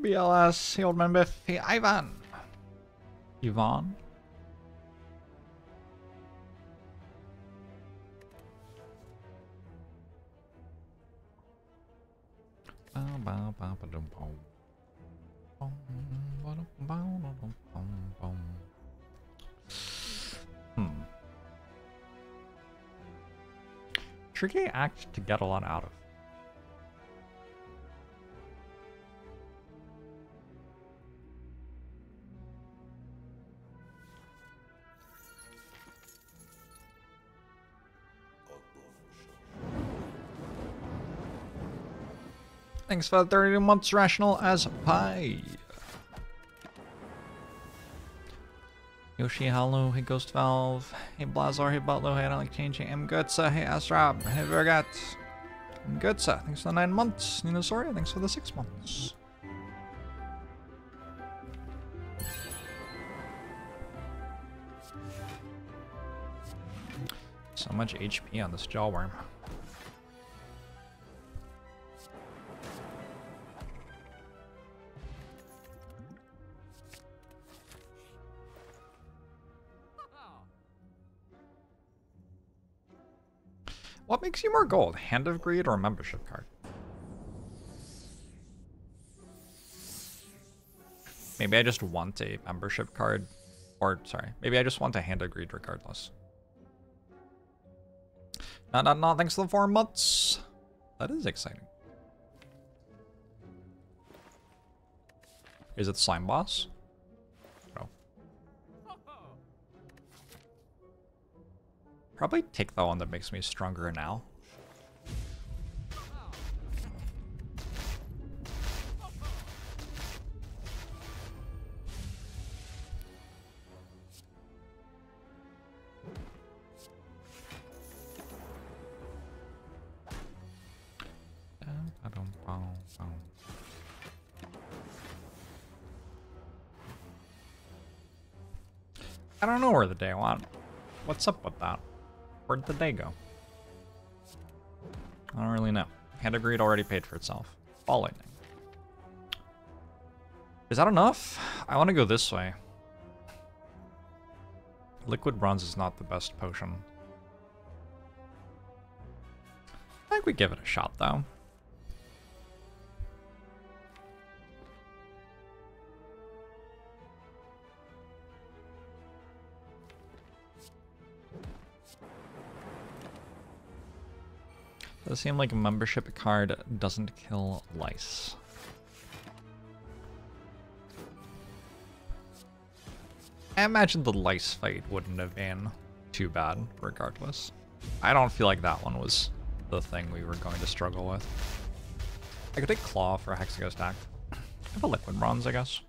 BLS, the old man Biff, hey, Ivan. Yvonne. Hmm. Tricky act to get a lot out of. Thanks for the 30 months rational as pie. Yoshi, hello, hey Ghost Valve, hey Blazar, hey Butlo, hey I don't like changing, I'm Gutsa, hey Astrob, hey Vergat, I'm Gutsa, thanks for the 9 months, Ninosauri, thanks for the 6 months. So much HP on this jawworm. You more gold? Hand of Greed or membership card? Maybe I just want a membership card. Or, sorry, maybe I just want a Hand of Greed regardless. Not, not, not, thanks to the four months. That is exciting. Is it Slime Boss? No. Probably take the one that makes me stronger now. Don't know where the day went. What's up with that? Where'd the day go? I don't really know. Hand Greed already paid for itself. Ball Lightning. Is that enough? I want to go this way. Liquid Bronze is not the best potion. I think we give it a shot, though. Does it seem like a membership card doesn't kill lice. I imagine the lice fight wouldn't have been too bad, regardless. I don't feel like that one was the thing we were going to struggle with. I could take Claw for a Hexaghost act. I have a Liquid Bronze, I guess.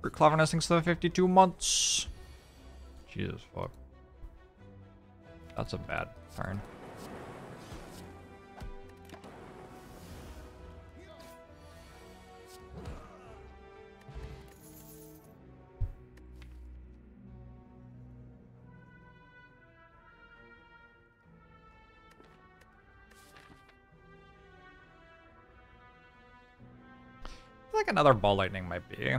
For cleverness, thanks the 52 months. Jesus fuck. That's a bad turn. like another ball lightning might be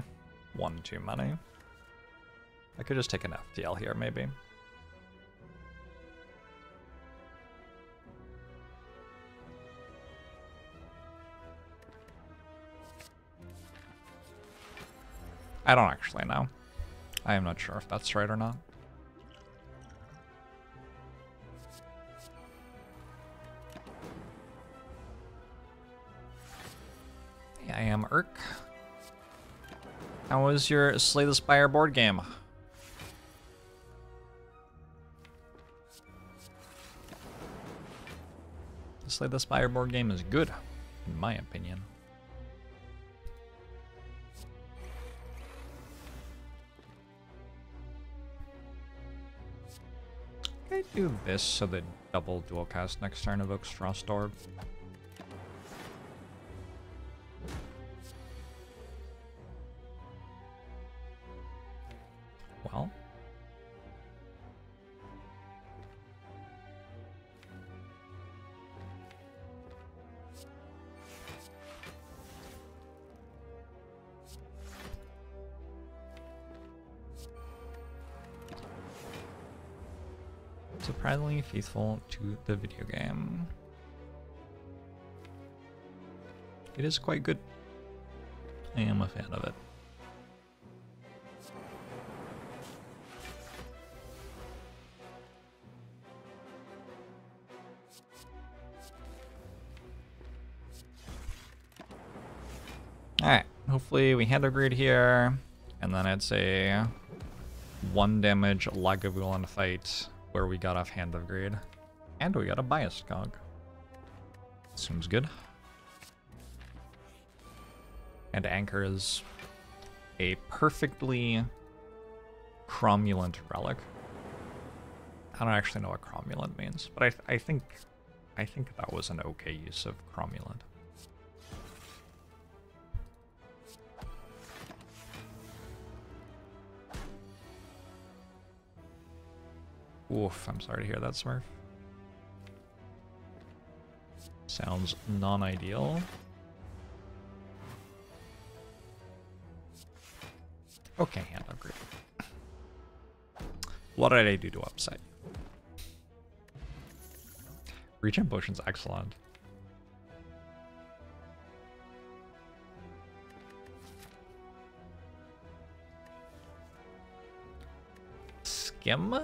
one too many. I could just take an FTL here, maybe. I don't actually know. I am not sure if that's right or not. I am Irk. How was your Slay the Spire board game? The Slay the Spire board game is good, in my opinion. Do this so that double dual cast next turn evokes Frost Orb? Faithful to the video game. It is quite good. I am a fan of it. Alright, hopefully we hand upgrade here, and then I'd say one damage Lagavulin fight where we got off hand upgrade. And we got a bias cog. Seems good. And Anchor is a perfectly cromulent relic. I don't actually know what cromulent means, but I, I think I think that was an okay use of cromulent. Oof, I'm sorry to hear that, Smurf. Sounds non-ideal. Okay, hand upgrade. What did I do to upset you? Regen potion's excellent. Skim?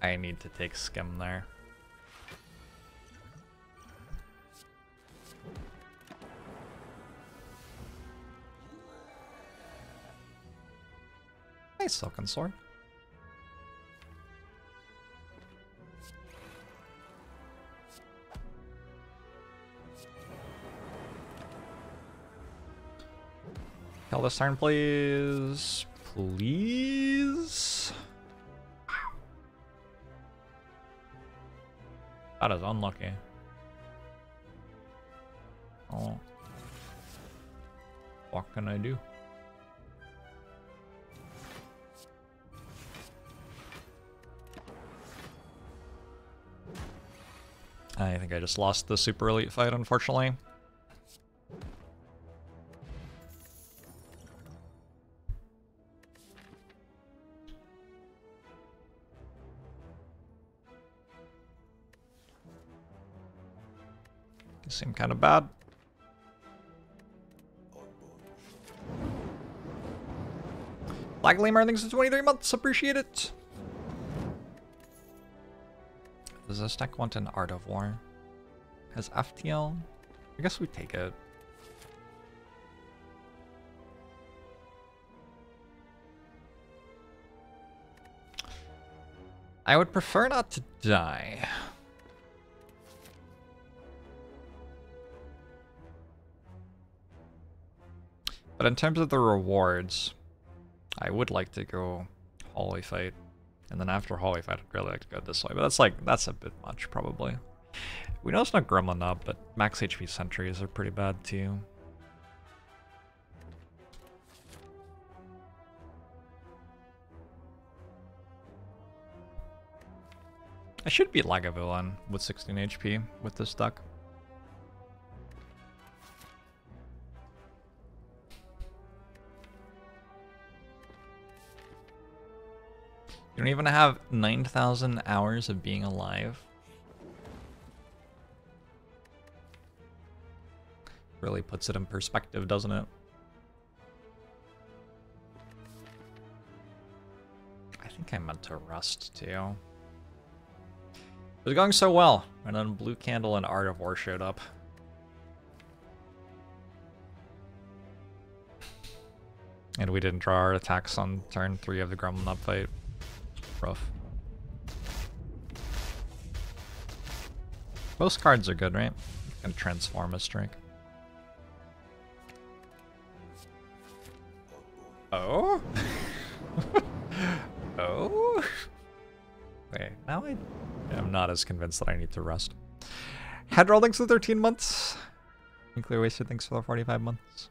I need to take skim there. Nice Silken Sword. Kill this turn, please. Please. That is unlucky. Oh. What can I do? I think I just lost the super elite fight, unfortunately. Kind of bad. Black Lemur, thanks for 23 months. Appreciate it. Does this deck want an Art of War? Has FTL? I guess we take it. I would prefer not to die. But in terms of the rewards, I would like to go Holy Fight. And then after Holy Fight, I'd really like to go this way. But that's like, that's a bit much, probably. We know it's not Gremlin up, but max HP sentries are pretty bad too. I should beat Lagavulin with 16 HP with this deck. You don't even have 9,000 hours of being alive. Really puts it in perspective, doesn't it? I think I meant to rust too. It was going so well, and then Blue Candle and Art of War showed up. And we didn't draw our attacks on turn 3 of the Gremlin Up fight. Rough. Most cards are good, right? Can transform a strike. Oh? oh? Wait, now I am not as convinced that I need to rest. Headroll thanks for 13 months. Nuclear Wasted thanks for the 45 months.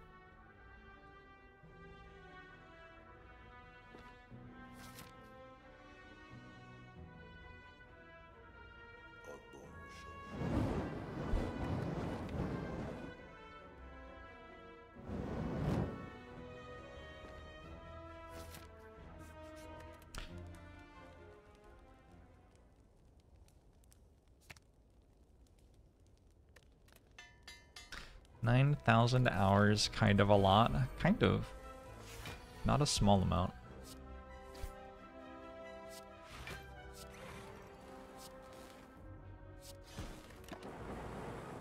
9,000 hours, kind of a lot. Kind of. Not a small amount.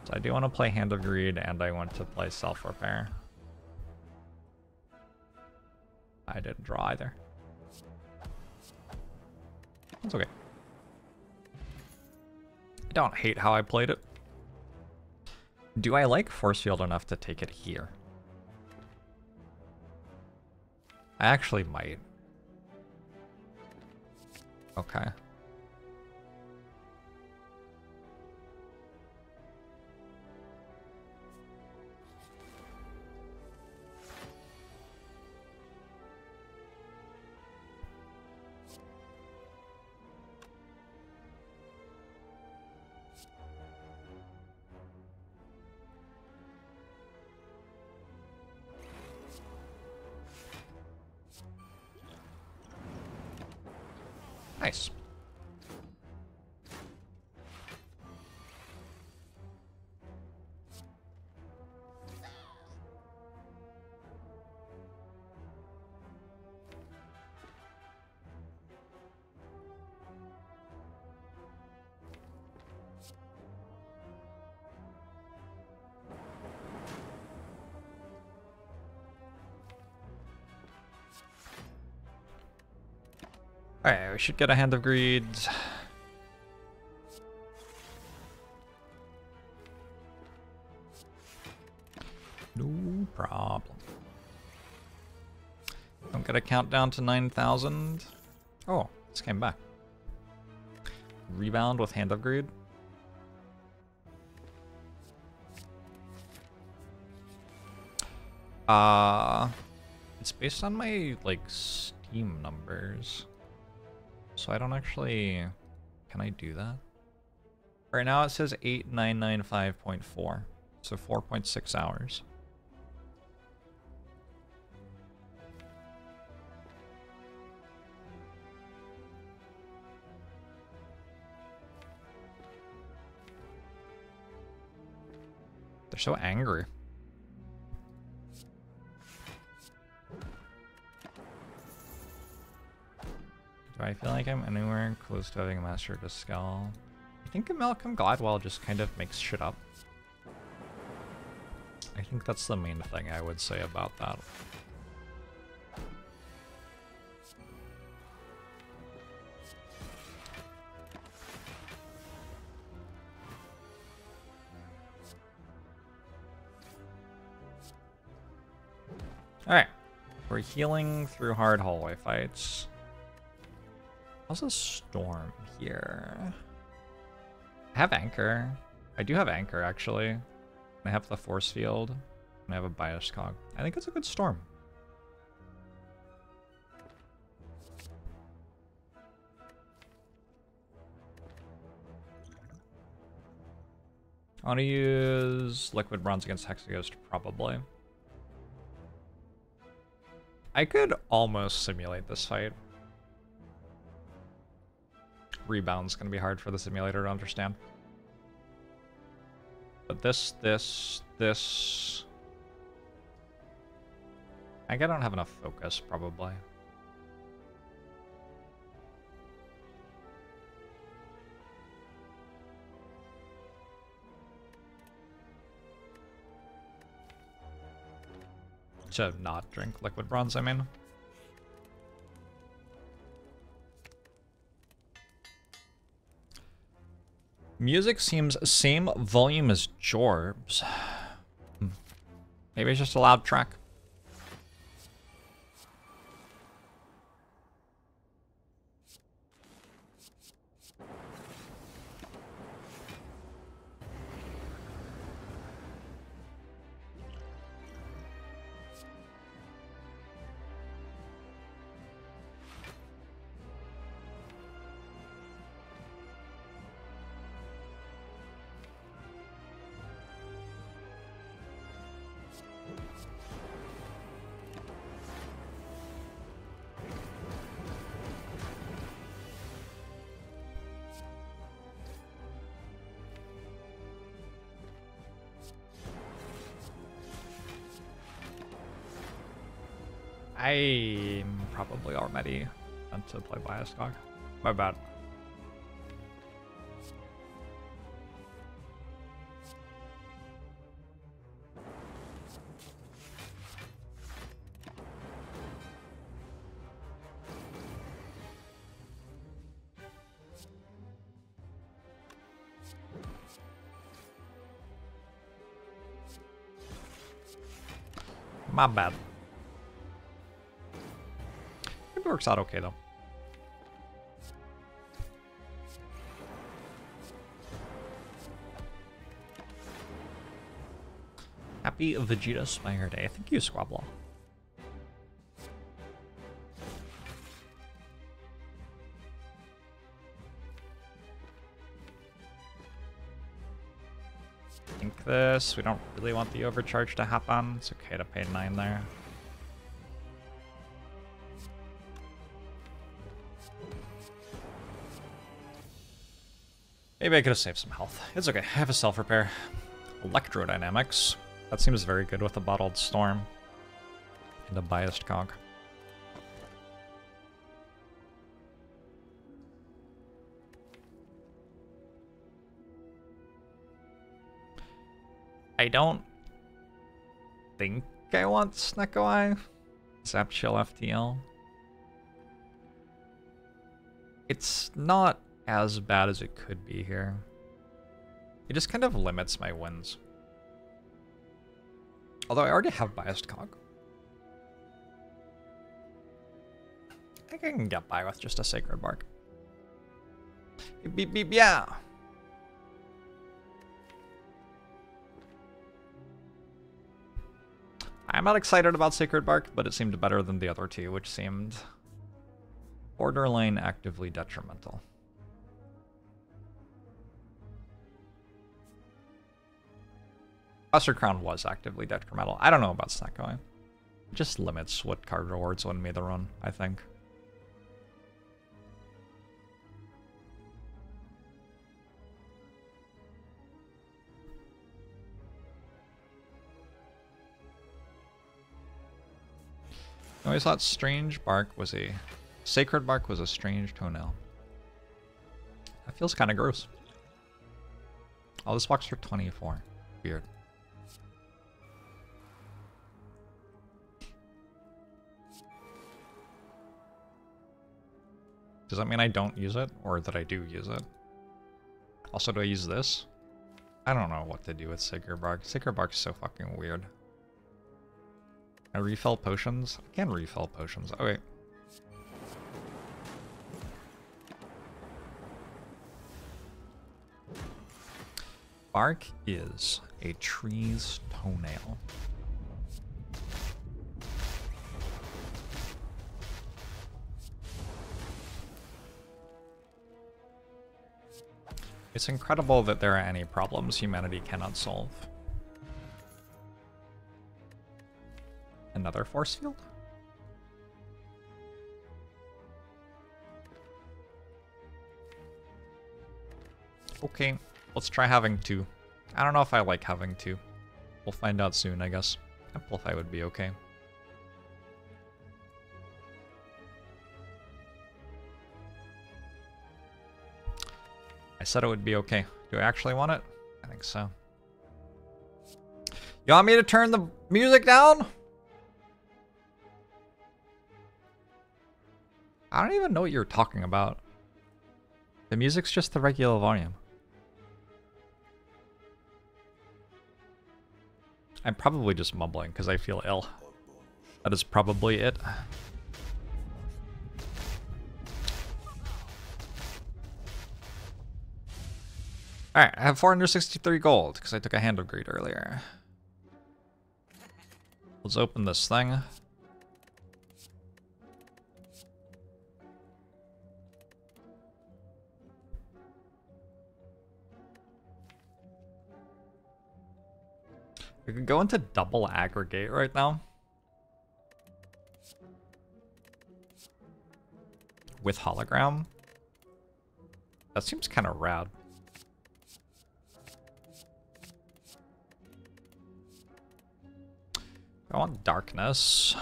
So I do want to play Hand of Greed and I want to play Self-Repair. I didn't draw either. It's okay. I don't hate how I played it. Do I like Force Field enough to take it here? I actually might. Okay. Should get a Hand of Greed. No problem. Don't get a countdown to 9,000. Oh, this came back. Rebound with Hand of Greed. Uh, it's based on my, like, Steam numbers. So I don't actually... Can I do that? Right now it says 8995.4. So 4.6 hours. They're so angry. I feel like I'm anywhere close to having a Master Dispel? I think Malcolm Gladwell just kind of makes shit up. I think that's the main thing I would say about that. Alright. We're healing through hard hallway fights. How's a storm here? I have anchor. I do have anchor actually. I have the force field. And I have a bias cog. I think it's a good storm. I want to use Liquid Bronze against Hexaghost, probably. I could almost simulate this fight rebound's going to be hard for the simulator to understand. But this, this, this... I think I don't have enough focus, probably. To not drink liquid bronze, I mean. Music seems same volume as Jorbs. Maybe it's just a loud track. I'm probably already meant to play Bias Cog. My bad. My bad. Works out okay though. Happy Vegeta Spire Day. Thank you, Squabble. Think this. We don't really want the overcharge to happen. It's okay to pay 9 there. Maybe I could have saved some health. It's okay. Have a self-repair. Electrodynamics. That seems very good with a Bottled Storm. And a Biased Cog. I don't think I want Snecko Eye. Zap Chill FTL. It's not as bad as it could be here. It just kind of limits my wins. Although I already have Biased Cog. I think I can get by with just a Sacred Bark. Beep, beep, yeah! I'm not excited about Sacred Bark, but it seemed better than the other two, which seemed borderline actively detrimental. Busted Crown was actively detrimental. I don't know about Snack It just limits what card rewards win me the run, I think. I always thought Strange Bark was a... Sacred Bark was a strange toenail. That feels kind of gross. Oh, this box for 24. Weird. Does that mean I don't use it? Or that I do use it? Also, do I use this? I don't know what to do with Sacred Bark. Sacred Bark's so fucking weird. I refill potions? I can refill potions. Oh, wait. Bark is a tree's toenail. It's incredible that there are any problems humanity cannot solve. Another force field? Okay, let's try having two. I don't know if I like having two. We'll find out soon, I guess. Amplify would be okay. I said it would be okay. Do I actually want it? I think so. You want me to turn the music down? I don't even know what you're talking about. The music's just the regular volume. I'm probably just mumbling because I feel ill. That is probably it. Alright, I have 463 gold because I took a hand of greed earlier. Let's open this thing. We could go into double aggregate right now. With hologram. That seems kind of rad. I want darkness.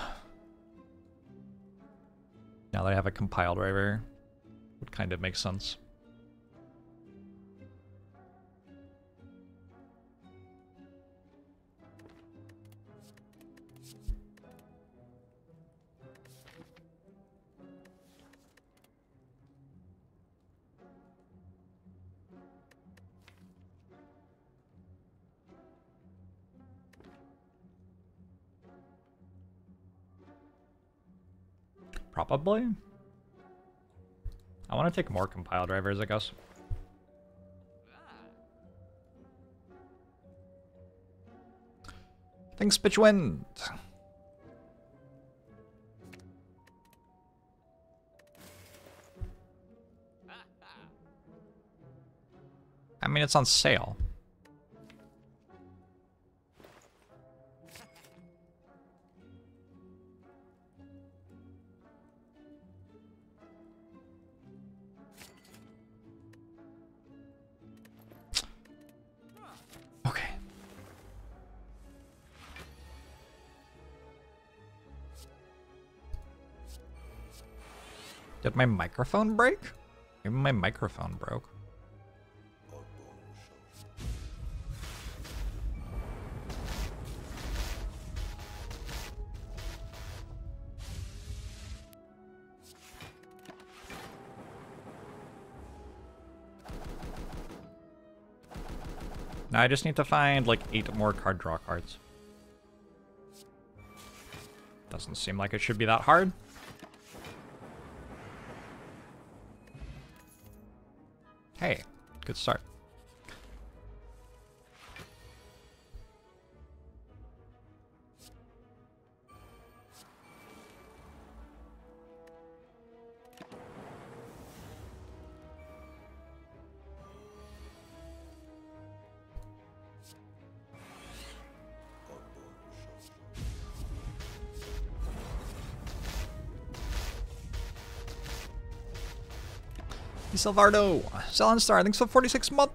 Now that I have a compiled driver, would kind of make sense. Probably. I want to take more compile drivers, I guess. Thanks, bitch wind. I mean, it's on sale. Did my microphone break? Maybe my microphone broke. Now I just need to find like eight more card draw cards. Doesn't seem like it should be that hard. Hey, good start. Salvardo, Selon Star, thanks for 46 months.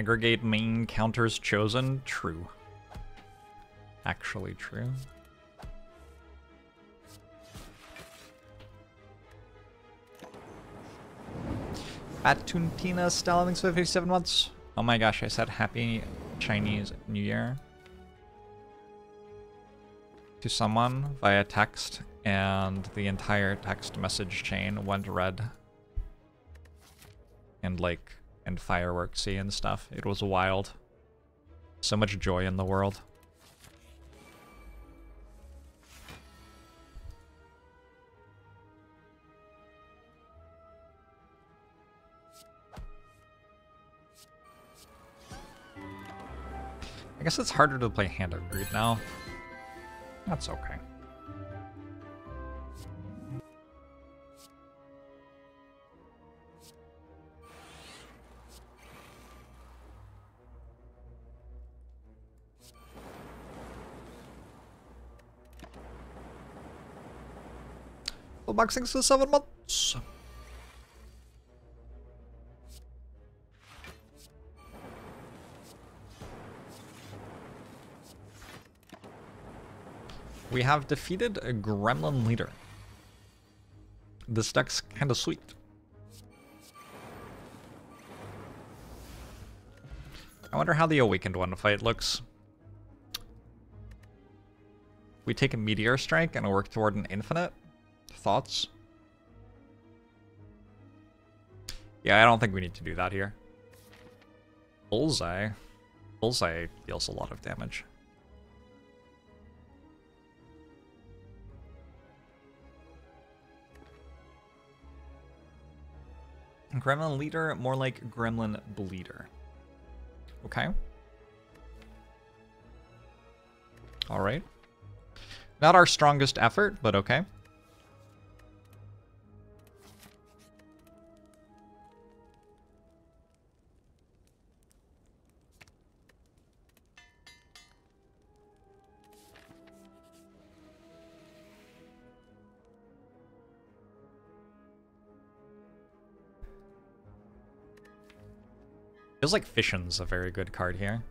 Aggregate main counters chosen? True. Actually true. At Tuntina Stella, thanks for 57 months. Oh my gosh, I said happy Chinese New Year to someone via text, and the entire text message chain went red. And like and fireworksy and stuff. It was wild. So much joy in the world. I guess it's harder to play Hand of Greed now. That's okay. Full boxing for seven months. We have defeated a gremlin leader. This deck's kinda sweet. I wonder how the Awakened one fight looks. We take a Meteor Strike and work toward an Infinite? Thoughts? Yeah, I don't think we need to do that here. Bullseye. Bullseye deals a lot of damage. Gremlin Leader, more like Gremlin Bleeder. Okay. Alright. Not our strongest effort, but okay. Feels like Fission's a very good card here.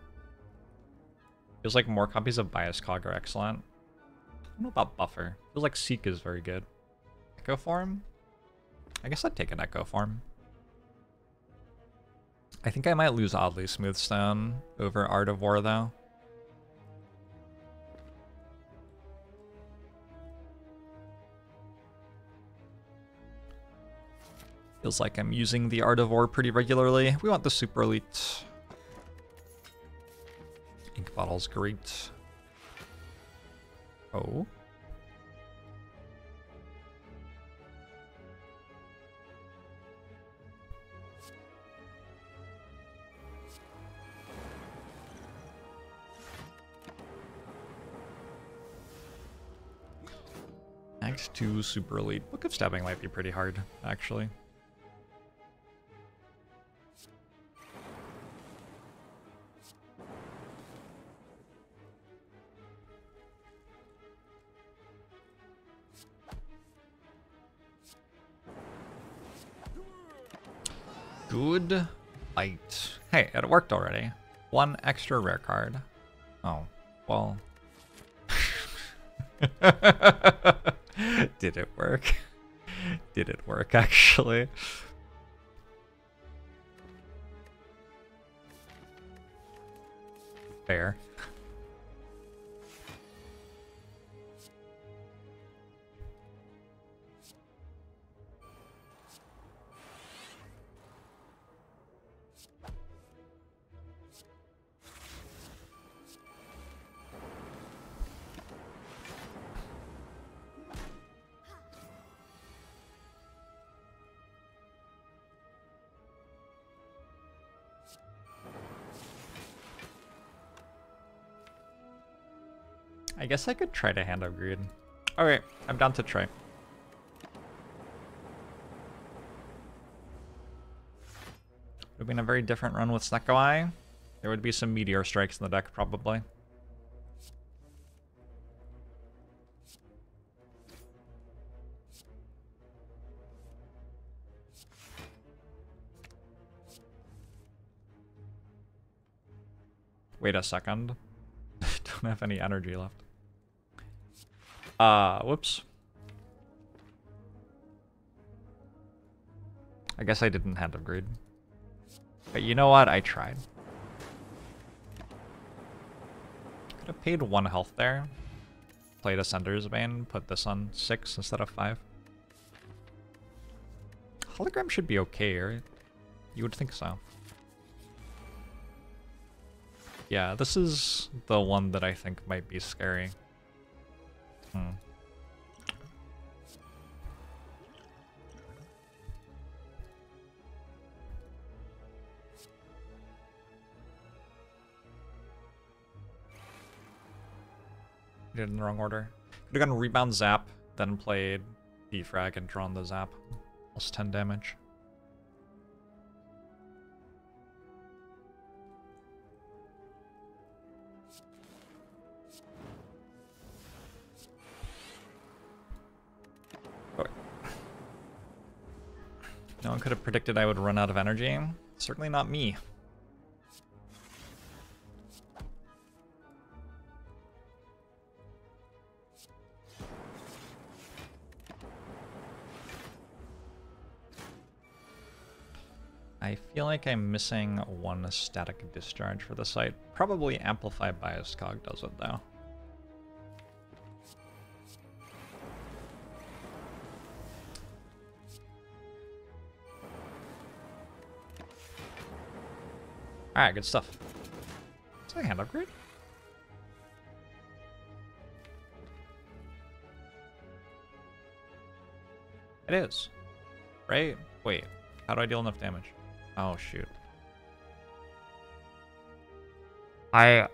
Feels like more copies of Bias Cog are excellent. I don't know about Buffer. Feels like Seek is very good. Echo Form? I guess I'd take an Echo Form. I think I might lose Oddly Smooth Stone over Art of War, though. Feels like I'm using the Art of War pretty regularly. We want the Super Elite. Ink bottle's great. Oh. Act 2 Super Elite. Book of Stabbing might be pretty hard, actually. Good light. Hey, it worked already. One extra rare card. Oh, well. Did it work? Did it work, actually? Fair. Guess I could try to hand upgrade. Alright, I'm down to try. Would have been a very different run with Snecko Eye. There would be some Meteor Strikes in the deck, probably. Wait a second. Don't have any energy left. Uh, whoops. I guess I didn't hand upgrade. But you know what? I tried. Could have paid one health there. Played Ascender's Bane, put this on six instead of five. Hologram should be okay, right? You would think so. Yeah, this is the one that I think might be scary. Hmm. Did it in the wrong order. Could have gone rebound zap, then played defrag and drawn the zap. Plus 10 damage. No one could have predicted I would run out of energy. Certainly not me. I feel like I'm missing one static discharge for the site. Probably Amplify Bias Cog does it though. Alright, good stuff. Is that a hand upgrade? It is. Right? Wait. How do I deal enough damage? Oh, shoot. I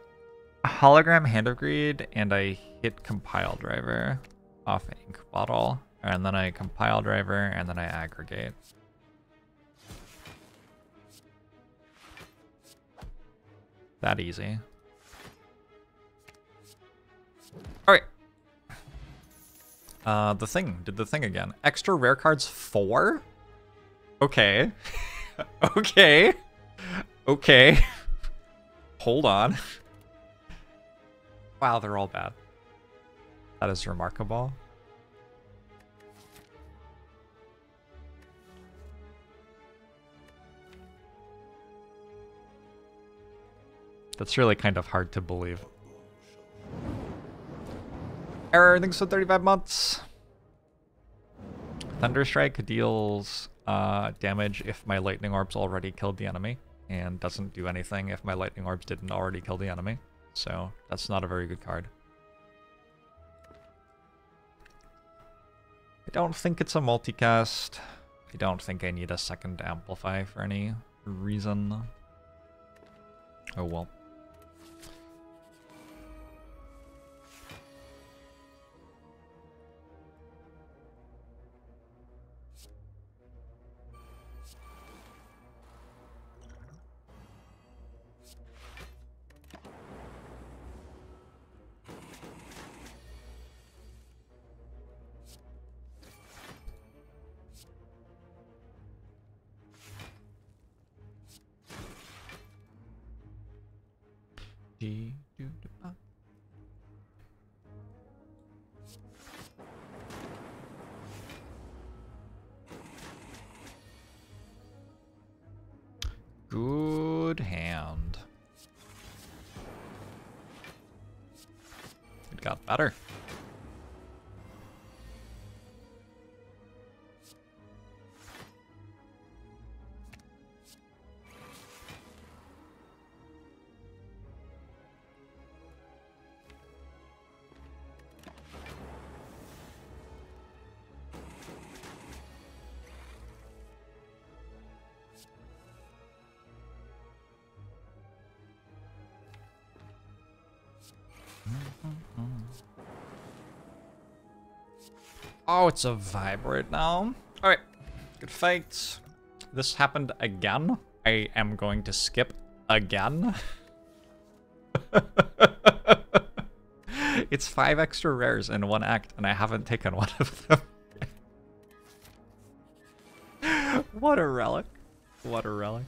hologram hand upgrade and I hit compile driver off ink bottle and then I compile driver and then I aggregate. That easy. Alright. Uh, the thing. Did the thing again. Extra rare cards four? Okay. okay. Okay. Hold on. Wow, they're all bad. That is remarkable. That's really kind of hard to believe. Error, thanks for 35 months. Thunderstrike deals uh, damage if my lightning orbs already killed the enemy, and doesn't do anything if my lightning orbs didn't already kill the enemy. So that's not a very good card. I don't think it's a multicast. I don't think I need a second amplify for any reason. Oh well. Oh, it's a vibe right now. Alright, good fight. This happened again. I am going to skip again. it's five extra rares in one act, and I haven't taken one of them. what a relic. What a relic.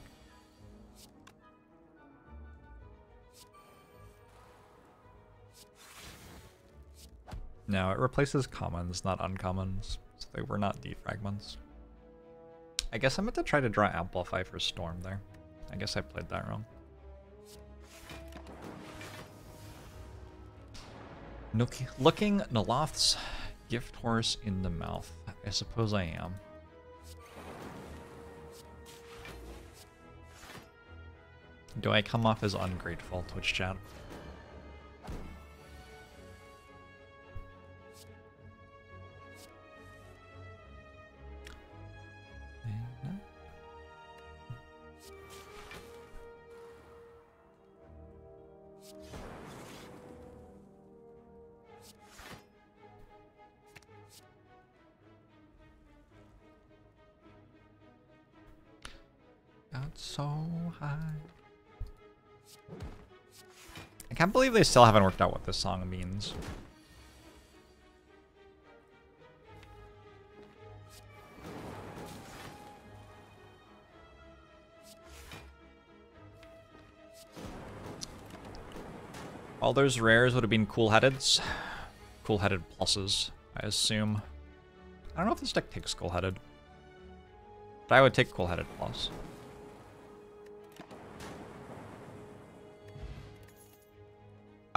No, it replaces commons, not uncommons. So they were not defragments. I guess I meant to try to draw Amplify for Storm there. I guess I played that wrong. looking N'loth's gift horse in the mouth. I suppose I am. Do I come off as ungrateful, Twitch chat? They still haven't worked out what this song means. All those rares would have been cool-headeds. Cool-headed pluses, I assume. I don't know if this deck takes cool-headed. But I would take cool-headed plus.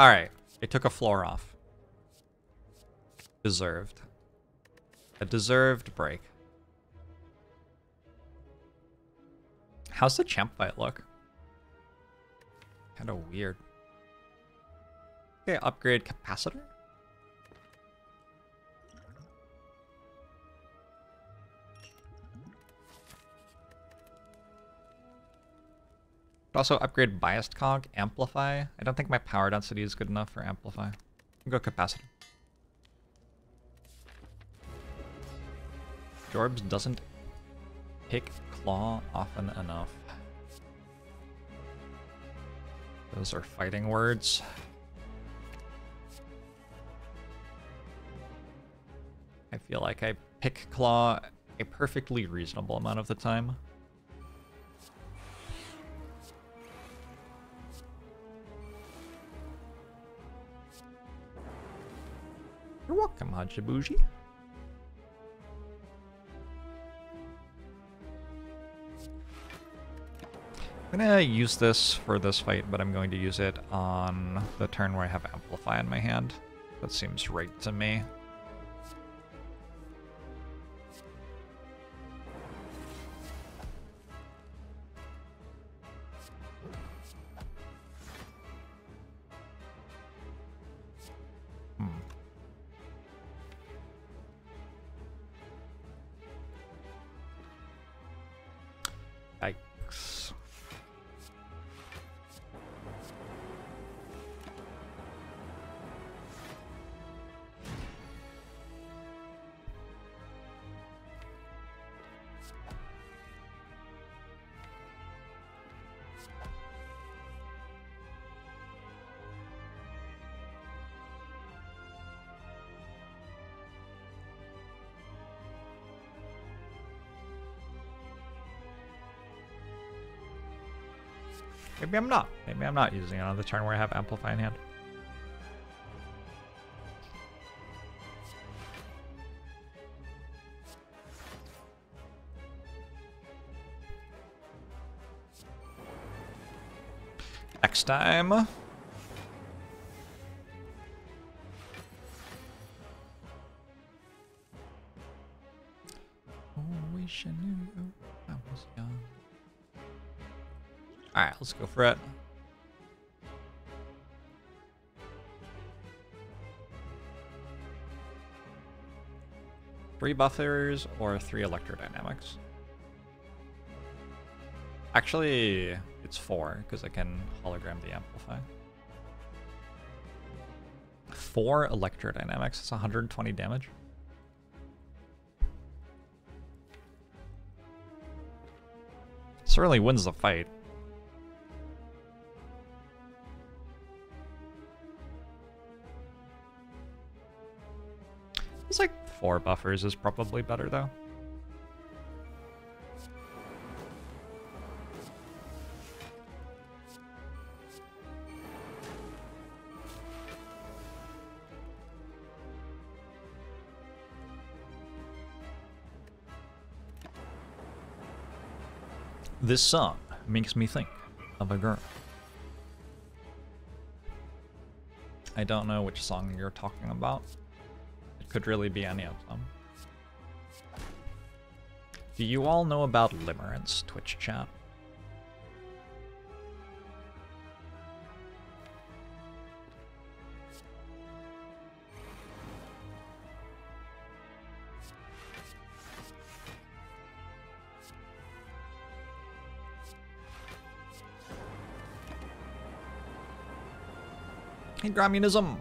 Alright. It took a floor off. Deserved. A deserved break. How's the champ fight look? Kind of weird. Okay, upgrade capacitor. Also upgrade Bias Cog, amplify. I don't think my power density is good enough for amplify. Go capacity. Jorbs doesn't pick claw often enough. Those are fighting words. I feel like I pick claw a perfectly reasonable amount of the time. Welcome, Hachibuji. I'm gonna use this for this fight, but I'm going to use it on the turn where I have Amplify in my hand. That seems right to me. Maybe I'm not. Maybe I'm not using it on the turn where I have Amplify in hand. Next time. Let's go for it. Three buffers or three electrodynamics? Actually, it's four, because I can hologram the amplify. Four electrodynamics, it's 120 damage. Certainly wins the fight. Four buffers is probably better though. This song makes me think of a girl. I don't know which song you're talking about could really be any of them. Do you all know about Limerence, Twitch chat? Communism.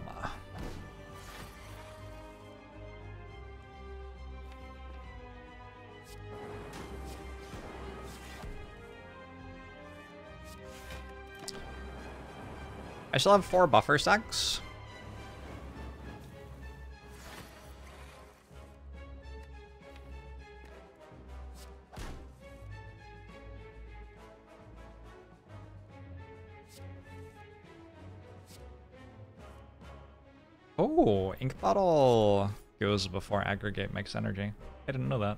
I still have four buffer stacks. Oh, ink bottle goes before aggregate makes energy. I didn't know that.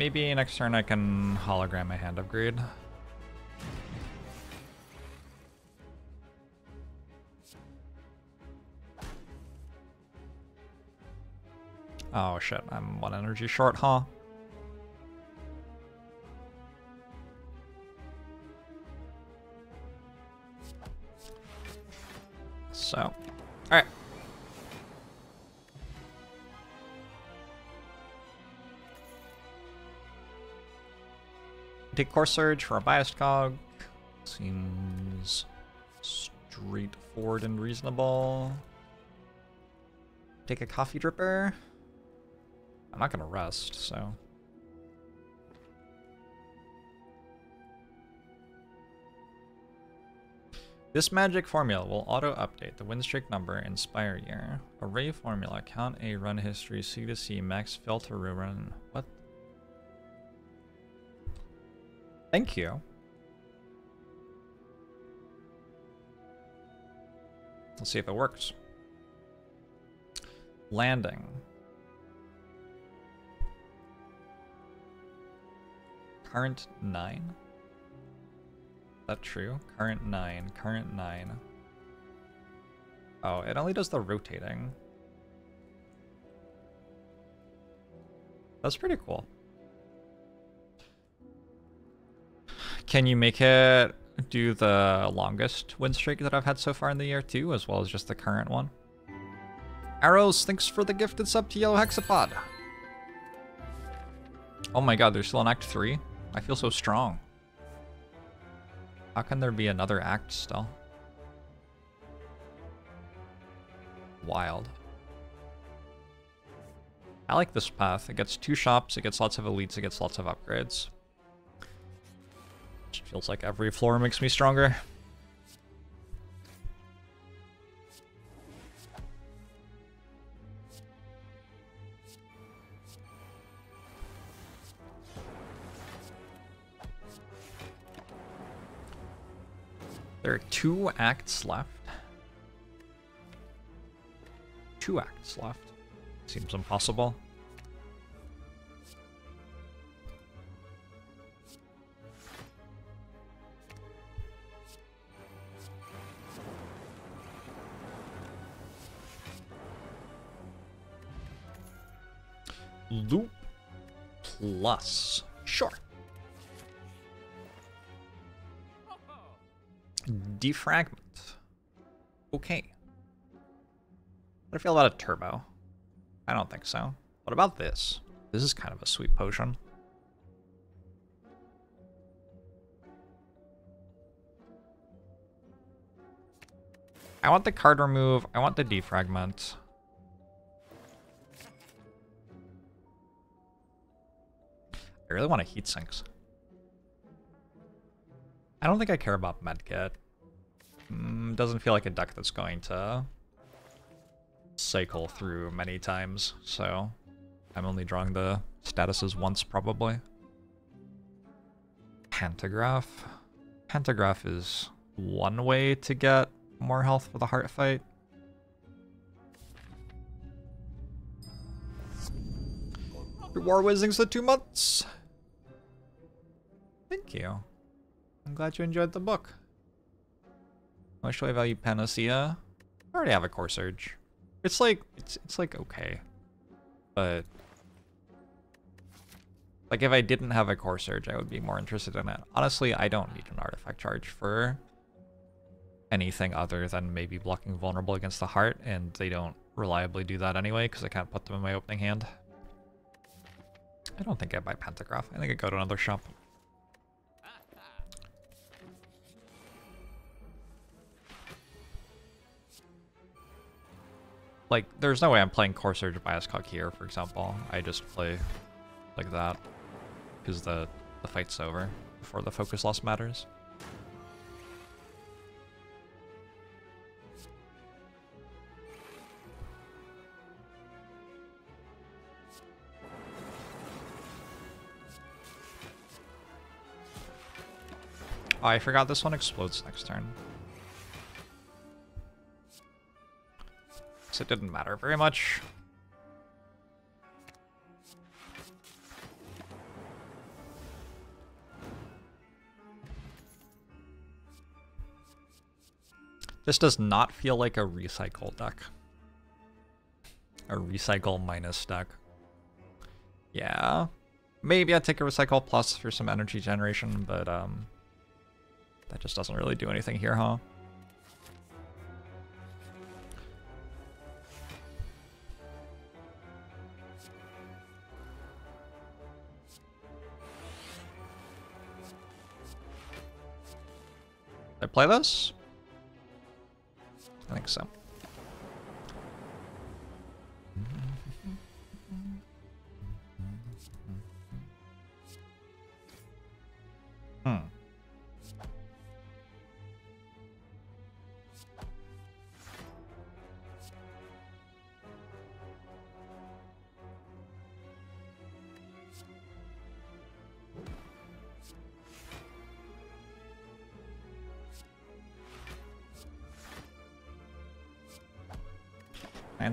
Maybe next turn I can hologram my hand upgrade. Oh shit, I'm one energy short, huh? Take Core Surge for a Bias Cog. Seems straightforward and reasonable. Take a Coffee Dripper. I'm not gonna rest, so... This magic formula will auto-update the win streak number and Spire year. Array formula, count A run history, C to C, max filter run. What? Thank you. Let's see if it works. Landing. Current 9? Is that true? Current 9, current 9. Oh, it only does the rotating. That's pretty cool. Can you make it do the longest win streak that I've had so far in the year too, as well as just the current one? Arrows, thanks for the gifted sub to Yellow Hexapod. Oh my god, they're still an Act 3? I feel so strong. How can there be another act still? Wild. I like this path. It gets two shops, it gets lots of elites, it gets lots of upgrades. Feels like every floor makes me stronger. There are two acts left. Two acts left. Seems impossible. Loop plus. Sure. Defragment. Okay. What do I feel about a turbo? I don't think so. What about this? This is kind of a sweet potion. I want the card remove. I want the defragment. I really want a heat sinks. I don't think I care about medkit. Mm, doesn't feel like a deck that's going to cycle through many times, so I'm only drawing the statuses once probably. Pantograph. Pantograph is one way to get more health for the heart fight. War Wizzings the two months. Thank you. I'm glad you enjoyed the book. Much do I value Panacea? I already have a Core Surge. It's like, it's, it's like okay. But, like if I didn't have a Core Surge, I would be more interested in it. Honestly, I don't need an Artifact Charge for anything other than maybe blocking Vulnerable against the Heart, and they don't reliably do that anyway, because I can't put them in my opening hand. I don't think I buy Pantograph. I think I go to another shop. Like, there's no way I'm playing Core Surge Bias Cog here, for example. I just play like that. Because the, the fight's over before the focus loss matters. Oh, I forgot this one explodes next turn. It didn't matter very much. This does not feel like a recycle deck. A recycle minus deck. Yeah. Maybe I'd take a recycle plus for some energy generation, but um, that just doesn't really do anything here, huh? Play this? I think so. Hmm.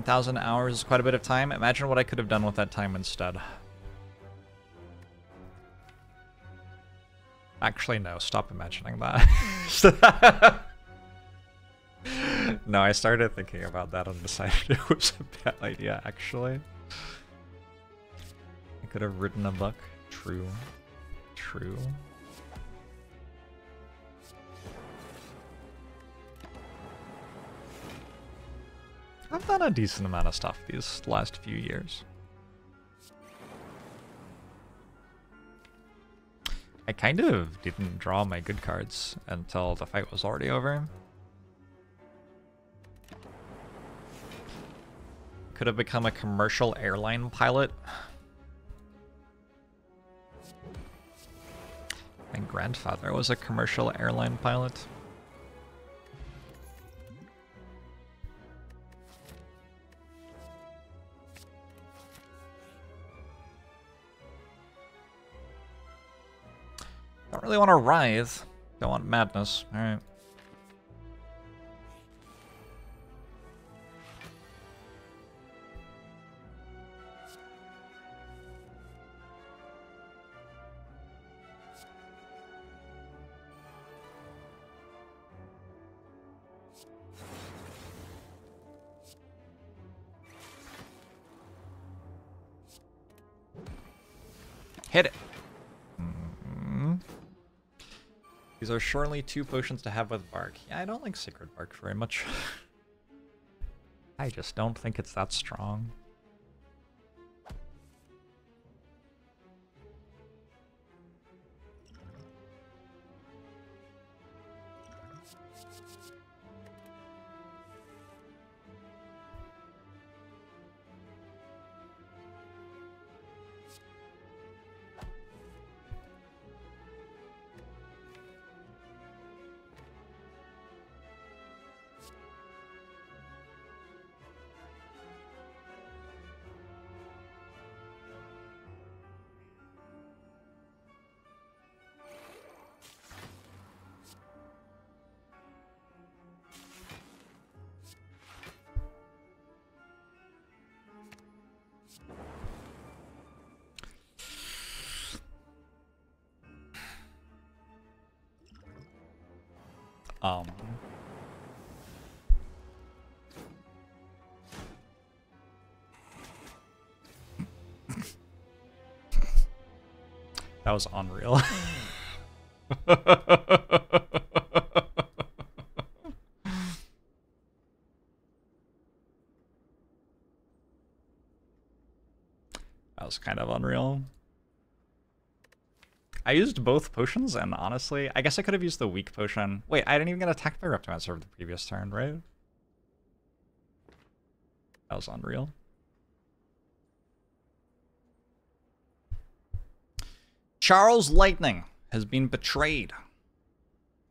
9,000 hours is quite a bit of time. Imagine what I could have done with that time instead. Actually, no. Stop imagining that. no, I started thinking about that and decided it was a bad idea, actually. I could have written a book. True. True. I've done a decent amount of stuff these last few years. I kind of didn't draw my good cards until the fight was already over. Could have become a commercial airline pilot. My grandfather was a commercial airline pilot. Don't really want to writhe. Don't want madness. Alright. Hit it. These are surely two potions to have with Bark. Yeah, I don't like Sacred Bark very much. I just don't think it's that strong. That was unreal. That was kind of unreal. I used both potions, and honestly, I guess I could have used the weak potion. Wait, I didn't even get attacked by Reptomancer the previous turn, right? That was unreal. Charles Lightning has been betrayed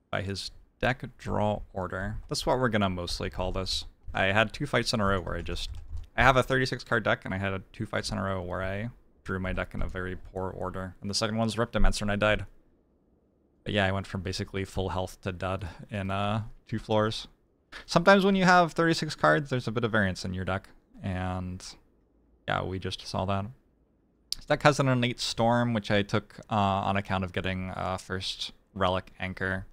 by his deck draw order. That's what we're gonna mostly call this. I had two fights in a row where I just... I have a 36 card deck, and I had two fights in a row where I drew my deck in a very poor order. And the second one's Reptomancer, and I died. But yeah, I went from basically full health to dud in uh, two floors. Sometimes when you have 36 cards, there's a bit of variance in your deck. And yeah, we just saw that. Deck has an innate storm, which I took uh, on account of getting uh, first relic anchor.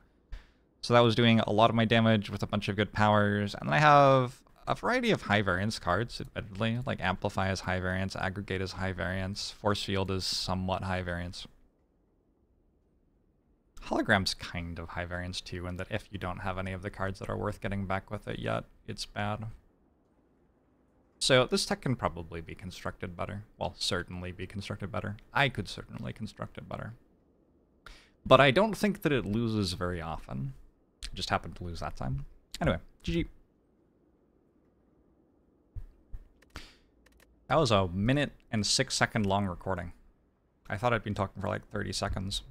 So that was doing a lot of my damage with a bunch of good powers. And I have a variety of high variance cards, admittedly. Like Amplify is high variance, Aggregate is high variance, Force Field is somewhat high variance. Hologram's kind of high variance too, in that if you don't have any of the cards that are worth getting back with it yet, it's bad. So this tech can probably be constructed better. Well, certainly be constructed better. I could certainly construct it better. But I don't think that it loses very often. We just happened to lose that time. Anyway, GG. That was a minute and six second long recording. I thought I'd been talking for like 30 seconds.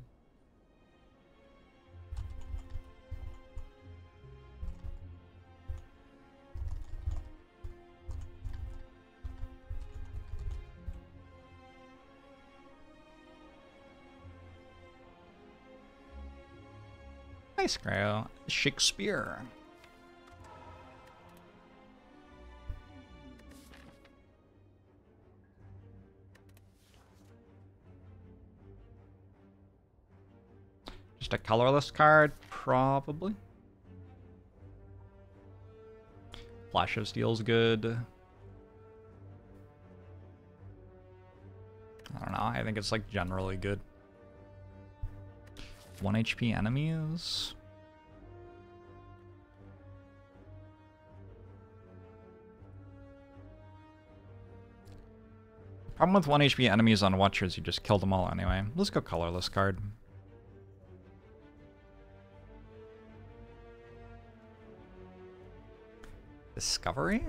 Nice, Grail. Shakespeare. Just a colorless card, probably. Flash of Steel's good. I don't know, I think it's like generally good. 1 HP enemies. Problem with 1 HP enemies on Watchers, you just kill them all anyway. Let's go colorless card. Discovery?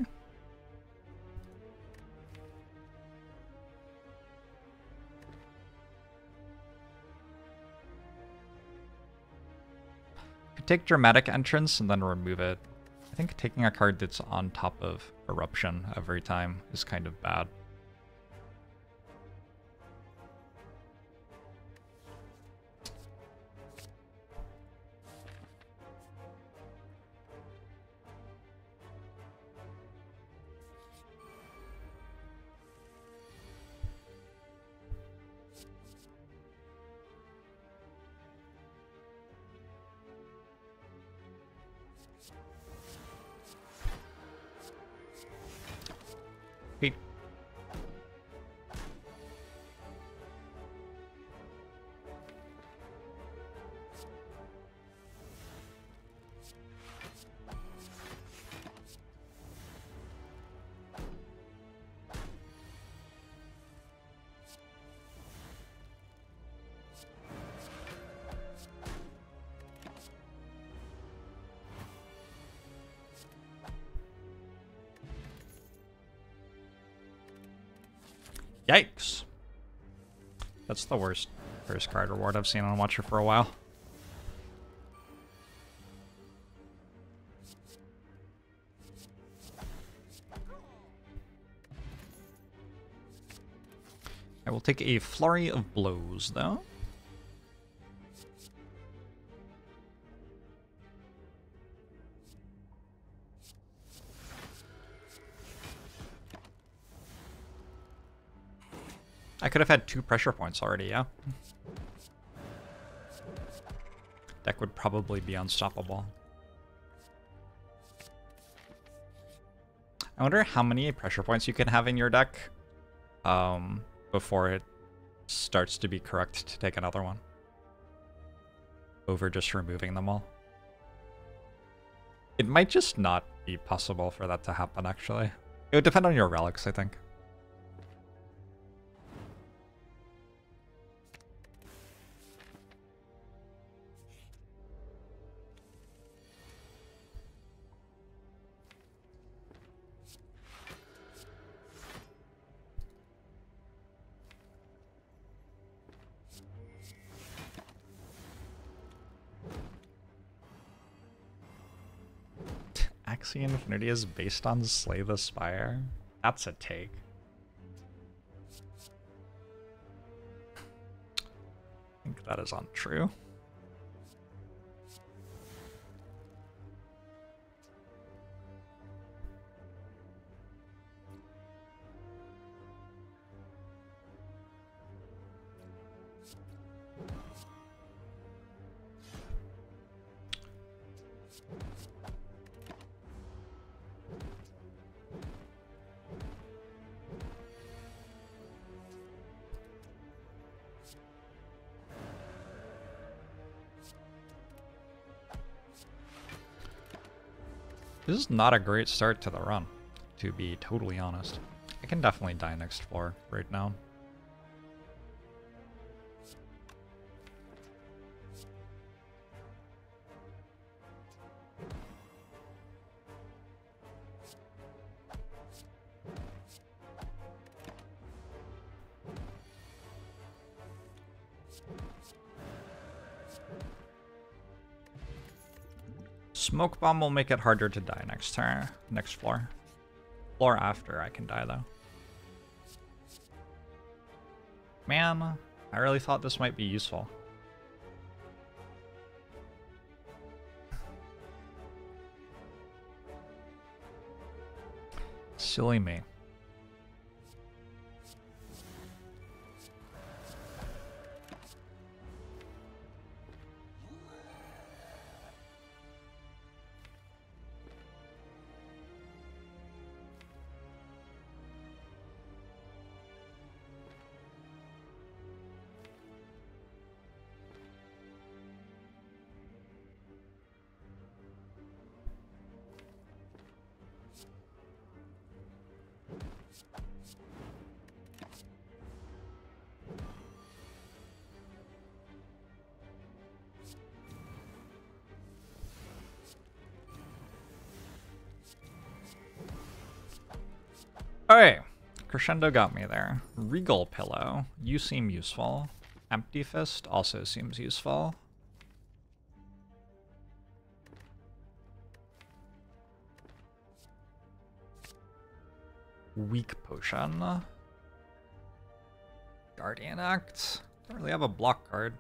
Could take Dramatic Entrance and then remove it. I think taking a card that's on top of Eruption every time is kind of bad. Yikes. That's the worst first card reward I've seen on Watcher for a while. I will take a flurry of blows, though. Could have had two pressure points already, yeah? Deck would probably be unstoppable. I wonder how many pressure points you can have in your deck um, before it starts to be correct to take another one. Over just removing them all. It might just not be possible for that to happen, actually. It would depend on your relics, I think. Is based on Slay the Spire? That's a take. I think that is untrue. Is not a great start to the run, to be totally honest. I can definitely die next floor right now. Bomb will make it harder to die next turn, next floor. Floor after I can die though. Man, I really thought this might be useful. Silly me. Crescendo got me there. Regal Pillow. You seem useful. Empty Fist also seems useful. Weak Potion. Guardian Act. Don't really have a block card.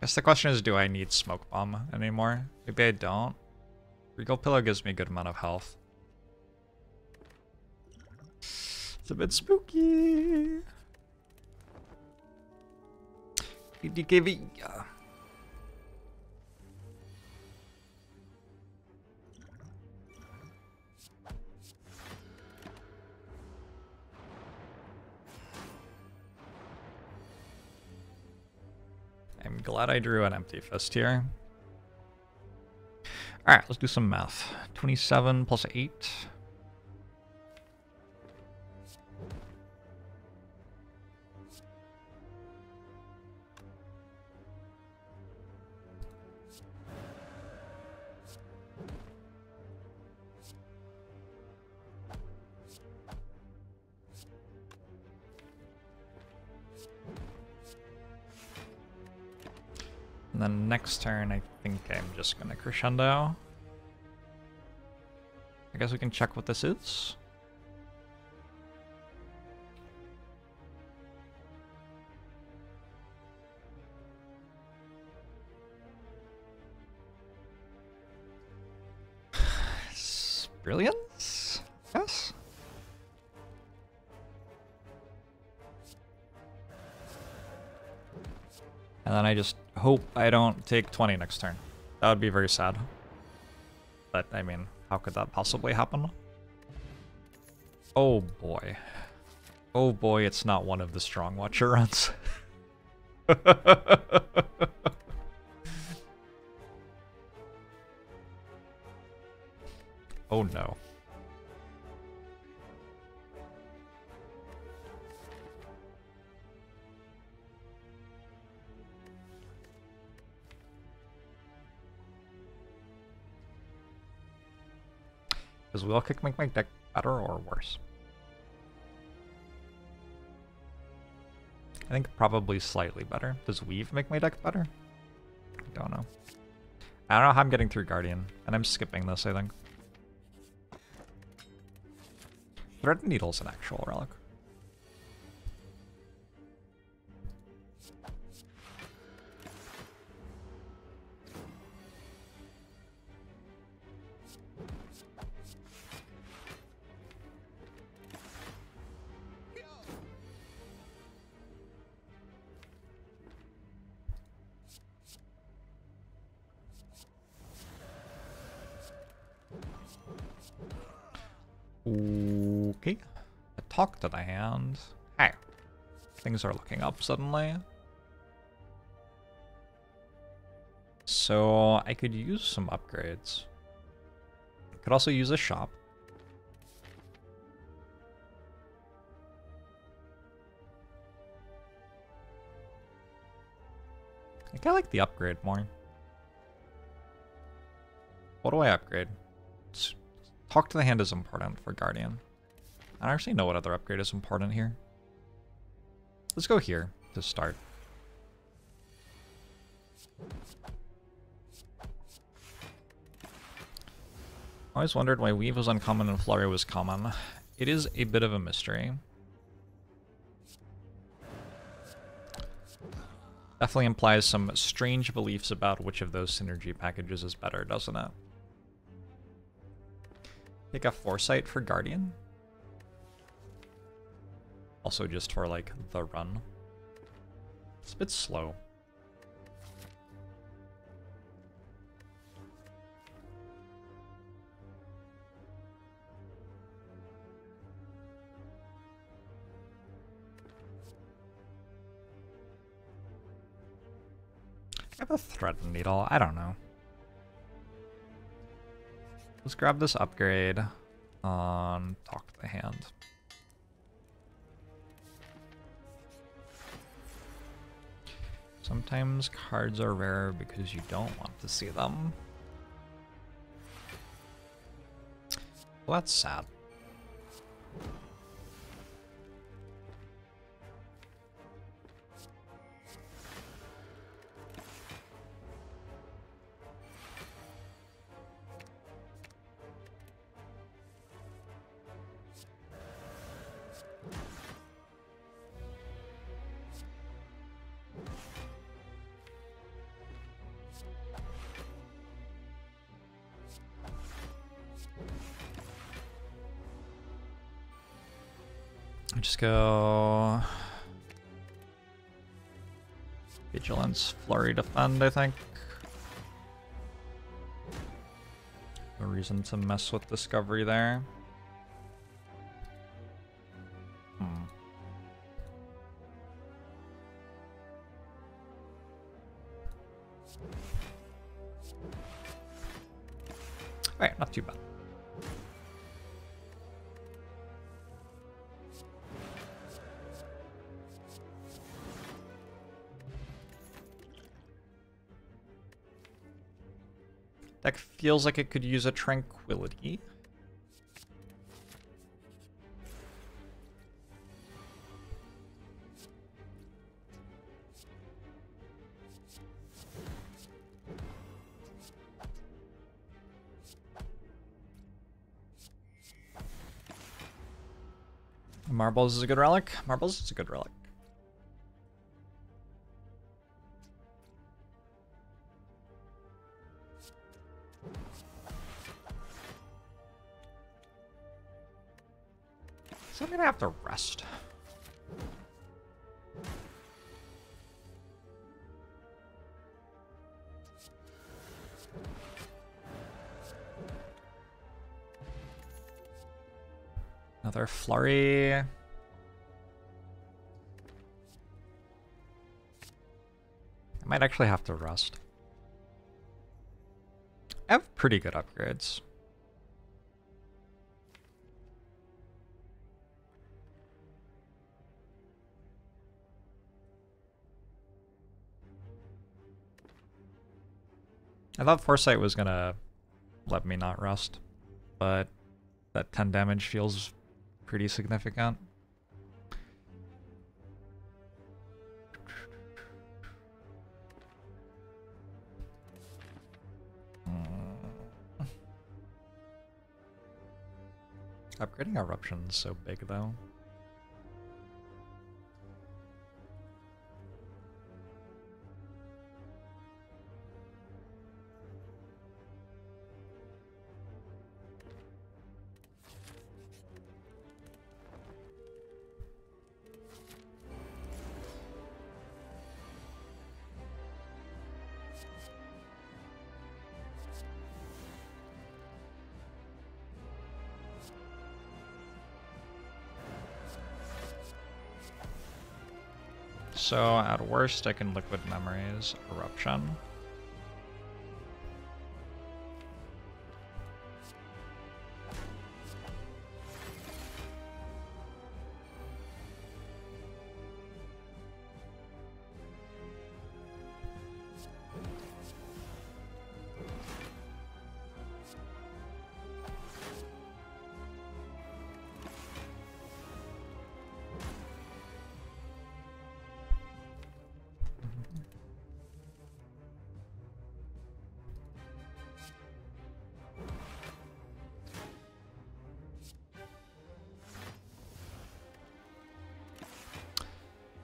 Guess the question is, do I need Smoke Bomb anymore? Maybe I don't. Regal Pillow gives me a good amount of health. It's a bit spooky. DKV. Yeah. I'm glad I drew an empty fist here. Alright, let's do some math. 27 plus 8. Next turn, I think I'm just gonna crescendo. I guess we can check what this is. Brilliance? Yes? And then I just hope I don't take 20 next turn. That would be very sad. But, I mean, how could that possibly happen? Oh boy. Oh boy, it's not one of the Strong Watcher runs. oh no. Does Wheel Kick make my deck better or worse? I think probably slightly better. Does Weave make my deck better? I don't know. I don't know how I'm getting through Guardian, and I'm skipping this, I think. Thread Needle's an actual relic. Talk to the hand. Hey. Things are looking up suddenly. So I could use some upgrades. Could also use a shop. I kinda like the upgrade more. What do I upgrade? Talk to the hand is important for Guardian. I don't actually know what other upgrade is important here. Let's go here to start. I Always wondered why Weave was uncommon and Flurry was common. It is a bit of a mystery. Definitely implies some strange beliefs about which of those synergy packages is better, doesn't it? Pick a Foresight for Guardian. Also just for, like, the run. It's a bit slow. I have a thread needle. I don't know. Let's grab this upgrade on Talk the Hand. Sometimes cards are rare because you don't want to see them. Well, that's sad. Go... Vigilance, Flurry, Defend, I think. No reason to mess with Discovery there. Feels like it could use a tranquility. Marbles is a good relic. Marbles is a good relic. Flurry. I might actually have to rest. I have pretty good upgrades. I thought Foresight was gonna let me not rust, but that 10 damage feels pretty significant. Hmm. Upgrading Eruption is so big though. Worst, I can Liquid Memories, Eruption.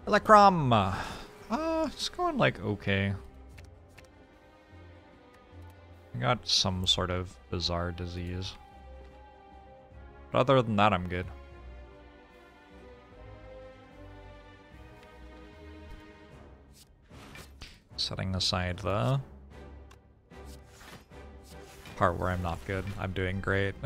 Electrum! Uh, it's going like okay. I got some sort of bizarre disease. But other than that, I'm good. Setting aside the part where I'm not good. I'm doing great.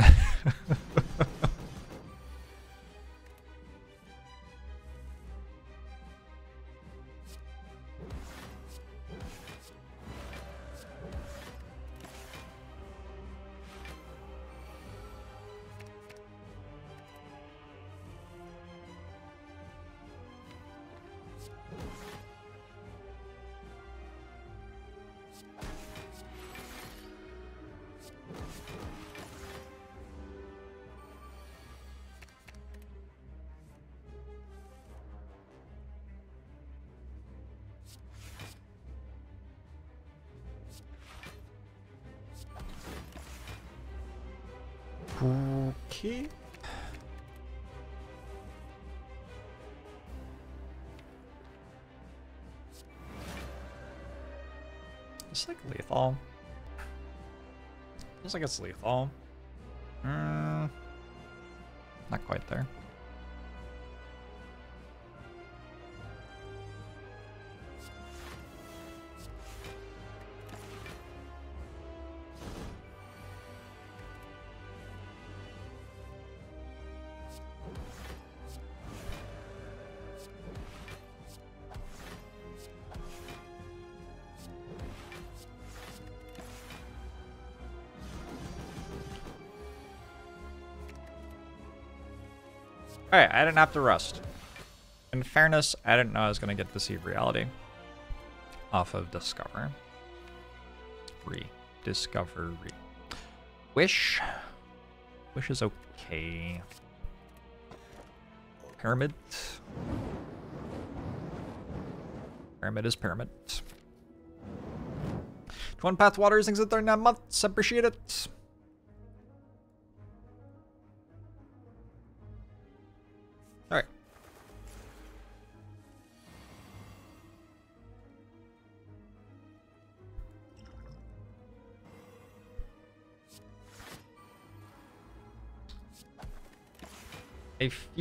Feels like it's lethal. Alright, I didn't have to rust. In fairness, I didn't know I was going to get Deceive Reality off of Discover. Re. Discovery. Wish. Wish is okay. Pyramid. Pyramid is pyramid. Twin Path Water things at 39 months. Appreciate it.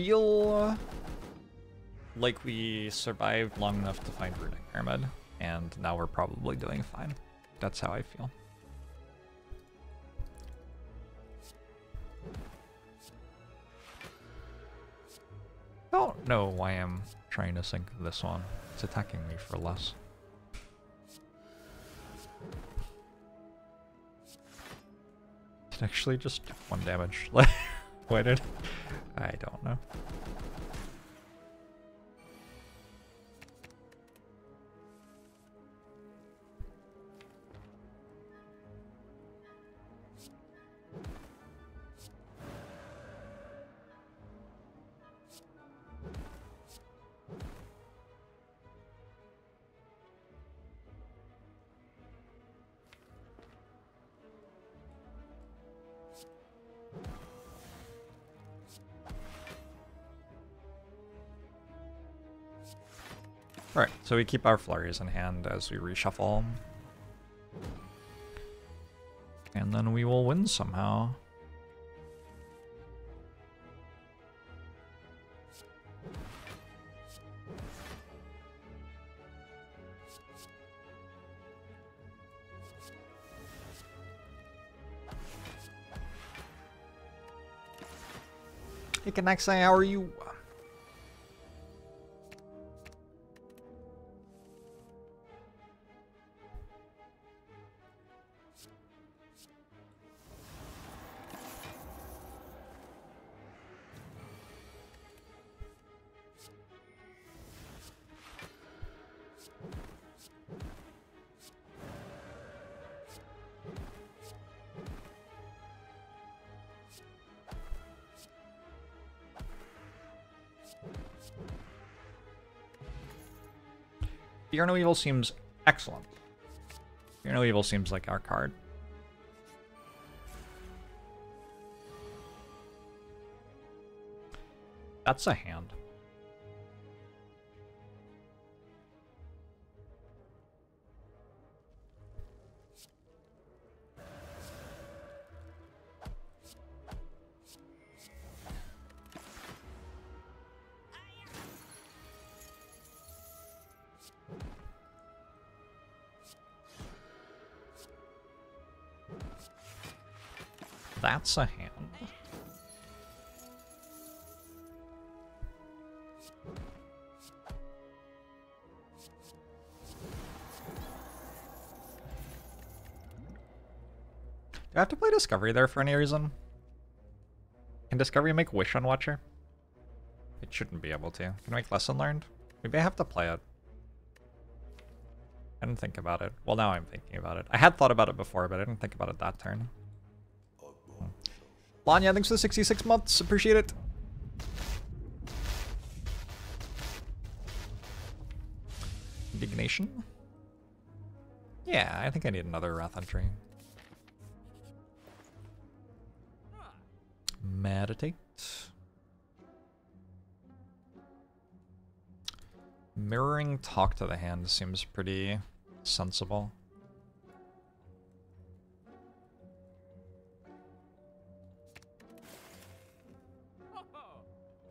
Feel like we survived long enough to find Runic Pyramid, and now we're probably doing fine. That's how I feel. I don't know why I'm trying to sink this one. It's attacking me for less. It actually just took one damage. why did... I don't know. So we keep our flurries in hand as we reshuffle. And then we will win somehow. Hey, Canaxai, how are you? Fear No Evil seems excellent. Fear No Evil seems like our card. That's a hand. I have to play Discovery there for any reason? Can Discovery make Wish on Watcher? It shouldn't be able to. Can make Lesson Learned? Maybe I have to play it. I didn't think about it. Well, now I'm thinking about it. I had thought about it before, but I didn't think about it that turn. Lanya, thanks for the 66 months. Appreciate it. Indignation? Yeah, I think I need another Wrath entry. Meditate. Mirroring talk to the hand seems pretty sensible.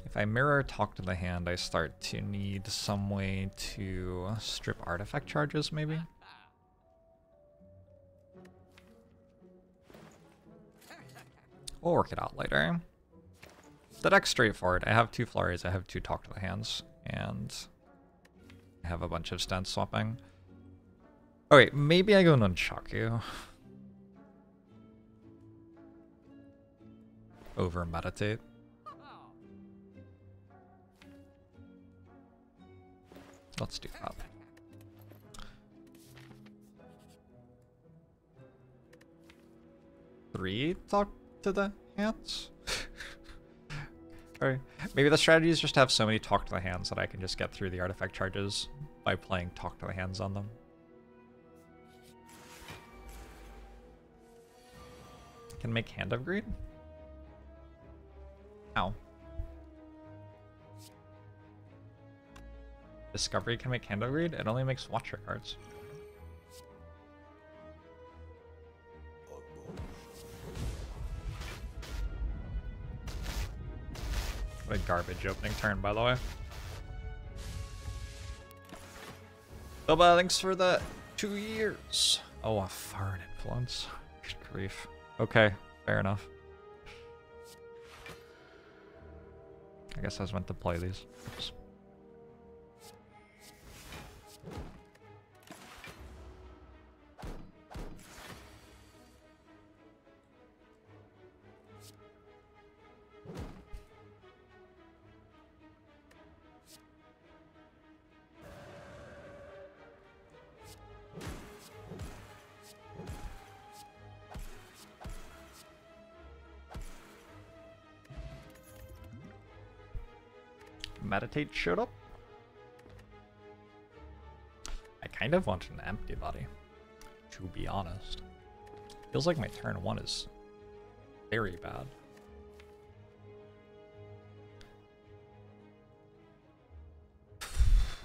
If I mirror talk to the hand, I start to need some way to strip artifact charges, maybe? We'll work it out later. The deck's straightforward. I have two flurries, I have two talk to the hands, and I have a bunch of stance swapping. Wait, maybe I go Nunchaku. Over meditate. Let's do that. Three talk to the hands? Or maybe the strategy is just to have so many talk to the hands that I can just get through the artifact charges by playing talk to the hands on them. Can make Hand of Greed? Ow. Discovery can make Hand of Greed? It only makes Watcher cards. What a garbage opening turn, by the way. Boba, thanks for the two years. Oh, a foreign influence. Good grief. Okay, fair enough. I guess I was meant to play these. Oops. Meditate showed up. I kind of want an empty body, to be honest. Feels like my turn one is very bad.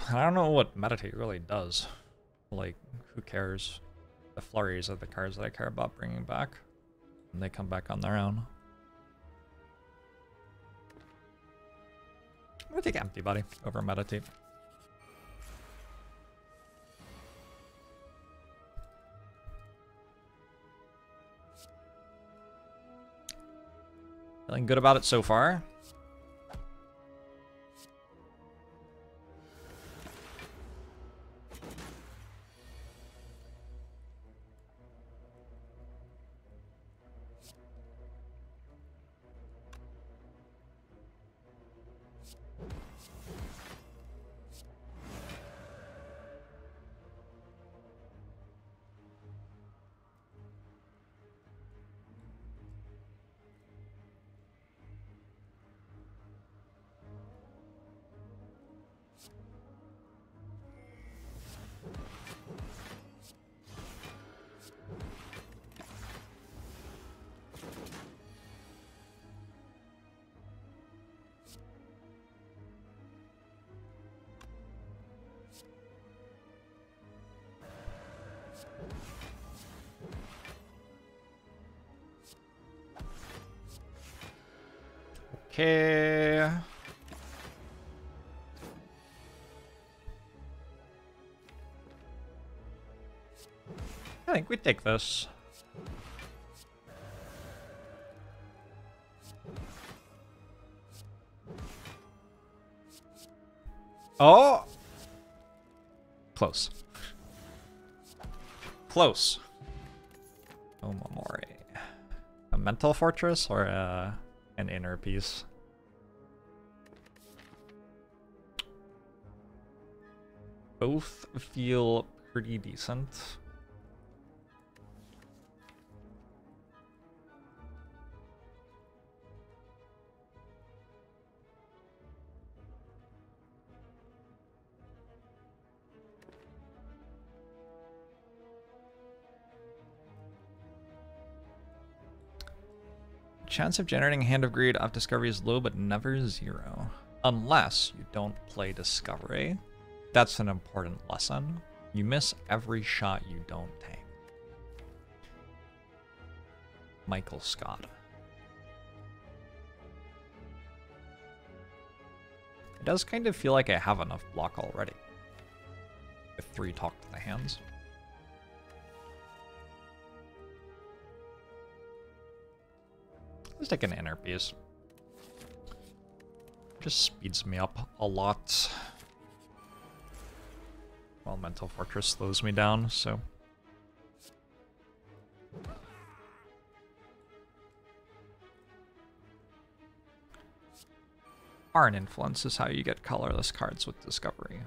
I don't know what meditate really does. Like, who cares? The flurries are the cards that I care about bringing back. And they come back on their own. Gonna take Empty Body over Meditate. Feeling good about it so far. We take this. Oh! Close. Close. Omamori. A mental fortress or uh, an inner peace? Both feel pretty decent. Chance of generating Hand of Greed off Discovery is low, but never zero. Unless you don't play Discovery. That's an important lesson. You miss every shot you don't take. Michael Scott. It does kind of feel like I have enough block already. With three talk to the hands. Let's take an inner peace. Just speeds me up a lot. Well, Mental Fortress slows me down, so... Arn Influence is how you get colorless cards with Discovery.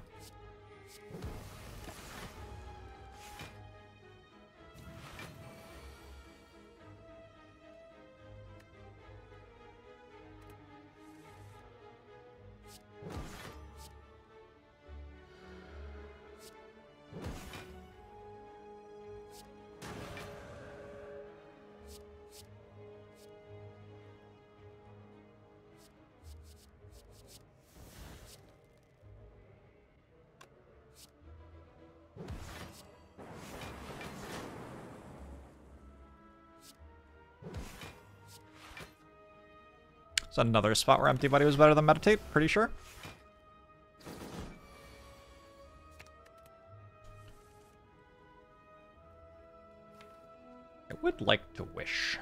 It's another spot where Empty Body was better than Meditate, pretty sure. I would like to wish.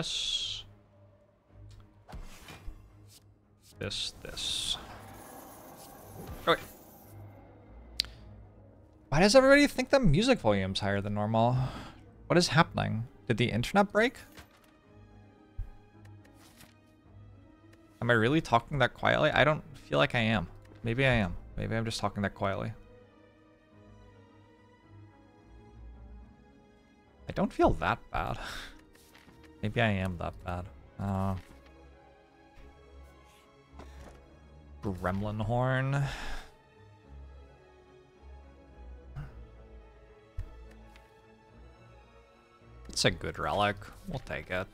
This. This, this. Okay. Why does everybody think the music volume's higher than normal? What is happening? Did the internet break? Am I really talking that quietly? I don't feel like I am. Maybe I am. Maybe I'm just talking that quietly. I don't feel that bad. Maybe I am that bad. Uh, Gremlin Horn. It's a good relic. We'll take it.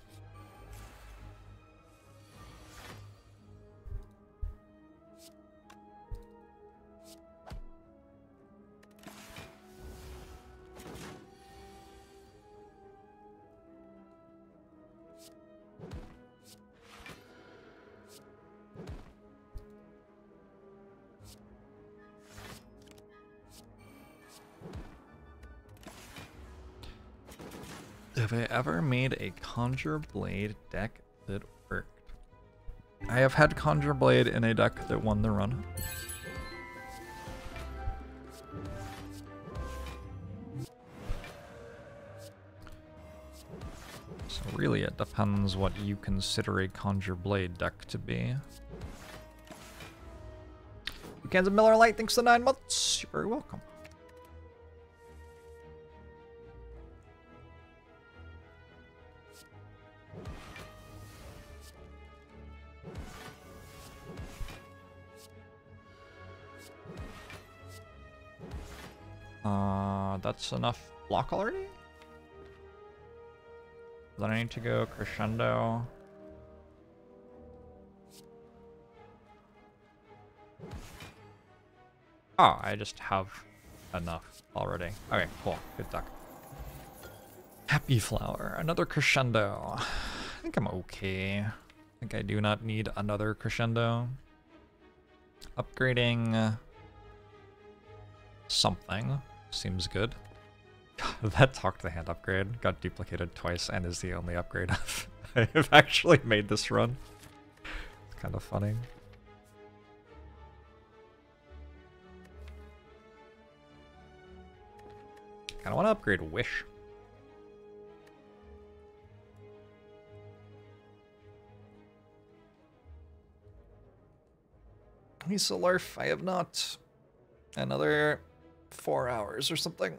Conjure Blade deck that worked? I have had Conjure Blade in a deck that won the run. So really it depends what you consider a Conjure Blade deck to be. Kansas Miller Light, thanks for nine months. You're very welcome. That's enough block already? Then I need to go crescendo. Oh, I just have enough already. Okay, cool. Good duck. Happy flower. Another crescendo. I think I'm okay. I think I do not need another crescendo. Upgrading something seems good. that talk to the hand upgrade got duplicated twice and is the only upgrade I have actually made this run. It's kind of funny. I kind of want to upgrade Wish. He's a Larf. I have not. Another four hours or something.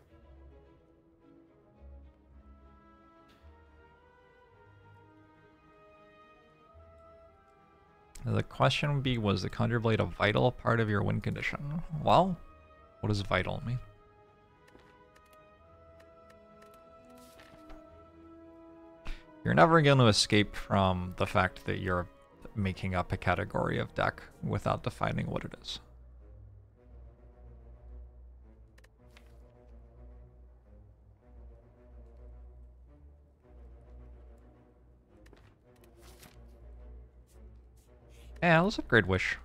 The question would be, was the Conjure Blade a vital part of your win condition? Well, what does vital mean? You're never going to escape from the fact that you're making up a category of deck without defining what it is. Yeah, let's upgrade Wish.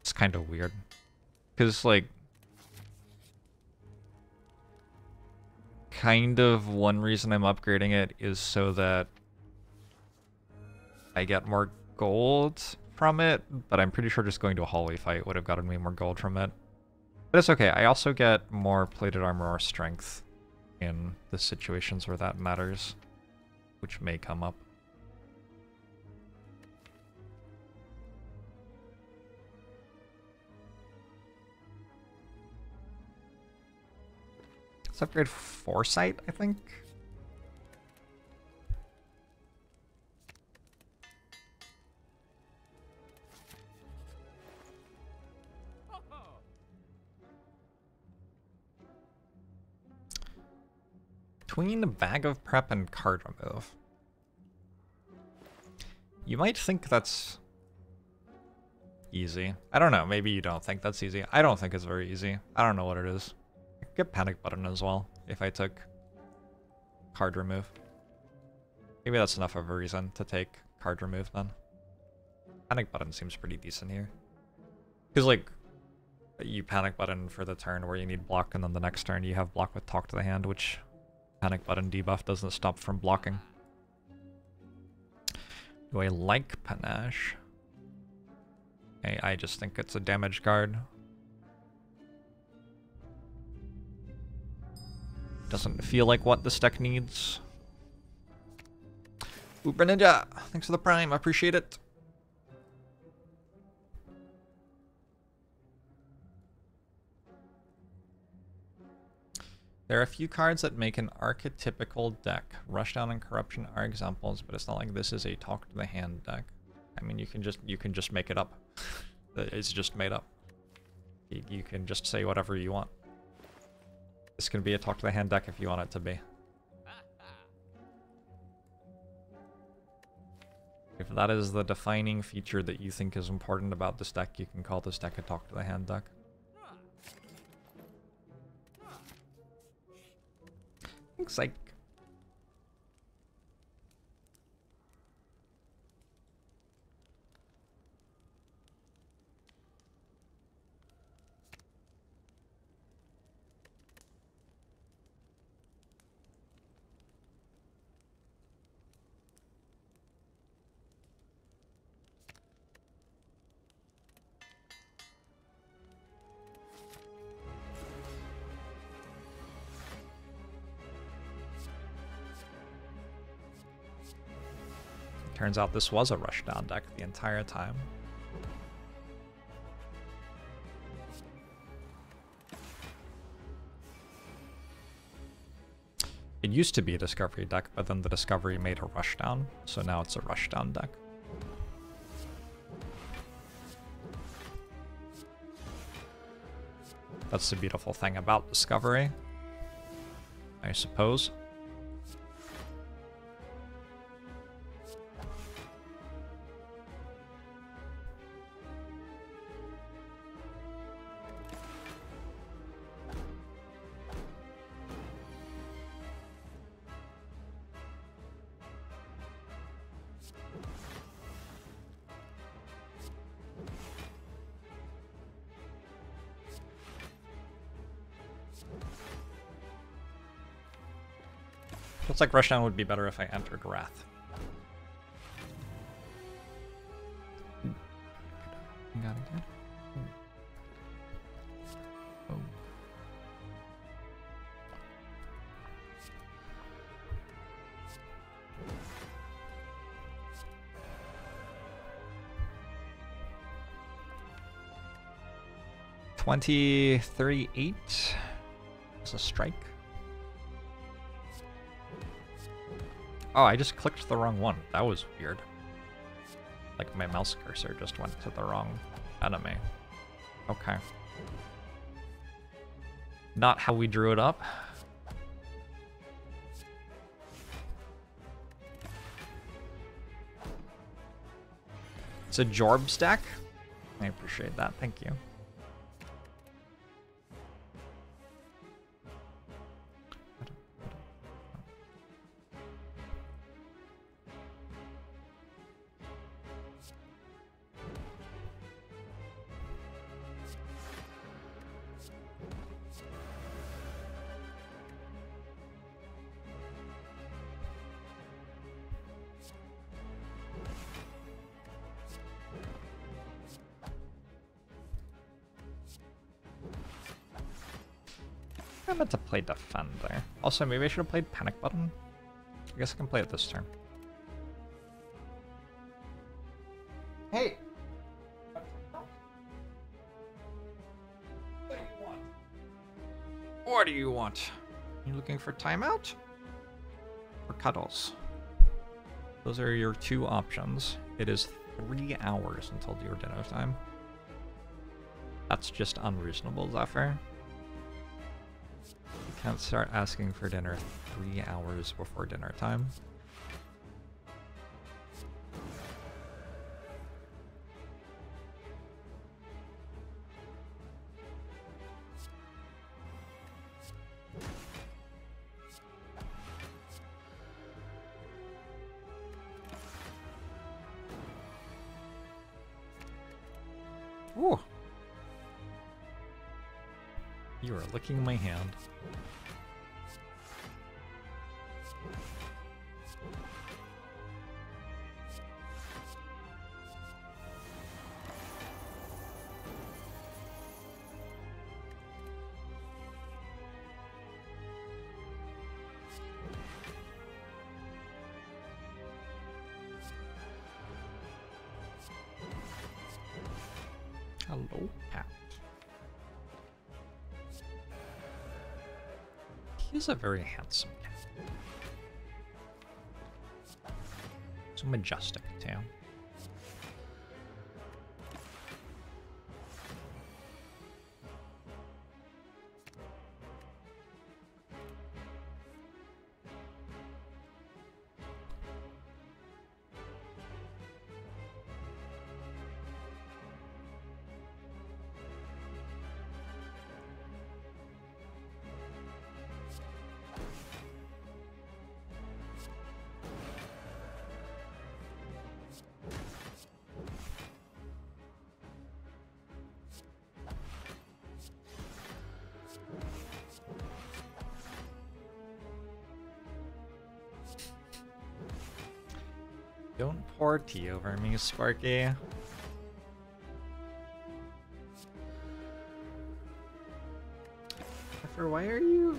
It's kind of weird. Because, like... Kind of one reason I'm upgrading it is so that I get more gold from it, but I'm pretty sure just going to a hallway fight would have gotten me more gold from it. But it's okay, I also get more plated armor or strength in the situations where that matters, which may come up. Let's upgrade Foresight, I think. Between the Bag of Prep and Card Remove. You might think that's easy. I don't know, maybe you don't think that's easy. I don't think it's very easy. I don't know what it is get panic button as well if I took card remove. Maybe that's enough of a reason to take card remove then. Panic button seems pretty decent here. Because like, you panic button for the turn where you need block and then the next turn you have block with talk to the hand, which panic button debuff doesn't stop from blocking. Do I like Panache? Okay, I just think it's a damage card. Doesn't feel like what this deck needs. Uber Ninja, thanks for the prime, I appreciate it. There are a few cards that make an archetypical deck. Rushdown and Corruption are examples, but it's not like this is a talk to the hand deck. I mean, you can just you can just make it up. it's just made up. You, you can just say whatever you want. This can be a talk to the hand deck if you want it to be. If that is the defining feature that you think is important about this deck, you can call this deck a talk to the hand deck. Looks like Turns out this was a rushdown deck the entire time. It used to be a Discovery deck, but then the Discovery made a rushdown, so now it's a rushdown deck. That's the beautiful thing about Discovery, I suppose. Like Rushdown would be better if I entered Wrath. Got it. Oh. Twenty thirty-eight is a strike. Oh, I just clicked the wrong one. That was weird. Like my mouse cursor just went to the wrong enemy. Okay. Not how we drew it up. It's a Jorb stack. I appreciate that. Thank you. Also, maybe I should have played panic button. I guess I can play it this turn. Hey. What do you want? What do you want? You looking for timeout? Or cuddles? Those are your two options. It is three hours until your dinner time. That's just unreasonable, Zephyr. Can't start asking for dinner three hours before dinner time. Ooh. You are licking my hand. He's a very handsome cat. So majestic, too. Tea over me, Sparky. Pepper, why are you...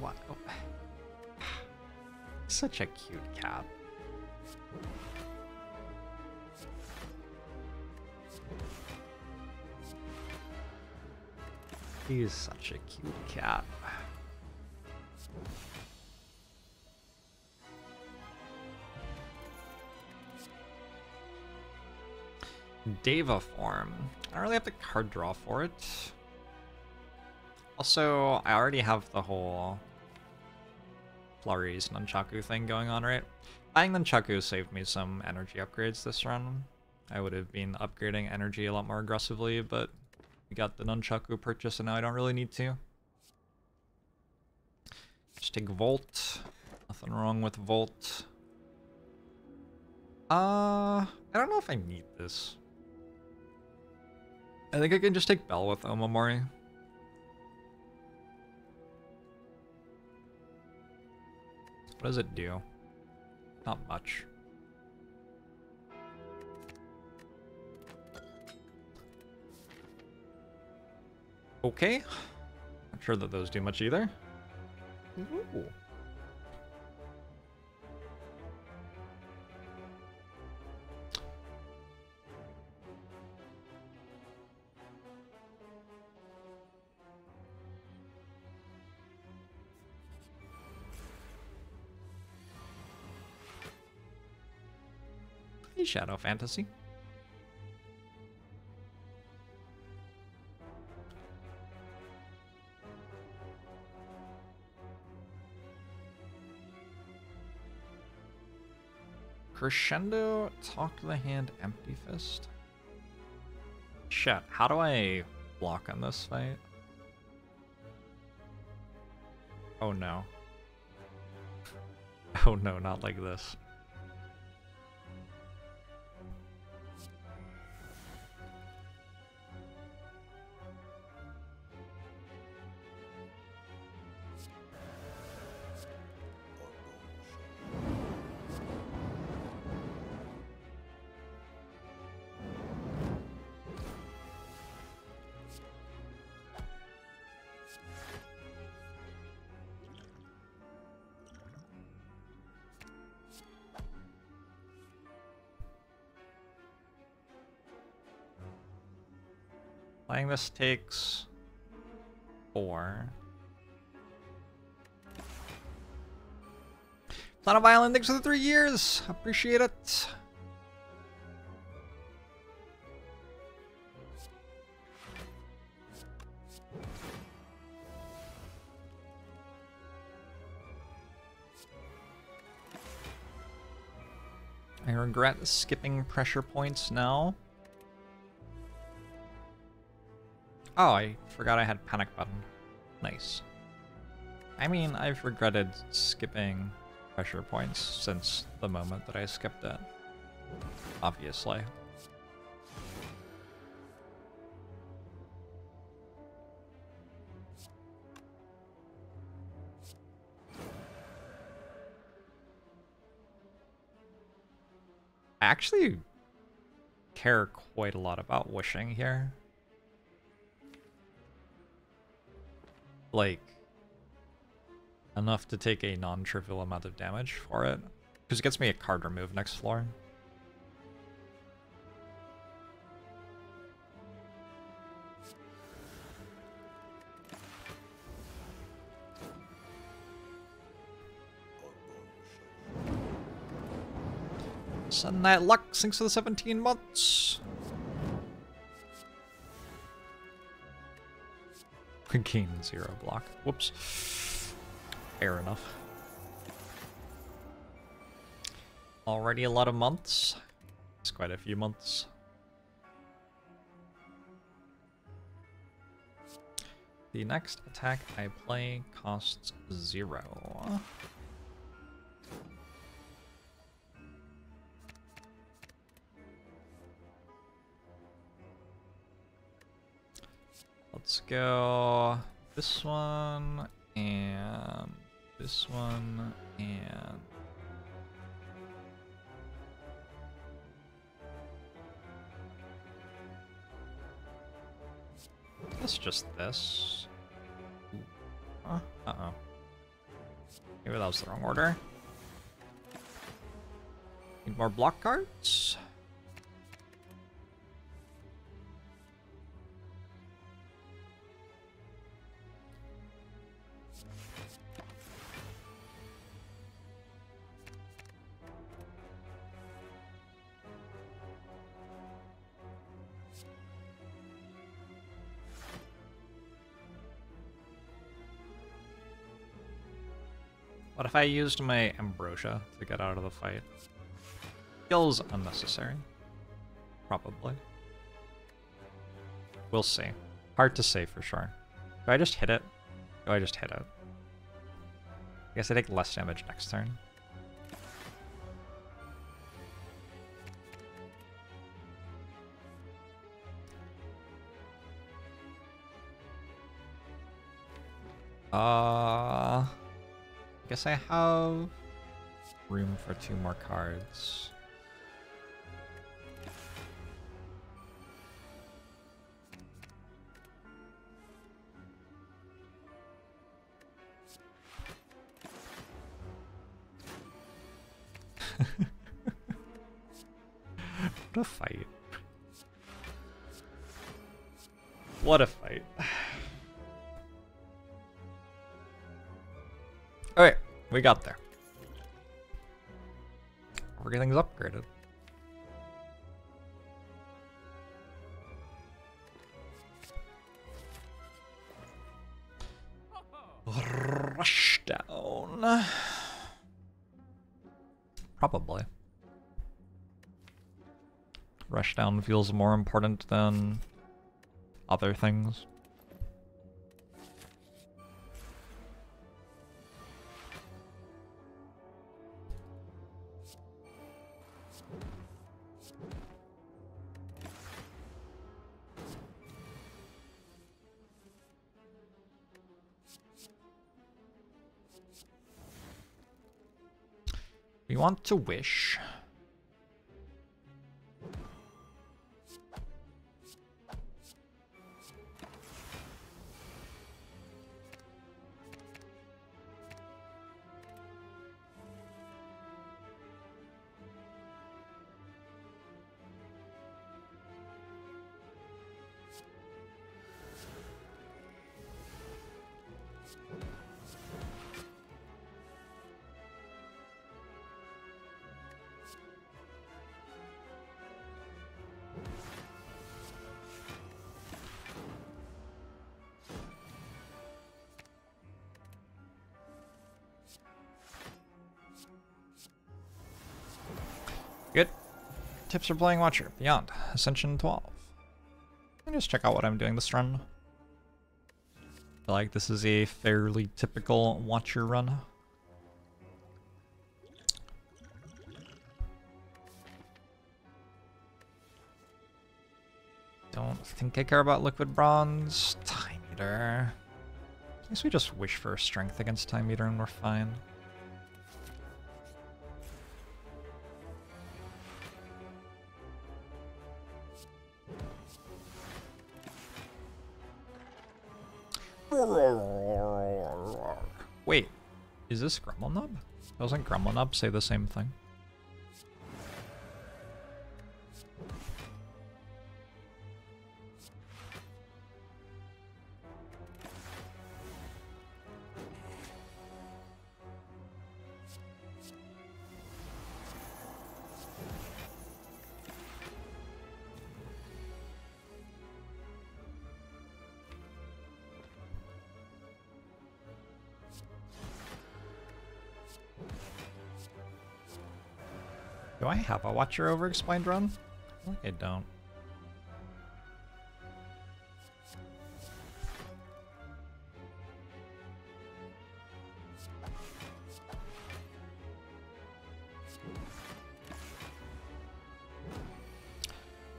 What? Oh. Such a cute cat. He's such a cute cat. Deva form. I don't really have the card draw for it. Also, I already have the whole Flurries Nunchaku thing going on, right? Buying Nunchaku saved me some energy upgrades this run. I would have been upgrading energy a lot more aggressively, but we got the Nunchaku purchase and now I don't really need to. Just take Volt. Nothing wrong with Volt. Uh, I don't know if I need this. I think I can just take Bell with Omamori. What does it do? Not much. Okay. Not sure that those do much either. Mm-hmm. Ooh. Shadow Fantasy. Crescendo, talk the hand, empty fist. Shit, how do I block on this fight? Oh no. Oh no, not like this. Playing this takes four. Planet Island, thanks for the three years. Appreciate it. I regret skipping pressure points now. Oh, I forgot I had panic button. Nice. I mean, I've regretted skipping pressure points since the moment that I skipped it. Obviously. I actually care quite a lot about wishing here. Like enough to take a non-trivial amount of damage for it. Because it gets me a card remove next floor. Sudden that Luck sinks to the 17 months. Gain zero block. Whoops. Fair enough. Already a lot of months. It's quite a few months. The next attack I play costs zero. Let's go this one and this one and That's just this. Uh-oh. Maybe that was the wrong order. Need more block cards? If I used my Ambrosia to get out of the fight? Feels unnecessary. Probably. We'll see. Hard to say for sure. Do I just hit it? Do I just hit it? I guess I take less damage next turn. Uh... Guess I have room for two more cards. what a fight. What a we got there. Everything's upgraded. Rush down. Probably. Rush down feels more important than other things. Want to wish. Tips for playing Watcher. Beyond. Ascension 12. Let me just check out what I'm doing this run. Like this is a fairly typical Watcher run. Don't think I care about Liquid Bronze. Time Eater. I guess we just wish for strength against Time Eater and we're fine. Is this Grumble Nub? Doesn't Grumble Nub say the same thing? Do I have a Watcher over explained run? I like I don't.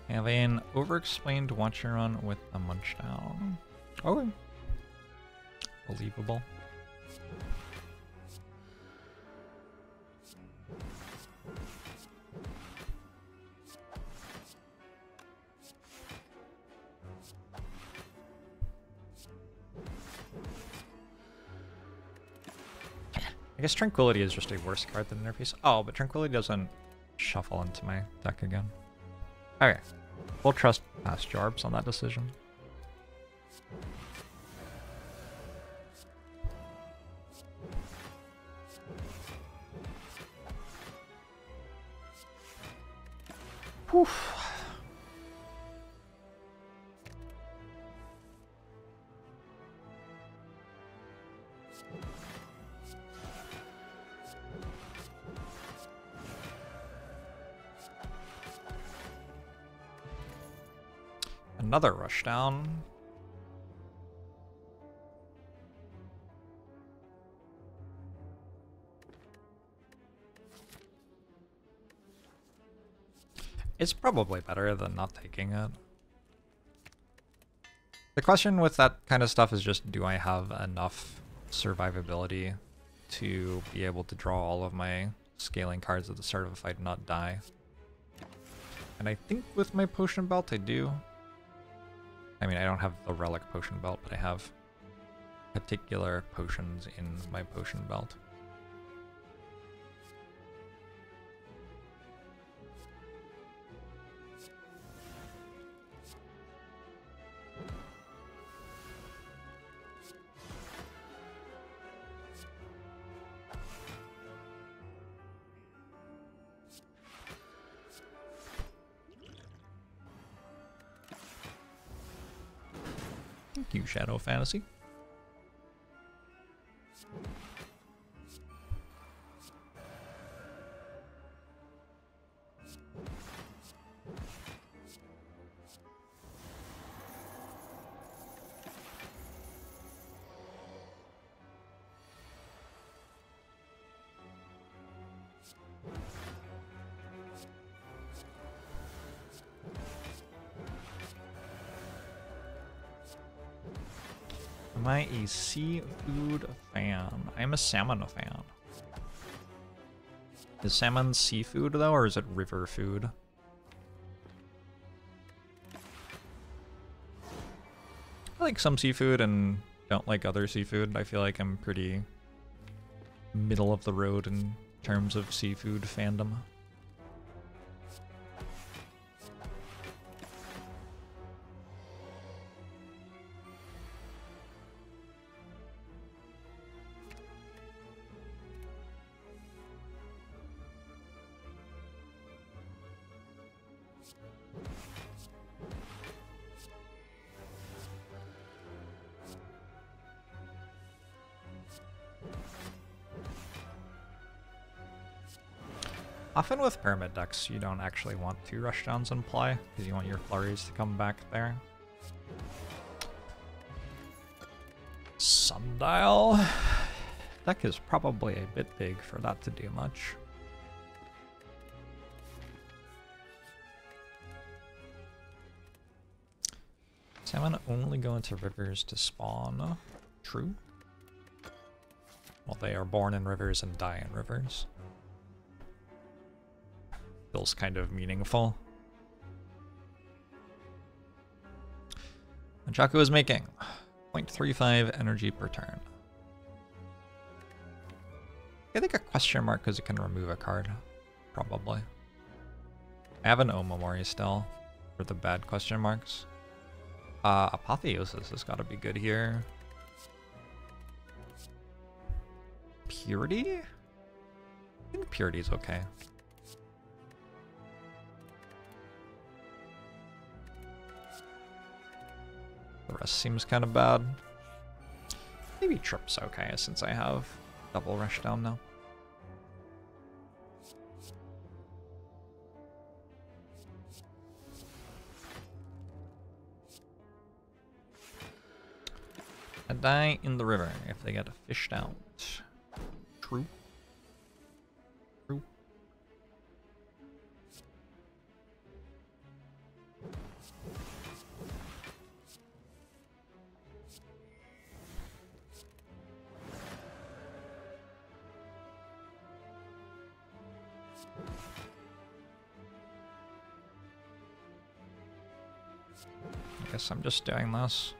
Have an over-explained Watcher run with a Munchdown. Okay. Believable. Tranquility is just a worse card than Interface. Oh, but Tranquility doesn't shuffle into my deck again. Okay. We'll trust past Jorbs on that decision. Down. It's probably better than not taking it. The question with that kind of stuff is just, do I have enough survivability to be able to draw all of my scaling cards at the start of a fight not die. And I think with my potion belt I do. I mean, I don't have the relic potion belt, but I have particular potions in my potion belt. Shadow Fantasy. Seafood fan? I'm a salmon fan. Is salmon seafood though, or is it river food? I like some seafood and don't like other seafood. I feel like I'm pretty middle of the road in terms of seafood fandom. You don't actually want two rushdowns in play, because you want your flurries to come back there. Sundial. Deck is probably a bit big for that to do much. Salmon only go into rivers to spawn. True. Well, they are born in rivers and die in rivers feels kind of meaningful. Chaco is making 0.35 energy per turn. I think a question mark because it can remove a card. Probably. I have an Omamori still for the bad question marks. Uh, Apotheosis has got to be good here. Purity? I think Purity's okay. The rest seems kind of bad. Maybe Trip's okay since I have double rush down now. I die in the river if they get a fished out. True. I'm just doing this.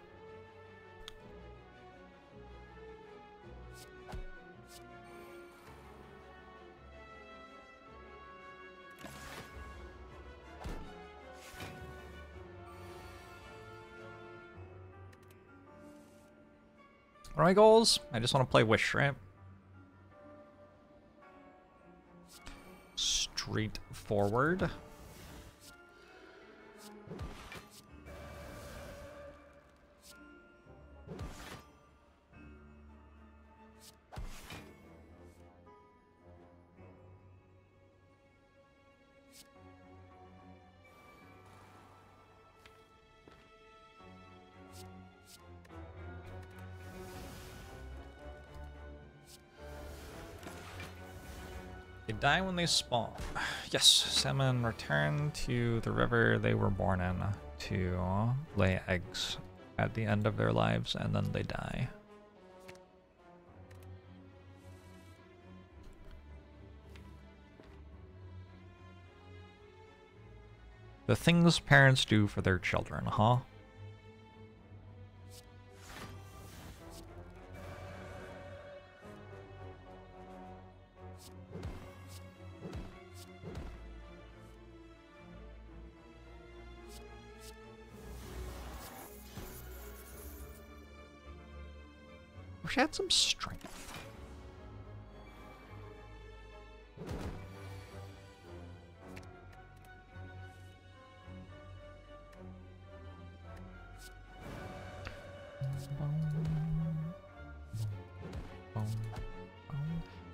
What are my goals? I just want to play Wish, right? Straightforward. forward. spawn. Yes, salmon return to the river they were born in to lay eggs at the end of their lives and then they die. The things parents do for their children, huh? Had some strength.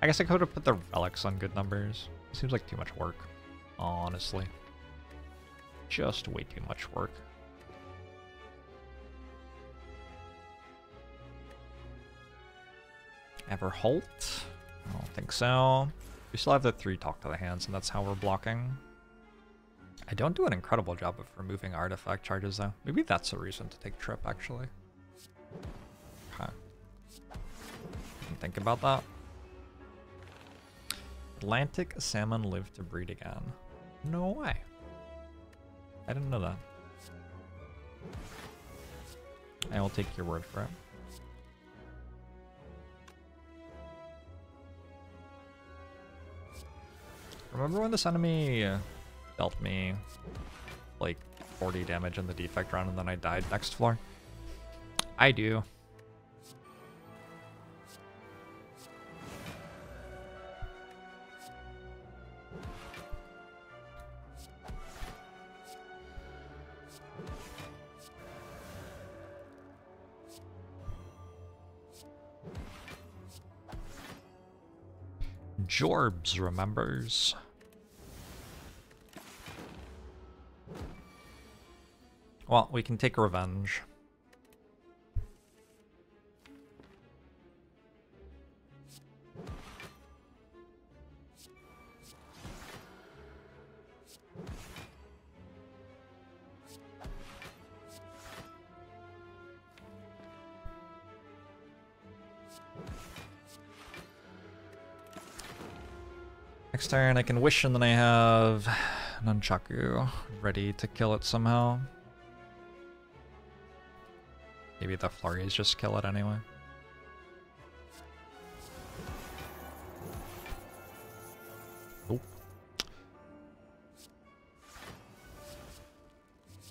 I guess I could have put the relics on good numbers. seems like too much work, honestly. Just way too much work. Ever halt? I don't think so. We still have the three talk to the hands, and that's how we're blocking. I don't do an incredible job of removing artifact charges, though. Maybe that's a reason to take trip, actually. Okay. Think about that. Atlantic salmon live to breed again. No way. I didn't know that. I will take your word for it. Remember when this enemy dealt me like 40 damage in the defect round and then I died next floor? I do. Jorbs remembers. Well, we can take revenge. Next turn I can wish and then I have Nunchaku ready to kill it somehow. Maybe the flurries just kill it anyway. Oh.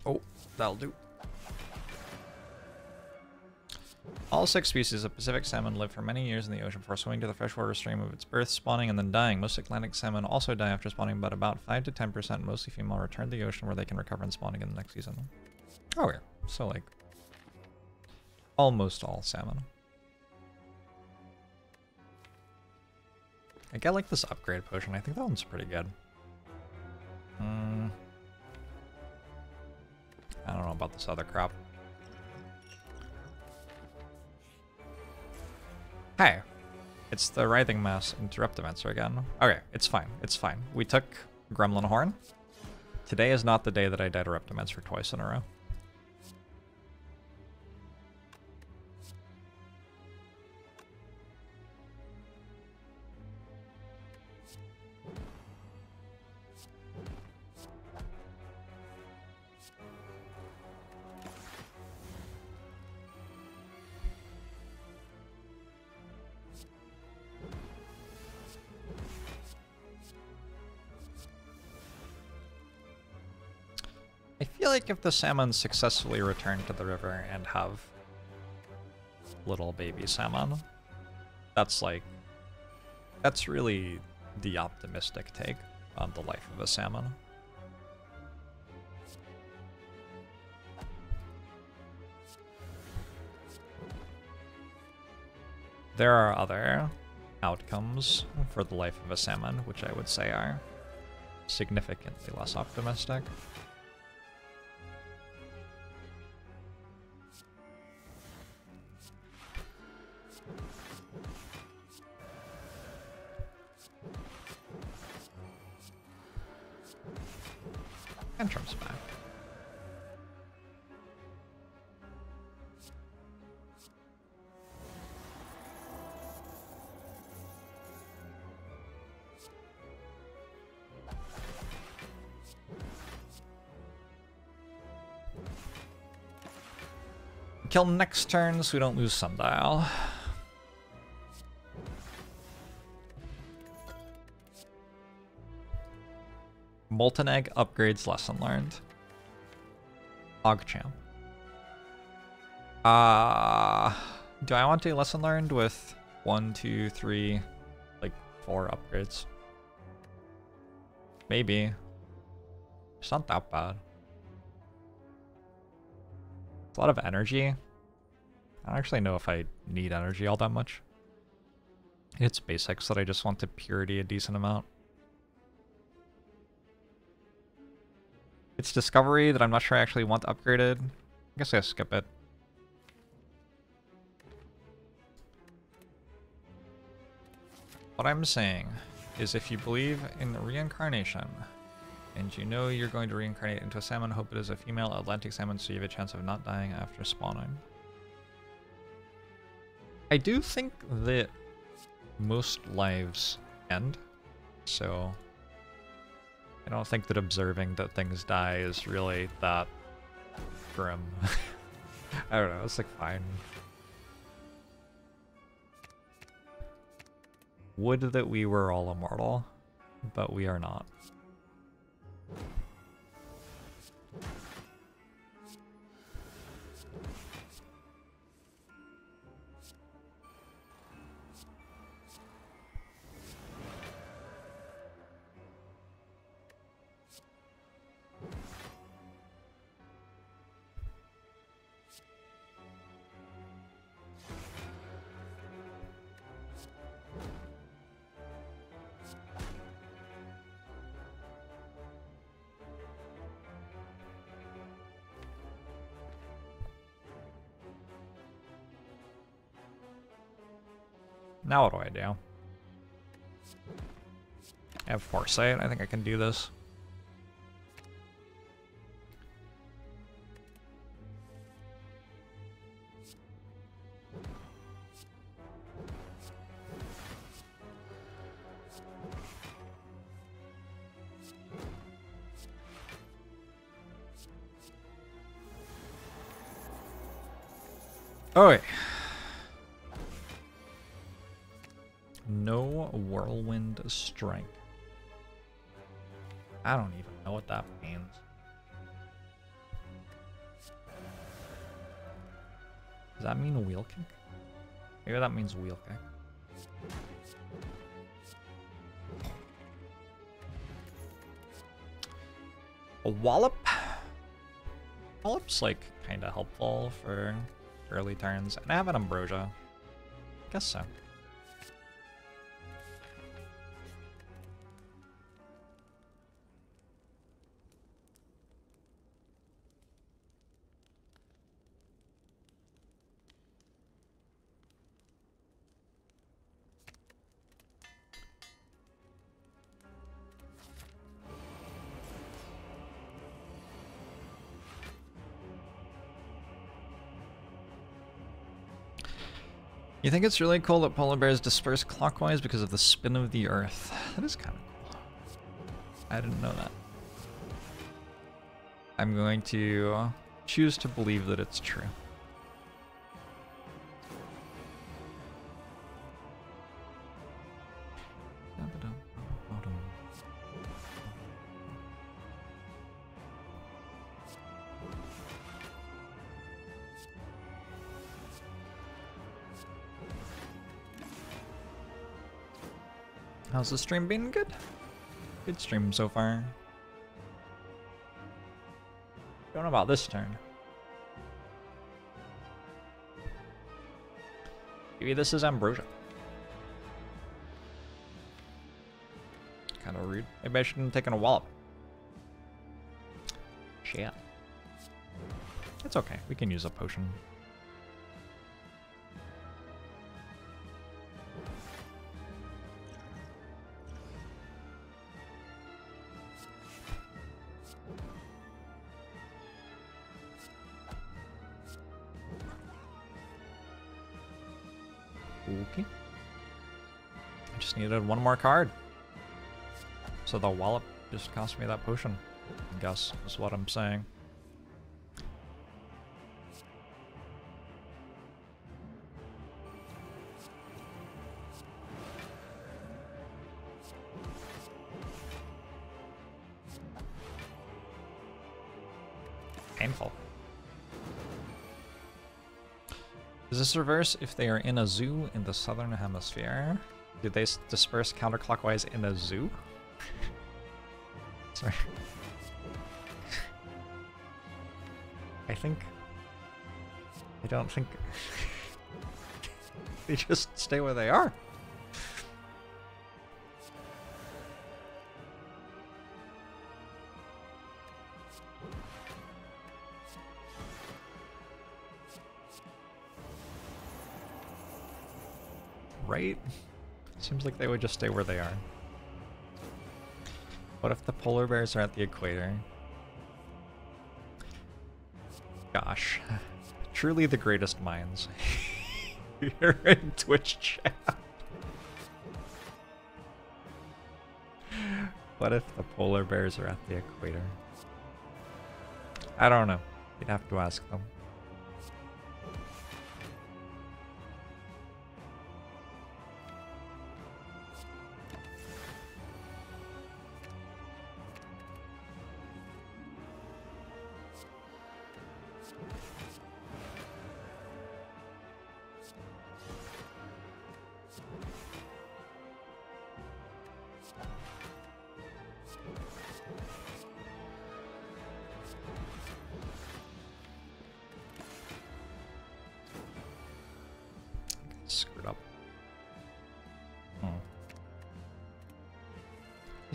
Oh, that'll do. All six species of Pacific salmon live for many years in the ocean before swimming to the freshwater stream of its birth, spawning, and then dying. Most Atlantic salmon also die after spawning, but about 5 to 10%, mostly female, return to the ocean where they can recover and spawn again the next season. Oh yeah, so like almost all salmon. I get like this upgrade potion. I think that one's pretty good. Hmm. I don't know about this other crop. Hey, it's the Writhing Mass interrupt Interruptomancer again. Okay, it's fine. It's fine. We took Gremlin Horn. Today is not the day that I died for twice in a row. Like if the salmon successfully return to the river and have little baby salmon, that's like, that's really the optimistic take on the life of a salmon. There are other outcomes for the life of a salmon, which I would say are significantly less optimistic. Kill next turn so we don't lose Sundial. Molten Egg upgrades lesson learned. Ogchamp. Uh, do I want to lesson learned with one, two, three, like four upgrades? Maybe. It's not that bad. It's a lot of energy. I don't actually know if I need energy all that much. It's basics that I just want to purity a decent amount. It's discovery that I'm not sure I actually want upgraded. I guess I skip it. What I'm saying is if you believe in reincarnation, and you know you're going to reincarnate into a salmon, hope it is a female Atlantic salmon so you have a chance of not dying after spawning. I do think that most lives end, so I don't think that observing that things die is really that grim. I don't know, it's like fine. Would that we were all immortal, but we are not. Now what do I do? I have Foresight. I think I can do this. Wallop's like kind of helpful for early turns. And I have an ambrosia. I Guess so. Think it's really cool that polar bears disperse clockwise because of the spin of the earth. That is kind of cool. I didn't know that. I'm going to choose to believe that it's true. How's the stream been? Good. Good stream so far. Don't know about this turn. Maybe this is Ambrosia. Kind of rude. Maybe I shouldn't have taken a wallop. Shit. It's okay. We can use a potion. more card. So the wallop just cost me that potion, I guess, is what I'm saying. Painful. Is this reverse if they are in a zoo in the southern hemisphere? Do they disperse counterclockwise in a zoo? Sorry. I think... I don't think... they just stay where they are. They would just stay where they are. What if the polar bears are at the equator? Gosh. Truly the greatest minds. You're in Twitch chat. What if the polar bears are at the equator? I don't know. You'd have to ask them.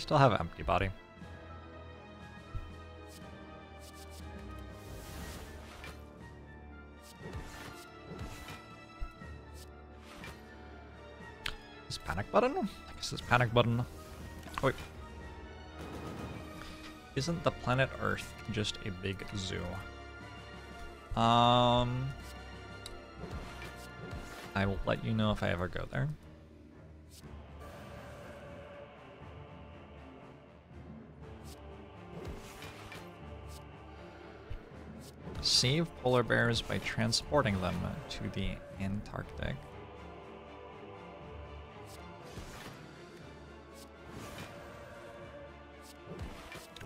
Still have an empty body. This panic button? I guess this panic button. Oh, wait. Isn't the planet Earth just a big zoo? Um, I will let you know if I ever go there. Save polar bears by transporting them to the Antarctic.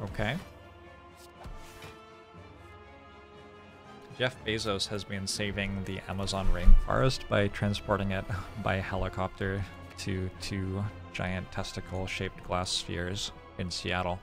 Okay. Jeff Bezos has been saving the Amazon rainforest by transporting it by helicopter to two giant testicle shaped glass spheres in Seattle.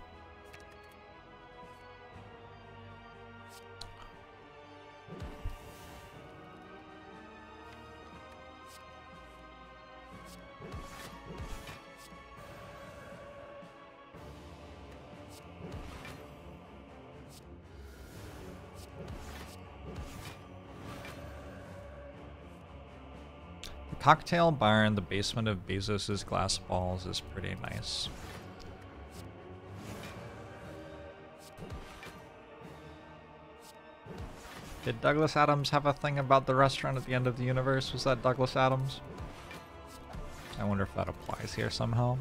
Cocktail bar in the basement of Bezos's glass balls is pretty nice. Did Douglas Adams have a thing about the restaurant at the end of the universe? Was that Douglas Adams? I wonder if that applies here somehow.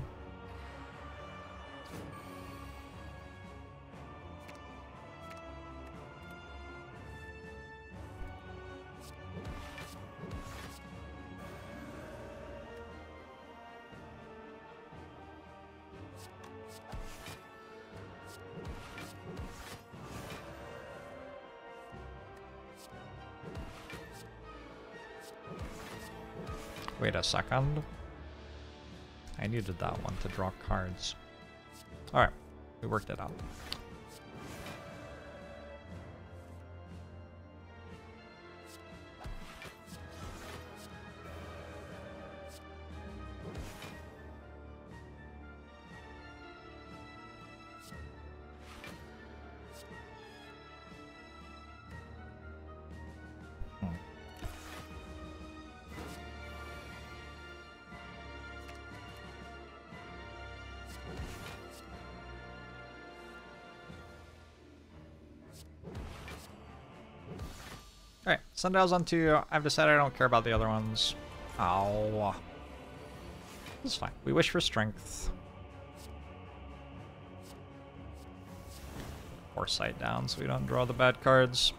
Second. I needed that one to draw cards. Alright, we worked it out. Sundial's on two. I've decided I don't care about the other ones. Ow. It's fine. We wish for strength. Foresight down so we don't draw the bad cards.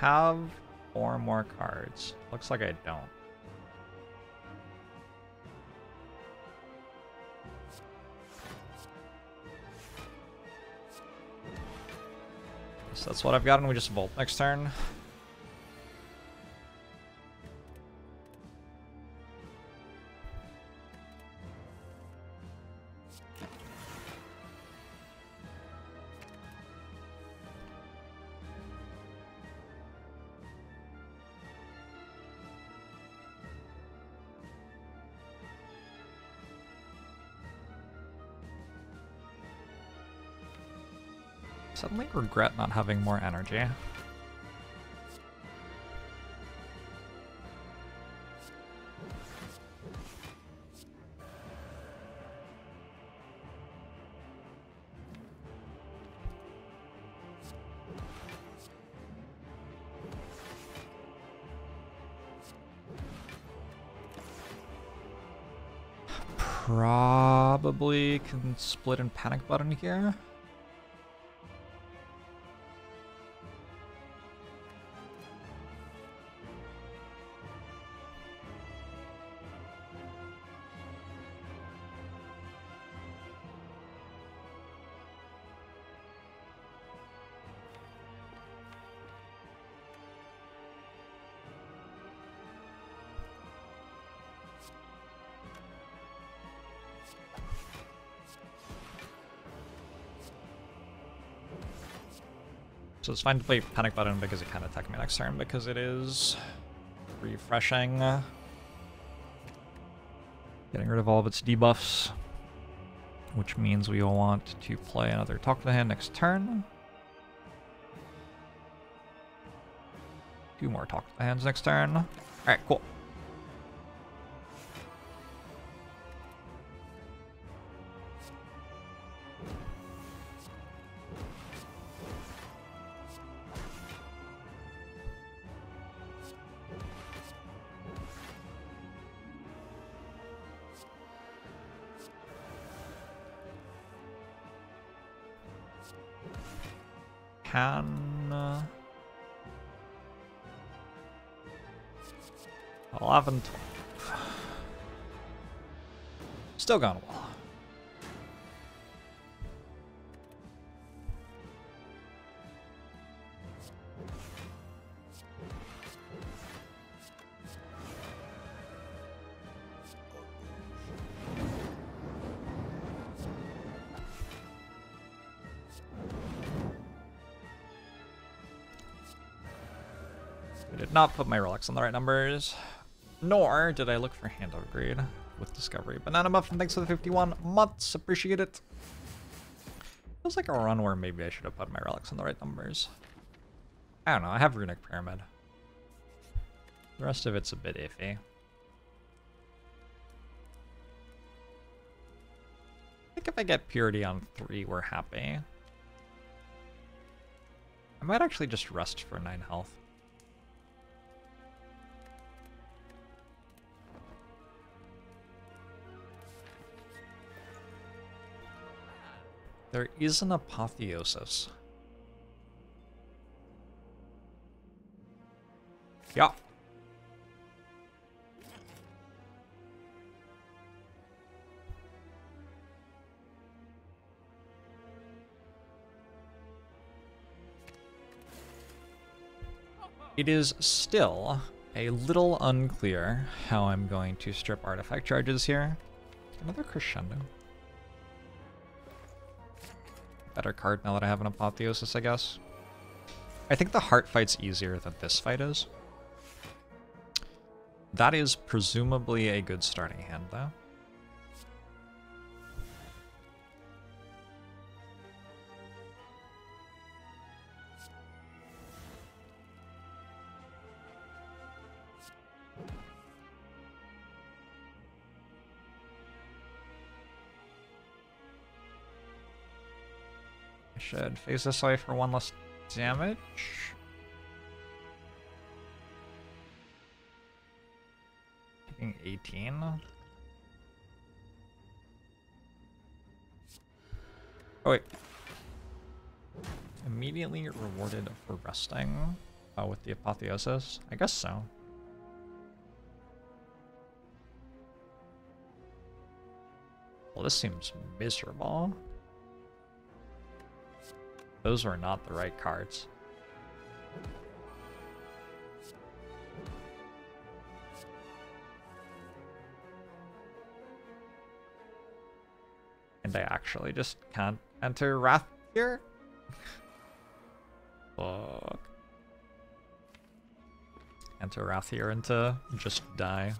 Have four more cards? Looks like I don't. So that's what I've got, and we just Volt next turn. Regret not having more energy. Probably can split and panic button here. So it's fine to play Panic Button because it can attack me next turn because it is refreshing. Getting rid of all of its debuffs. Which means we will want to play another Talk to the Hand next turn. Two more Talk to the Hands next turn. Alright, cool. 11, 12. Still gone did not put my relics on the right numbers. Nor did I look for hand upgrade with Discovery. Banana Muffin, thanks for the 51 months. Appreciate it. Feels like a run where maybe I should have put my relics in the right numbers. I don't know. I have Runic Pyramid. The rest of it's a bit iffy. I think if I get Purity on 3, we're happy. I might actually just rest for 9 health. There is an apotheosis. Yeah. It is still a little unclear how I'm going to strip artifact charges here. Another crescendo. Better card now that I have an Apotheosis, I guess. I think the heart fight's easier than this fight is. That is presumably a good starting hand, though. Should face this way for one less damage. Taking 18. Oh wait. Immediately rewarded for resting. uh, with the Apotheosis? I guess so. Well, this seems miserable. Those were not the right cards. And I actually just can't enter Wrath here? Fuck. Enter Wrath here and to just die.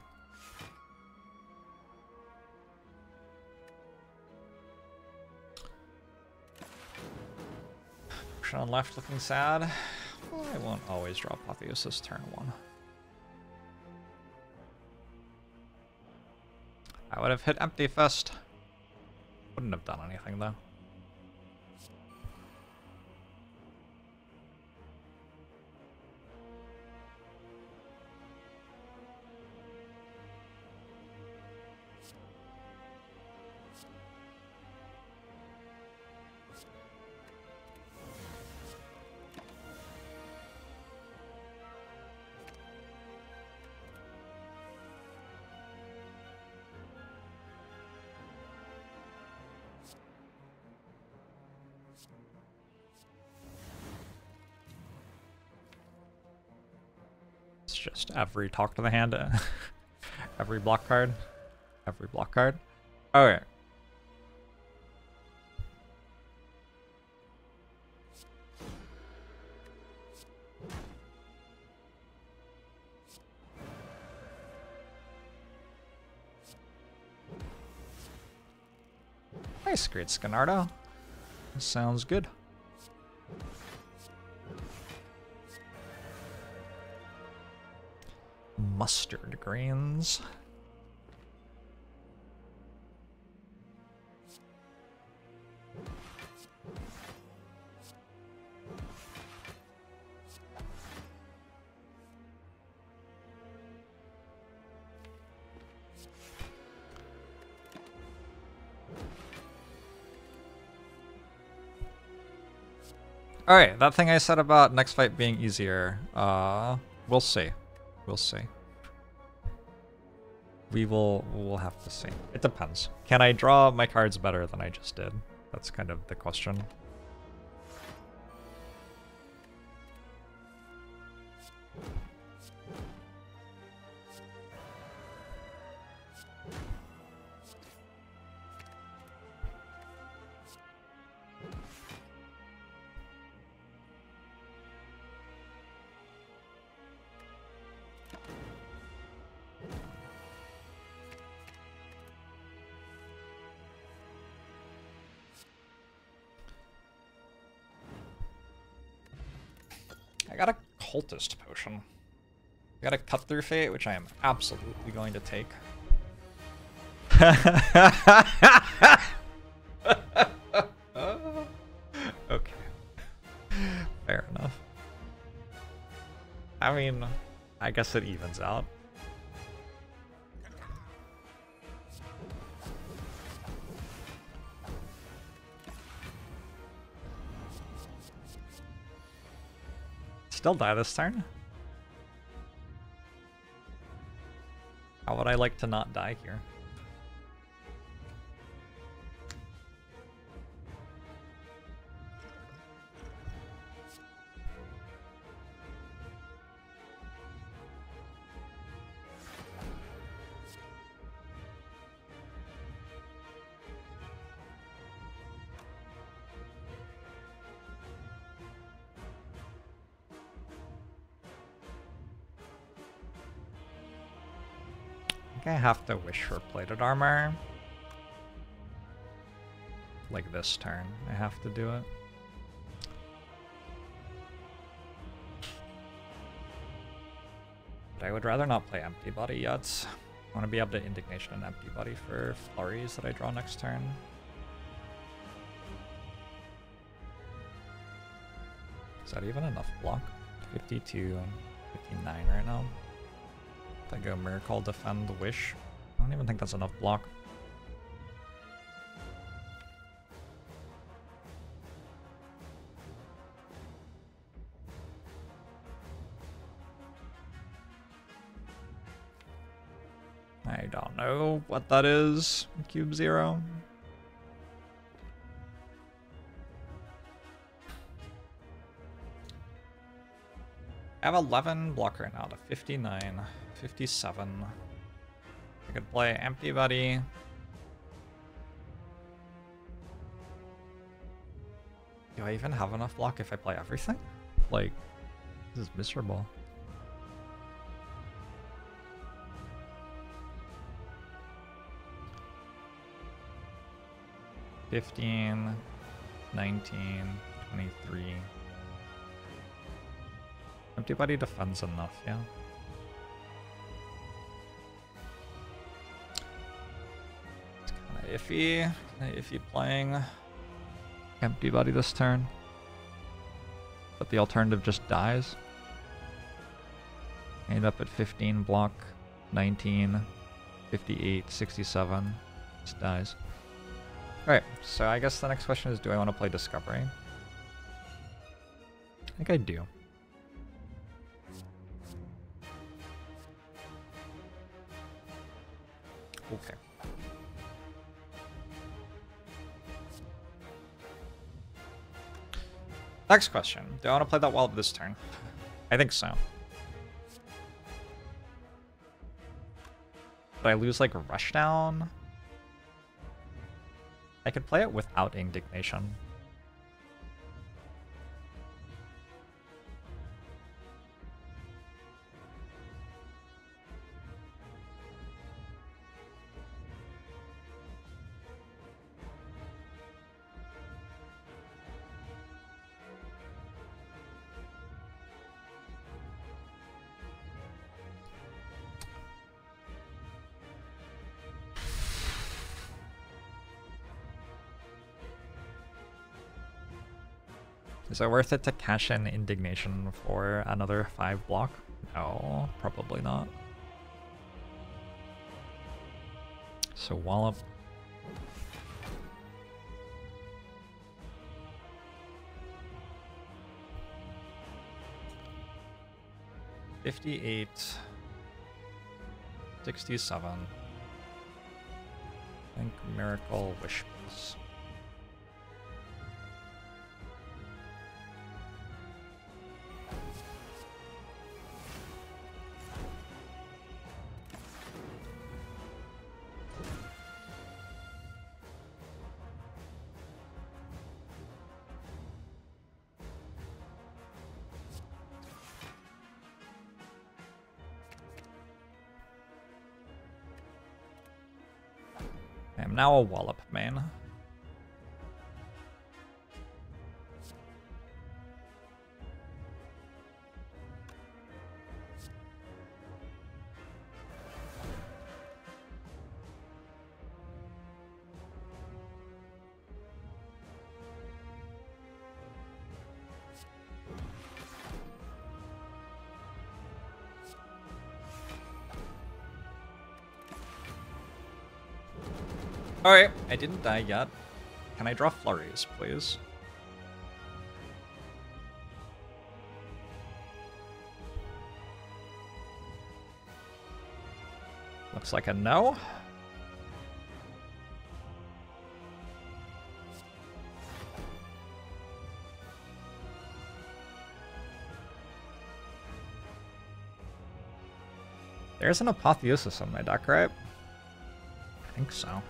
On left looking sad. Well, I won't always draw Apotheosis turn one. I would have hit Empty Fist. Wouldn't have done anything though. Every talk to the hand, uh, every block card, every block card. Okay. Nice, great Scanardo. Sounds good. Mustard greens. Alright, that thing I said about next fight being easier, uh, we'll see. We'll see. We will we'll have to see. It depends. Can I draw my cards better than I just did? That's kind of the question. Cultist potion. I got a cut through fate, which I am absolutely going to take. okay. Fair enough. I mean, I guess it evens out. Still die this turn? How would I like to not die here? Have to wish for plated armor. Like this turn, I have to do it. But I would rather not play empty body yet. I want to be able to indignation an empty body for flurries that I draw next turn. Is that even enough block? 52 and 59 right now. There go Miracle, Defend, Wish. I don't even think that's enough block. I don't know what that is. Cube zero. Have 11 block right now to 59, 57. I could play Empty Body. Do I even have enough block if I play everything? Like, this is miserable. Fifteen, nineteen, twenty-three. Empty body defends enough, yeah. It's kind of iffy, kind of iffy playing empty body this turn. But the alternative just dies. End up at 15 block, 19, 58, 67. Just dies. Alright, so I guess the next question is do I want to play Discovery? I think I do. Next question. Do I want to play that wild this turn? I think so. But I lose like Rushdown? I could play it without Indignation. Is it worth it to cash in Indignation for another 5 block? No, probably not. So Wallop. Fifty-eight, sixty-seven. I think Miracle Wish now a wallop Alright, I didn't die yet. Can I draw flurries, please? Looks like a no. There's an Apotheosis on my deck, right? I think so.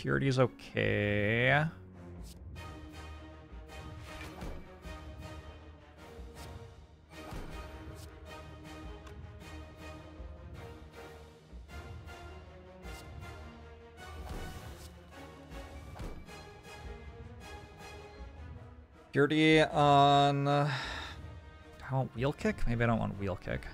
Purity's okay. Purity on... Uh, I want wheel kick? Maybe I don't want wheel kick.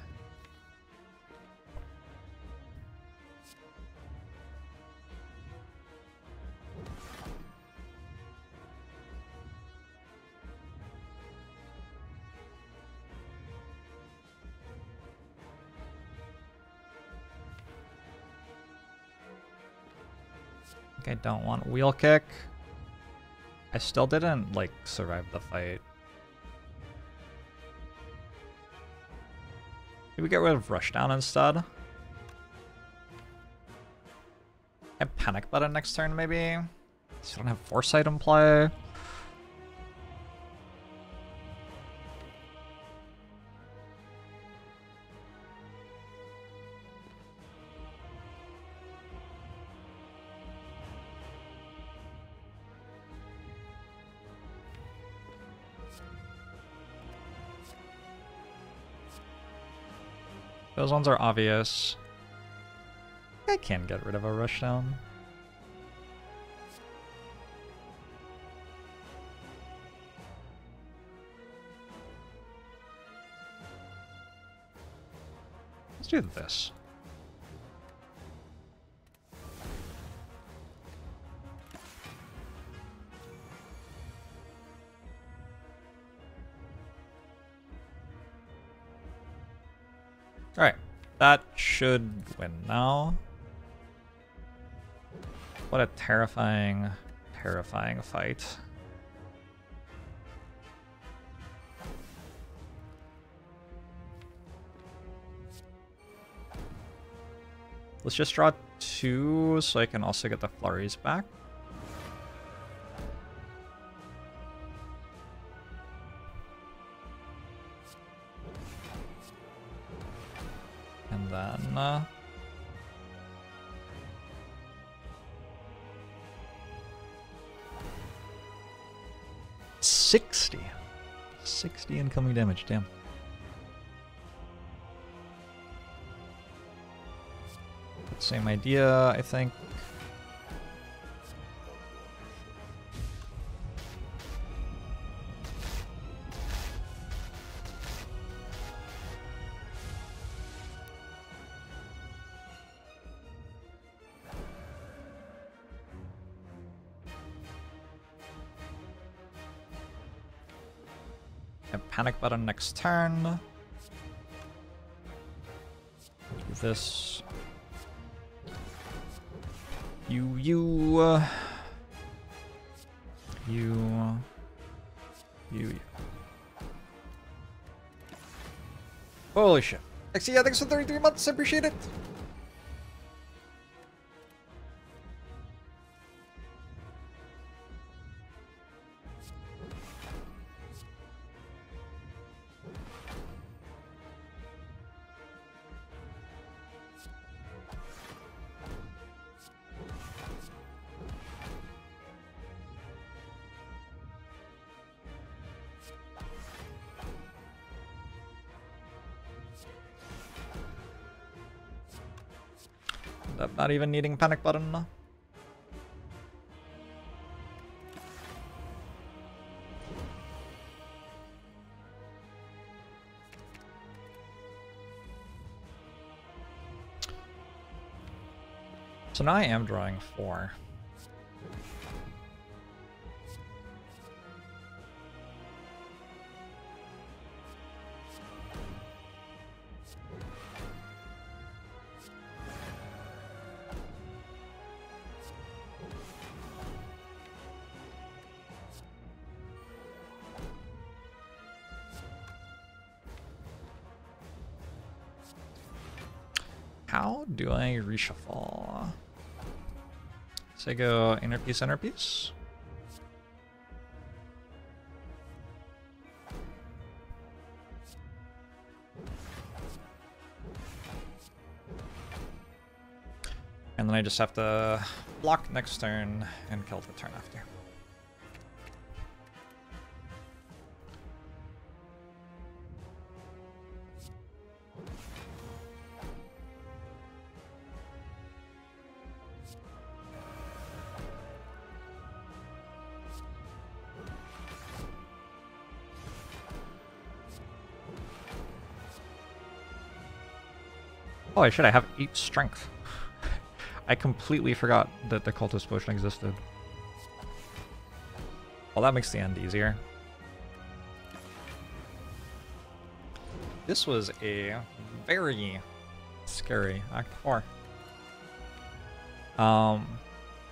Don't want wheel kick. I still didn't, like, survive the fight. Maybe we get rid of Rushdown instead. And Panic Button next turn, maybe? So I don't have Foresight in play. Those ones are obvious. I can get rid of a rushdown. Let's do this. Should win now. What a terrifying, terrifying fight. Let's just draw two so I can also get the flurries back. Damage, damn. Same idea, I think. Next turn. Do this. You, you, uh, you, you, you. Holy shit. Yeah, thanks for 33 months. I appreciate it. Not even needing panic button. So now I am drawing four. Reshuffle? So I go inner peace, inner peace. And then I just have to block next turn and kill the turn after. I should. I have 8 strength. I completely forgot that the cultist potion existed. Well, that makes the end easier. This was a very scary Act 4. Um,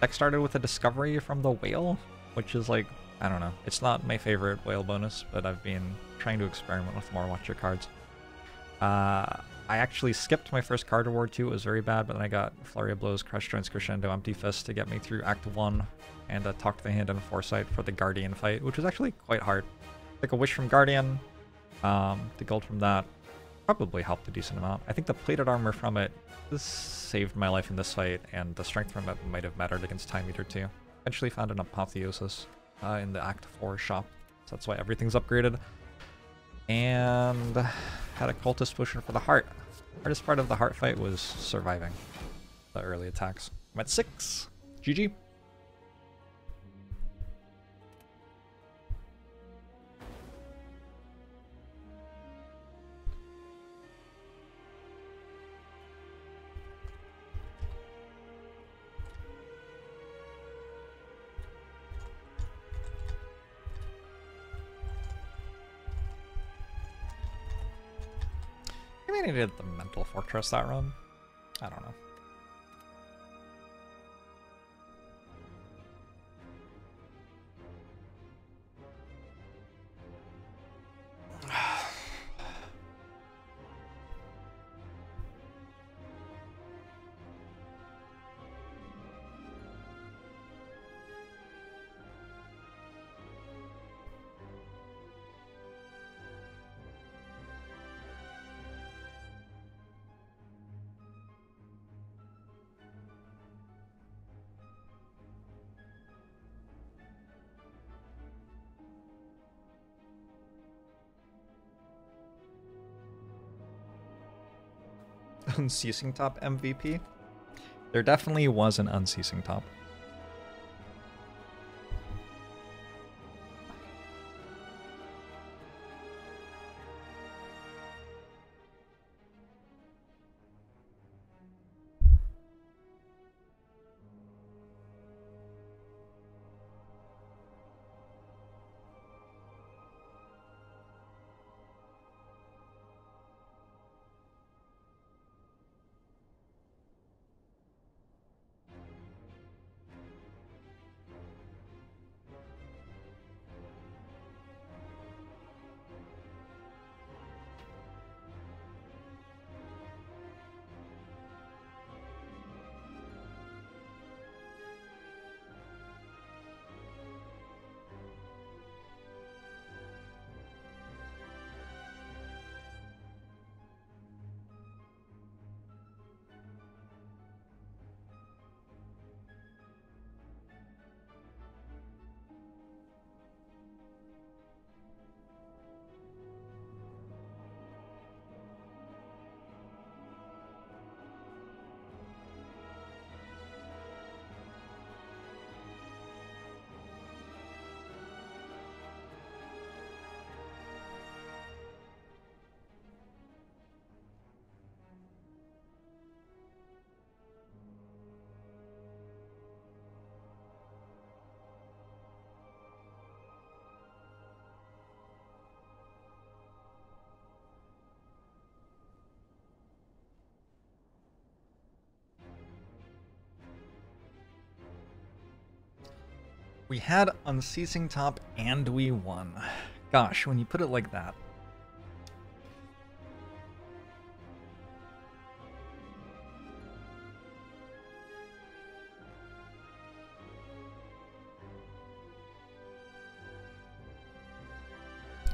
deck started with a discovery from the whale, which is like, I don't know. It's not my favorite whale bonus, but I've been trying to experiment with more watcher cards. Uh, I actually skipped my first card reward too. It was very bad, but then I got Flurry of Blows, Crush Joints, Crescendo, Empty Fist to get me through Act 1 and uh, Talk to the Hand and Foresight for the Guardian fight, which was actually quite hard. Like a Wish from Guardian, um, the gold from that probably helped a decent amount. I think the plated armor from it saved my life in this fight, and the strength from it might have mattered against Time Eater too. Eventually found an Apotheosis uh, in the Act 4 shop, so that's why everything's upgraded. And had a Cultist Potion for the heart. Hardest part of the heart fight was surviving the early attacks. I'm at 6. GG. Fortress that run. I don't know. Unceasing Top MVP? There definitely was an Unceasing Top. We had Unceasing Top and we won. Gosh, when you put it like that.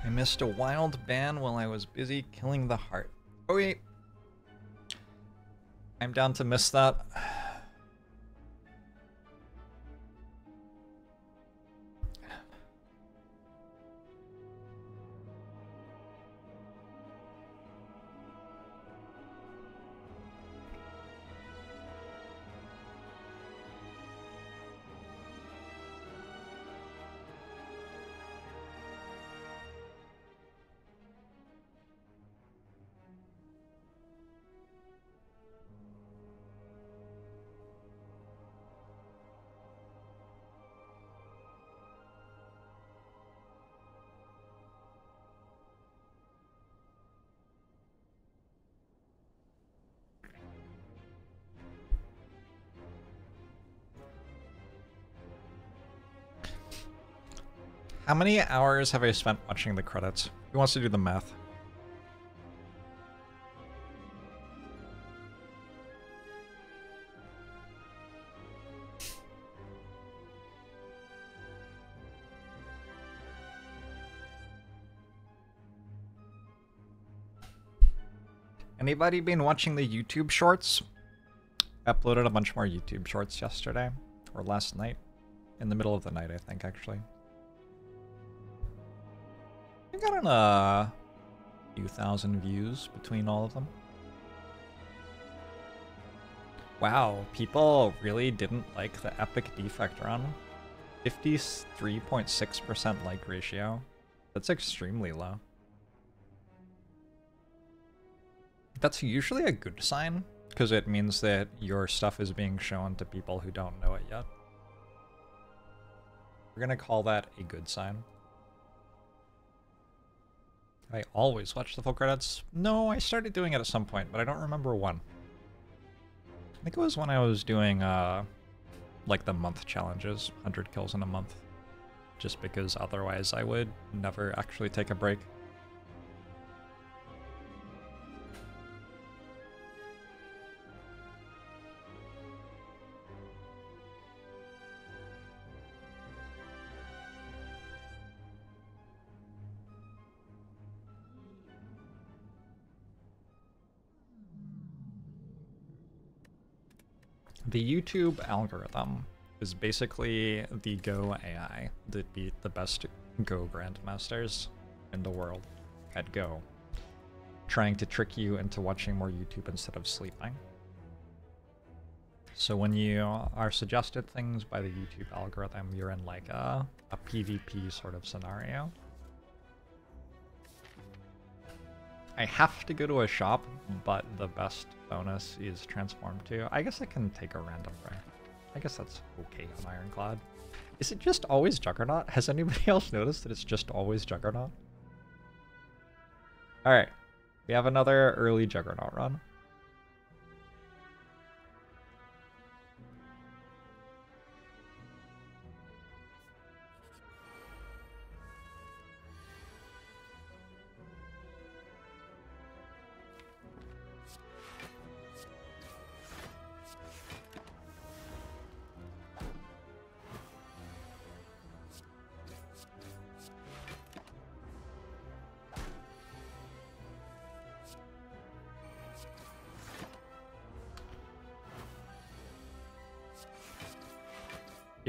I missed a wild ban while I was busy killing the heart. Oh wait. I'm down to miss that. How many hours have I spent watching the credits? Who wants to do the math? Anybody been watching the YouTube shorts? I uploaded a bunch more YouTube shorts yesterday, or last night. In the middle of the night, I think, actually. I got a uh, few thousand views between all of them. Wow, people really didn't like the epic defect run. 53.6% like ratio. That's extremely low. That's usually a good sign, because it means that your stuff is being shown to people who don't know it yet. We're gonna call that a good sign. I always watch the full credits? No, I started doing it at some point, but I don't remember when. I think it was when I was doing, uh, like the month challenges, 100 kills in a month. Just because otherwise I would never actually take a break. The YouTube algorithm is basically the Go AI that beat the best Go grandmasters in the world at Go, trying to trick you into watching more YouTube instead of sleeping. So when you are suggested things by the YouTube algorithm, you're in like a, a PvP sort of scenario. I have to go to a shop, but the best bonus is transform to. I guess I can take a random rare. I guess that's okay on Ironclad. Is it just always Juggernaut? Has anybody else noticed that it's just always Juggernaut? Alright, we have another early Juggernaut run.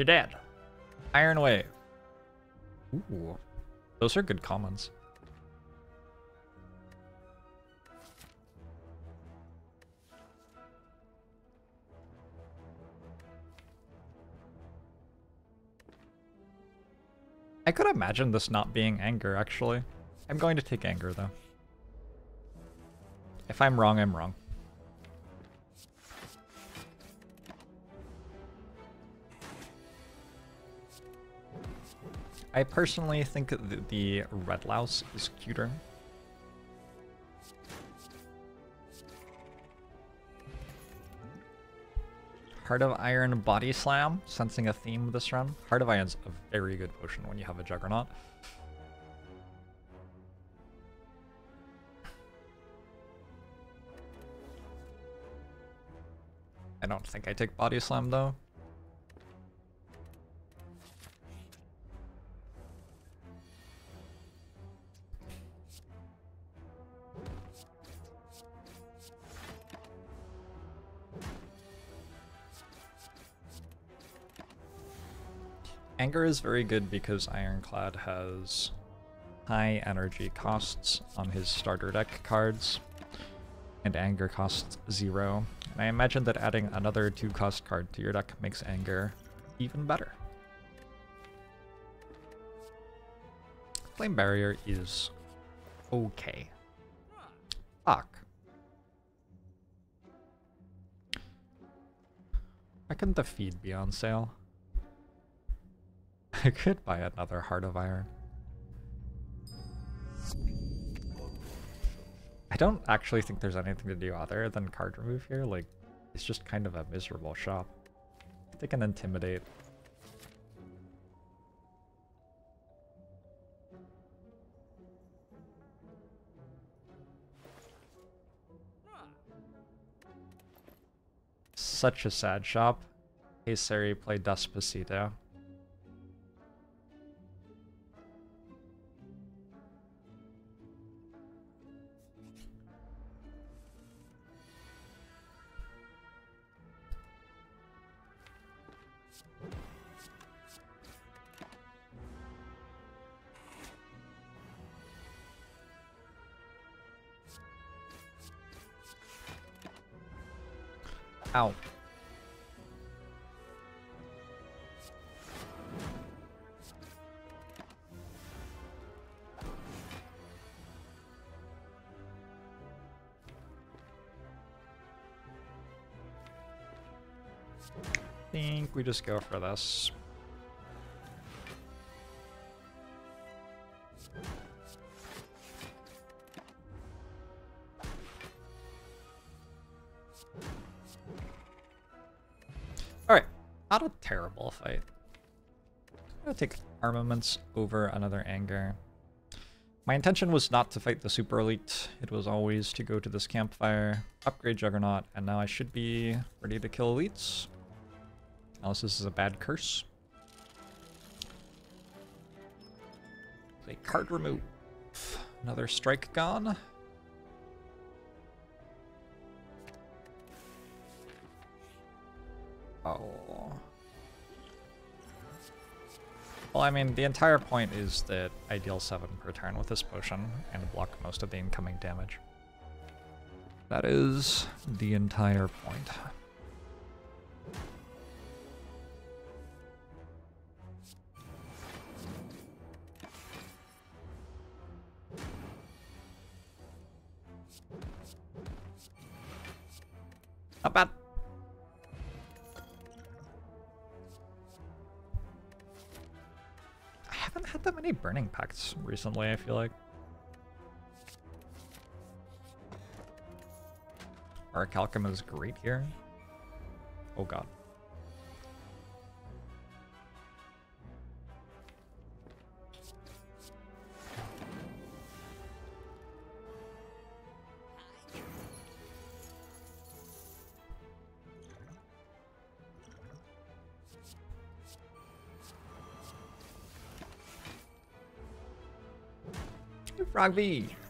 You're dead. Iron Wave. Ooh. Those are good comments. I could imagine this not being anger, actually. I'm going to take anger, though. If I'm wrong, I'm wrong. I personally think the, the red louse is cuter. Heart of Iron Body Slam, sensing a theme this run. Heart of Iron's a very good potion when you have a Juggernaut. I don't think I take Body Slam though. Anger is very good because Ironclad has high energy costs on his starter deck cards, and Anger costs zero. And I imagine that adding another two cost card to your deck makes Anger even better. Flame Barrier is okay. Fuck. Why couldn't the feed be on sale? I could buy another Heart of Iron. I don't actually think there's anything to do other than card remove here. Like, it's just kind of a miserable shop. They can intimidate. Such a sad shop. Hey Siri, play Despacito. Ow. think we just go for this. Not a terrible fight. I'm gonna take armaments over another anger. My intention was not to fight the super elite. It was always to go to this campfire, upgrade Juggernaut, and now I should be ready to kill elites. Unless this is a bad curse. A card remove. Another strike gone. Oh. Well, I mean, the entire point is that I deal 7 per turn with this potion and block most of the incoming damage. That is the entire point. Recently, I feel like. Orichalcum is great here. Oh god. Rugby!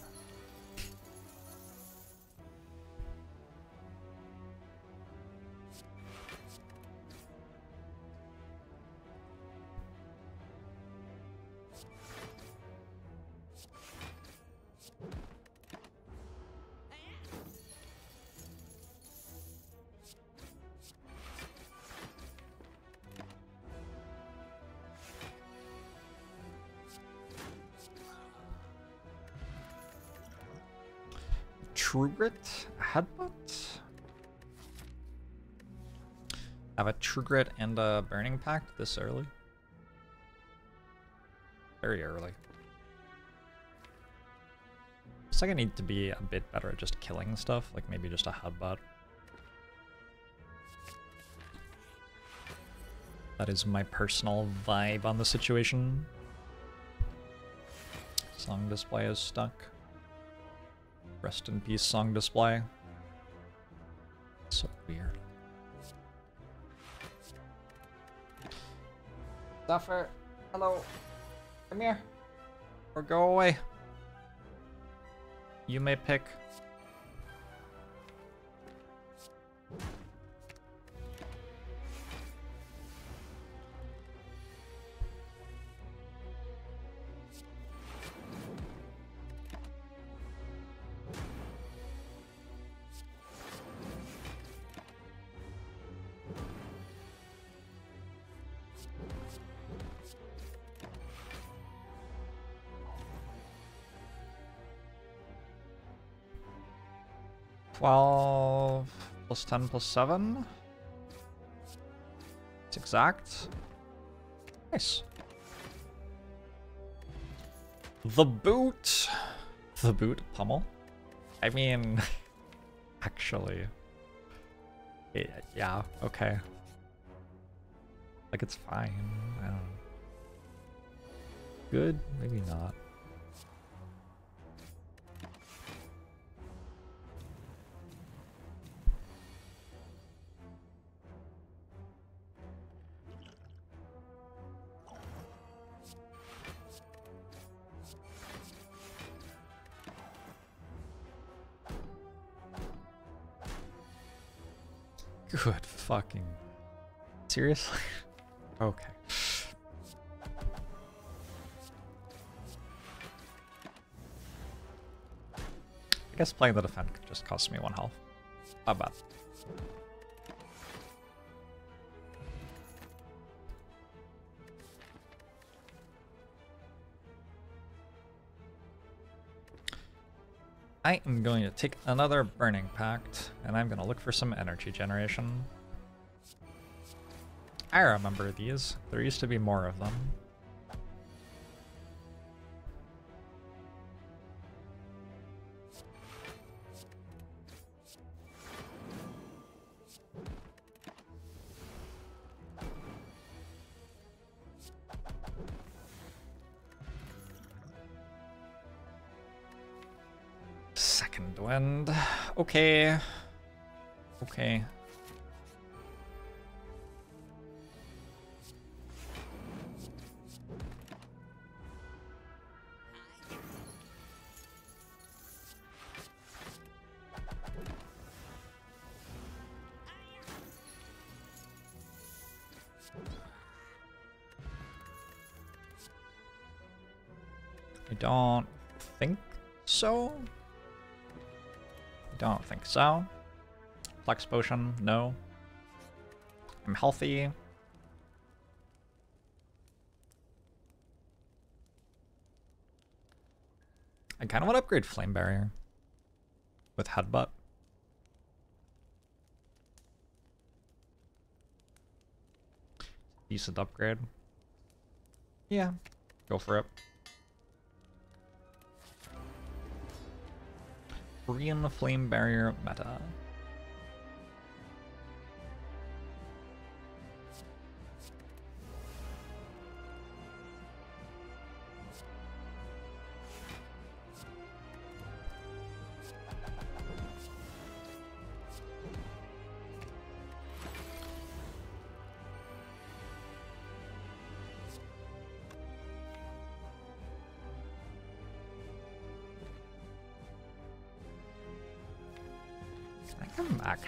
V. True Grit Headbutt? Have a True Grit and a Burning Pact this early? Very early. Looks like I need to be a bit better at just killing stuff, like maybe just a Headbutt. That is my personal vibe on the situation. Song display is stuck. Rest in peace song display. So weird. Suffer. Hello. Come here. Or go away. You may pick. Plus ten plus seven. It's exact. Nice. The boot. The boot pummel. I mean, actually. yeah, okay. Like, it's fine. I don't know. Good? Maybe not. Seriously? okay. I guess playing the defend just cost me one health. Not bad. I am going to take another Burning Pact, and I'm going to look for some energy generation. I remember these. There used to be more of them. Second wind. Okay. Okay. So. Flex potion, no. I'm healthy. I kind of want to upgrade Flame Barrier with Headbutt. Decent upgrade. Yeah, go for it. Korean Flame Barrier meta.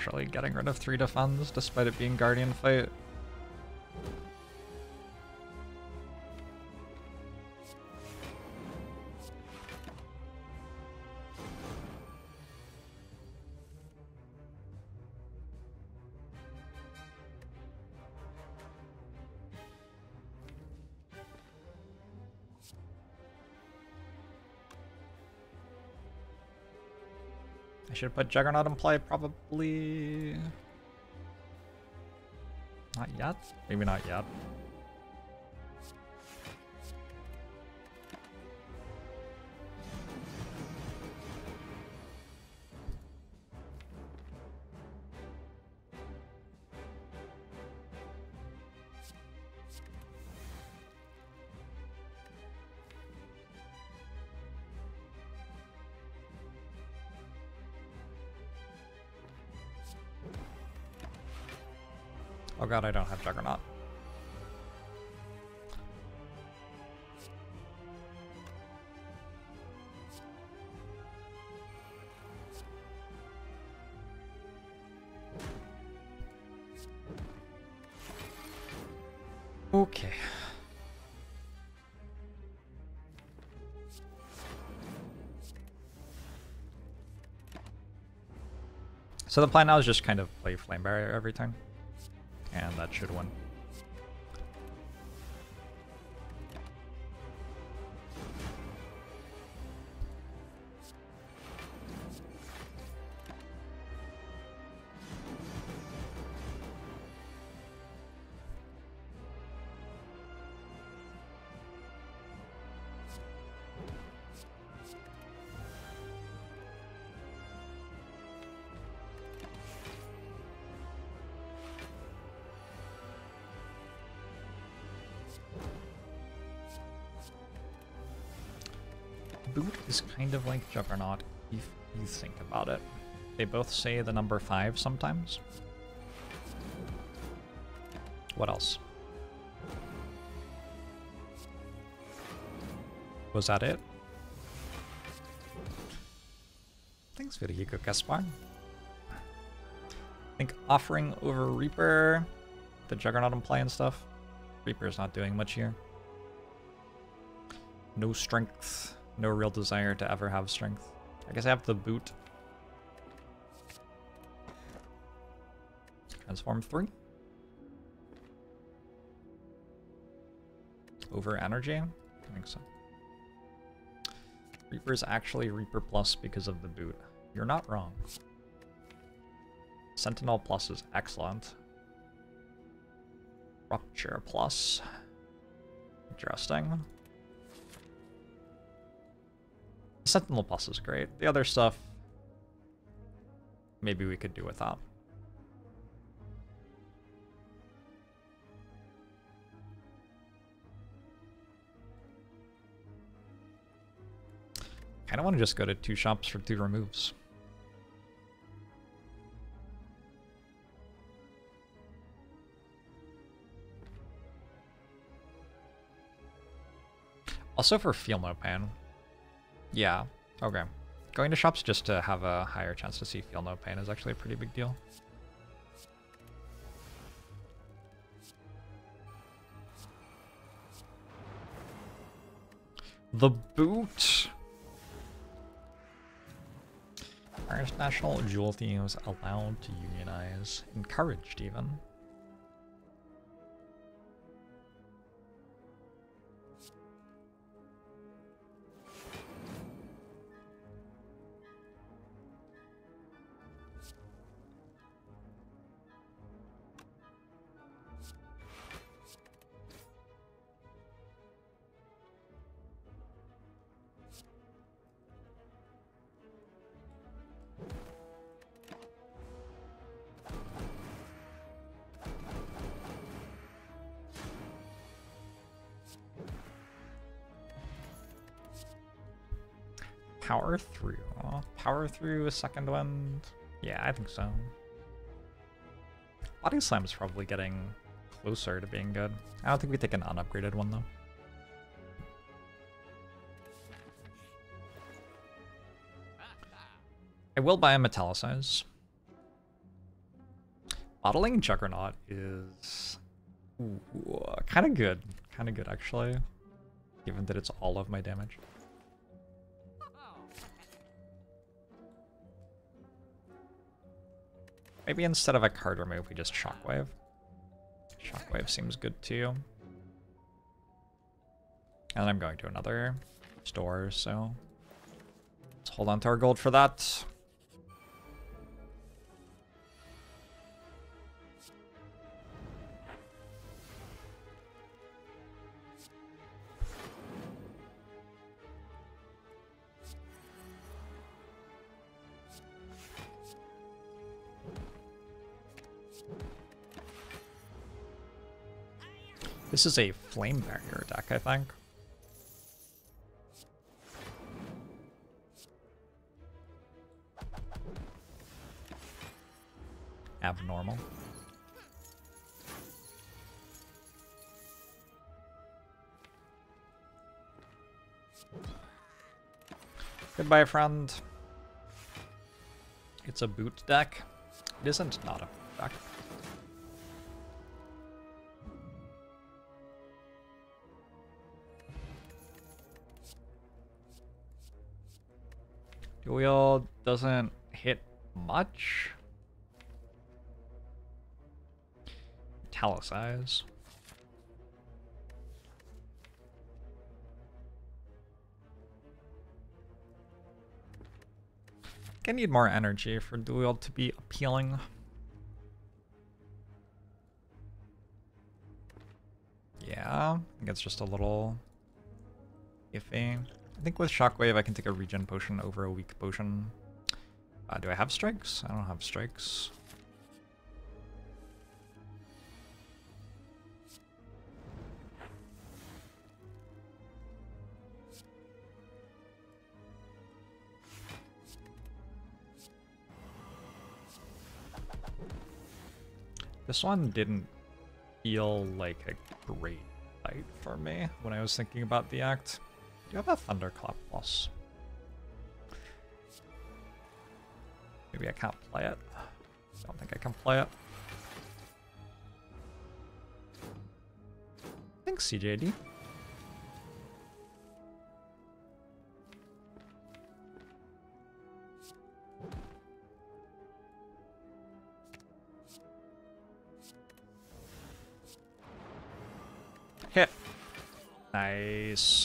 Actually getting rid of three defense despite it being Guardian fight. Should put Juggernaut in play, probably. Not yet? Maybe not yet. So the plan now is just kind of play Flame Barrier every turn. And that should win. Juggernaut, if you think about it. They both say the number 5 sometimes. What else? Was that it? Thanks for the Hugo. I think offering over Reaper, the Juggernaut in play and stuff. Reaper's not doing much here. No strength. No real desire to ever have strength. I guess I have the boot. Transform 3. Over energy? I think so. Reaper's actually Reaper Plus because of the boot. You're not wrong. Sentinel Plus is excellent. Rupture Plus. Interesting. Sentinel Plus is great. The other stuff, maybe we could do without. I kind of want to just go to two shops for two removes. Also for feel no pain. Yeah, okay. Going to shops just to have a higher chance to see feel no pain is actually a pretty big deal. The boot. Irish national jewel thieves allowed to unionize, encouraged even. Power through a second wind? Yeah, I think so. Body Slam is probably getting closer to being good. I don't think we take an unupgraded one though. I will buy a Metallicize. Bottling Juggernaut is kind of good. Kind of good, actually. Given that it's all of my damage. Maybe instead of a card remove, we just Shockwave. Shockwave seems good too. And I'm going to another store, so let's hold on to our gold for that. This is a flame barrier deck, I think. Abnormal. Goodbye, friend. It's a boot deck. It isn't not a deck. Wheel doesn't hit much. Metallicize. I need more energy for Duel to be appealing. Yeah, I think it's just a little iffy. I think with Shockwave I can take a regen potion over a weak potion. Uh, do I have strikes? I don't have strikes. This one didn't feel like a great fight for me when I was thinking about the act. You have a Thunderclap boss? Maybe I can't play it. I don't think I can play it. Thanks, CJD. Hit. Nice.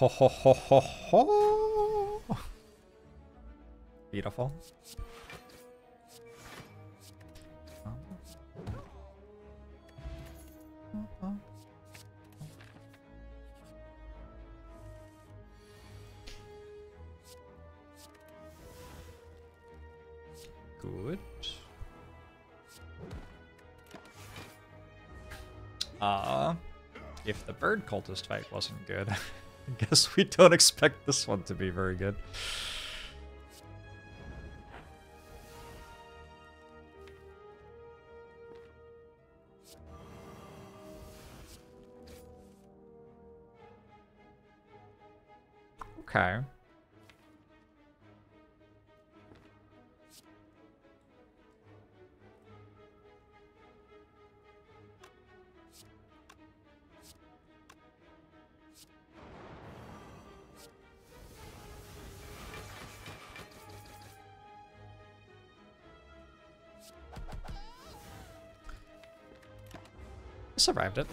Ho ho ho ho ho. Beautiful. Good. Uh, if the bird cultist fight wasn't good, guess we don't expect this one to be very good. Survived it.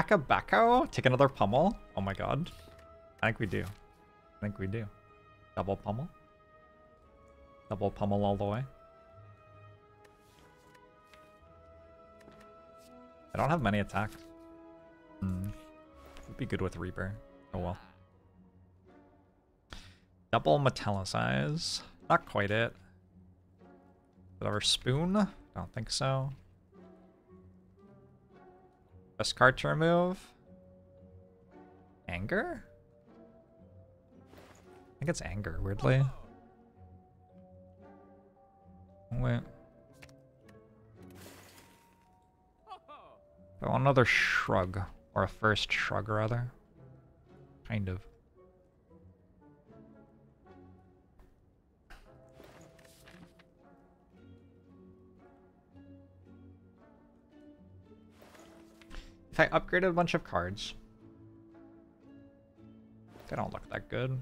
Akabeko? Take another pummel? Oh my god. I think we do. I think we do. Double pummel. Double pummel all the way. I don't have many attacks. Hmm. Would be good with Reaper. Oh well. Double metallicize. Not quite it. Whatever spoon? Don't think so. Best card to remove. Anger? I think it's anger, weirdly. Wait. I want another shrug. Or a first shrug, rather. Kind of. I upgraded a bunch of cards, they don't look that good.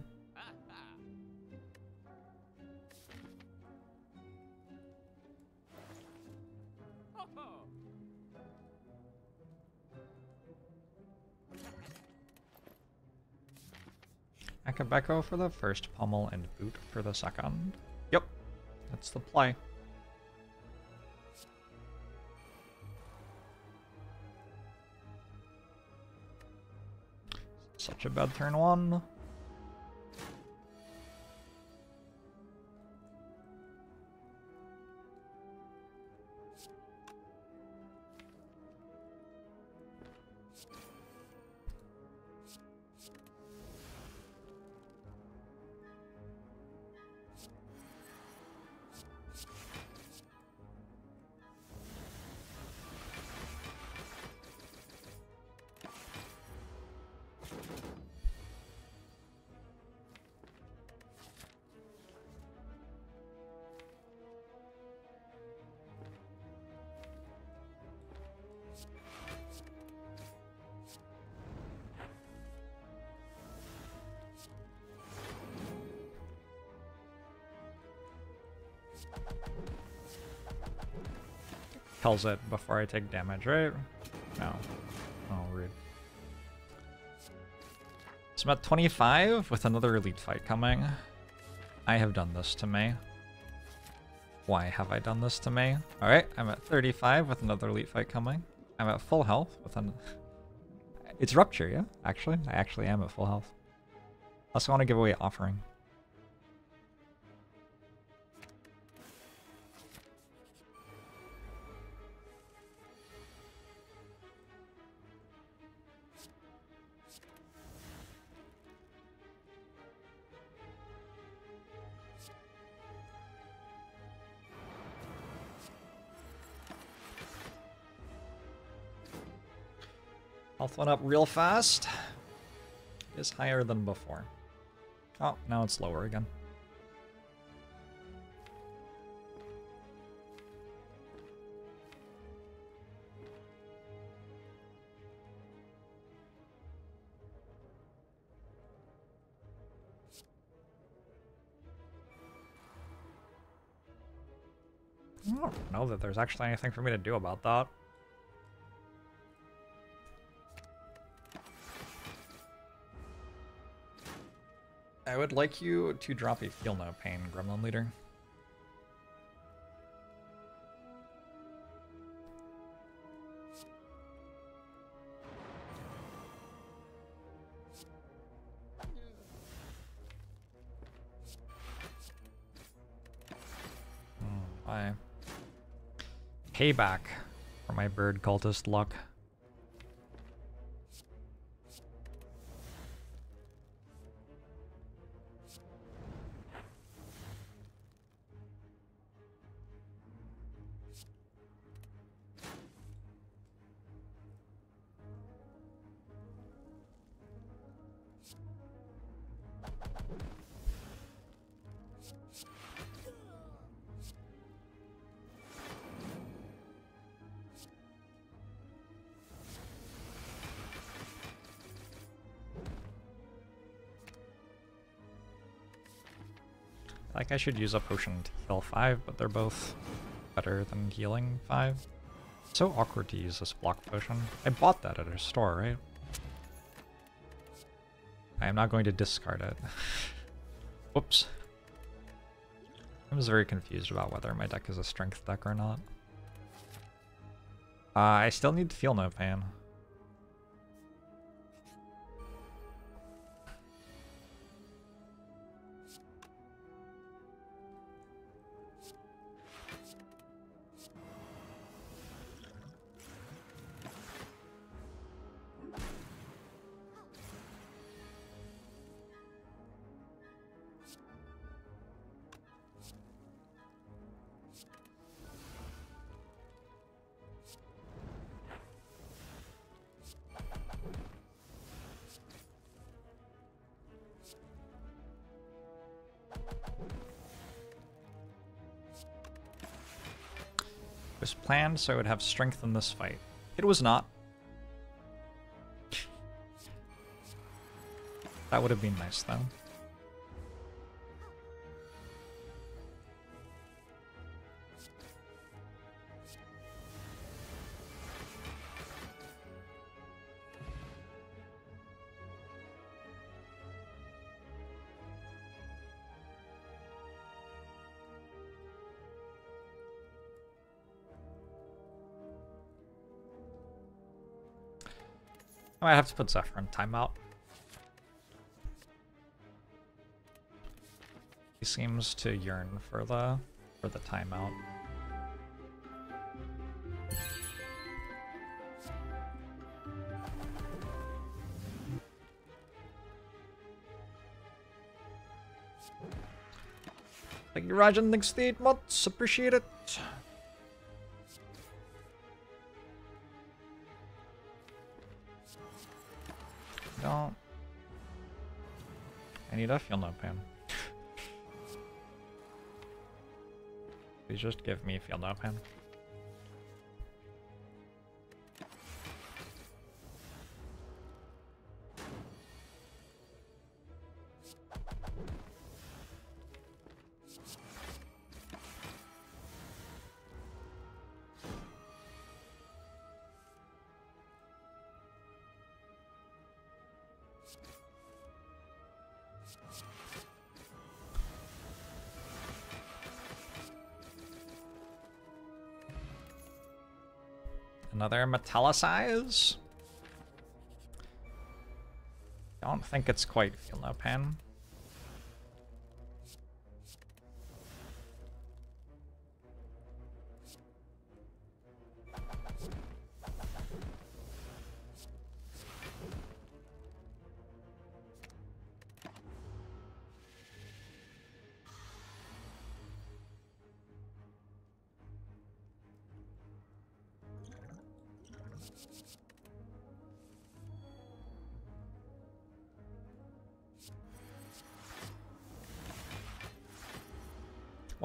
Akabeko for the first pummel and boot for the second. Yep, that's the play. Such a bad turn one. Kills it before I take damage, right? No. Oh, rude. So I'm at 25 with another elite fight coming. I have done this to me. Why have I done this to me? Alright, I'm at 35 with another elite fight coming. I'm at full health with an... It's Rupture, yeah? Actually, I actually am at full health. I also want to give away Offering. Went up real fast. Is higher than before. Oh, now it's lower again. I don't know that there's actually anything for me to do about that. Would like you to drop a feel no pain, Gremlin Leader. Hmm, Payback for my bird cultist luck. Should use a potion to heal 5, but they're both better than healing 5. So awkward to use this block potion. I bought that at a store, right? I am not going to discard it. Whoops. I was very confused about whether my deck is a strength deck or not. Uh, I still need to feel no pain. Planned so I would have strength in this fight. It was not. that would have been nice, though. Might have to put Zephyr in timeout. He seems to yearn for the for the timeout. Thank you, Rajan. Thanks the eight months. Appreciate it. Need a feel no pain. Please just give me feel no Another metallicize? Don't think it's quite feel no pain.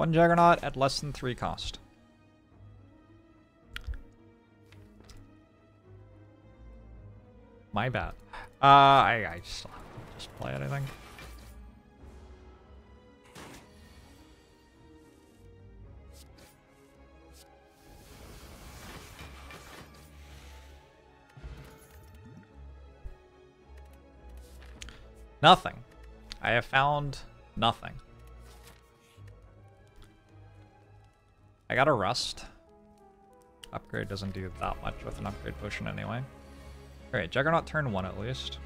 One Juggernaut at less than three cost. My bad. Uh, I, I just, just play it, I think. Nothing. I have found nothing. I got a rust. Upgrade doesn't do that much with an upgrade potion anyway. Alright, Juggernaut turn one at least.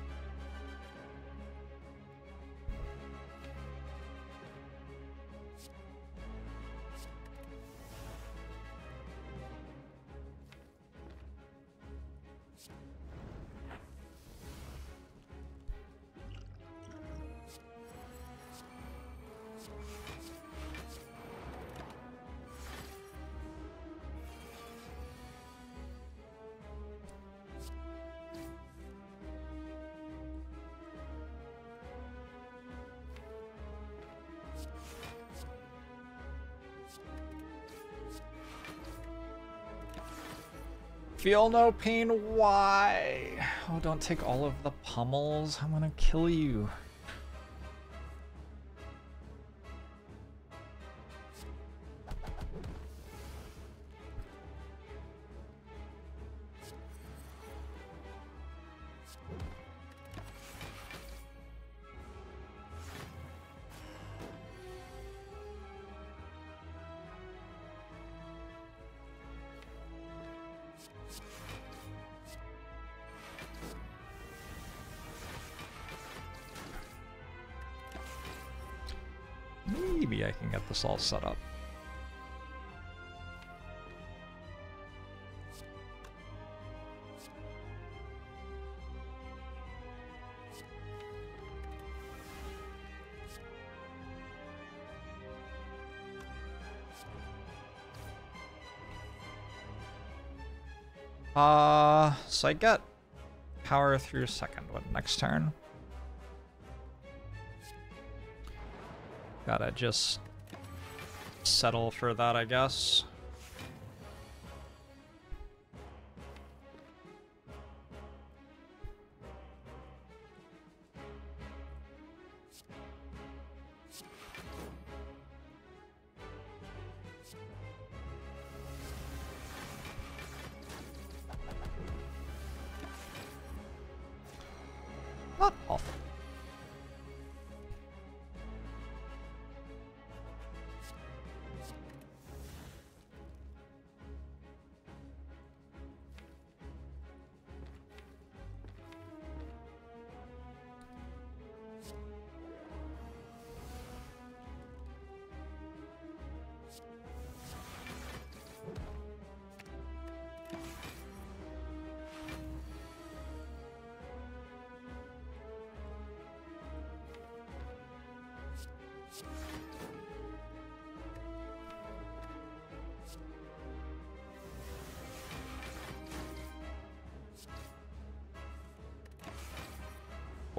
Feel no pain, why? Oh, don't take all of the pummels. I'm gonna kill you. This all set up. Uh, so I get power through second one next turn. Gotta just settle for that, I guess.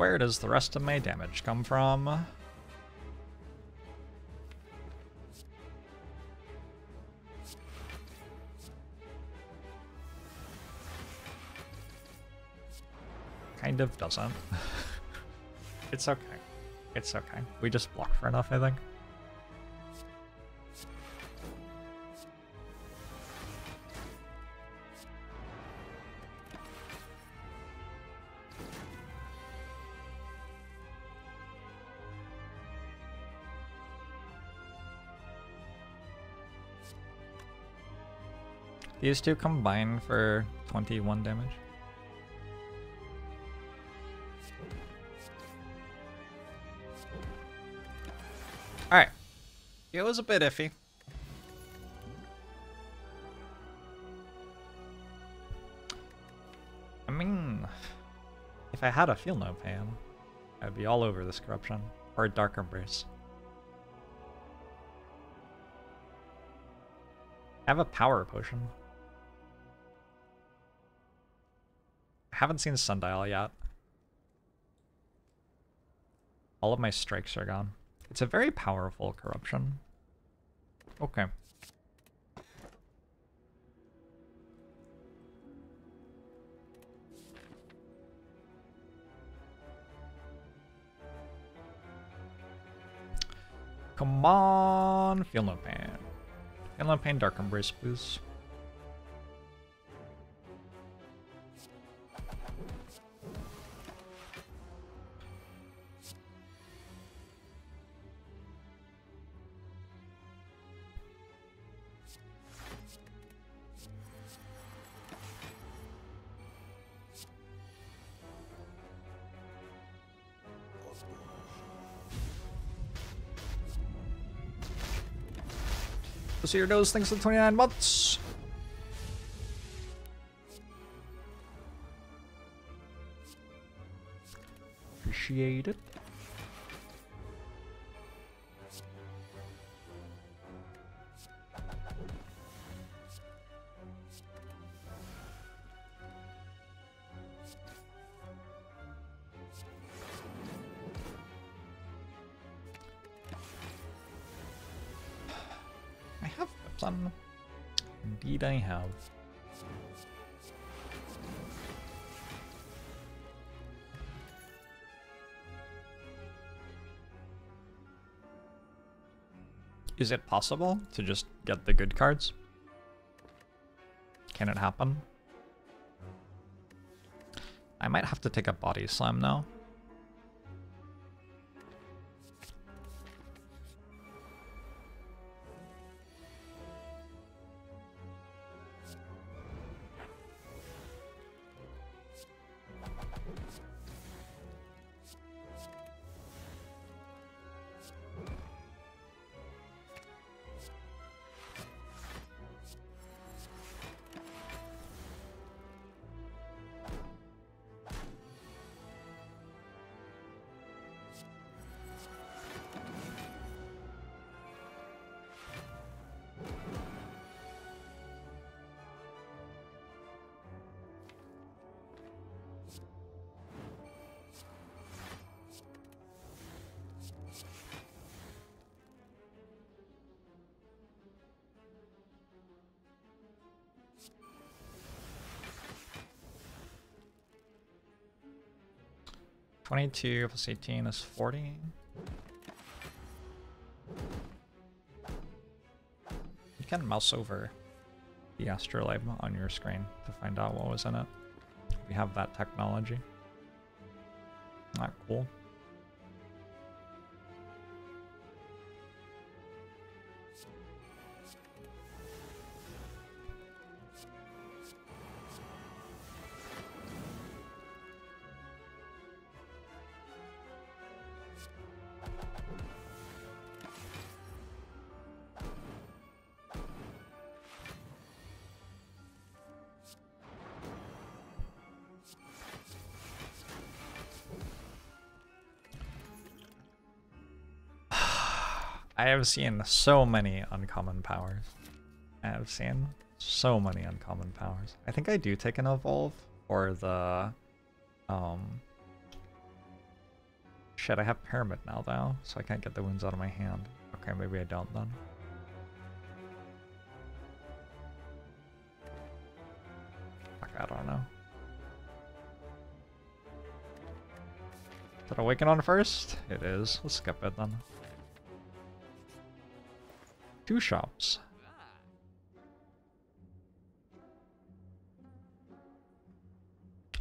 Where does the rest of my damage come from? Kind of doesn't. it's okay. It's okay. We just block for enough, I think. These two combine for 21 damage. Alright. It was a bit iffy. I mean, if I had a feel no pain, I'd be all over this corruption. Or a dark embrace. I have a power potion. Haven't seen Sundial yet. All of my strikes are gone. It's a very powerful corruption. Okay. Come on, feel no pain. Feel no pain, dark embrace, please. See your nose thanks for 29 months. Appreciate it. Is it possible to just get the good cards? Can it happen? I might have to take a body slam now. Twenty-two plus eighteen is forty. You can mouse over the astrolabe on your screen to find out what was in it. We have that technology. Not cool. I have seen so many uncommon powers. I have seen so many uncommon powers. I think I do take an evolve or the um Shit, I have Pyramid now though, so I can't get the wounds out of my hand. Okay, maybe I don't then. Fuck, I don't know. Did I awaken on first? It is. Let's skip it then. Two shops.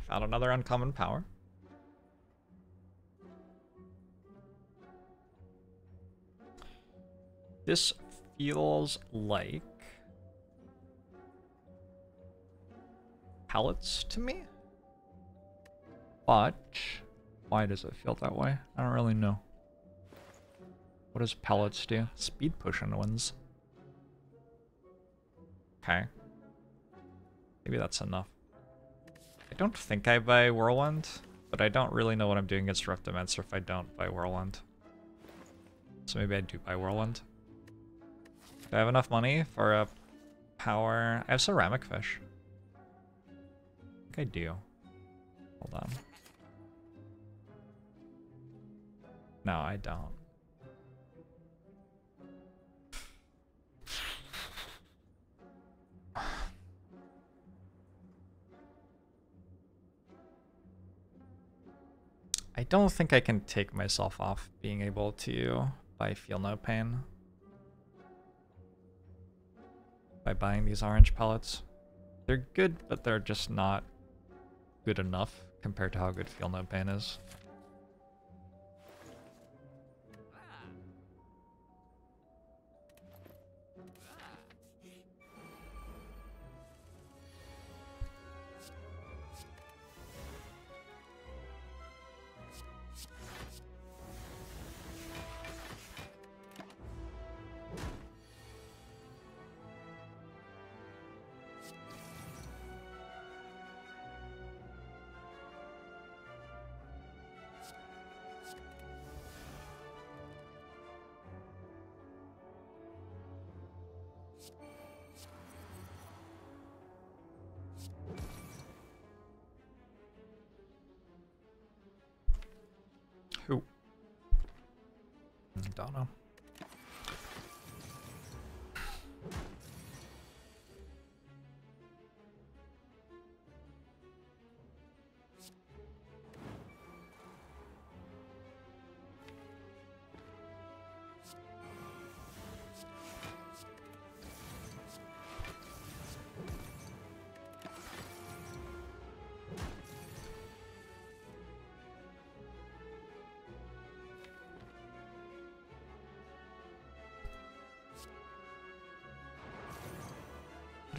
Found another uncommon power. This feels like pellets to me. But why does it feel that way? I don't really know. What does pellets do? Speed potion ones. Okay. Maybe that's enough. I don't think I buy Whirlwind, but I don't really know what I'm doing against Rough Dementor if I don't buy Whirlwind. So maybe I do buy Whirlwind. Do I have enough money for a power? I have Ceramic Fish. I think I do. Hold on. No, I don't. Don't think I can take myself off being able to buy Feel No Pain. By buying these orange pellets. They're good, but they're just not good enough compared to how good Feel No Pain is.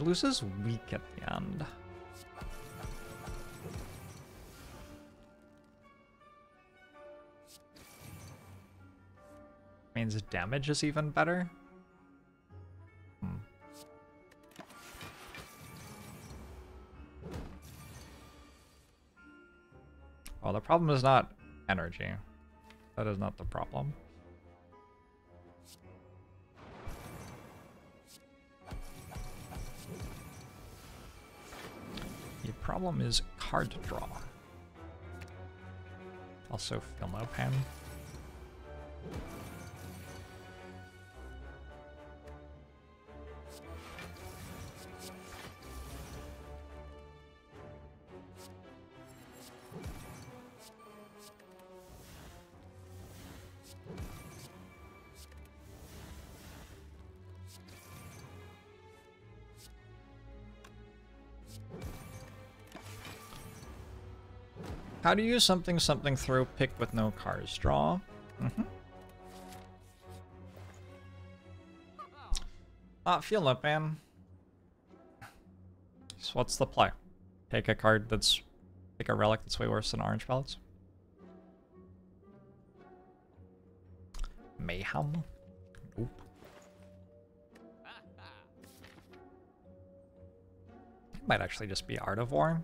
Loses weak at the end. Means damage is even better? Hmm. Well, the problem is not energy. That is not the problem. Problem is card draw. Also, feel How do you use something something throw pick with no cards draw? Mm -hmm. Ah, feel no man. So what's the play? Take a card that's take a relic that's way worse than orange pellets. Mayhem? Nope. It might actually just be Art of War.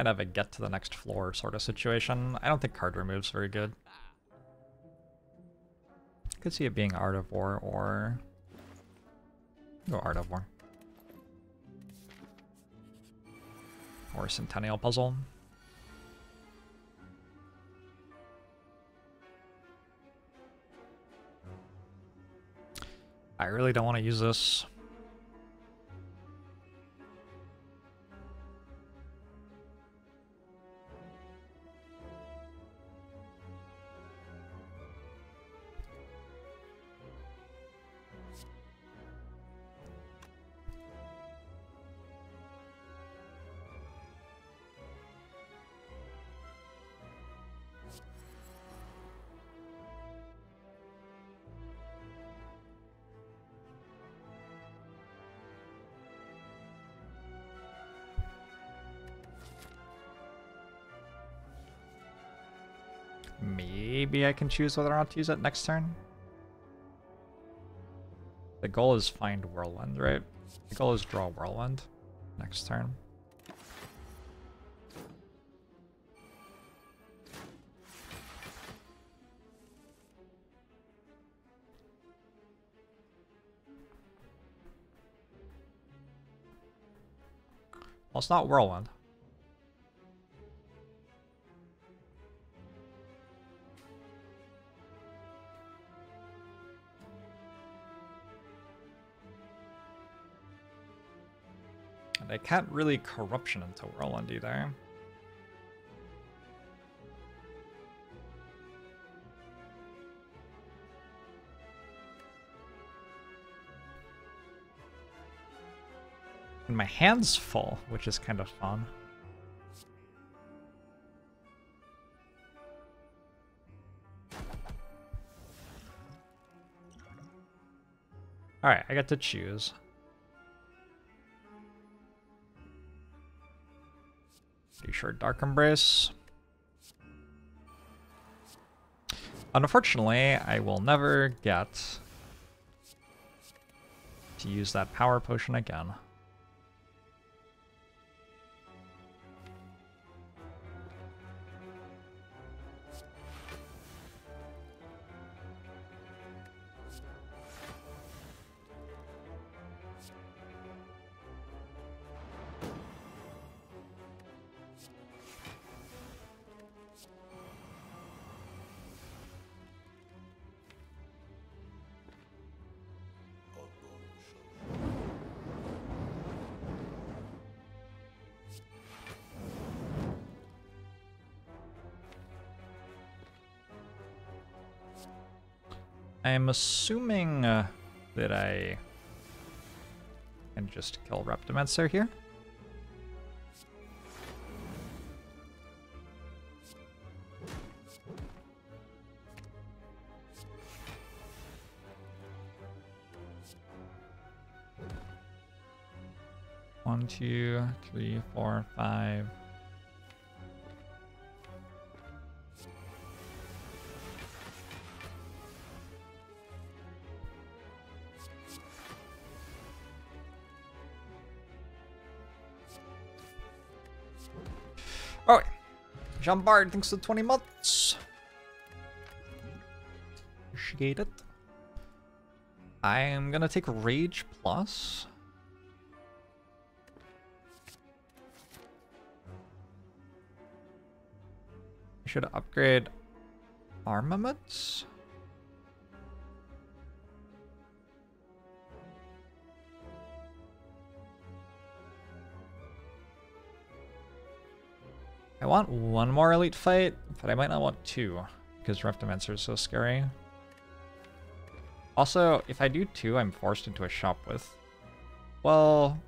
Kind of a get to the next floor sort of situation. I don't think card remove's very good. Could see it being Art of War or... Go Art of War. Or Centennial Puzzle. I really don't want to use this. Maybe I can choose whether or not to use it next turn. The goal is find Whirlwind, right? The goal is draw Whirlwind next turn. Well, it's not Whirlwind. I can't really corruption into Whirlwind either. And my hand's full, which is kind of fun. Alright, I got to choose. Sure Dark Embrace. Unfortunately, I will never get to use that power potion again. I'm assuming uh, that I can just kill Reptomancer here. One, two, three, four, five, Jean Bard, thanks for 20 months. Appreciate it. I am gonna take Rage Plus. I should upgrade armaments. Want one more elite fight, but I might not want two, because Reptomancer is so scary. Also, if I do two, I'm forced into a shop with... Well...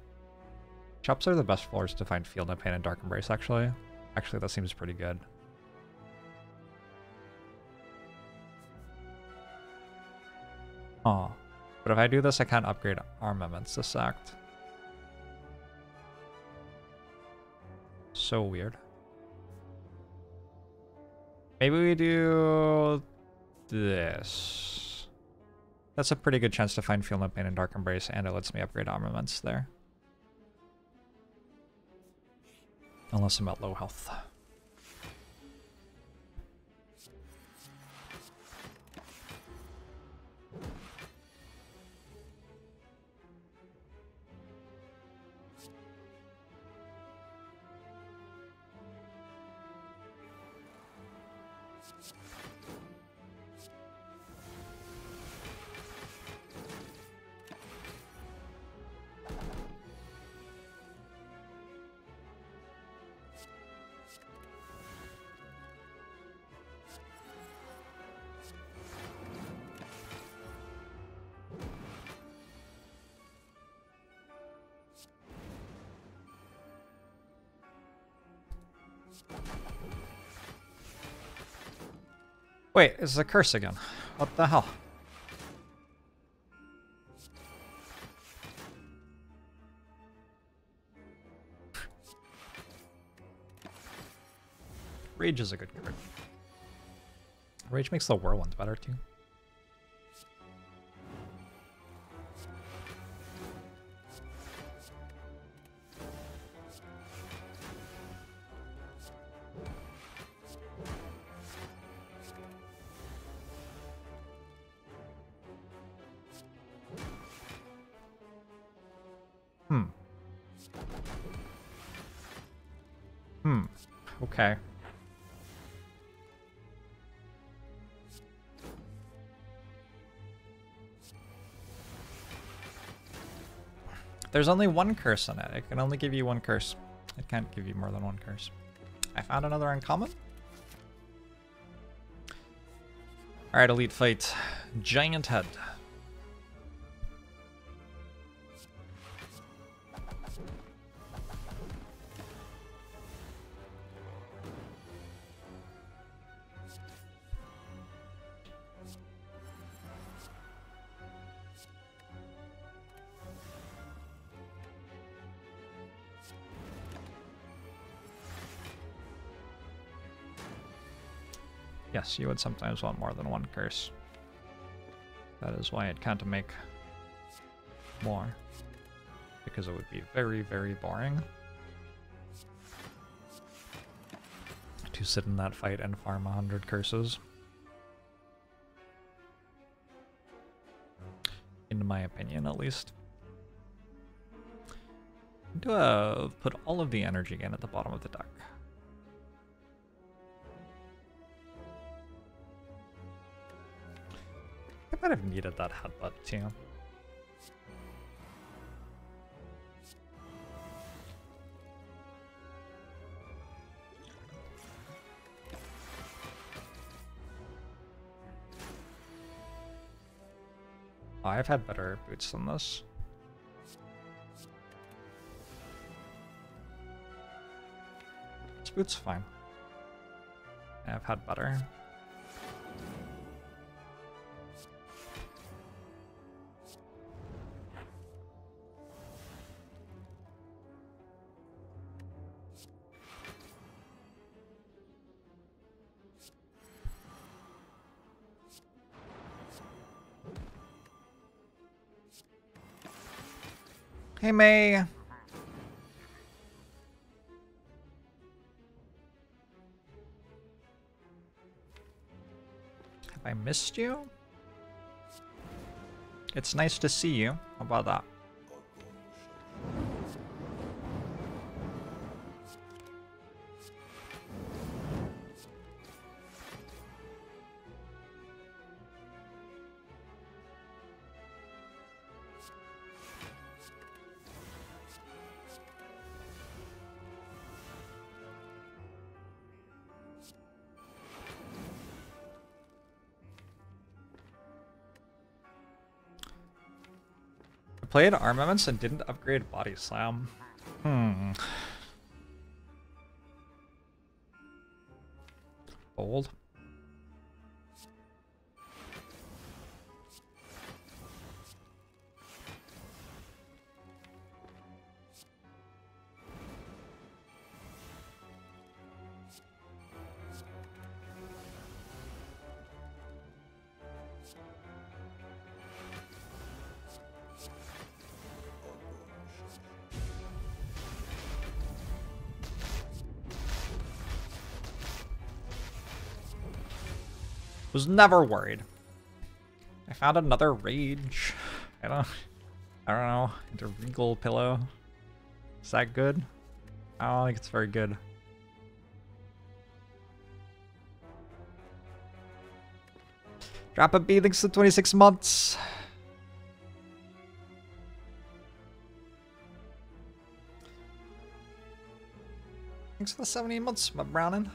Shops are the best floors to find Feel No Pain and Dark Embrace, actually. Actually, that seems pretty good. Oh. But if I do this, I can't upgrade armaments this act. So weird. Maybe we do this. That's a pretty good chance to find Feel No Pain and Dark Embrace, and it lets me upgrade armaments there. Unless I'm at low health. Wait, it's a curse again. What the hell? Rage is a good card. Rage makes the whirlwind better too. There's only one curse on it. It can only give you one curse. It can't give you more than one curse. I found another uncommon. Alright, Elite Fight. Giant Head. Would sometimes want more than one curse. That is why it can't make more. Because it would be very, very boring. To sit in that fight and farm 100 curses. In my opinion, at least. Do uh, put all of the energy in at the bottom of the deck. Might have needed that headbutt too. I've had better boots than this. This boot's fine. I've had better. Hey, May. Have I missed you? It's nice to see you. How about that? Played armaments and didn't upgrade body slam. Hmm. Bold. Was never worried. I found another rage. I don't I don't know. Into regal pillow. Is that good? I don't think it's very good. Drop a B thanks to 26 months. Thanks for the 17 months, my Browning.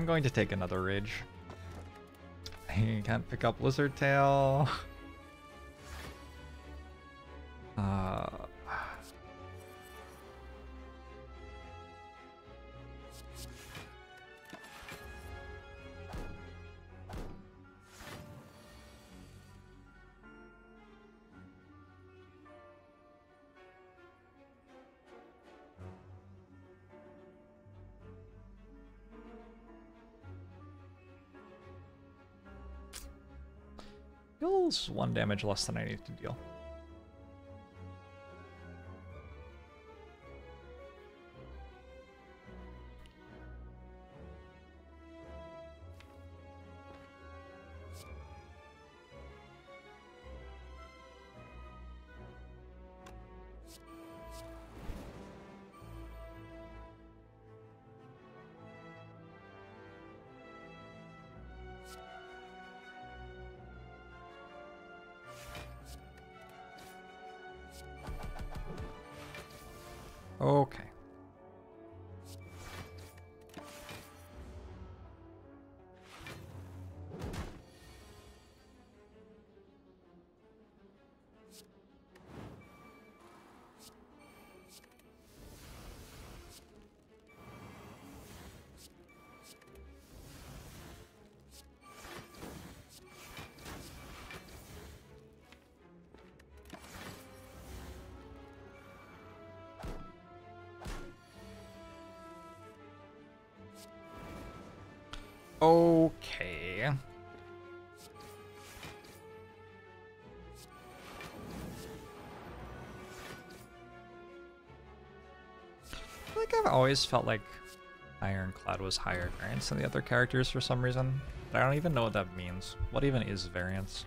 I am going to take another Rage. I can't pick up Lizard Tail. Uh, One damage less than I need to deal. Always felt like Ironclad was higher variance than the other characters for some reason. But I don't even know what that means. What even is variance?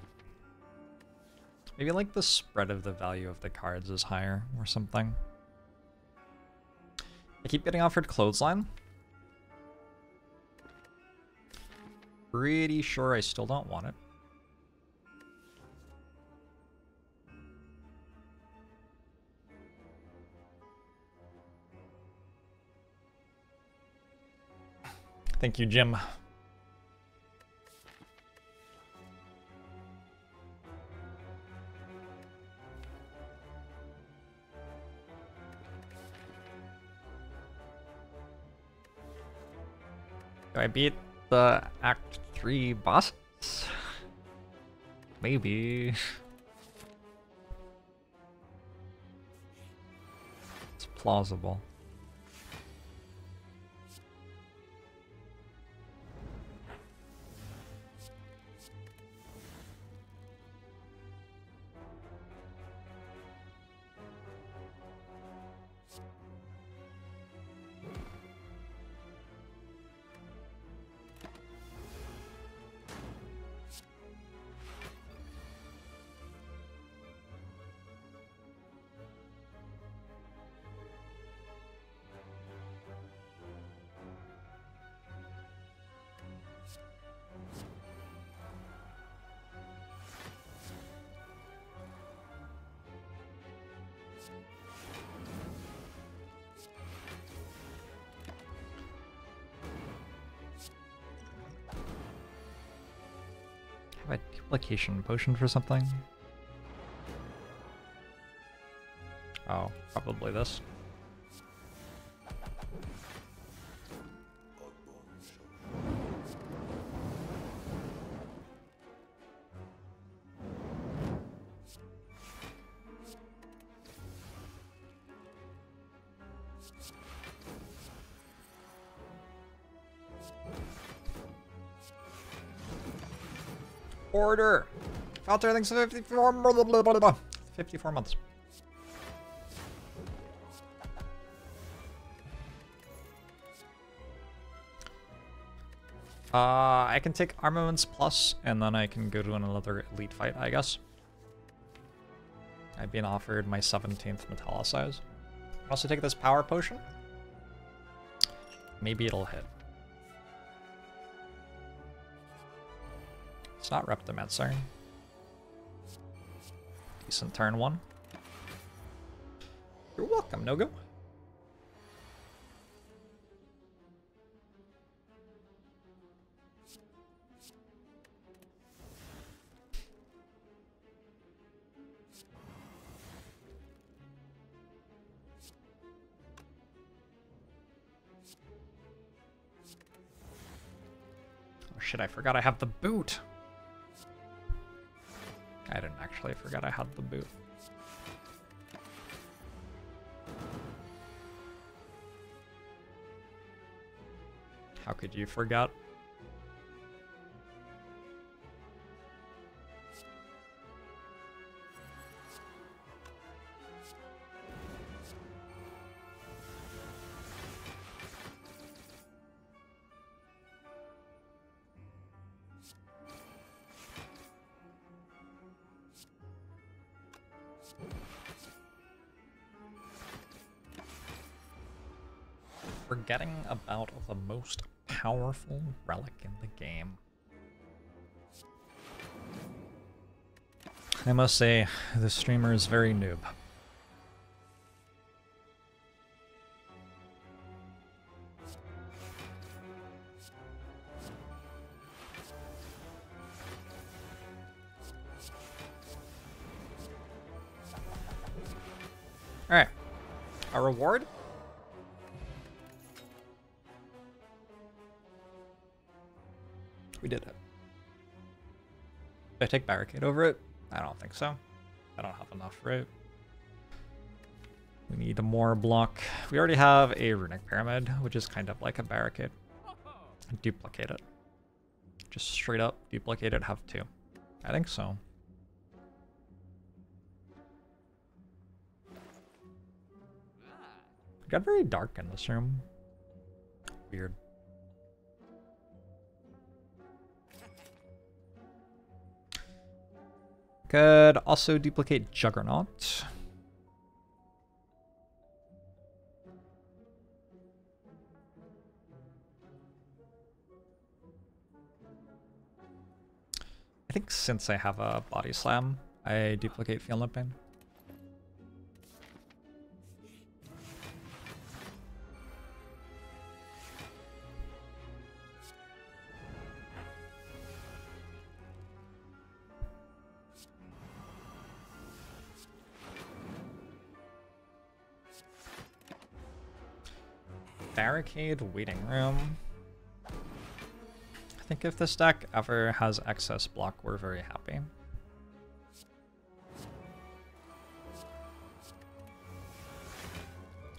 Maybe like the spread of the value of the cards is higher or something. I keep getting offered clothesline. Pretty sure I still don't want it. Thank you, Jim. Do I beat the Act 3 bosses? Maybe. It's plausible. A potion for something? Oh, probably this. Order! Falter thinks 54, blah, blah, blah, blah, blah. 54 months. Uh, I can take Armaments Plus, and then I can go to another Elite fight, I guess. I've been offered my 17th Metallicize. Also take this Power Potion. Maybe it'll hit. It's not Decent turn one. You're welcome, Nogo. Oh shit, I forgot I have the boot. Forget I had the boot. How could you forget? The most powerful relic in the game. I must say, the streamer is very noob. Take barricade over it? I don't think so. I don't have enough, right? We need a more block. We already have a runic pyramid, which is kind of like a barricade. Duplicate it. Just straight up duplicate it, have two. I think so. It got very dark in this room. Weird. Could also duplicate Juggernaut. I think since I have a body slam, I duplicate Feel No Pain. Barricade waiting room. I think if this deck ever has excess block, we're very happy.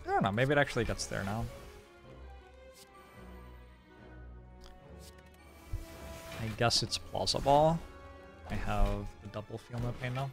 I don't know, maybe it actually gets there now. I guess it's plausible. I have the double feel pain now.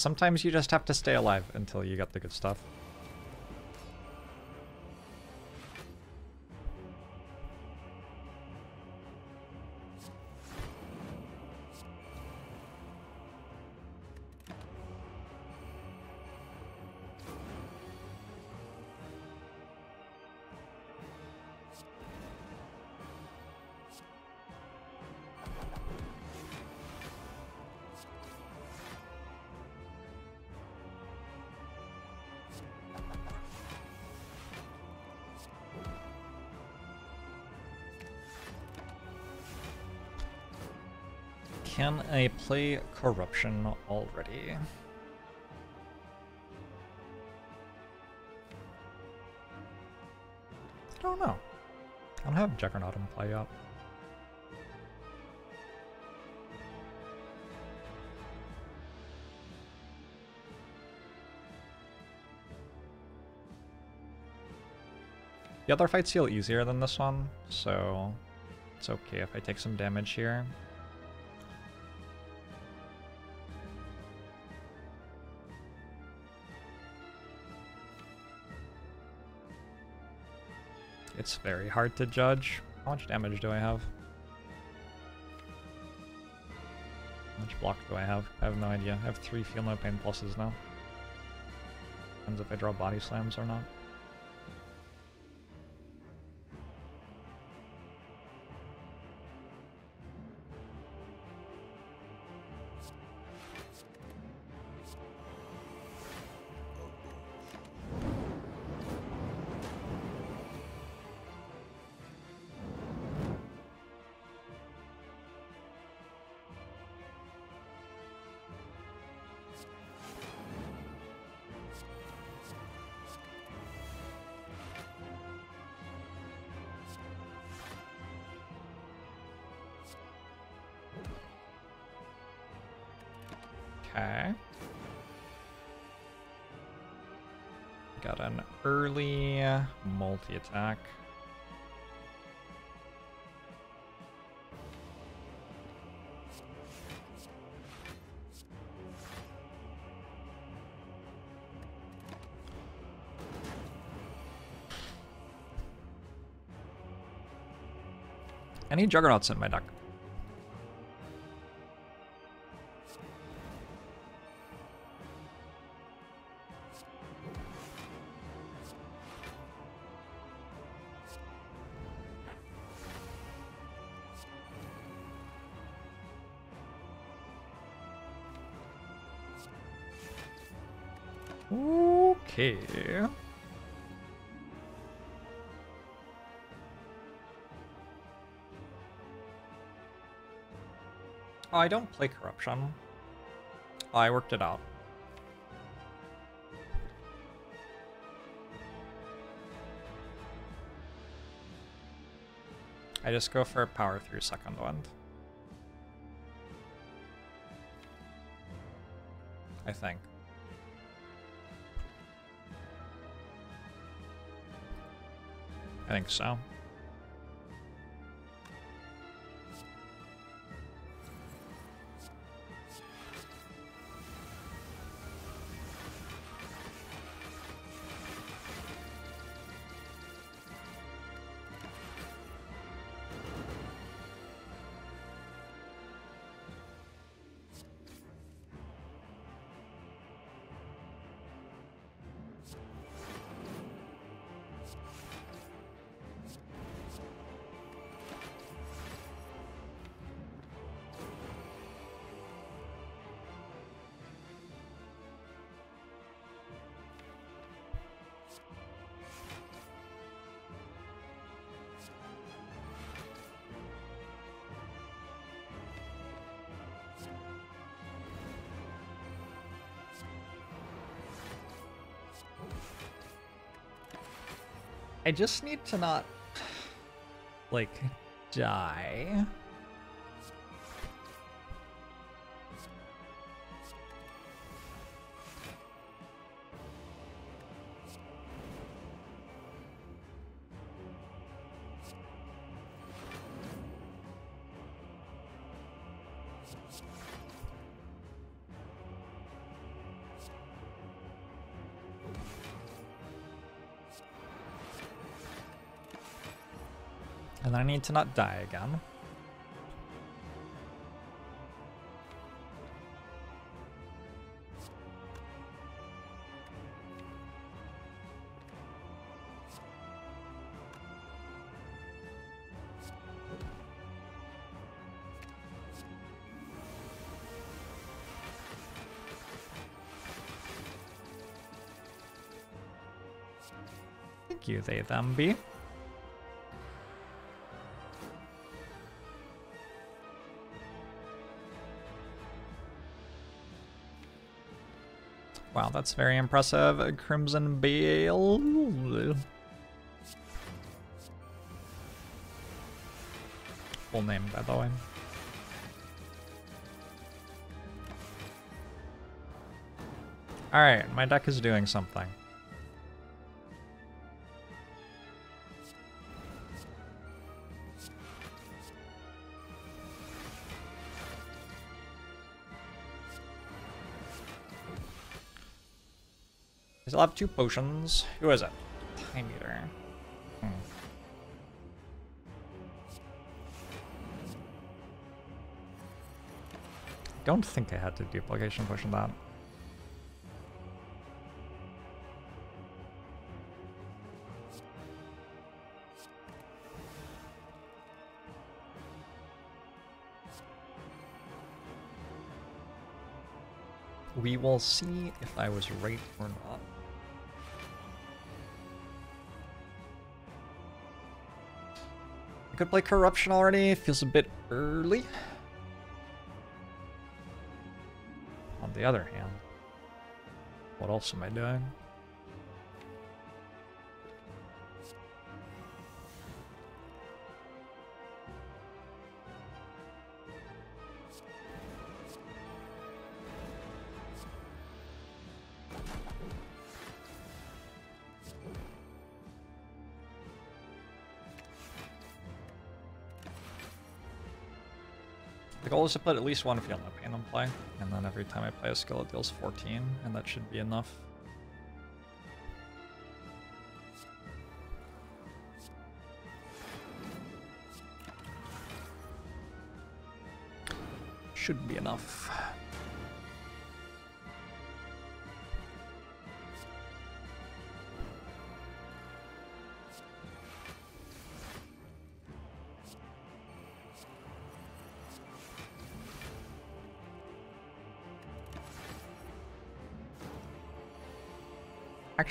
Sometimes you just have to stay alive until you get the good stuff. I play Corruption already? I don't know. I don't have Juggernaut in play yet. The other fights feel easier than this one, so it's okay if I take some damage here. It's very hard to judge. How much damage do I have? How much block do I have? I have no idea. I have three Feel No Pain pluses now. Depends if I draw body slams or not. Early uh, multi-attack. Any juggernauts in my deck? I don't play corruption. I worked it out. I just go for a power through second wind. I think. I think so. I just need to not, like, die. Need to not die again. Thank you, they them be. Wow, that's very impressive. Crimson Bale. Full name, by the way. Alright, my deck is doing something. I still have two potions. Who is it? Time Eater. Hmm. Don't think I had to duplication potion that. We will see if I was right or not. Could play Corruption already, feels a bit early. On the other hand, what else am I doing? Goal is to put at least one Feel No Pain in play, and then every time I play a skill it deals 14, and that should be enough. Should be enough.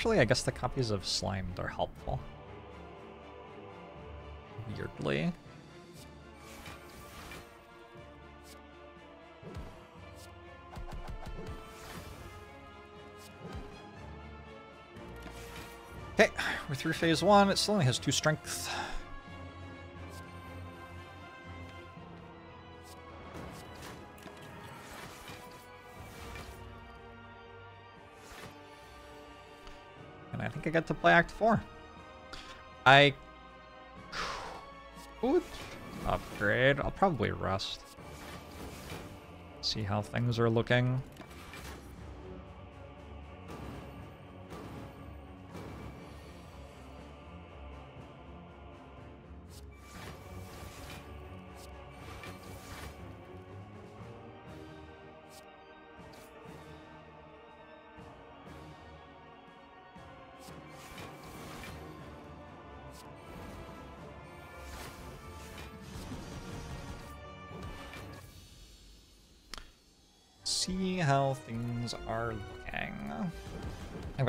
Actually, I guess the copies of Slimed are helpful. Weirdly. Okay, we're through phase one. It still only has two strength. I to play Act 4. I upgrade. I'll probably rest. See how things are looking.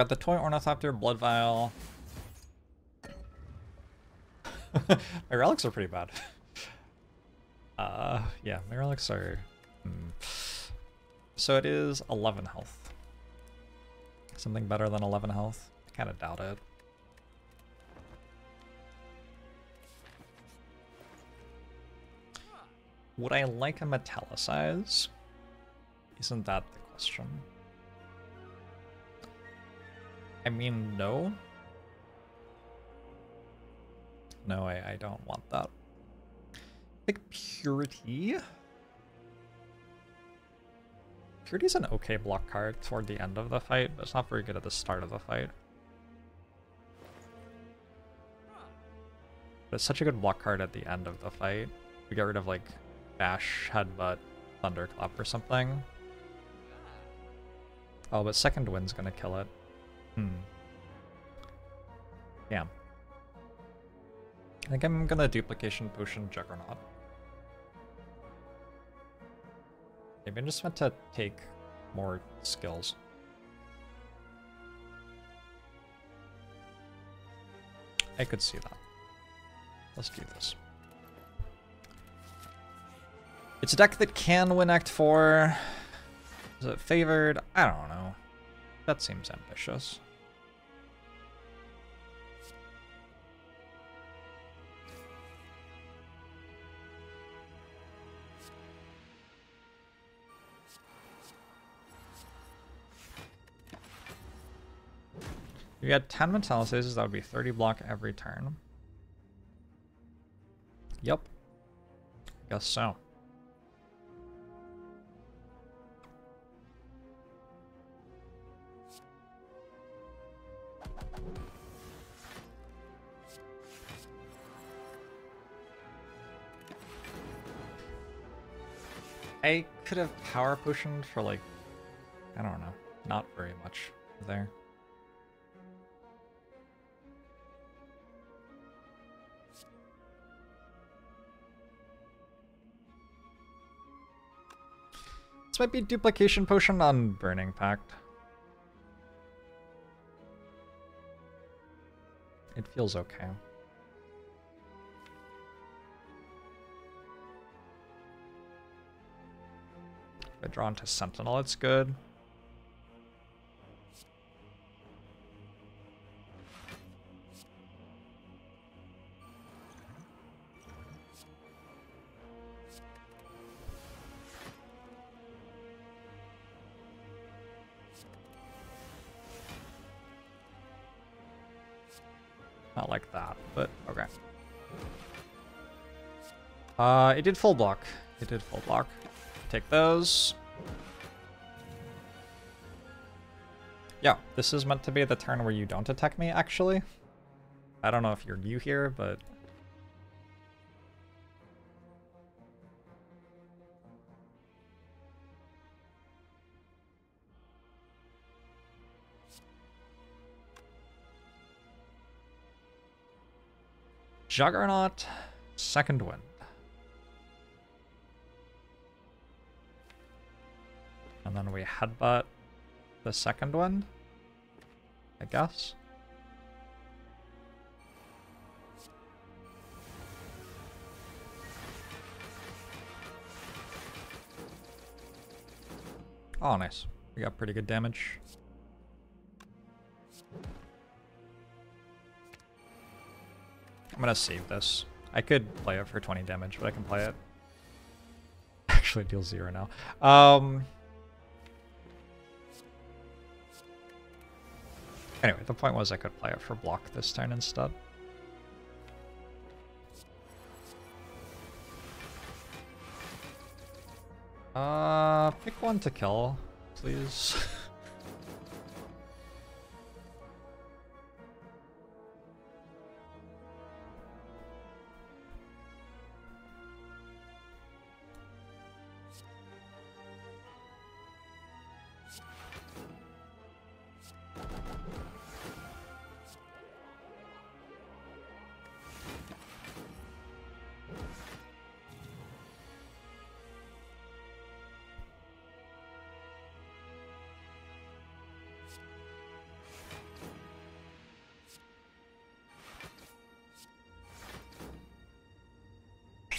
Got the Toy Ornithopter, Blood Vial. my relics are pretty bad. Uh, yeah, my relics are... Hmm. So it is 11 health. Something better than 11 health? I kind of doubt it. Would I like a metallicize? Isn't that the question? I mean, no. No, I, I don't want that. Pick Purity. Purity's an okay block card toward the end of the fight, but it's not very good at the start of the fight. But it's such a good block card at the end of the fight. We get rid of like Bash, Headbutt, Thunderclap or something. Oh, but second wind's gonna kill it. Hmm. Yeah. I think I'm gonna duplication potion Juggernaut. Maybe I'm just meant to take more skills. I could see that. Let's do this. It's a deck that can win Act 4. Is it favored? I don't know. That seems ambitious. If you had 10 Metallicizes, that would be 30 block every turn. Yep. Guess so. I could have power potioned for like, I don't know, not very much there. Might be duplication potion on Burning Pact. It feels okay. I draw into Sentinel, it's good. Uh, it did full block. It did full block. Take those. Yeah, this is meant to be the turn where you don't attack me, actually. I don't know if you're new here, but... Juggernaut, second wind. Then we headbutt the second one. I guess. Oh, nice. We got pretty good damage. I'm gonna save this. I could play it for 20 damage, but I can play it. Actually deal zero now. Um, anyway, the point was I could play it for block this turn instead. Uh, pick one to kill, please.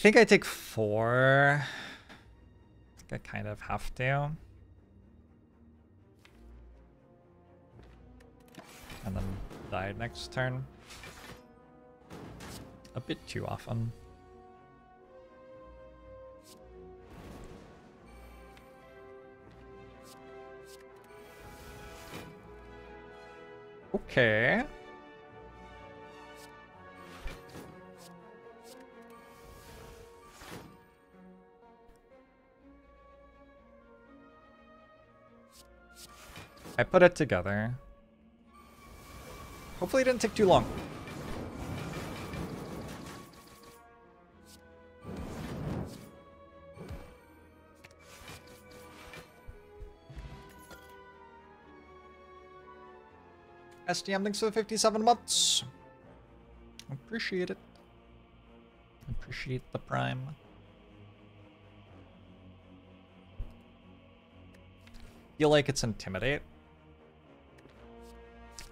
think I take four. I I kind of have to. And then die next turn. A bit too often. Okay. I put it together. Hopefully it didn't take too long. SDM, thanks for the 57 months. Appreciate it. Appreciate the prime. Feel like it's Intimidate.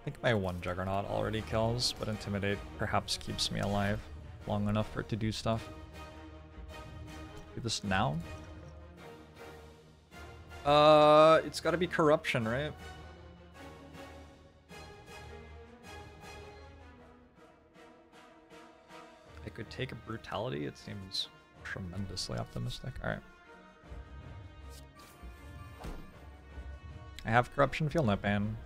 I think my one Juggernaut already kills, but Intimidate perhaps keeps me alive long enough for it to do stuff. Do this now? Uh, it's gotta be Corruption, right? I could take a Brutality, it seems tremendously optimistic. Alright. I have Corruption Feel No Pain.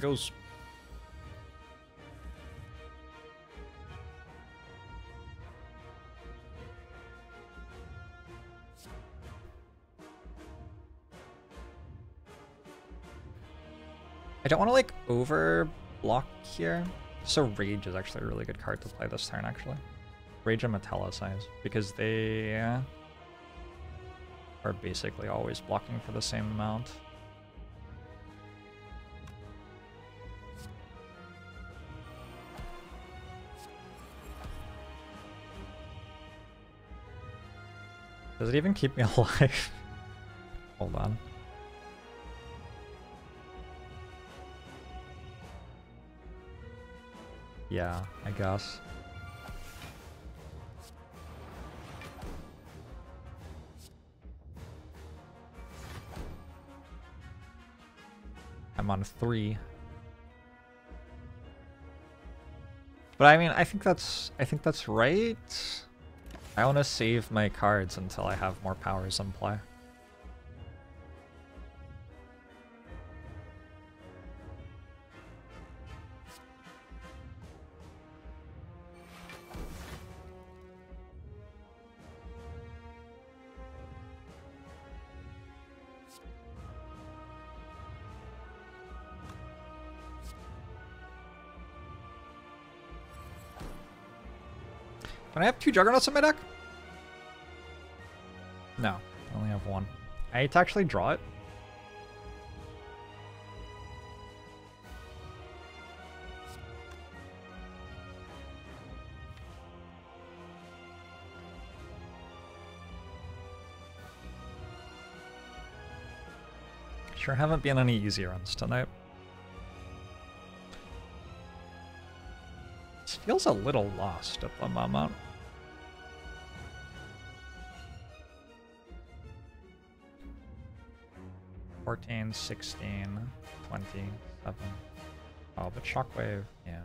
It goes. I don't want to like over block here. So Rage is actually a really good card to play this turn actually. Rage and Metallicize because they are basically always blocking for the same amount. Does it even keep me alive? Hold on. Yeah, I guess. I'm on three. But I mean, I think that's I think that's right. I want to save my cards until I have more powers in play. have two Juggernauts in my deck? No, I only have one. I need to actually draw it. Sure haven't been any easy runs tonight. This feels a little lost at the moment. 14, 16, 27. Oh, but Shockwave, yeah.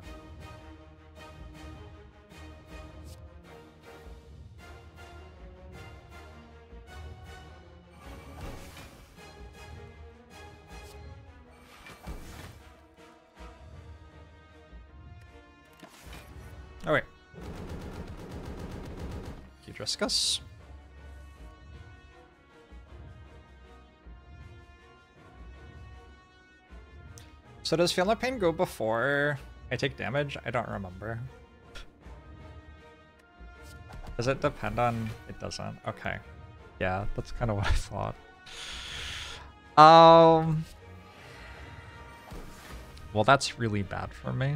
So does Feel Pain go before I take damage? I don't remember. Does it depend on... It doesn't. Okay. Yeah, that's kind of what I thought. Um... Well, that's really bad for me.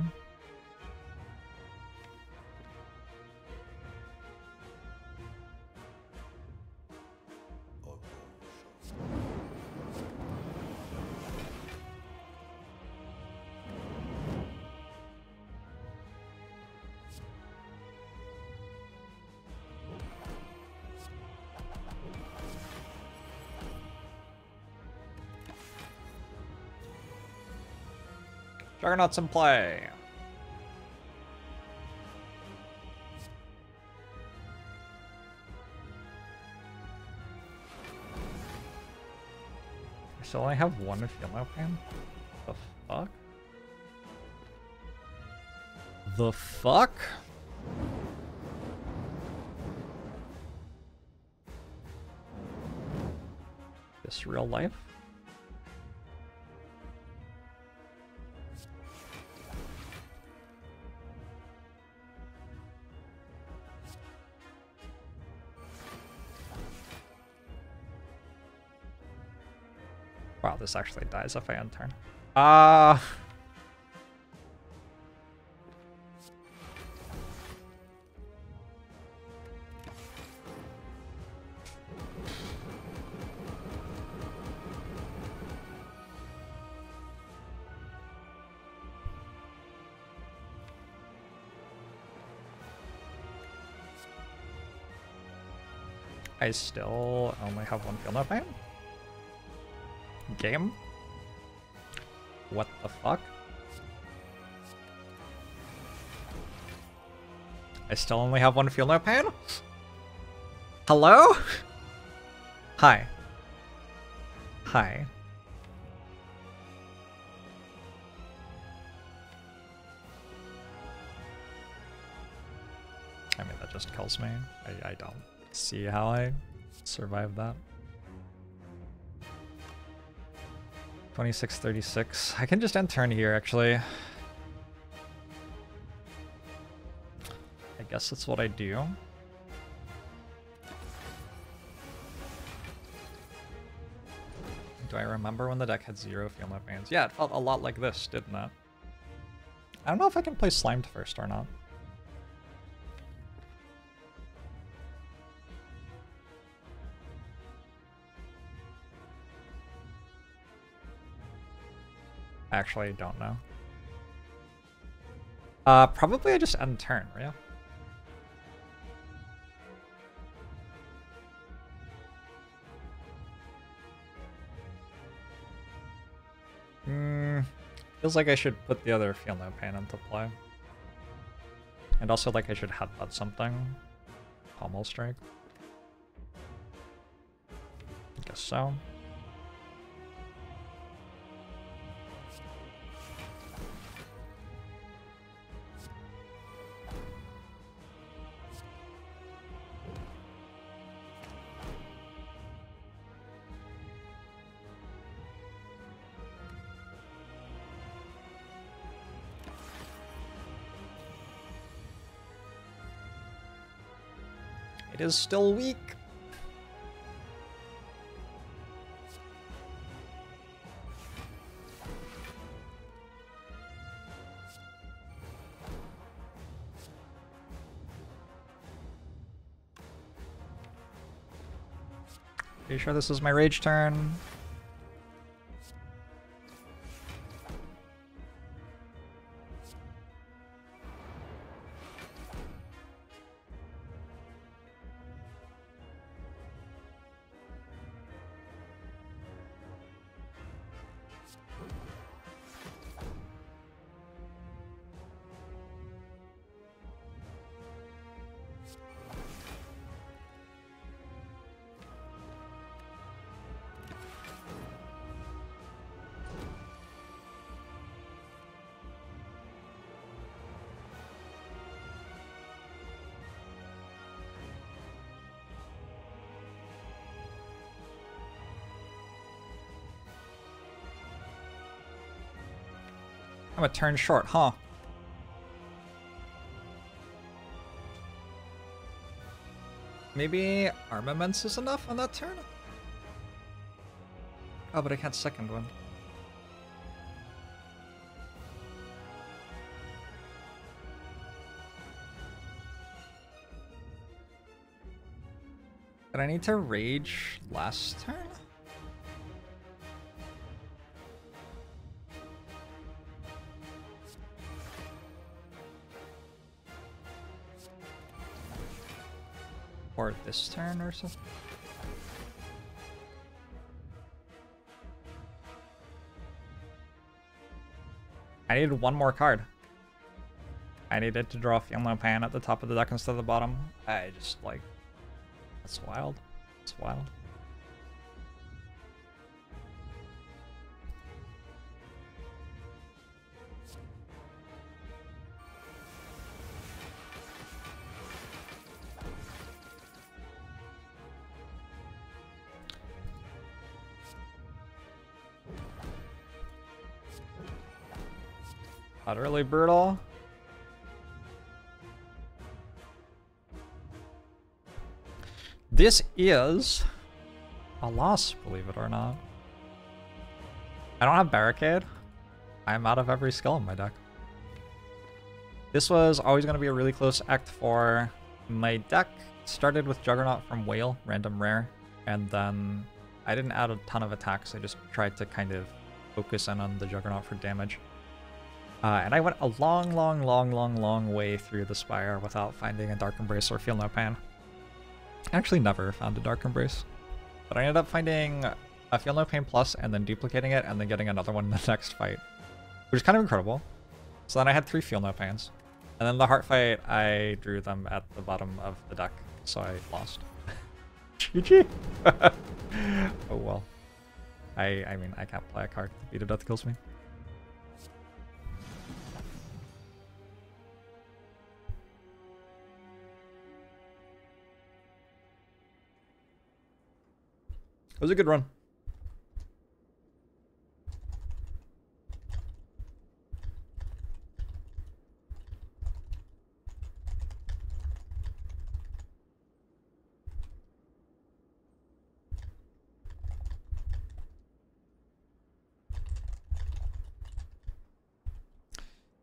Juggernauts in play. So I still only have one Feel No Pain? The fuck? The fuck? This real life? This actually dies if I end turn. Uh... I still only have one No Pain? Game? What the fuck? I still only have one Feel No? Hello? Hi. Hi. I mean, that just kills me. I, I don't see how I survive that. 2636. I can just end turn here, actually. I guess that's what I do. Do I remember when the deck had zero Feel No Pains? Yeah, it felt a lot like this, didn't it? I don't know if I can play Slimed first or not. Actually, don't know. Uh, probably I just end turn. Hmm, feels like I should put the other Feel No Pain into play. And also like I should headbutt something. Pommel Strike. I Guess so. Is still weak. Are you sure this is my rage turn? I'm a turn short, huh? Maybe armaments is enough on that turn? Oh, but I can't second one. Did I need to rage last turn? This turn or something? I needed one more card. I needed to draw Feel No Pain at the top of the deck instead of the bottom. I just, like... That's wild. It's wild. Utterly brutal. This is a loss, believe it or not. I don't have Barricade. I'm out of every skill in my deck. This was always going to be a really close Act for My deck started with Juggernaut from Whale, random rare, and then I didn't add a ton of attacks. I just tried to kind of focus in on the Juggernaut for damage. Uh, and I went a long, long, long, long, long way through the Spire without finding a Dark Embrace or Feel No Pain. I actually never found a Dark Embrace. But I ended up finding a Feel No Pain Plus and then duplicating it and then getting another one in the next fight. Which is kind of incredible. So then I had three Feel No Pains. And then the Heart Fight, I drew them at the bottom of the deck, so I lost. GG! oh well. I, I mean, I can't play a card. Beat of Death kills me. It was a good run.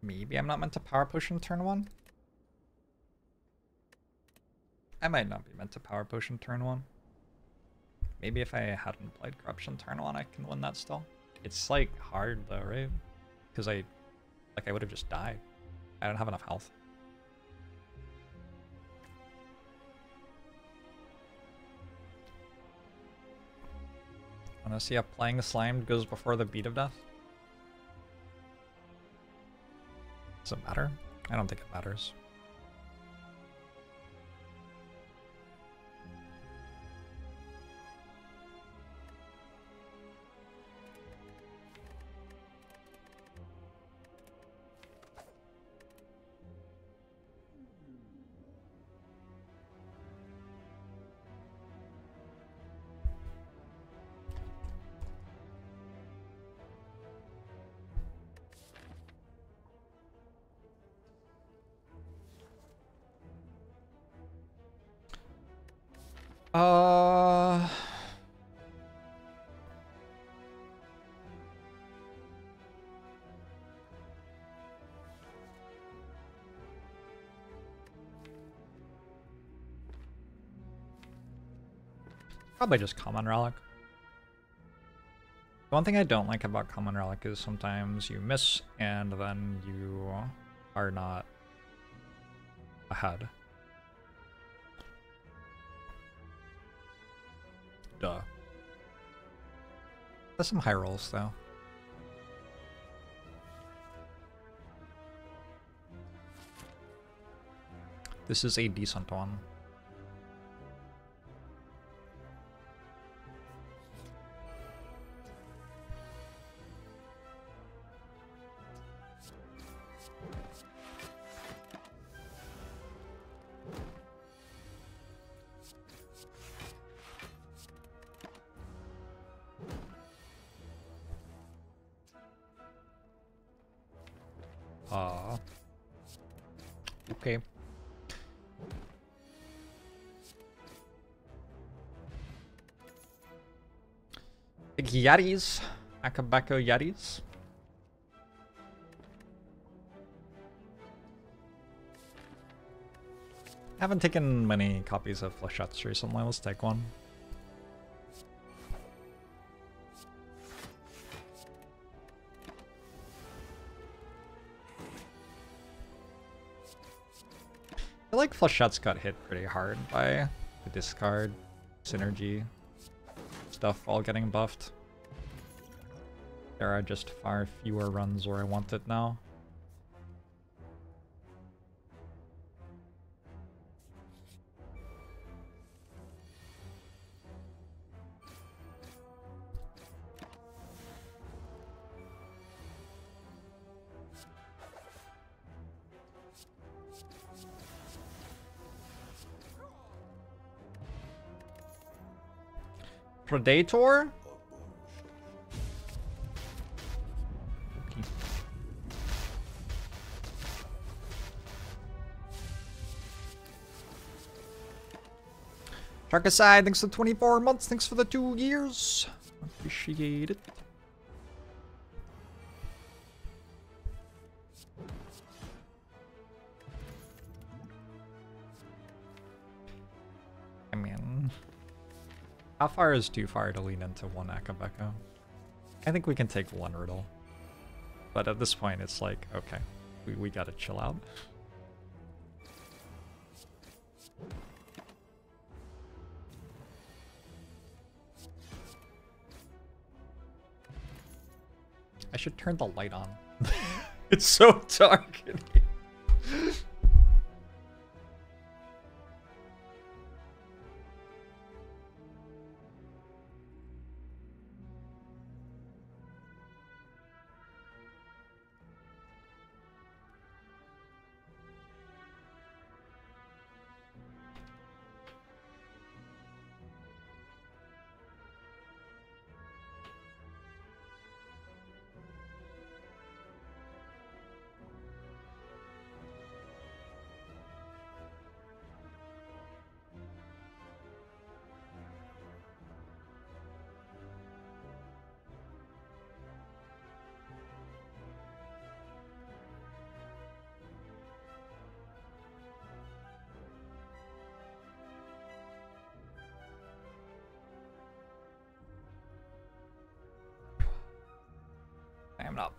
Maybe I'm not meant to power potion turn one? I might not be meant to power potion turn one. Maybe if I hadn't played Corruption turn one, I can win that still. It's like hard though, right? Because I, like I would have just died. I don't have enough health. Wanna see if playing slimed goes before the beat of death? Does it matter? I don't think it matters. Probably just Common Relic. The one thing I don't like about Common Relic is sometimes you miss and then you are not ahead. Duh. There's some high rolls, though. This is a decent one. Big Yetis. Akabeko Yetis. Haven't taken many copies of Flechettes recently. Let's take one. I feel like Flechette's got hit pretty hard by the discard, synergy, stuff all getting buffed. There are just far fewer runs where I want it now. Predator? Shark aside, thanks for 24 months, thanks for the two years. Appreciate it. I mean, how far is too far to lean into one Akabeko? I think we can take one Riddle. But at this point, it's like, okay, we, we gotta chill out. Should turn the light on. it's so dark in here.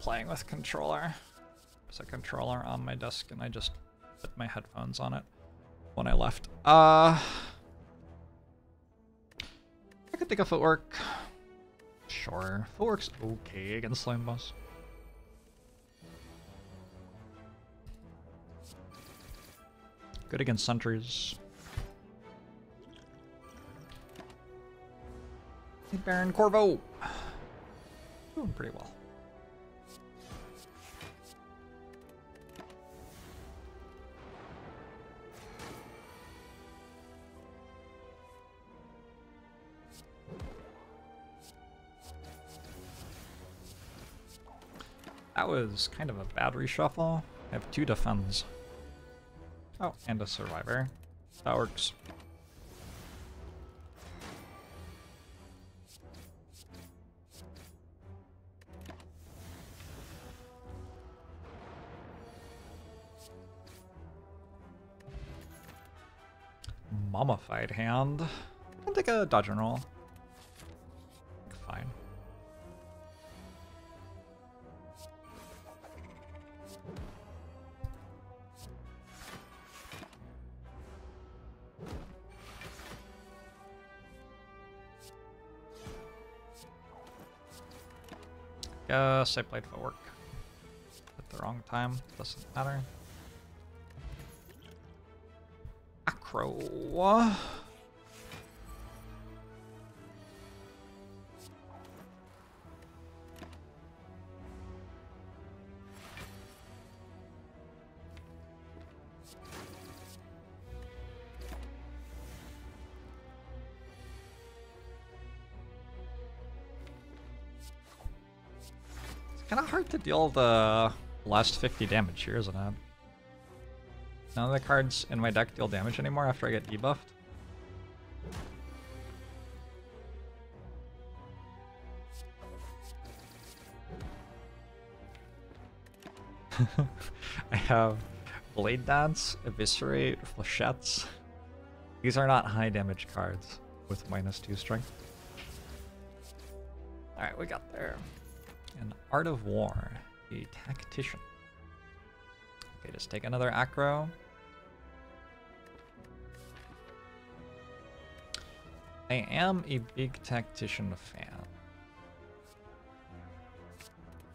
Playing with controller. There's a controller on my desk and I just put my headphones on it when I left. Uh, I could think of footwork. Sure, footwork's okay against Slime Boss. Good against sentries. Hey, Baron Corvo. Doing pretty well. That was kind of a bad reshuffle. I have two defends. Oh, and a survivor. That works. Mummified hand. I can take a dodge and roll. Uh, Guess I played footwork at the wrong time. Doesn't matter. Acro. To deal the last 50 damage here, isn't it? None of the cards in my deck deal damage anymore after I get debuffed. I have Blade Dance, Eviscerate, Flechettes. These are not high damage cards with minus 2 strength. Alright, we got there. An Art of War, a Tactician. Okay, just take another Acro. I am a big Tactician fan.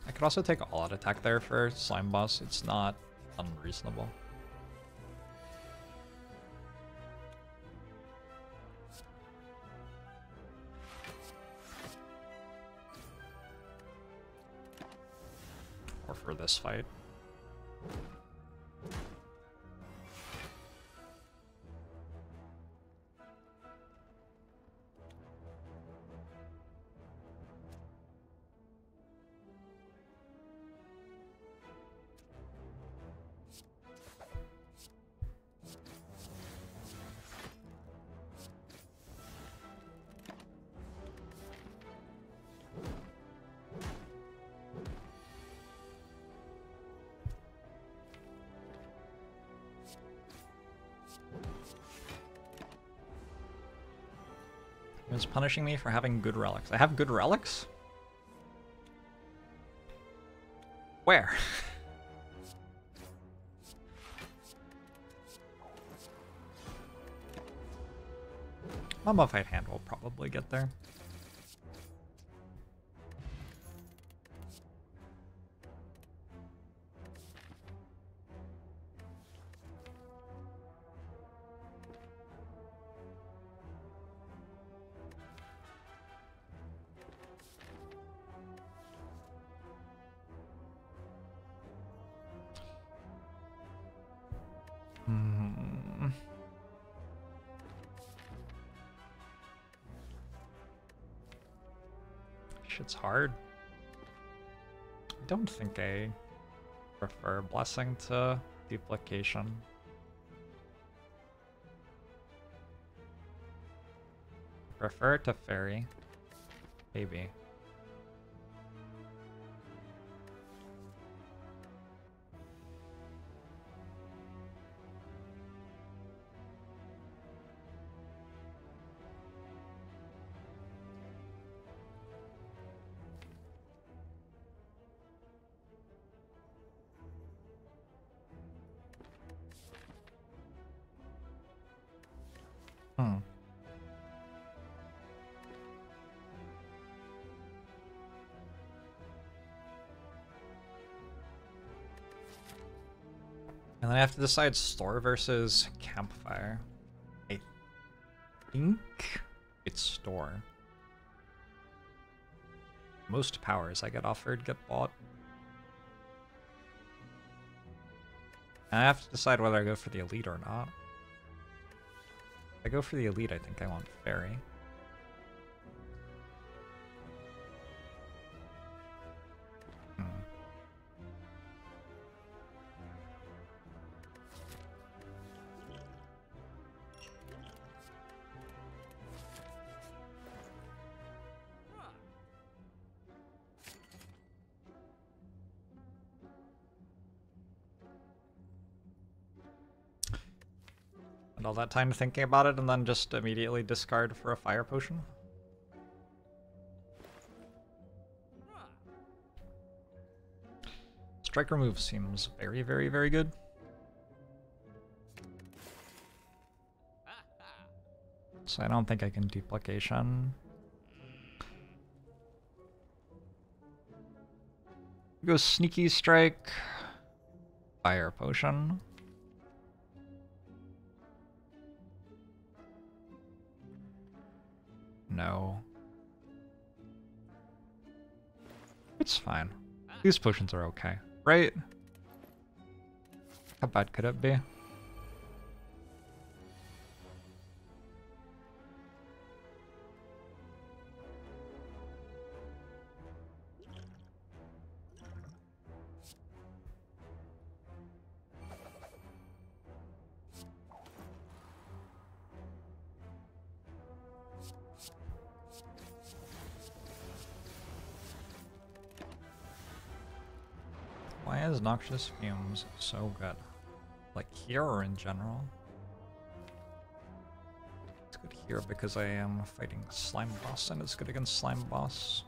I could also take all out attack there for Slime Boss. It's not unreasonable. This fight. Was punishing me for having good relics. I have good relics? Where? Mummified hand will probably get there. Think I prefer blessing to duplication. Prefer to fairy. Maybe. Have to decide store versus campfire. I think it's store. Most powers I get offered get bought. And I have to decide whether I go for the elite or not. If I go for the elite, I think I want fairy. Time thinking about it and then just immediately discard for a fire potion? Strike remove seems very, very, very good. So I don't think I can duplication. Go sneaky strike. Fire potion. It's fine. These potions are okay, right? How bad could it be? Noxious Fumes so good? Like here or in general? It's good here because I am fighting Slime Boss and it's good against Slime Boss.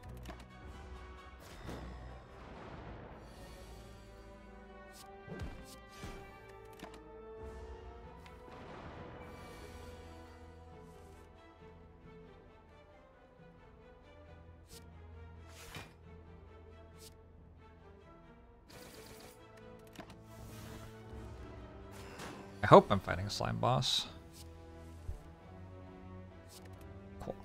Hope I'm fighting a slime boss. Cool.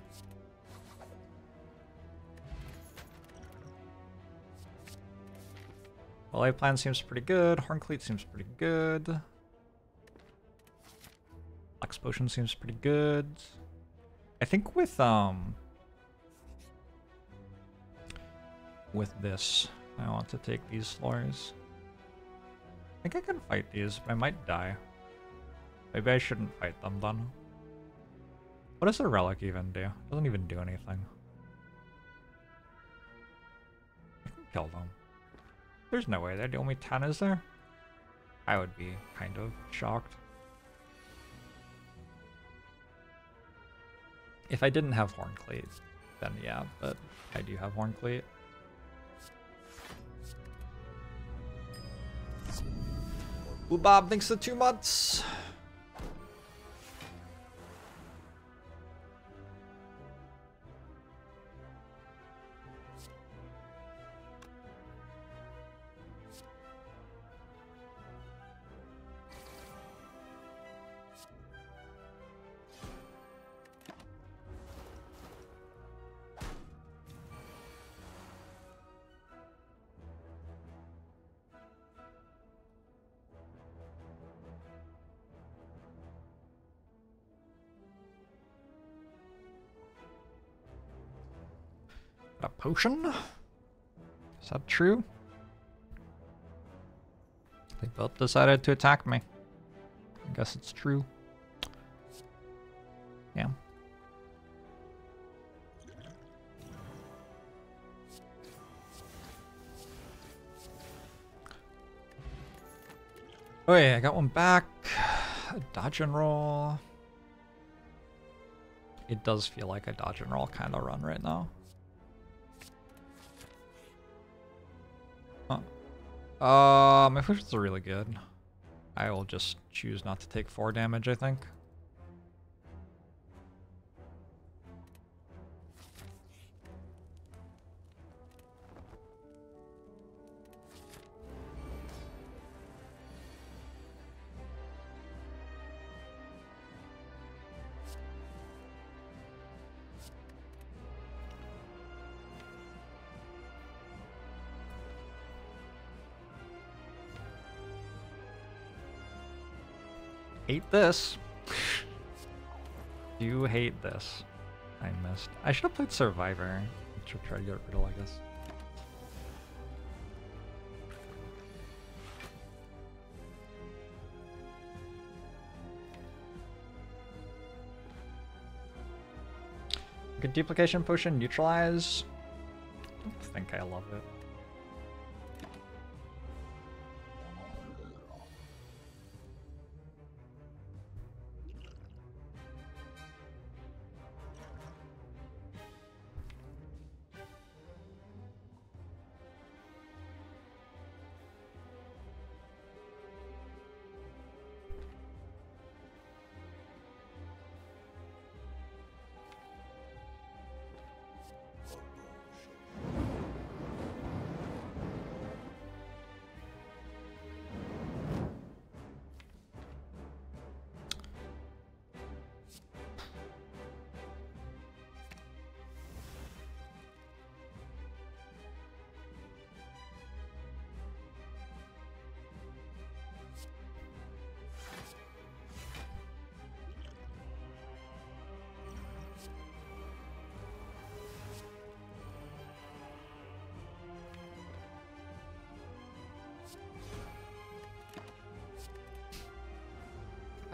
Well, plan seems pretty good. Horncleat seems pretty good. Flex Potion seems pretty good. I think with, um... With this, I want to take these floors. I think I can fight these, but I might die. Maybe I shouldn't fight them then. What does the relic even do? It doesn't even do anything. I can kill them. There's no way they're the only 10, is there? I would be kind of shocked. If I didn't have horn Horncleat, then yeah, but I do have Horncleat. Ooh, Bob, thanks for two months. Potion? Is that true? They both decided to attack me. I guess it's true. Yeah. Oh yeah, I got one back. Dodge and roll. It does feel like a dodge and roll kind of run right now. Uh, my potions are really good. I will just choose not to take 4 damage, I think. Hate this. Do hate this. I missed. I should have played Survivor. I should try to get rid of Legus. Good duplication potion neutralize. I don't think I love it.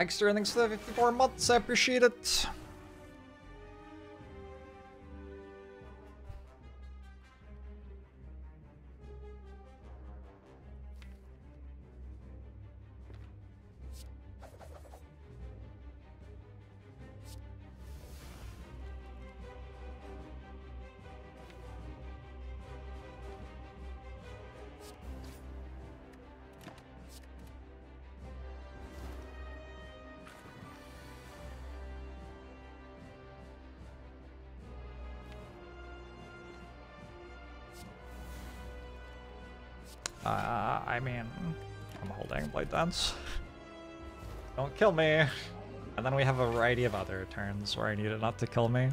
Thanks for thanks for the 54 months, I appreciate it. Don't kill me. And then we have a variety of other turns where I need it not to kill me.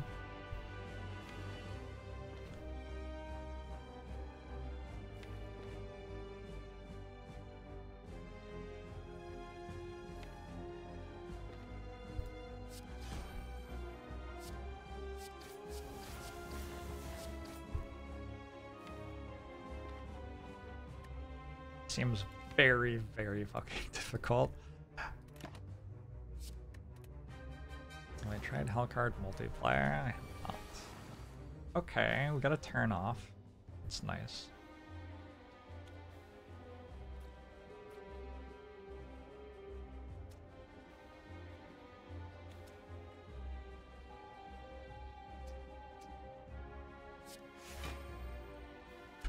Very, very fucking difficult. I tried Hellcard multiplayer. I have not. Okay, we got a turn off. It's nice.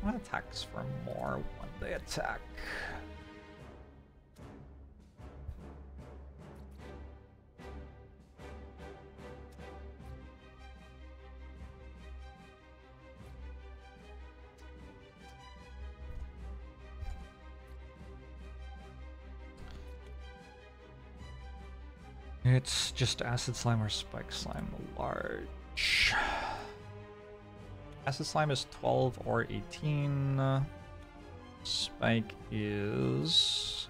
One attacks for more when they attack. Just acid slime or spike slime large. Acid slime is 12 or 18. Spike is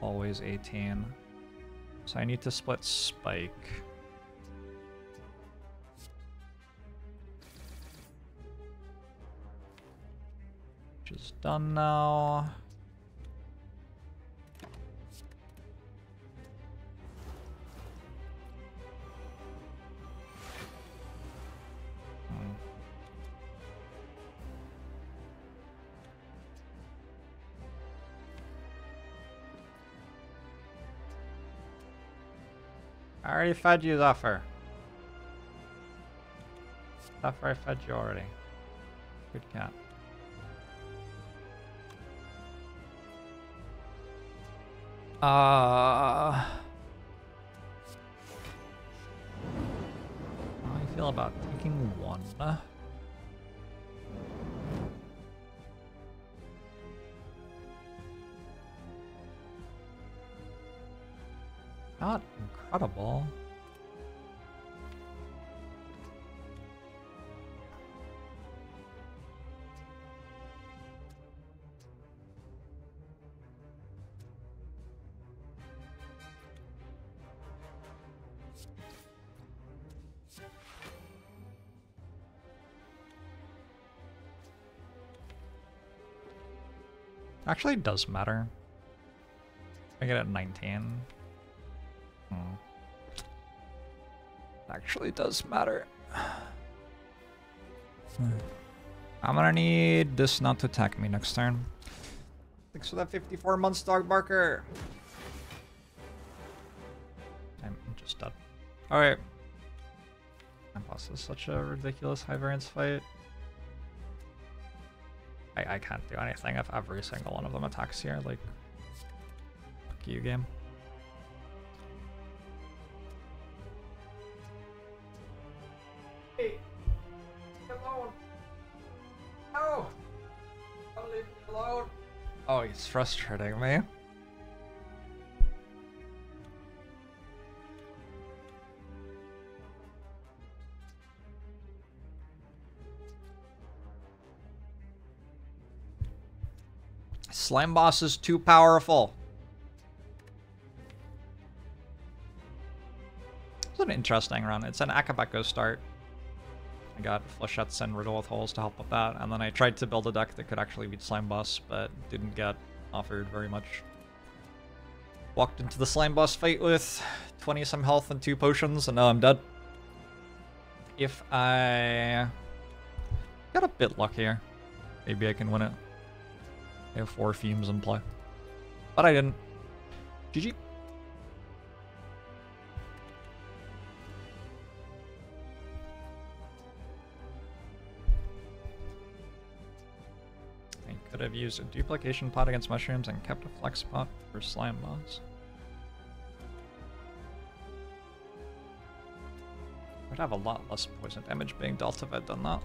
always 18. So I need to split spike. Which is done now. Already fed you, Zephyr. Zephyr, I fed you already. Good cat. Uh... How do you feel about taking one? Not incredible. Actually, it does matter. I get at 19. Hmm. Actually does matter. I'm gonna need this not to attack me next turn. Thanks for that 54 months dog barker. I'm just dead. Alright. Boss is such a ridiculous high variance fight. I, I can't do anything if every single one of them attacks here. Like, fuck you, game. Hey, alone. No, don't leave me alone. Oh, he's frustrating me. Slime boss is too powerful. It's an interesting run. It's an Akabeko start. I got Flechettes and Riddle with Holes to help with that, and then I tried to build a deck that could actually beat Slime Boss, but didn't get offered very much. Walked into the Slime Boss fight with 20 some health and 2 potions, and now I'm dead. If I got a bit luckier, maybe I can win it. I have four Fumes in play. But I didn't. GG. I could have used a duplication pot against mushrooms and kept a flex pot for slime boss. I'd have a lot less poison damage being dealt if I'd done that.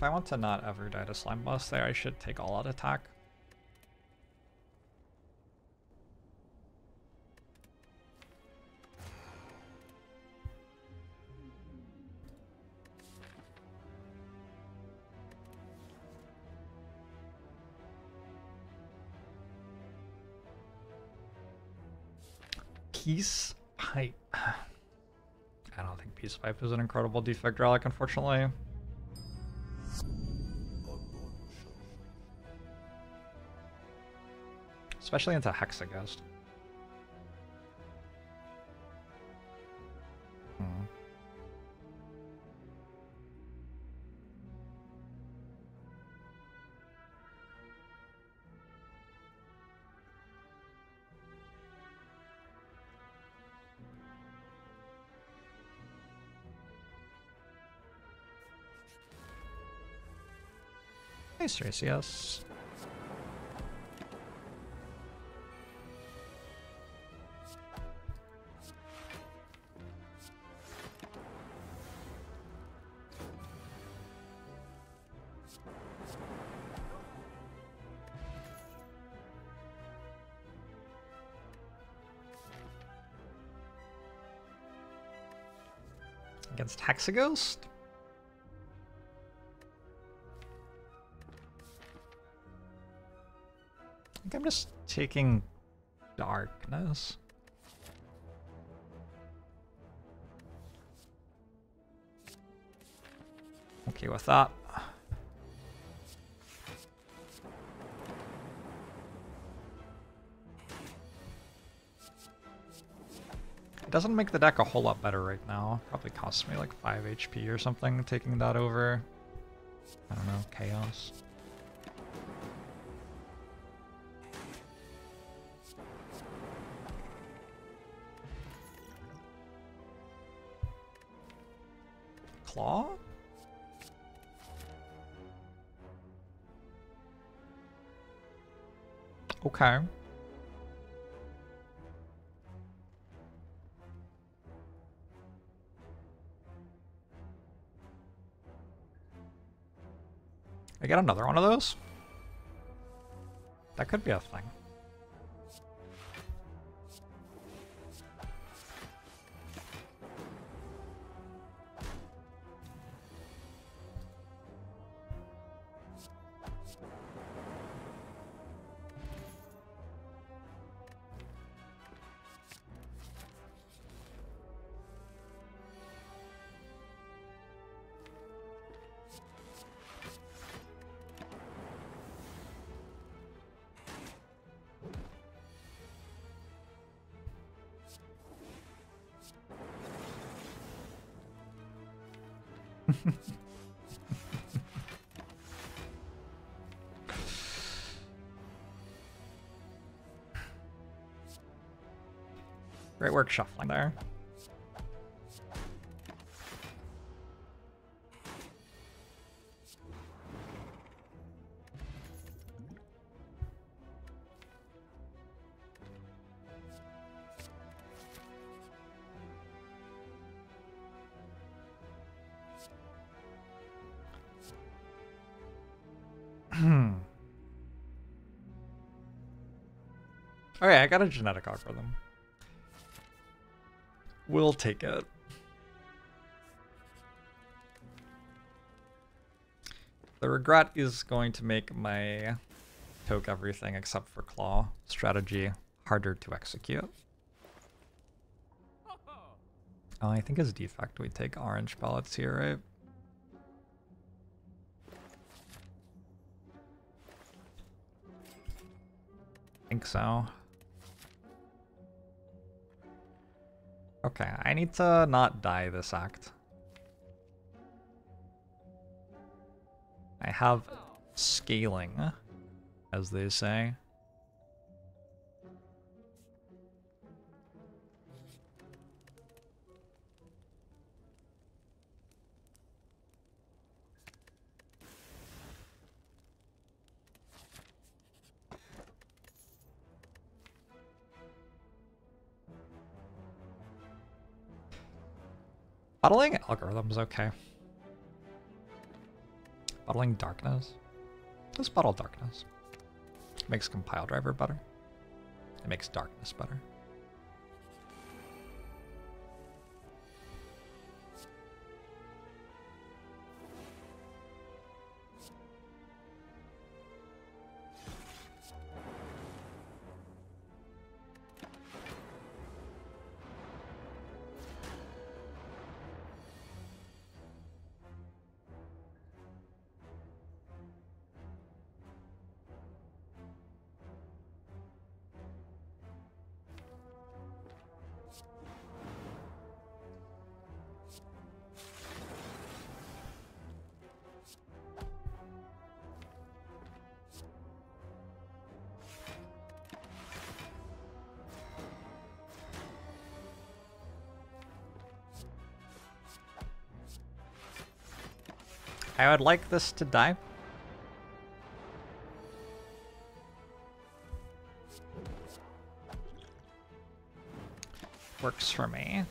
If I want to not ever die to Slime Boss there, I should take all out attack. Peace Pipe. I don't think Peace Pipe is an incredible defect relic, unfortunately. Especially into Hexaghost. Hmm. Nice, Tracy, yes. Against Hexaghost? I think I'm just taking darkness. Okay with that. It doesn't make the deck a whole lot better right now. Probably costs me like 5 HP or something taking that over. I don't know, chaos. Claw? Okay. Get another one of those? That could be a thing. Work shuffling there. Hmm. Okay, I got a genetic algorithm. We'll take it. The regret is going to make my toke everything except for claw strategy harder to execute. Oh, I think as a defect we take orange pellets here, right? think so. Okay, I need to not die this act. I have scaling, as they say. Bottling algorithm's okay. Bottling darkness. Let's bottle darkness. Makes compile driver better. It makes darkness better. I would like this to die. Works for me.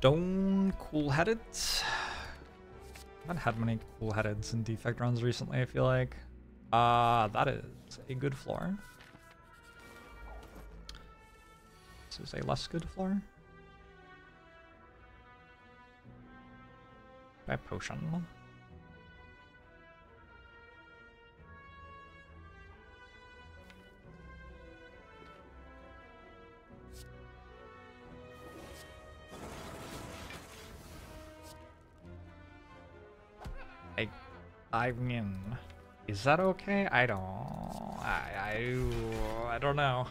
Stone cool-headed. Haven't had many cool-headeds in defect runs recently, I feel like. Uh, that is a good floor. This is a less good floor. By potion. I mean, is that okay? I don't, I, I, I don't know.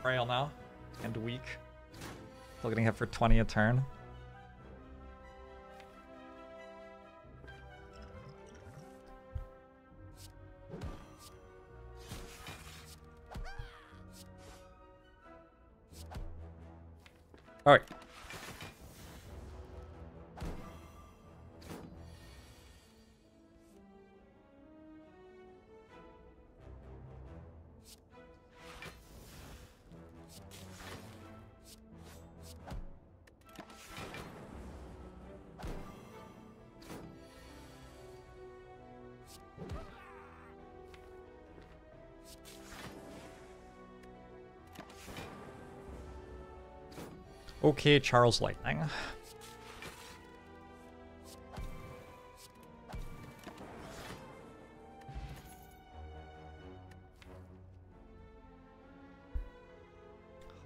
Frail now, and weak. Still getting hit for 20 a turn. Okay, Charles Lightning.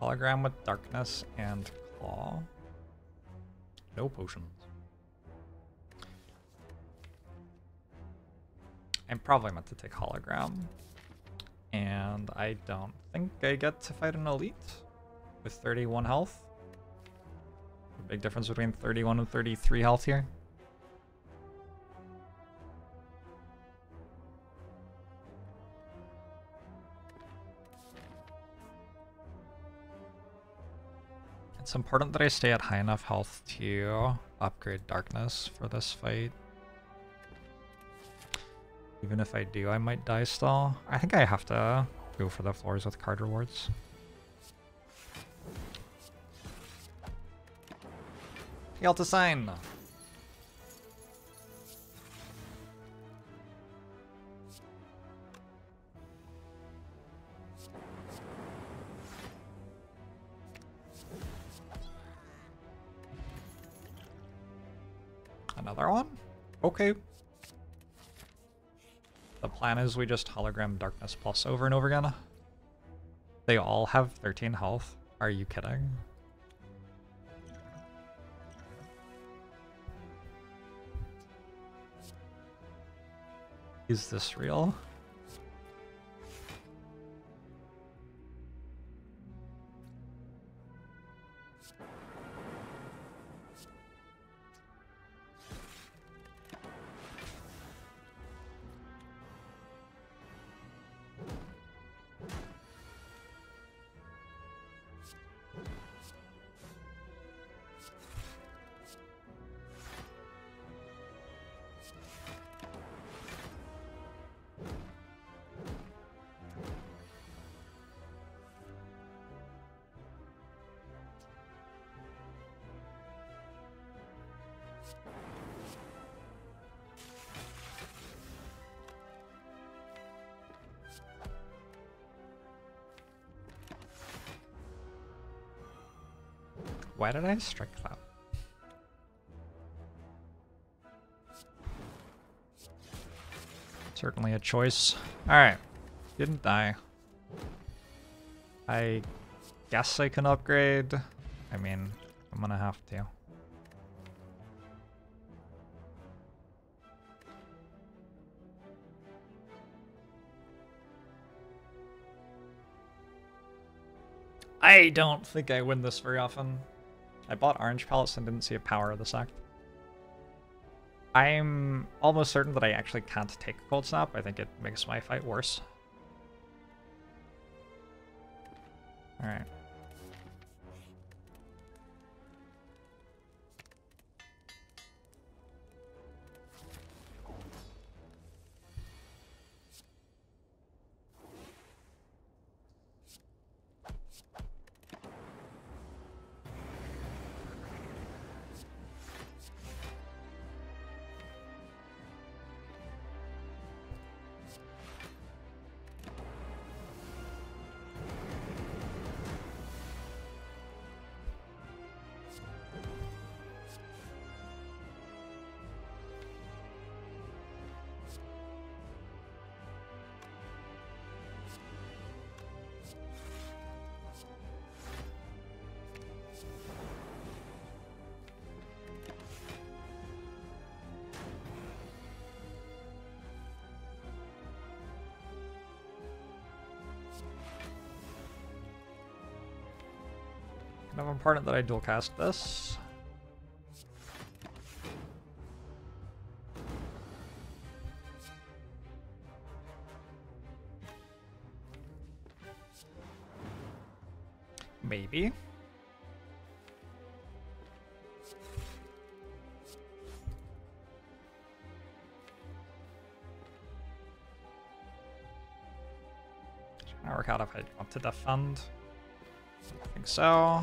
Hologram with darkness and claw. No potions. I'm probably meant to take hologram. And I don't think I get to fight an elite with 31 health. Big difference between 31 and 33 health here. It's important that I stay at high enough health to upgrade darkness for this fight. Even if I do, I might die still. I think I have to go for the floors with card rewards. Yalta sign. Another one? Okay. The plan is we just hologram Darkness Plus over and over again. They all have 13 health. Are you kidding? Is this real? Why did I strike that? Certainly a choice. Alright. Didn't die. I guess I can upgrade. I mean, I'm gonna have to. I don't think I win this very often. I bought orange pellets and didn't see a power of the sect. I'm almost certain that I actually can't take cold snap. I think it makes my fight worse. Alright. Important that I dual cast this. Maybe. To work out if I want to defend. I think so.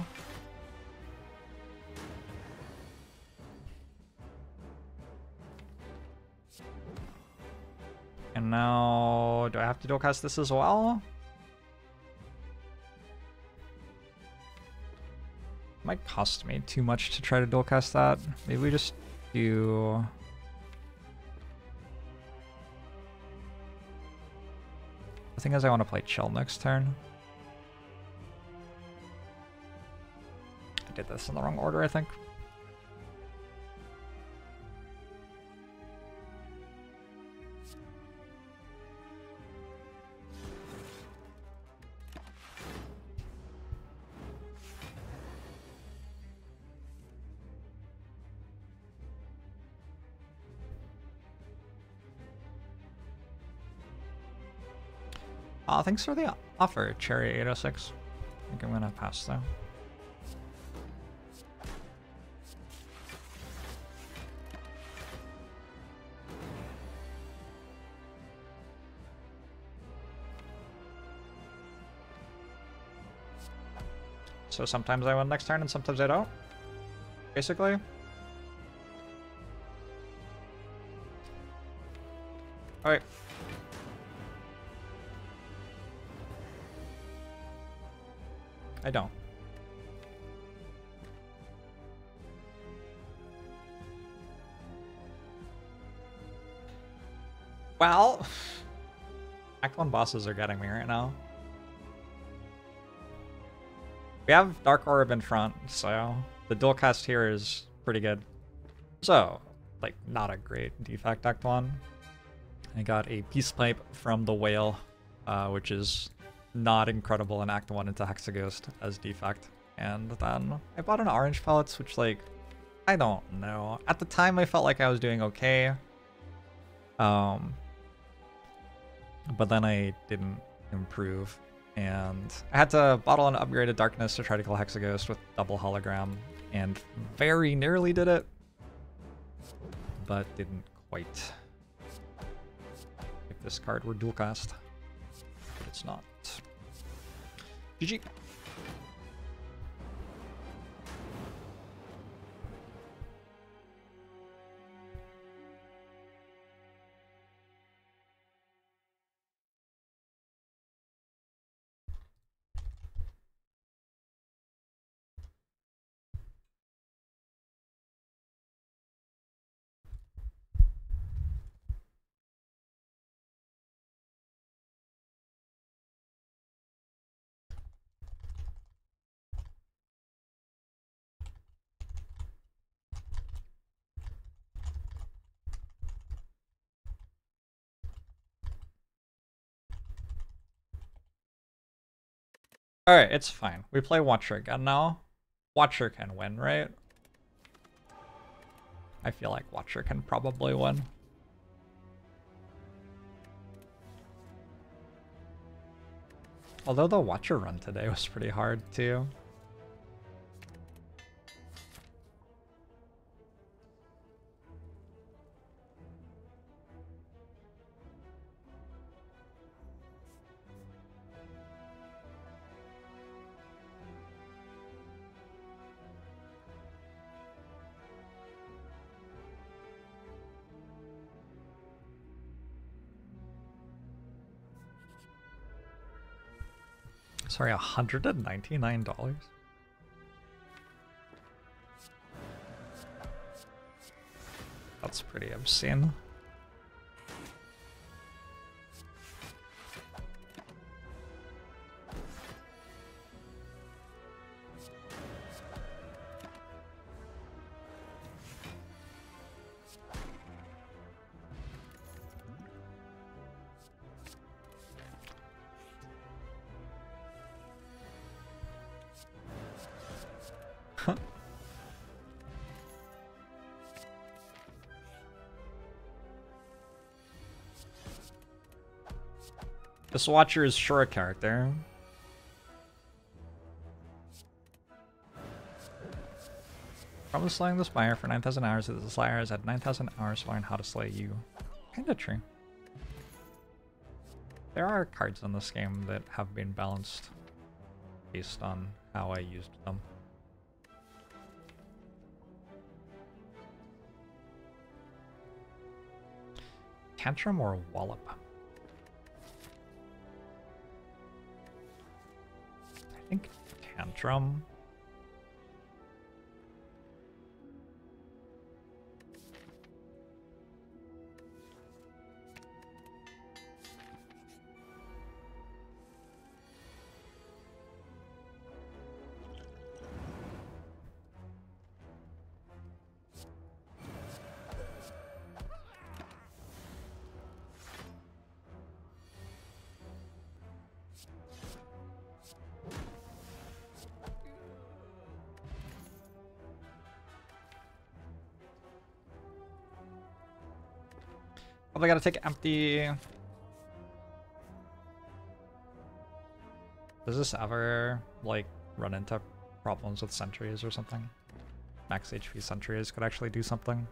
Do I cast this as well? Might cost me too much to try to dual cast that. Maybe we just do... The thing is I want to play chill next turn. I did this in the wrong order, I think. Uh, thanks for the offer, Cherry 806. I think I'm gonna pass though. So sometimes I win next turn and sometimes I don't. Basically. Alright. I don't. Well, 1 bosses are getting me right now. We have Dark Orb in front, so the dual cast here is pretty good. So, like, not a great defect Act 1. I got a Peace Pipe from the Whale, uh, which is not incredible in Act 1 into Hexaghost as defect. And then I bought an Orange Pellets, which, like, I don't know. At the time, I felt like I was doing okay. Um, but then I didn't improve and I had to bottle an upgraded darkness to try to kill Hexaghost with double hologram, and very nearly did it, but didn't quite. If this card were dual cast, but it's not. GG. Alright, it's fine. We play Watcher again now. Watcher can win, right? I feel like Watcher can probably win. Although the Watcher run today was pretty hard too. Sorry, $199? That's pretty obscene. This Watcher is sure a character. Probably slaying the Spire for 9,000 hours the Slayer has had 9,000 hours to learn how to slay you. Kinda true. There are cards in this game that have been balanced based on how I used them. Tantrum or Wallop? from Probably gotta take empty. Does this ever, like, run into problems with sentries or something? Max HP sentries could actually do something.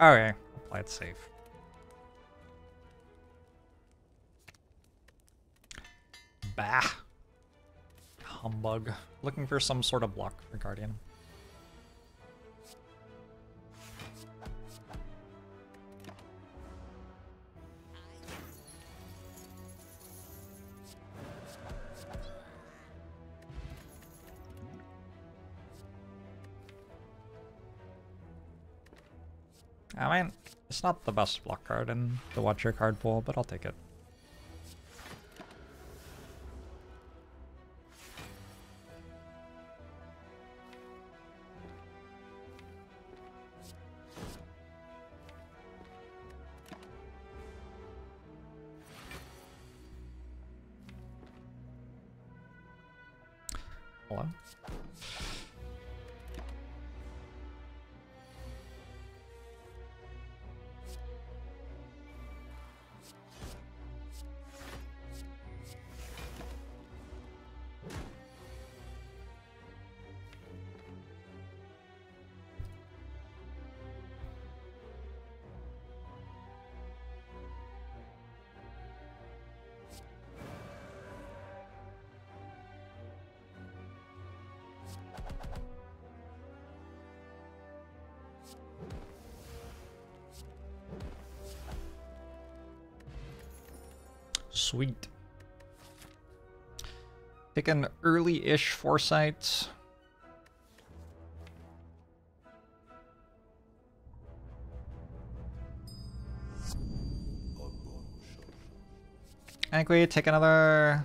Okay, I'll it safe. Bah. Humbug. Looking for some sort of block for Guardian. It's not the best block card in the Watcher card pool, but I'll take it. Early-ish foresight. I think we take another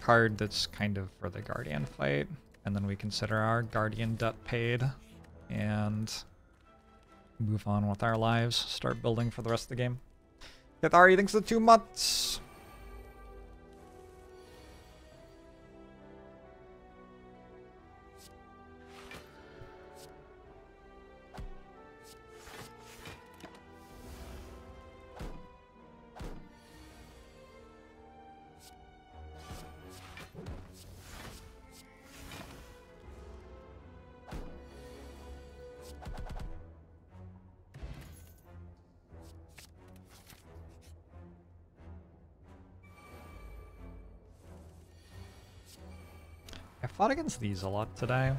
card that's kind of for the Guardian fight, and then we consider our Guardian debt paid, and move on with our lives, start building for the rest of the game. Cathari thinks the two months. Fought against these a lot today. I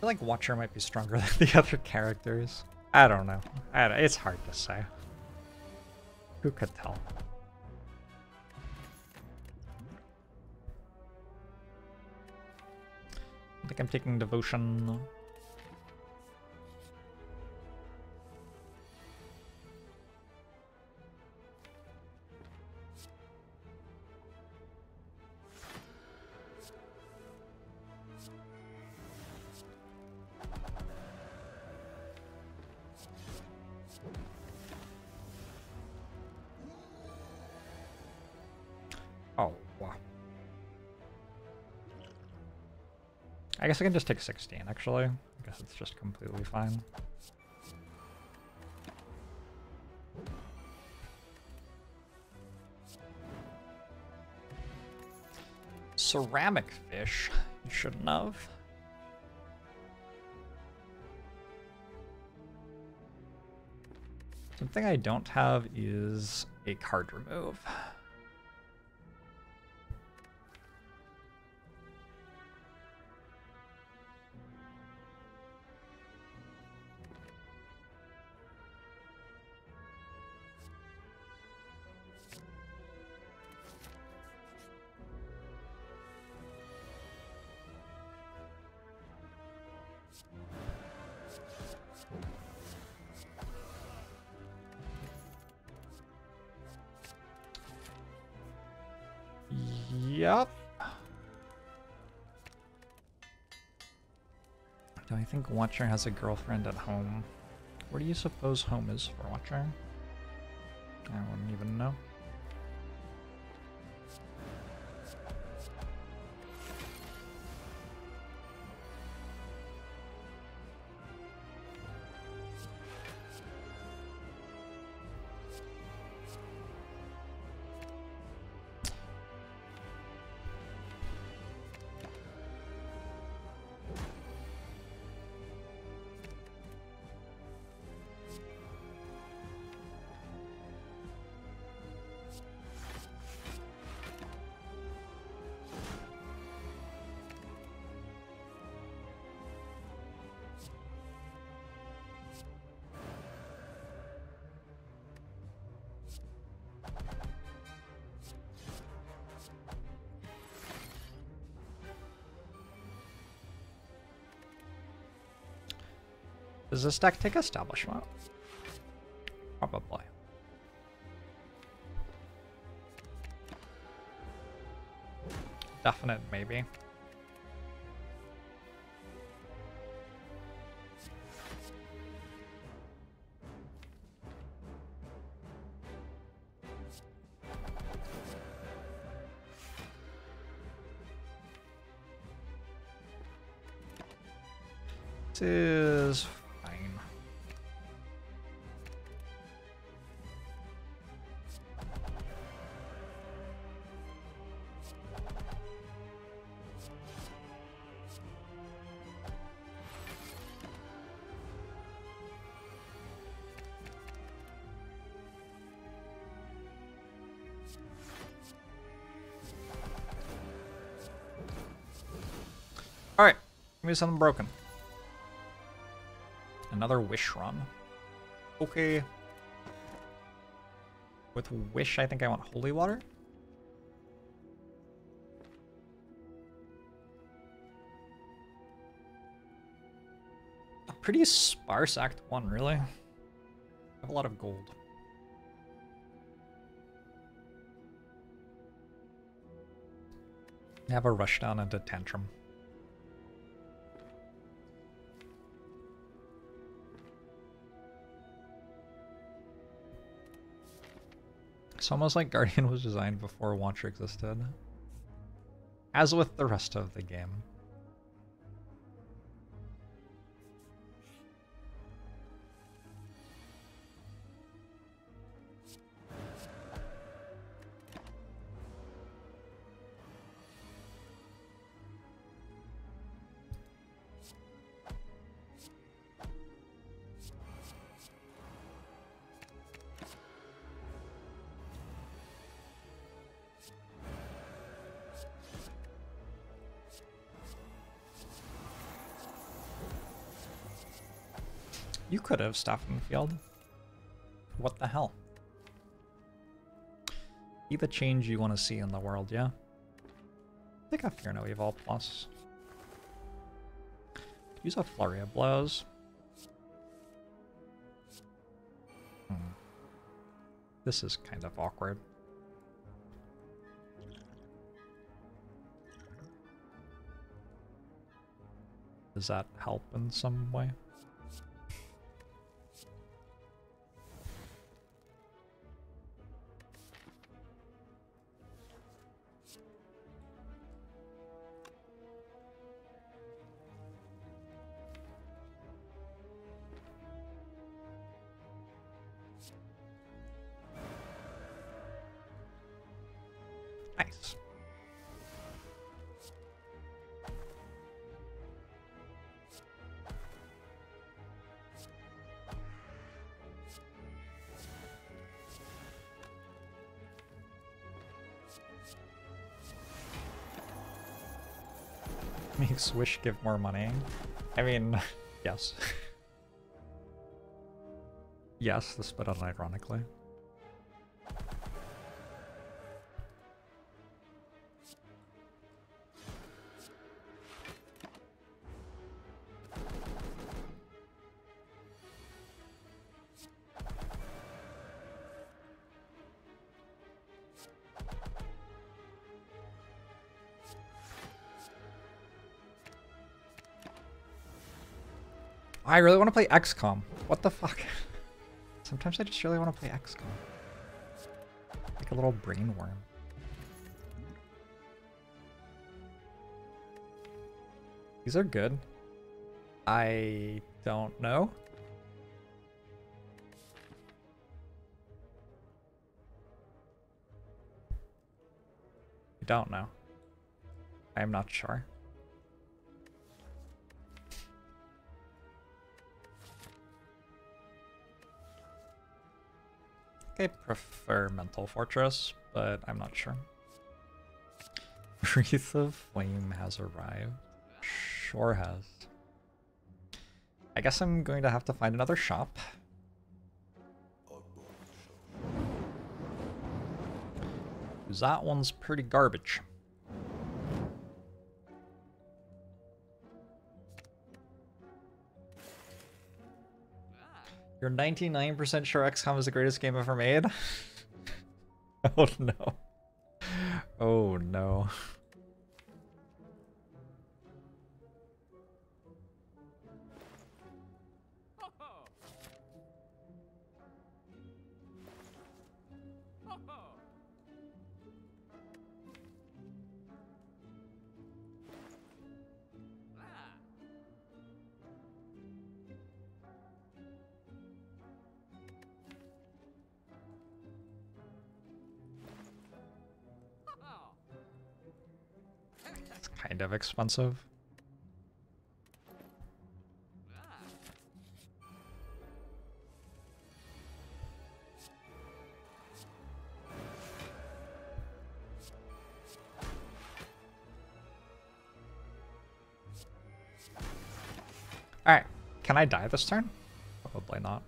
feel like Watcher might be stronger than the other characters. I don't know. I don't, it's hard to say. Who could tell? I think I'm taking devotion. I guess I can just take 16, actually. I guess it's just completely fine. Ceramic fish. You shouldn't have. Something I don't have is a card remove. Watcher has a girlfriend at home? Where do you suppose home is for Watcher? I wouldn't even know. Does this take establishment? Probably. Definite maybe. This me something broken. Another wish run. Okay. With wish, I think I want holy water. A pretty sparse Act 1, really. I have a lot of gold. I have a rush down into Tantrum. It's almost like Guardian was designed before Watcher existed. As with the rest of the game. Could have Field. What the hell? Be the change you want to see in the world, yeah? I think I fear no evil plus. Use a flurry of blows. Hmm. This is kind of awkward. Does that help in some way? Makes Wish give more money. I mean, yes. yes, this but unironically. I really want to play XCOM. What the fuck? Sometimes I just really want to play XCOM. Like a little brain worm. These are good. I don't know. I don't know. I am not sure. I prefer Mental Fortress, but I'm not sure. Wreath of Flame has arrived. Sure has. I guess I'm going to have to find another shop. That one's pretty garbage. You're 99% sure XCOM is the greatest game ever made? oh no. Oh no. Expensive. Alright, can I die this turn? Probably not.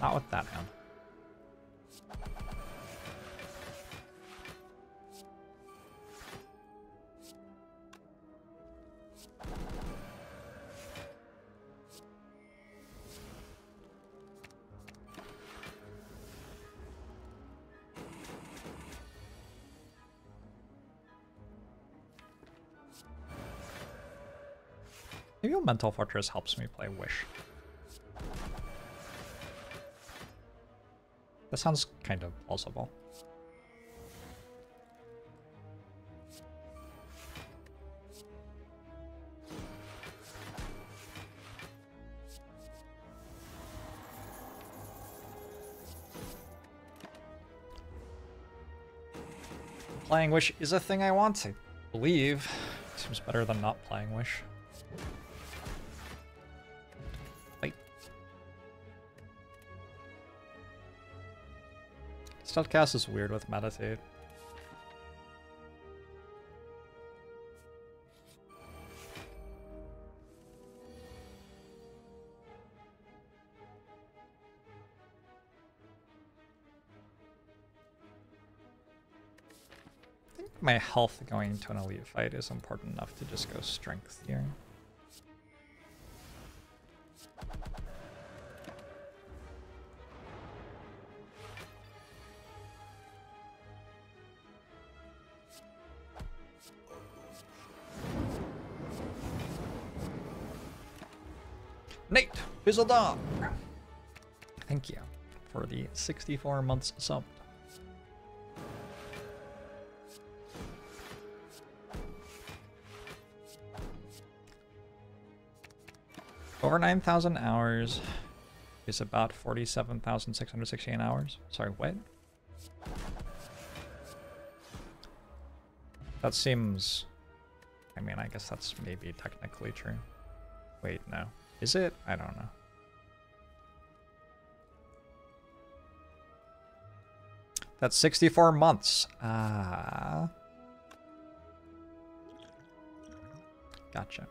Not with that hand. Mental Fortress helps me play Wish. That sounds kind of plausible. Playing Wish is a thing I want to believe. Seems better than not playing Wish. Stealthcast is weird with Meditate. I think my health going into an elite fight is important enough to just go strength here. Thank you for the 64 months sub. Over 9,000 hours is about 47,668 hours. Sorry, what? That seems... I mean, I guess that's maybe technically true. Wait, no. Is it? I don't know. That's 64 months. Ah. Uh, gotcha.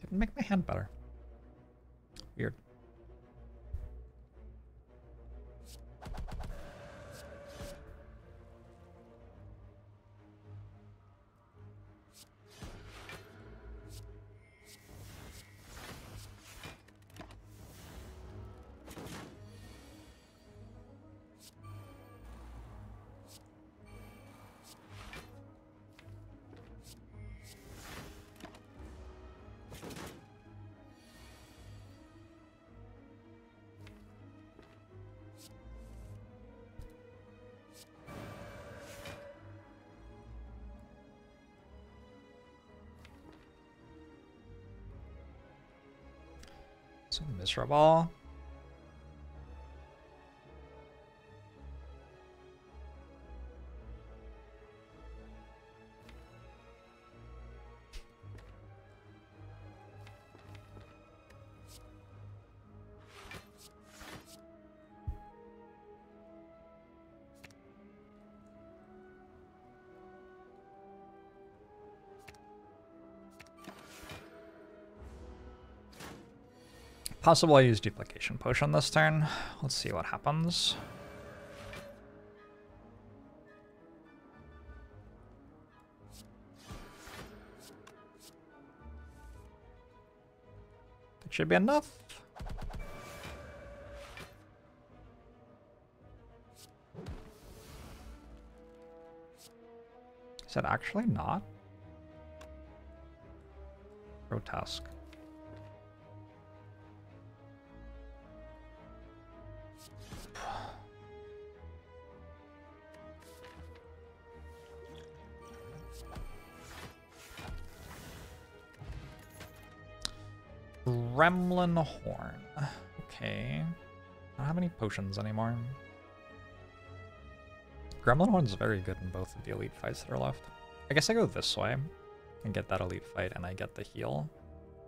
Didn't make my hand better. Weird. So Possible I use duplication potion this turn. Let's see what happens. That should be enough. Is that actually not? Grotesque. Gremlin Horn. Okay. I don't have any potions anymore. Gremlin Horn's very good in both of the elite fights that are left. I guess I go this way and get that elite fight and I get the heal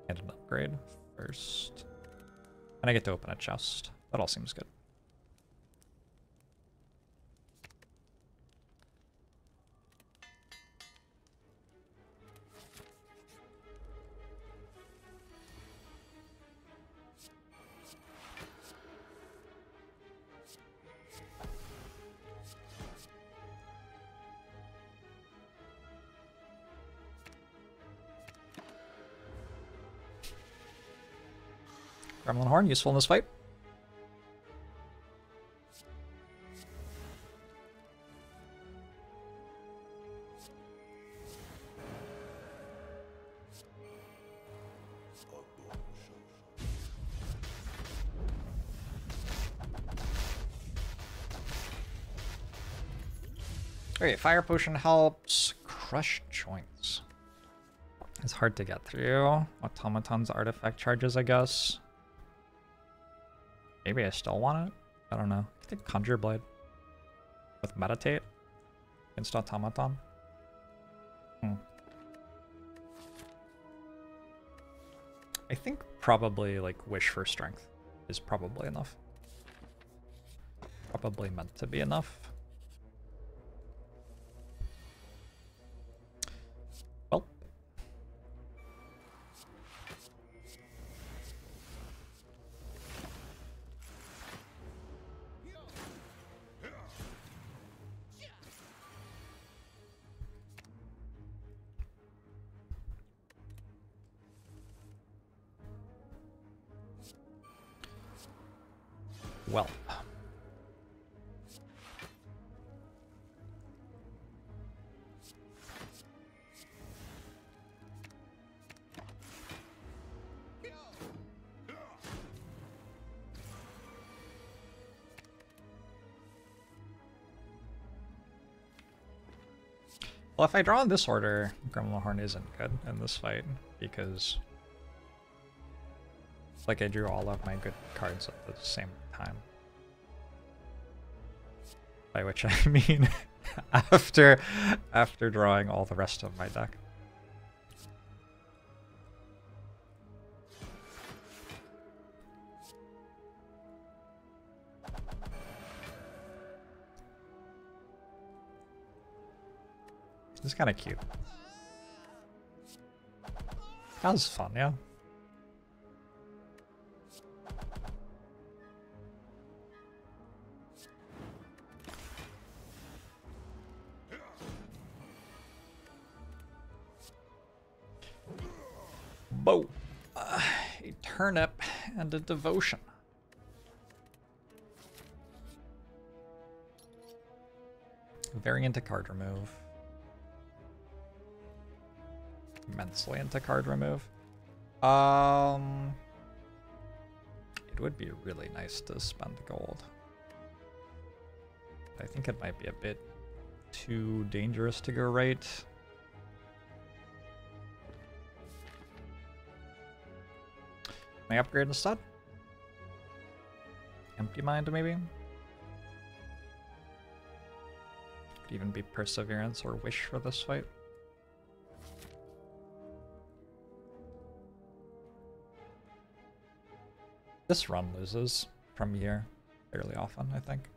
and an upgrade first. And I get to open a chest. That all seems good. Horn, useful in this fight. Okay, fire potion helps. Crush joints. It's hard to get through. Automaton's artifact charges, I guess. Maybe I still want it? I don't know. I think Conjure Blade. With Meditate? Against Automaton? Hmm. I think probably like Wish for Strength is probably enough. Probably meant to be enough. Well, if I draw in this order, Gremlin Horn isn't good in this fight, because... It's Like, I drew all of my good cards at the same time. By which I mean after, after drawing all the rest of my deck. Kind of cute. That was fun, yeah. Bow. Uh, a turnip and a devotion. Very into card remove. Immensely into card remove. Um, it would be really nice to spend the gold. I think it might be a bit too dangerous to go right. Can I upgrade instead? Empty Mind, maybe? Could even be Perseverance or Wish for this fight. This run loses from here fairly often, I think.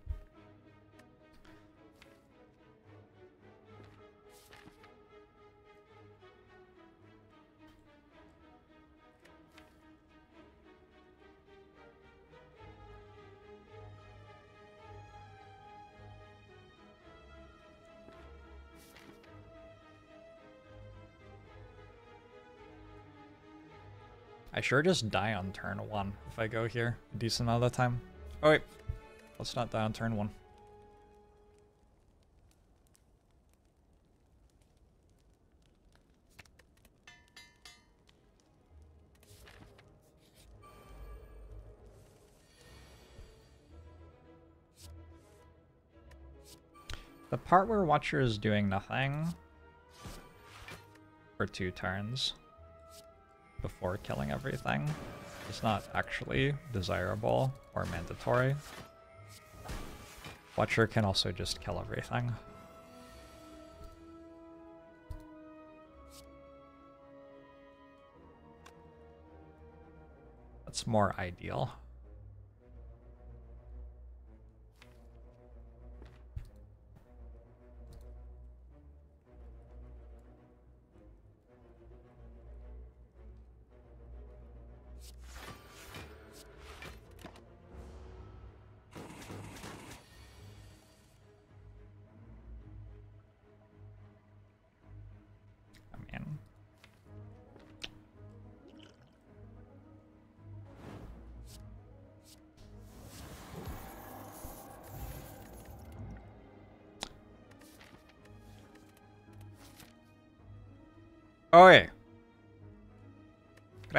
I sure just die on turn one if I go here a decent amount of the time. Oh wait, let's not die on turn one. The part where Watcher is doing nothing for two turns before killing everything is not actually desirable or mandatory. Watcher can also just kill everything. That's more ideal.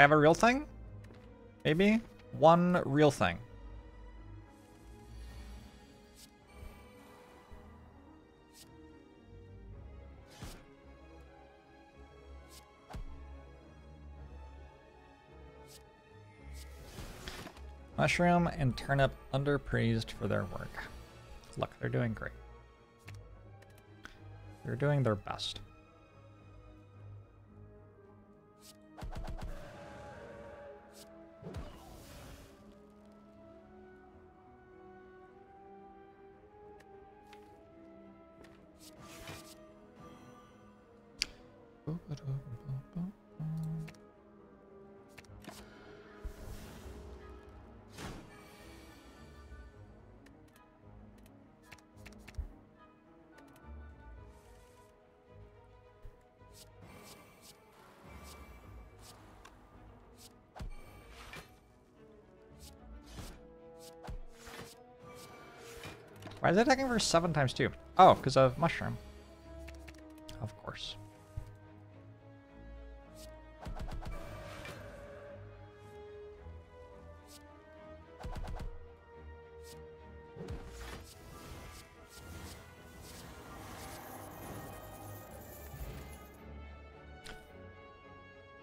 Have a real thing? Maybe? One real thing. Mushroom and turnip underpraised for their work. Look, they're doing great. They're doing their best. Why is it attacking for 7 times 2? Oh, because of Mushroom. Of course.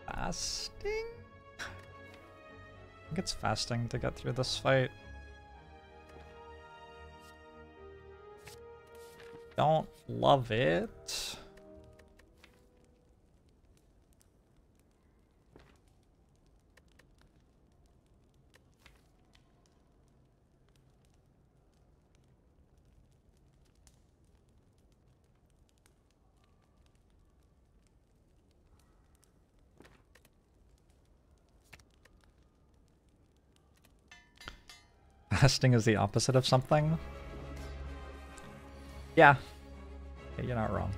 Fasting? I think it's fasting to get through this fight. Love it. Fasting is the opposite of something? Yeah. You're not wrong.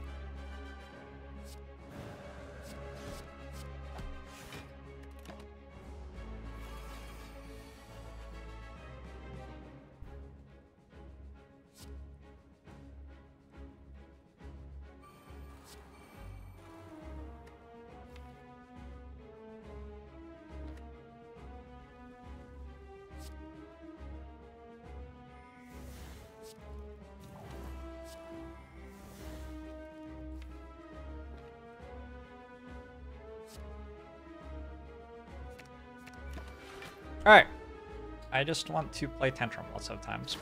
I just want to play Tantrum lots of times.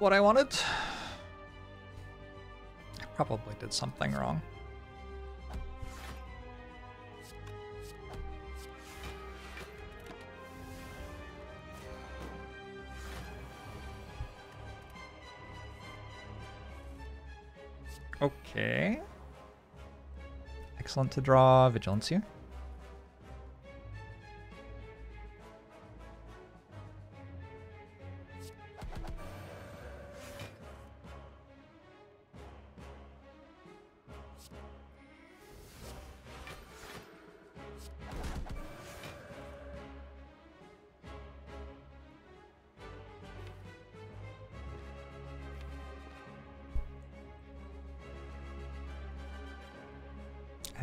What I wanted. I probably did something wrong. Okay. Excellent to draw Vigilance here.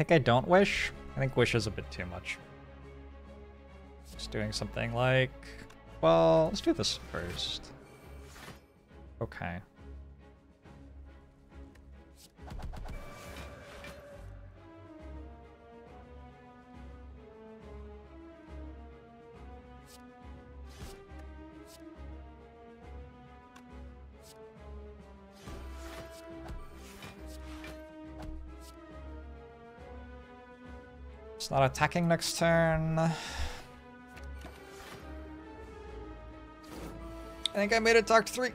I don't wish. I think wish is a bit too much. Just doing something like... Well, let's do this first. Okay. Not attacking next turn. I think I made it talk three.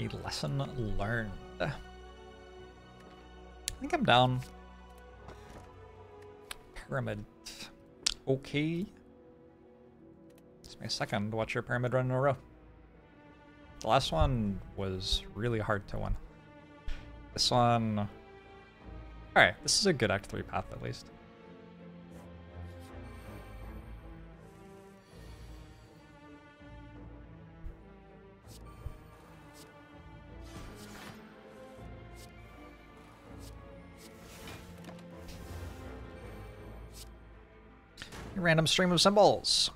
A lesson learned. I think I'm down. Pyramid. Okay. It's my second Watcher Pyramid run in a row. The last one was really hard to win. This one... Alright, this is a good Act 3 path at least. Random stream of symbols.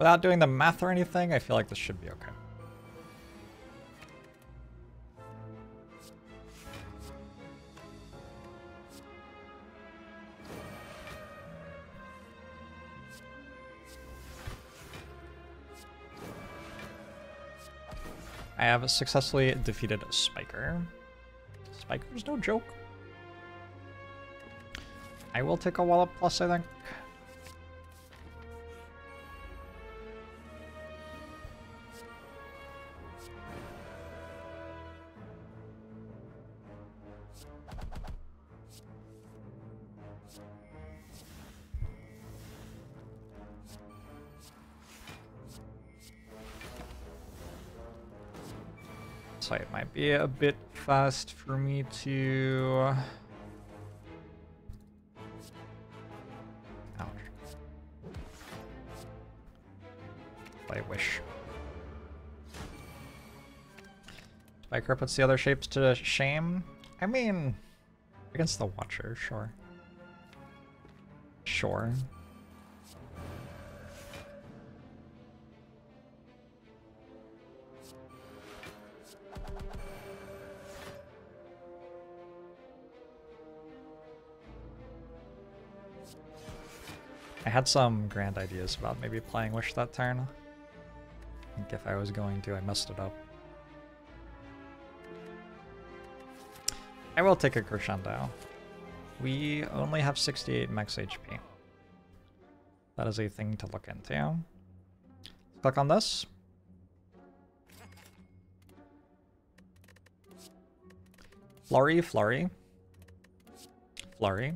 Without doing the math or anything, I feel like this should be okay. I have successfully defeated Spiker. Spiker's no joke. I will take a Wallop Plus, I think. Might be a bit fast for me to... Ouch. I wish. Spiker puts the other shapes to shame. I mean, against the Watcher, sure. Sure. I had some grand ideas about maybe playing Wish that turn. I think if I was going to, I messed it up. I will take a crescendo. We only have 68 max HP. That is a thing to look into. Click on this. Flurry, flurry. Flurry.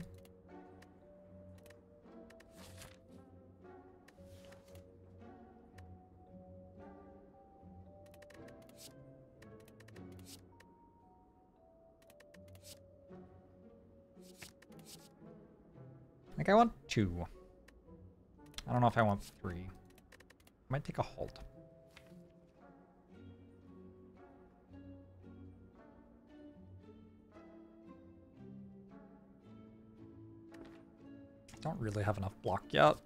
Think I want two. I don't know if I want three. I might take a halt. Don't really have enough block yet.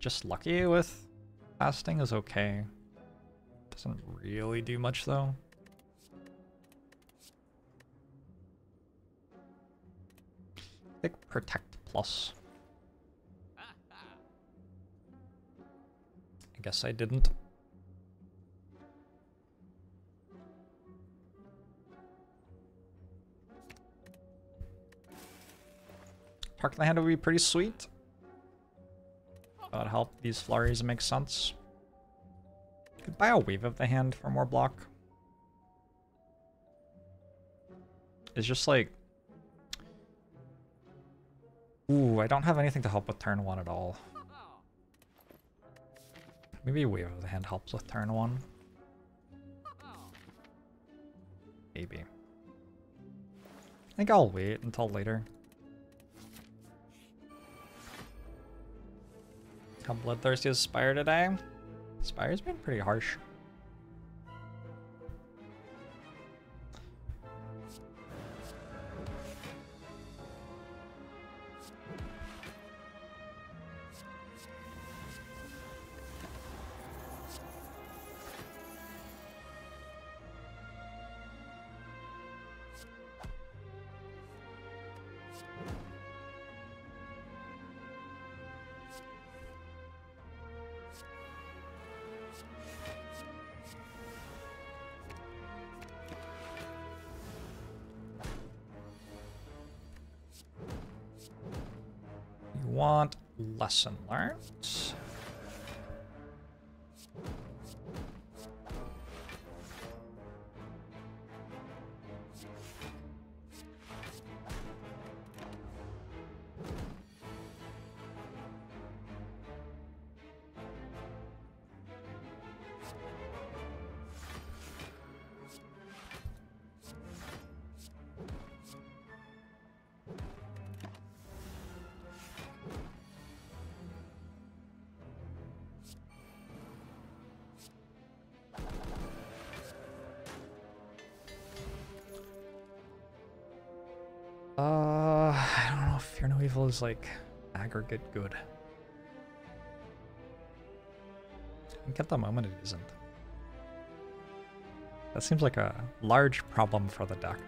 Just lucky with fasting is okay. Doesn't really do much though. Protect Plus. I guess I didn't. Park the hand would be pretty sweet. That would help these flurries make sense. Could buy a Wave of the Hand for more block. It's just like... Ooh, I don't have anything to help with turn one at all. Maybe Wave of the Hand helps with turn one. Maybe. I think I'll wait until later. How bloodthirsty is Spire today? Spire's been pretty harsh. Lesson learned. Is like aggregate good. I think at the moment it isn't. That seems like a large problem for the deck.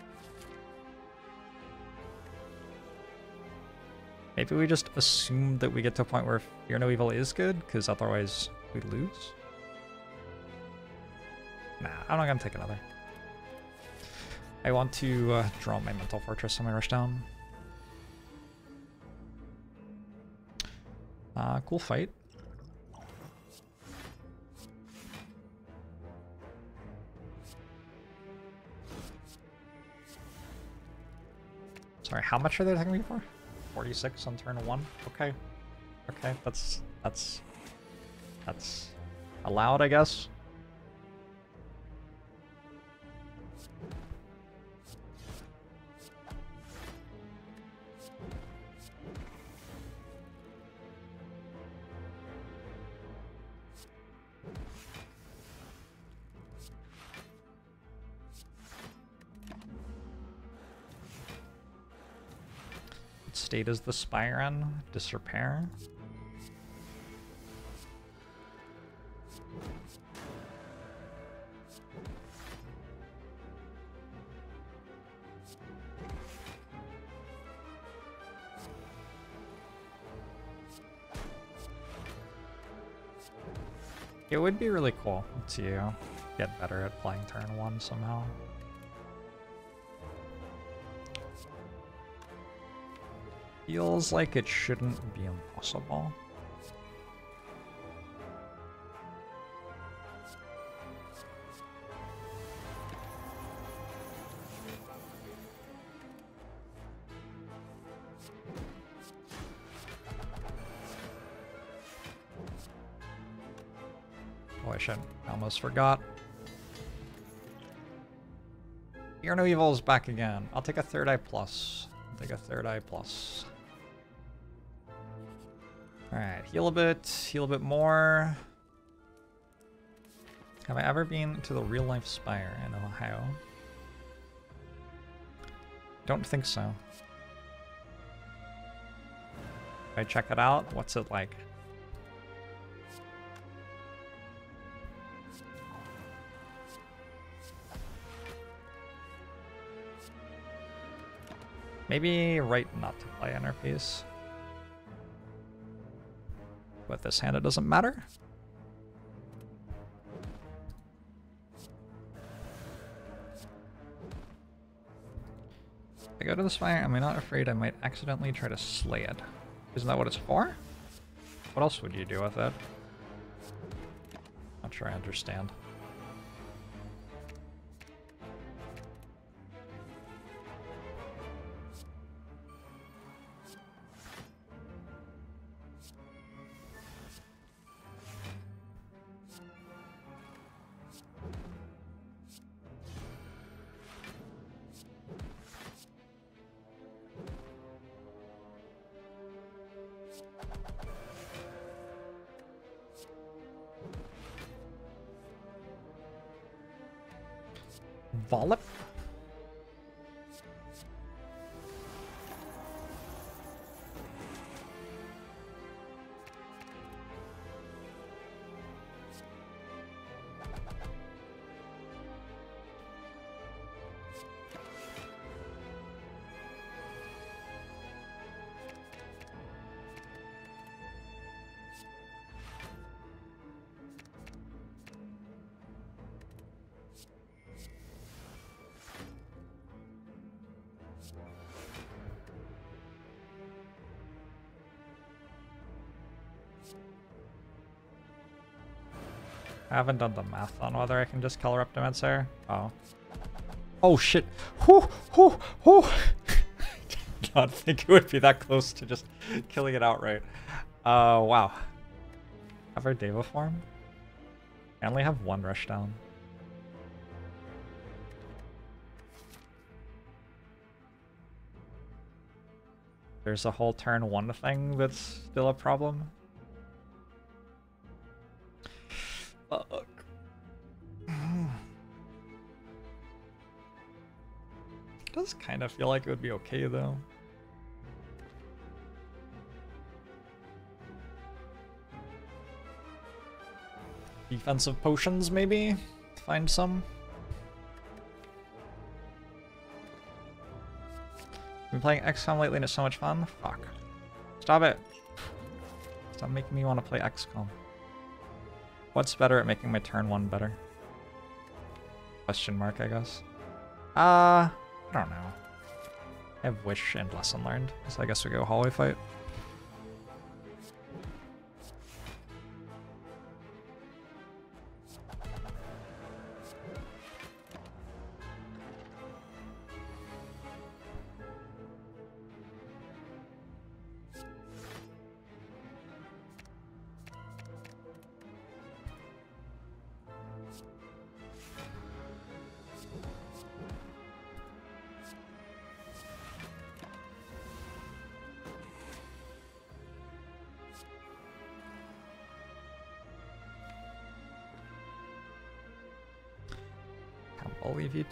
Maybe we just assume that we get to a point where Fear No Evil is good, because otherwise we lose? Nah, I'm not gonna take another. I want to uh, draw my Mental Fortress on my rushdown. Uh, cool fight. Sorry, how much are they attacking me for? 46 on turn one? Okay. Okay, that's that's that's allowed, I guess. State is the Spire Disrepair. It would be really cool to get better at playing turn one somehow. Feels like it shouldn't be impossible. Oh, I should. Almost forgot. Fear No Evil is back again. I'll take a third eye plus. I'll take a third eye plus. Alright, heal a bit, heal a bit more. Have I ever been to the real life Spire in Ohio? Don't think so. I check it out, what's it like? Maybe right not to play Inner Peace. With this hand, it doesn't matter. I go to the spire, am I not afraid I might accidentally try to slay it? Isn't that what it's for? What else would you do with it? Not sure I understand. Haven't done the math on whether I can just color up Dementor. Oh. Oh shit. Whoo, whoo, whoo. Did not think it would be that close to just killing it outright. Uh, wow. Have our Deva form? I only have one rushdown. There's a whole turn one thing that's still a problem. Does kind of feel like it would be okay though. Defensive potions, maybe? Find some? Been playing XCOM lately and it's so much fun? Fuck. Stop it. Stop making me want to play XCOM. What's better at making my turn one better? Question mark, I guess. Uh, I don't know. I have Wish and Lesson Learned, so I guess we go Hallway Fight.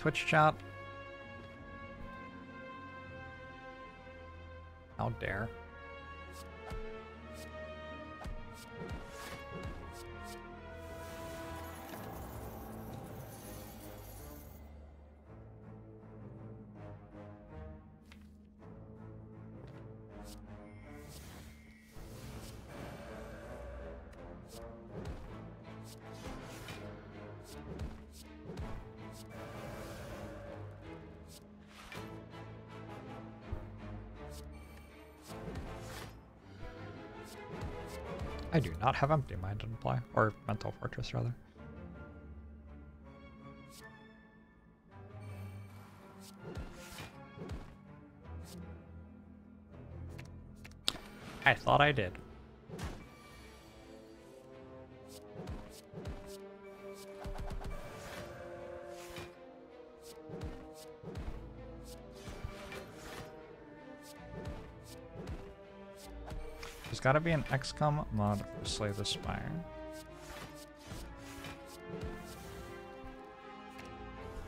Twitch chat. How dare. Not have Empty Mind in play, or Mental Fortress rather. I thought I did. Gotta be an XCOM mod for Slay the Spire.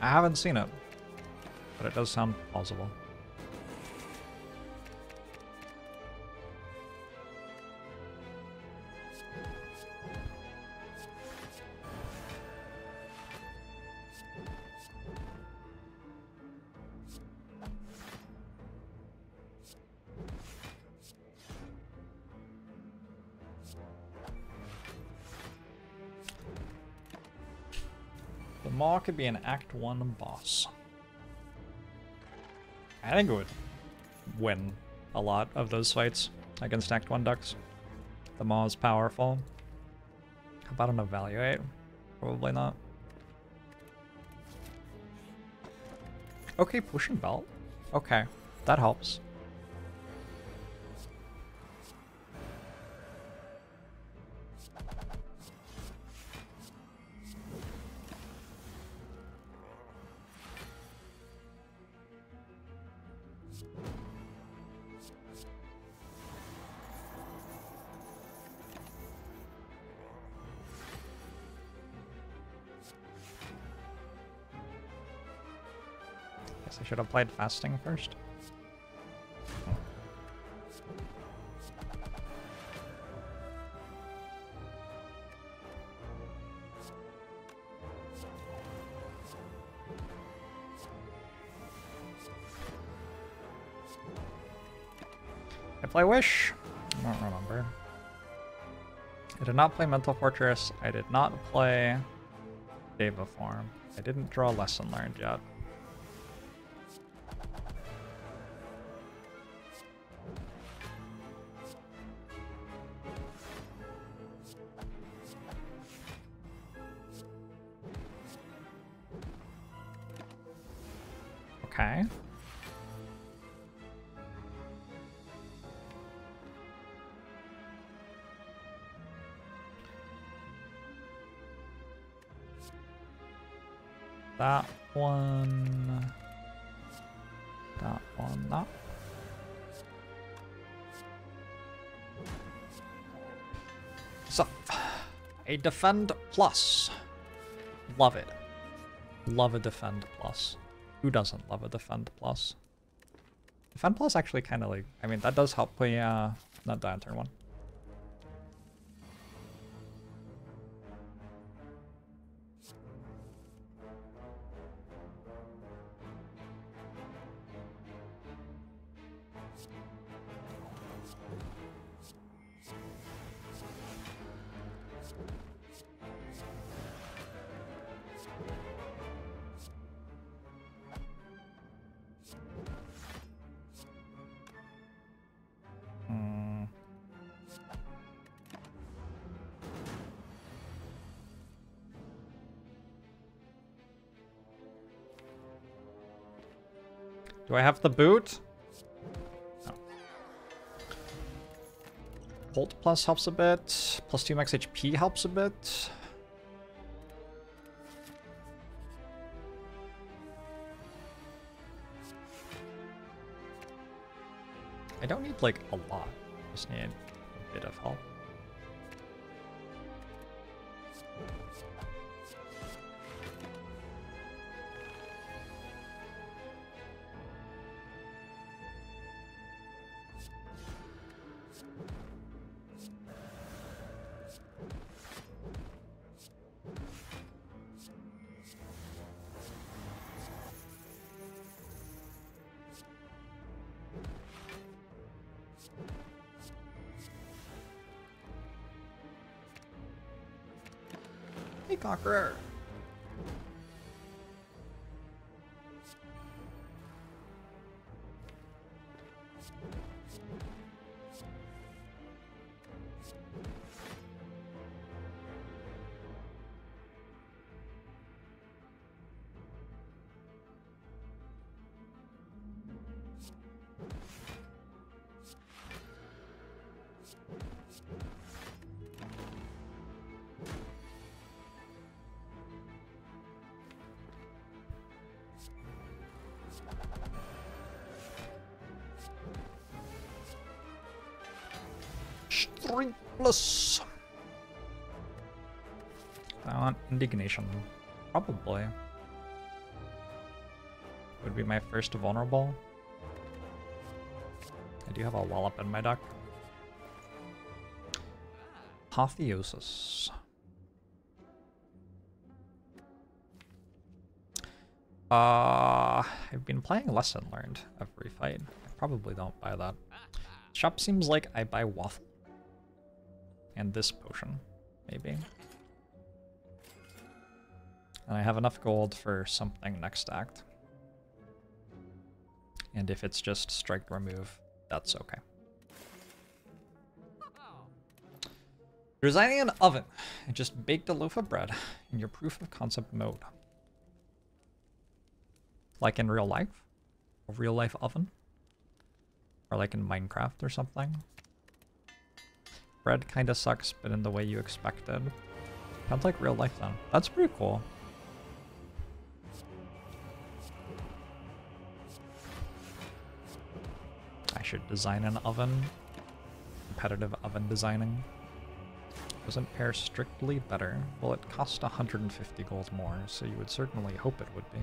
I haven't seen it, but it does sound plausible. Could be an Act 1 boss. I think it would win a lot of those fights against Act 1 ducks. The Maw is powerful. How about an Evaluate? Probably not. Okay, pushing belt. Okay, that helps. Should have played fasting first. If I play Wish? I don't remember. I did not play Mental Fortress. I did not play Deva Form. I didn't draw Lesson Learned yet. Okay. That one. That one, that. So, a defend plus. Love it. Love a defend plus. Who doesn't love a defend plus? Defend plus actually kind of like, I mean, that does help me uh, not die on turn one. Have the boot? No. Bolt plus helps a bit. Plus 2 max HP helps a bit. I don't need like a lot. Just need a bit of help. Conqueror. Indignation. Probably. Would be my first vulnerable. I do have a wallop in my deck. Apotheosis. Uh, I've been playing Lesson Learned every fight. I probably don't buy that. Shop seems like I buy Waffle. And this potion, maybe. And I have enough gold for something next act. And if it's just strike remove, that's okay. Designing an oven. I just baked a loaf of bread in your proof of concept mode. Like in real life? A real life oven? Or like in Minecraft or something? Bread kinda sucks, but in the way you expected. Sounds like real life then. That's pretty cool. Should design an oven. Competitive oven designing. Doesn't pair strictly better. Well, it cost 150 gold more, so you would certainly hope it would be.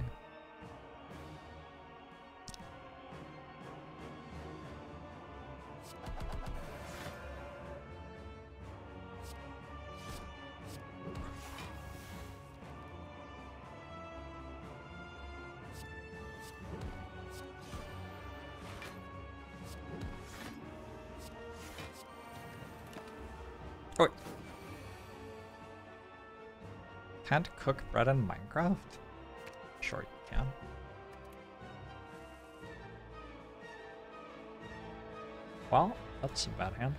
Cook bread in Minecraft? Sure you can. Well, that's a bad hand.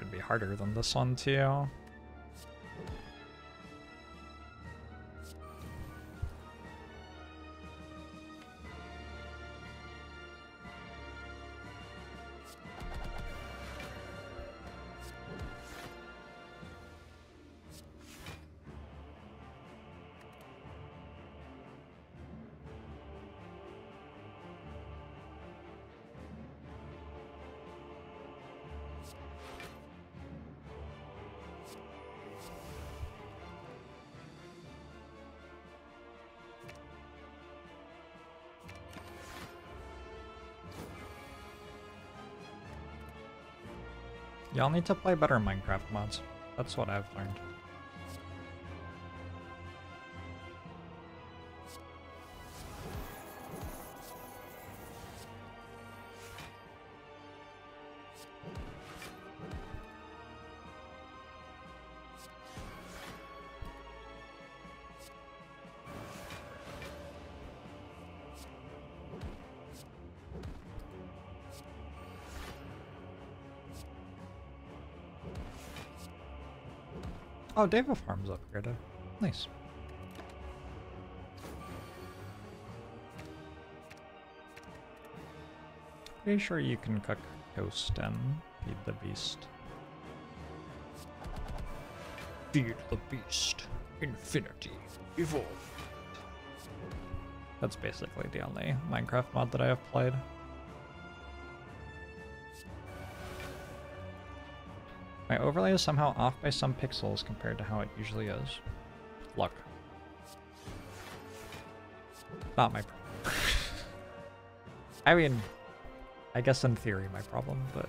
Should be harder than this one too. Y'all need to play better Minecraft mods. That's what I've learned. Oh, Deva Form's upgraded. Nice. Pretty sure you can cook toast and feed the beast. Feed the beast. Infinity. Evolve. That's basically the only Minecraft mod that I have played. My overlay is somehow off by some pixels compared to how it usually is. Luck. Not my problem. I mean, I guess in theory my problem, but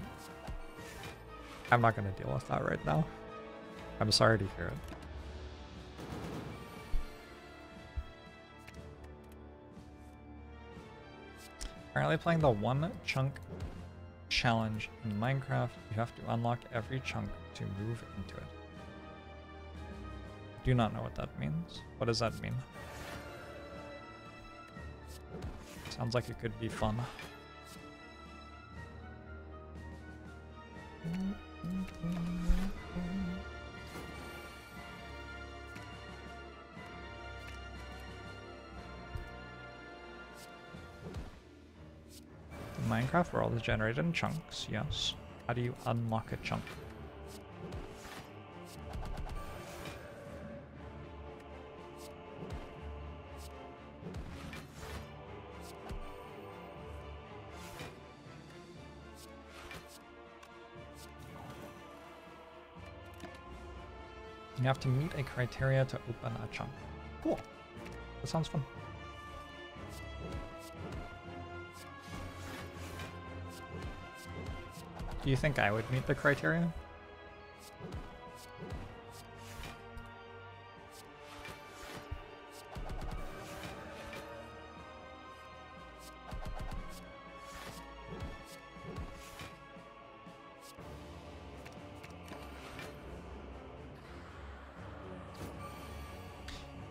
I'm not going to deal with that right now. I'm sorry to hear it. Currently playing the one chunk challenge in Minecraft. You have to unlock every chunk to move into it. Do not know what that means. What does that mean? Sounds like it could be fun. The Minecraft world is generated in chunks, yes. How do you unlock a chunk? You have to meet a criteria to open a chunk. Cool. That sounds fun. Do you think I would meet the criteria?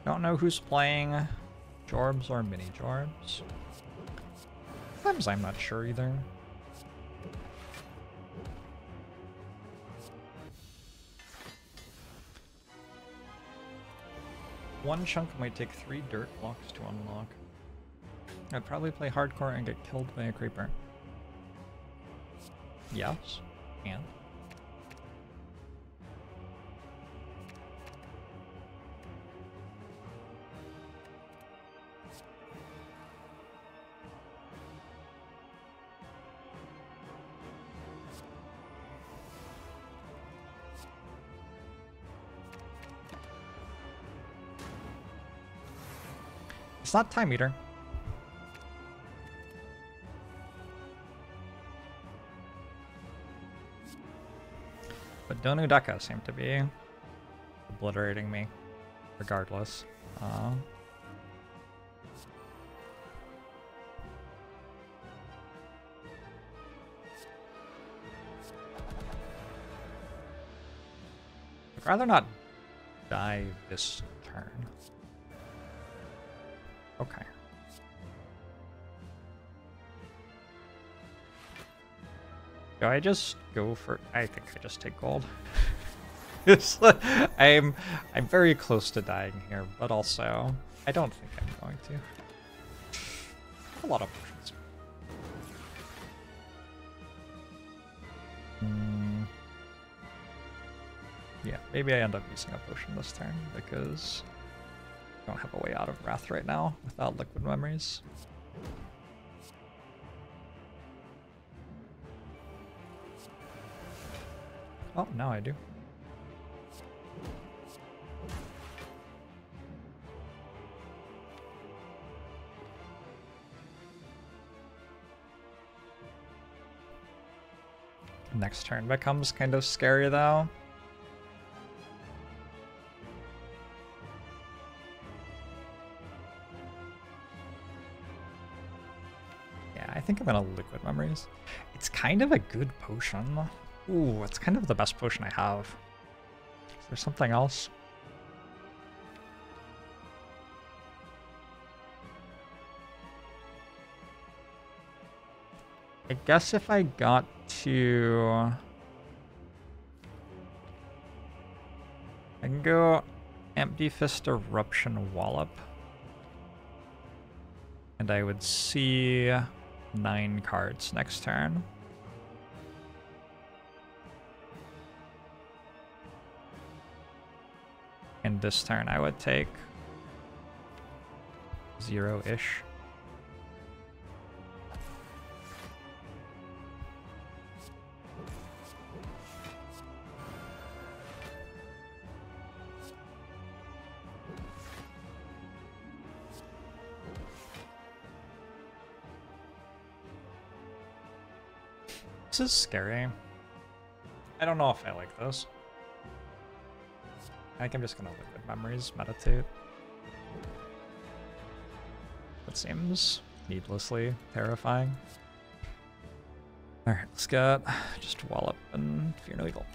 Don't know who's playing Jorbs or ManyJorbs. Sometimes I'm not sure either. One chunk might take three dirt blocks to unlock. I'd probably play hardcore and get killed by a creeper. Yes, and? It's not time eater. But Donu Deca seem to be obliterating me, regardless. Uh, I'd rather not die this Do I just go for... I think I just take gold. I'm I'm very close to dying here, but also I don't think I'm going to. A lot of potions. Mm. Yeah, maybe I end up using a potion this turn because I don't have a way out of Wrath right now without Liquid Memories. Oh, now I do. Next turn becomes kind of scary though. Yeah, I think I'm gonna liquid memories. It's kind of a good potion. Ooh, it's kind of the best potion I have. Is there something else? I guess if I got to... I can go Empty Fist Eruption Wallop. And I would see nine cards next turn. And this turn I would take zero-ish. This is scary. I don't know if I like this. I think I'm just gonna liquid memories, meditate. That seems needlessly terrifying. Alright, let's get just Wallop and Fear No Evil.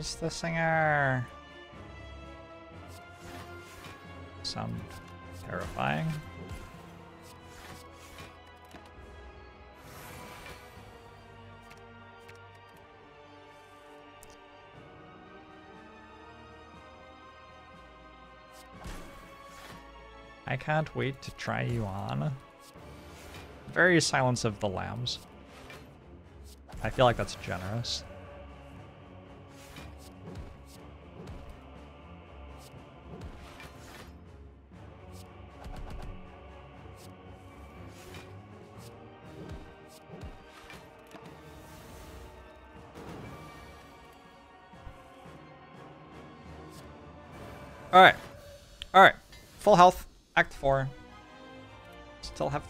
The singer sound terrifying? I can't wait to try you on. Very Silence of the Lambs. I feel like that's generous.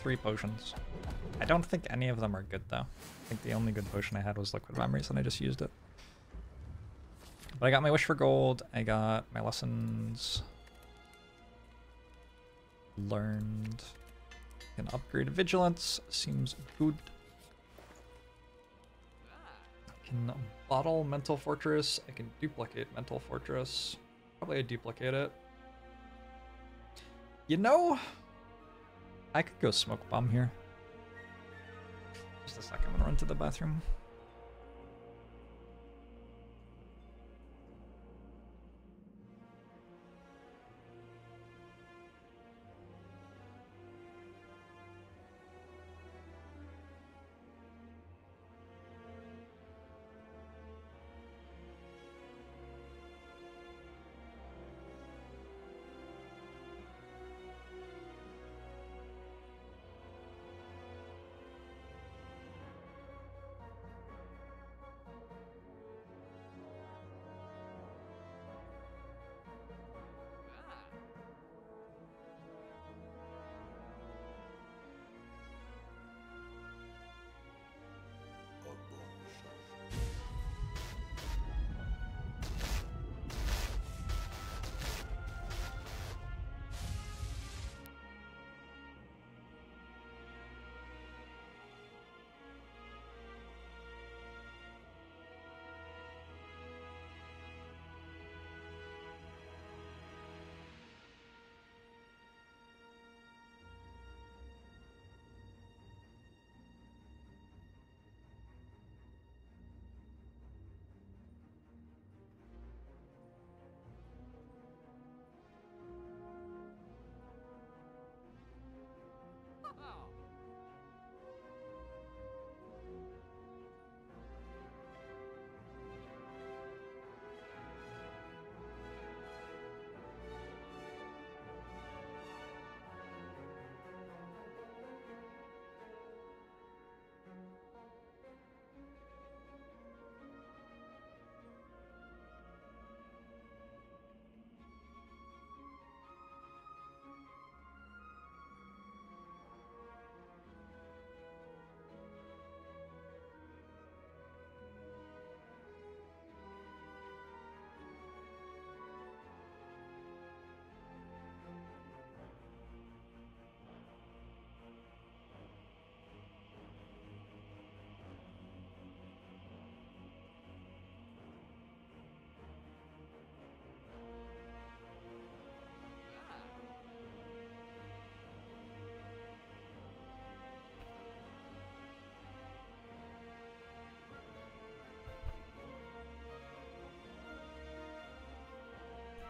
Three potions. I don't think any of them are good, though. I think the only good potion I had was Liquid Memories, and I just used it. But I got my Wish for Gold. I got my lessons learned. Can upgrade Vigilance. Seems good. I can bottle Mental Fortress. I can duplicate Mental Fortress. Probably I duplicate it. You know, I could go smoke bomb here. Just a second, I'm gonna run to the bathroom.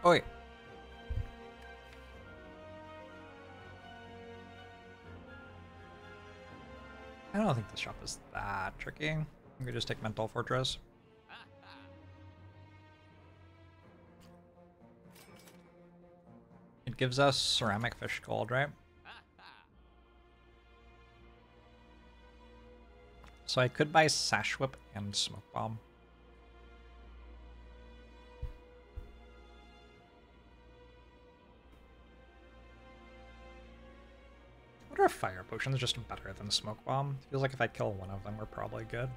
Wait. I don't think this shop is that tricky. We just take Mental Fortress. It gives us ceramic fish gold, right? So I could buy Sash Whip and Smoke Bomb. Potions just better than Smoke Bomb? Feels like if I kill one of them, we're probably good.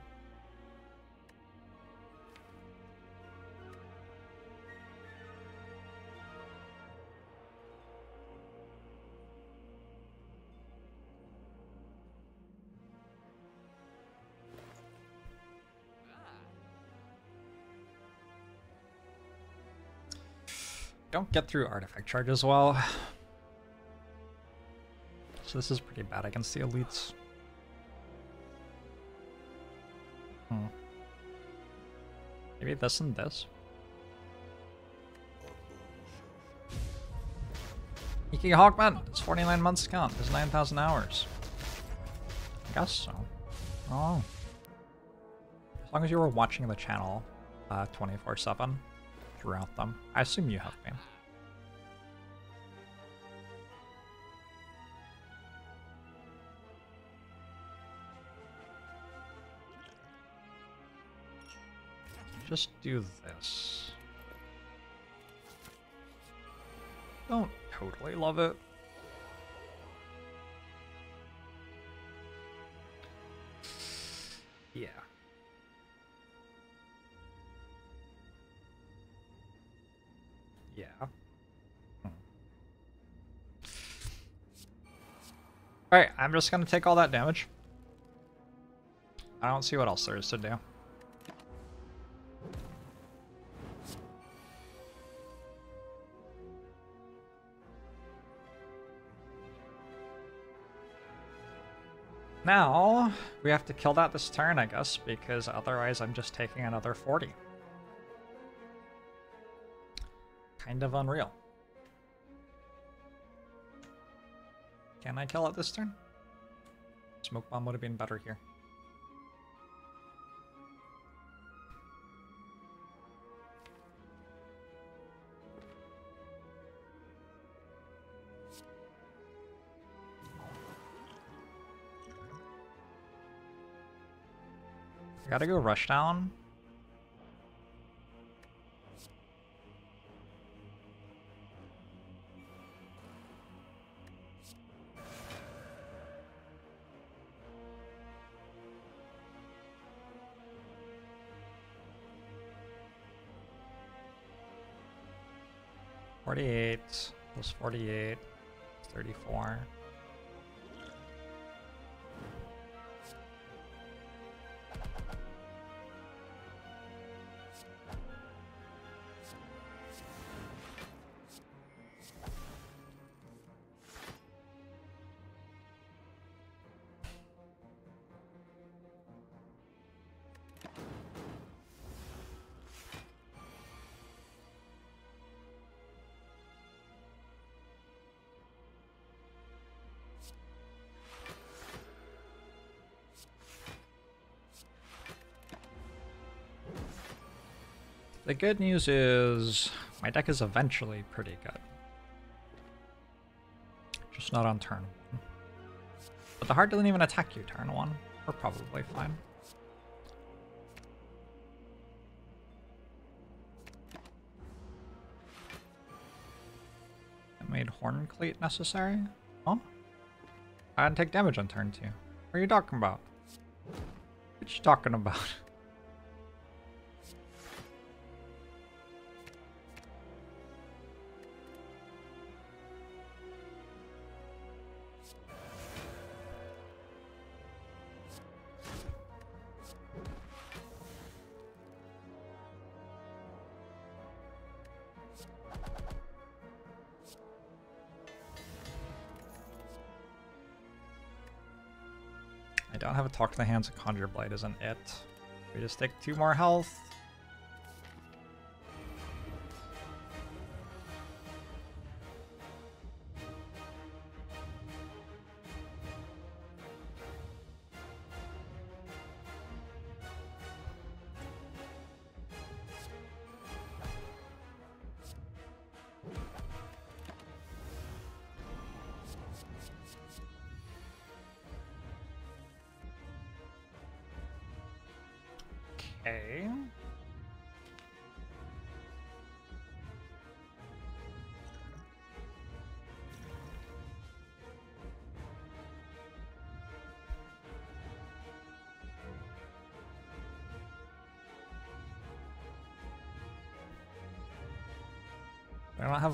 Don't get through artifact charges well. So this is pretty bad against the elites. Hmm. Maybe this and this? Iki Hawkman! It's 49 months count. It's 9,000 hours. I guess so. Oh. As long as you were watching the channel 24-7 uh, throughout them. I assume you have been. Just do this. Don't totally love it. Yeah. Yeah. Hmm. Alright, I'm just gonna take all that damage. I don't see what else there is to do. We have to kill that this turn, I guess, because otherwise I'm just taking another 40. Kind of unreal. Can I kill it this turn? Smoke bomb would have been better here. Gotta go rush down. Forty-eight plus forty-eight, thirty-four. 'The good news is my deck is eventually pretty good. Just not on turn one. But the heart doesn't even attack you turn one. We're probably fine. I made Horn Cleat necessary? Huh? I didn't take damage on turn two. What are you talking about? What you talking about? talk to the hands of Conjure Blade isn't it. We just take two more health.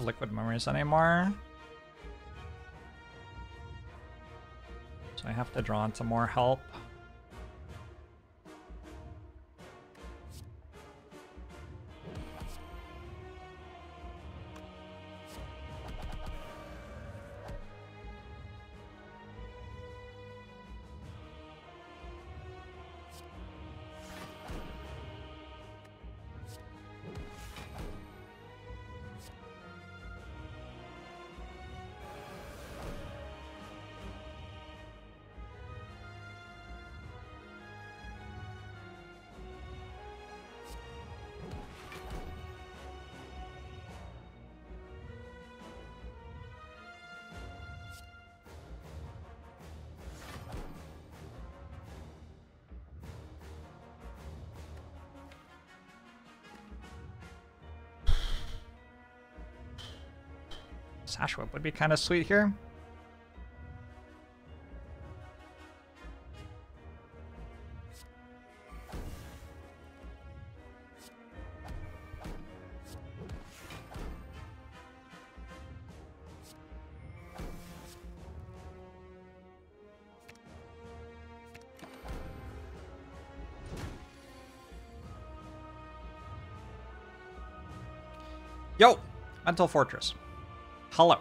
Have liquid memories anymore. So I have to draw on some more help. Sash Whip would be kind of sweet here. Yo, Mental Fortress. Hello.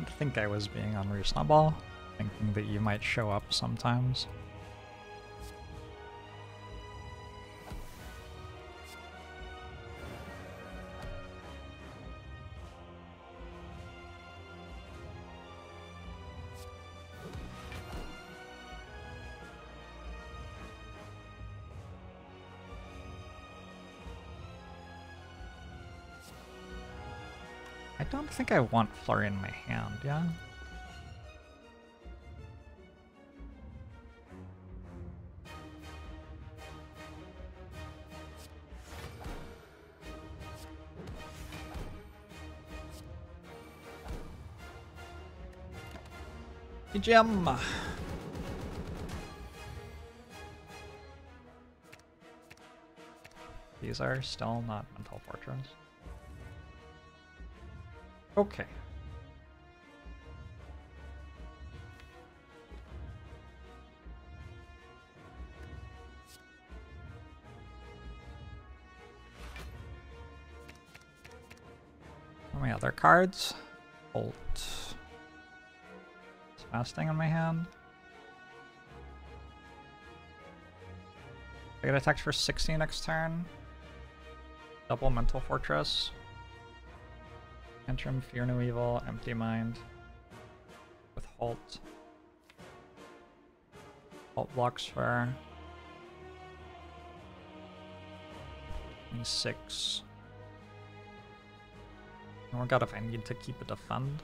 I think I was being unreasonable, thinking that you might show up sometimes. Don't think I want Flurry in my hand, yeah? Jim! These are still not Mental Fortress. Okay. Many other cards? Bolt. Fasting in my hand. I get attacked for 60 next turn. Double Mental Fortress. Tantrum, Fear No Evil, Empty Mind. With Halt. Halt blocks for... Six. Oh I forgot if I need to keep a defend.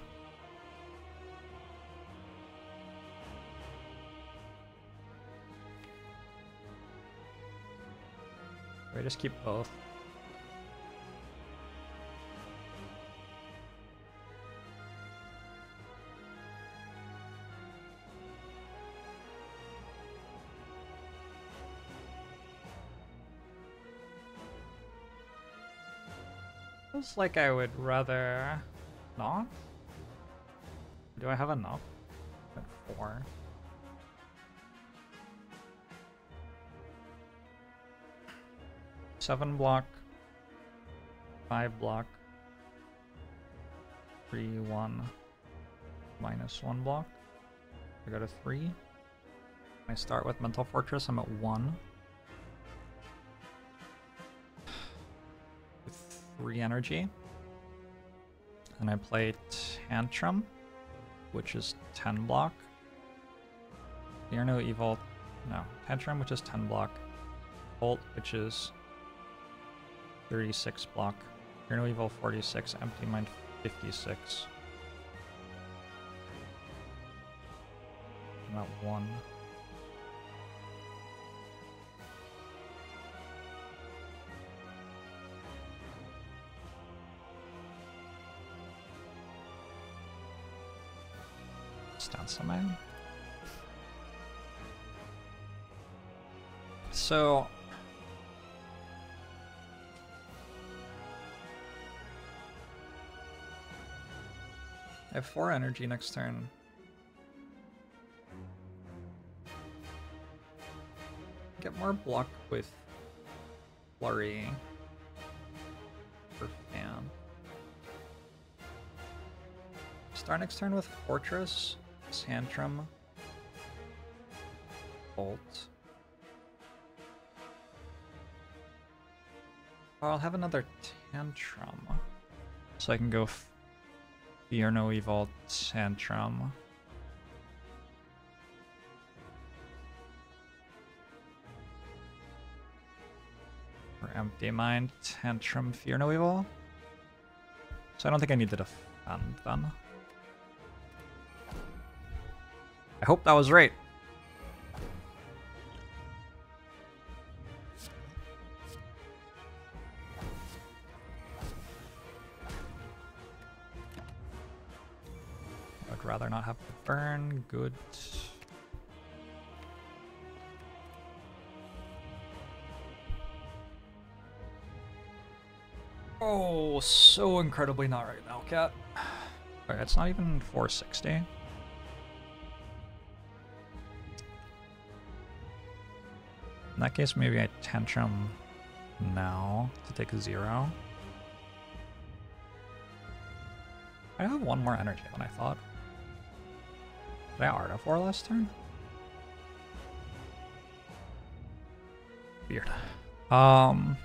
Or I just keep both. Feels like I would rather not. Do I have enough? At four. Seven block. Five block. Three, one. Minus one block. I go to three. I start with Mental Fortress, I'm at one. With three energy. And I play Tantrum, which is 10 block. Fear No Evil, no. Tantrum, which is 10 block. Bolt, which is 36 block. Fear No Evil, 46. Empty Mind, 56. I'm one. So... I have 4 energy next turn. Get more block with Flurry. For Fan. Start next turn with Fortress, Tantrum, Bolt. I'll have another Tantrum. So I can go Fear No Evil Tantrum. Or Empty Mind, Tantrum, Fear No Evil. So I don't think I need to defend then. I hope that was right. I'd rather not have to burn. Good. Oh, so incredibly not right now, cat. Alright, it's not even 460. That case, maybe I tantrum now to take a zero. I have one more energy than I thought. Did I 4 last turn? Weird. Um...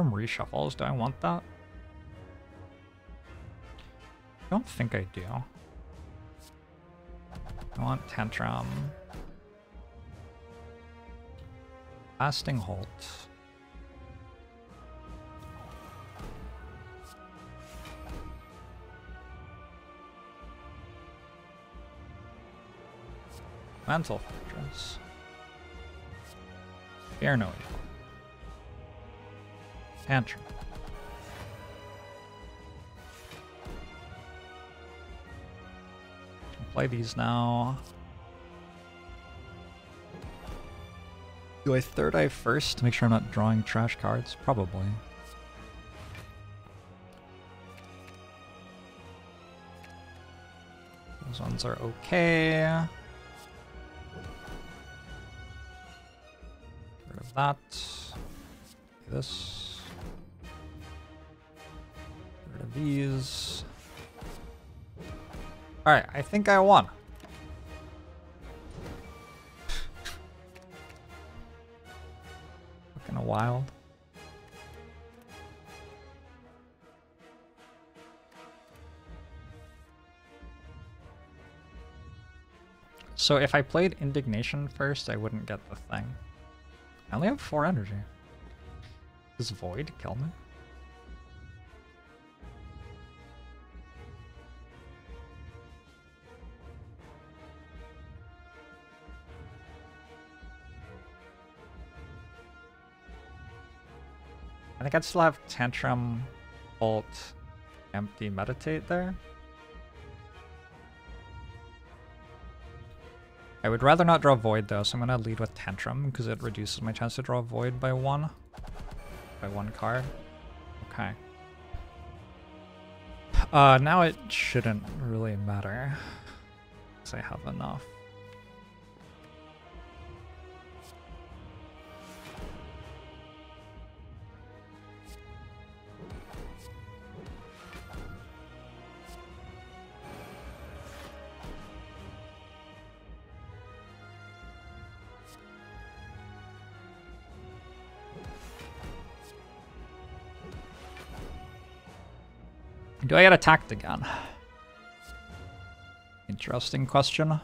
Tantrum reshuffles, do I want that? I don't think I do. I want Tantrum. Lasting. Mental Fortress. Paranoid. Tantrum. Play these now. Do I third eye first to make sure I'm not drawing trash cards? Probably. Those ones are okay. Get rid of that. This. These. Alright, I think I won. Fucking wild. So if I played Indignation first, I wouldn't get the thing. I only have four energy. Does Void kill me? I think I'd still have Tantrum, Bolt, Empty, Meditate there. I would rather not draw Void though, so I'm gonna lead with Tantrum because it reduces my chance to draw Void by one. By one card. Okay. Uh, now it shouldn't really matter. Because I have enough. Do I get attacked again? Interesting question.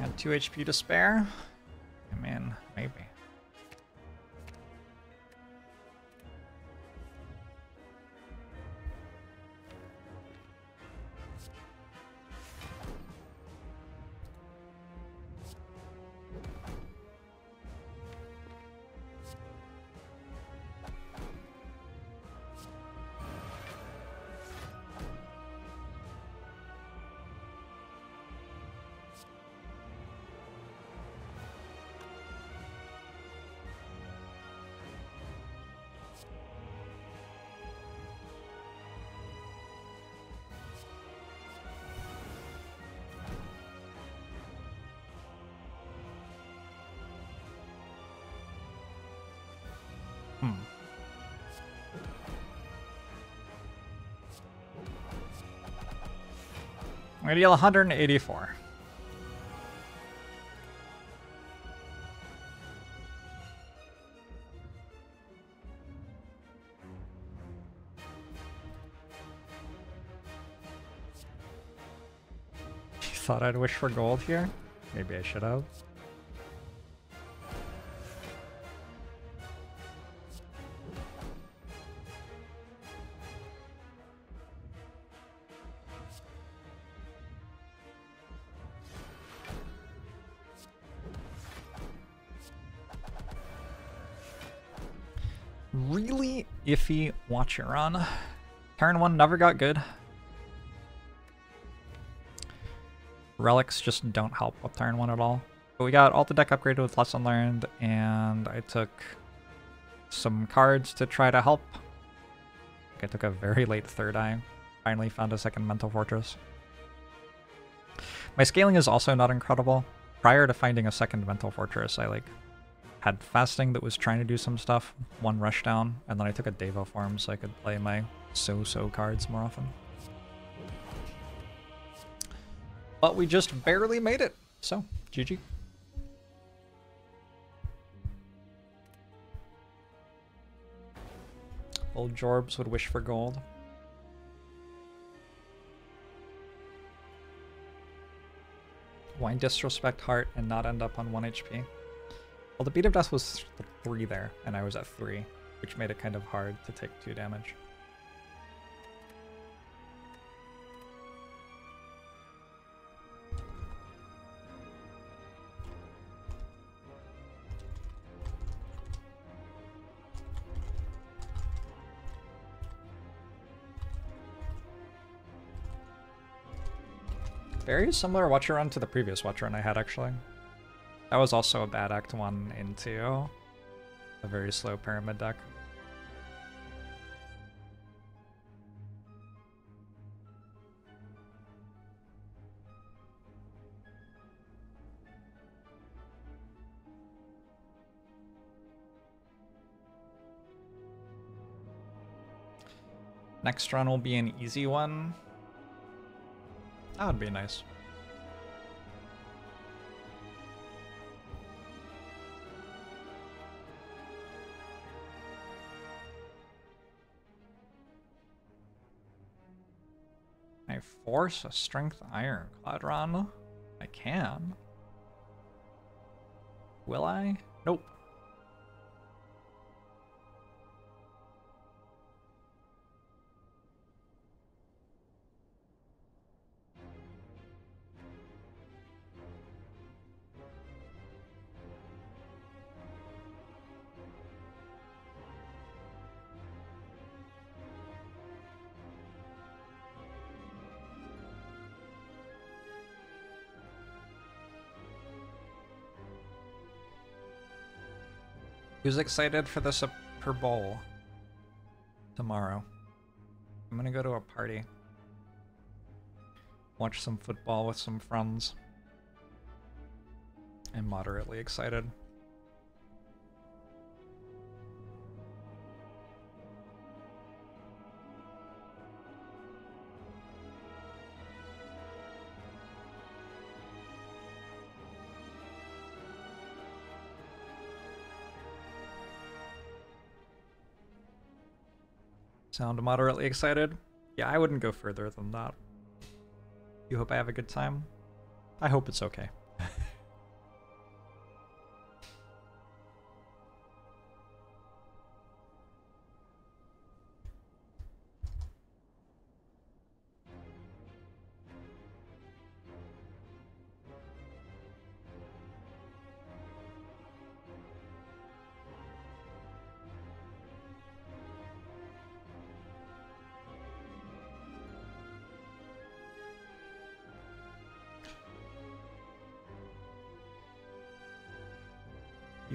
Have 2 HP to spare. Gonna deal 184. Thought I'd wish for gold here? Maybe I should have. Watcheron. Turn 1 never got good. Relics just don't help with turn 1 at all. But we got all the deck upgraded with Lesson Learned, and I took some cards to try to help. I took a very late third eye. Finally found a second Mental Fortress. My scaling is also not incredible. Prior to finding a second Mental Fortress, I like had fasting that was trying to do some stuff, one rushdown, and then I took a Deva Form so I could play my so-so cards more often. But we just barely made it, so GG. Old Jorbs would wish for gold. Why disrespect heart and not end up on 1 HP? Well, the Beat of Death was 3 there, and I was at 3, which made it kind of hard to take 2 damage. Very similar Watcher run to the previous Watcher run I had, actually. That was also a bad Act 1 into a very slow Pyramid deck. Next run will be an easy one. That would be nice. Force a strength ironclad run? I can. Will I? Nope. Who's excited for the Super Bowl tomorrow? I'm gonna go to a party. Watch some football with some friends. I'm moderately excited. Sound moderately excited? Yeah, I wouldn't go further than that. You hope I have a good time? I hope it's okay.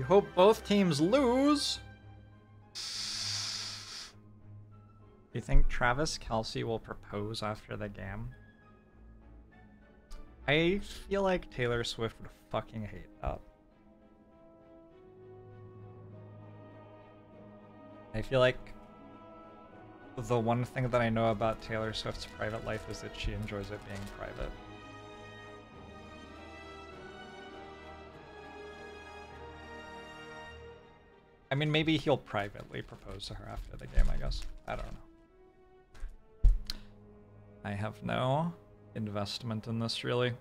Hope both teams lose. Do you think Travis Kelce will propose after the game? I feel like Taylor Swift would fucking hate that. I feel like the one thing that I know about Taylor Swift's private life is that she enjoys it being private. I mean, maybe he'll privately propose to her after the game, I guess. I don't know. I have no investment in this, really.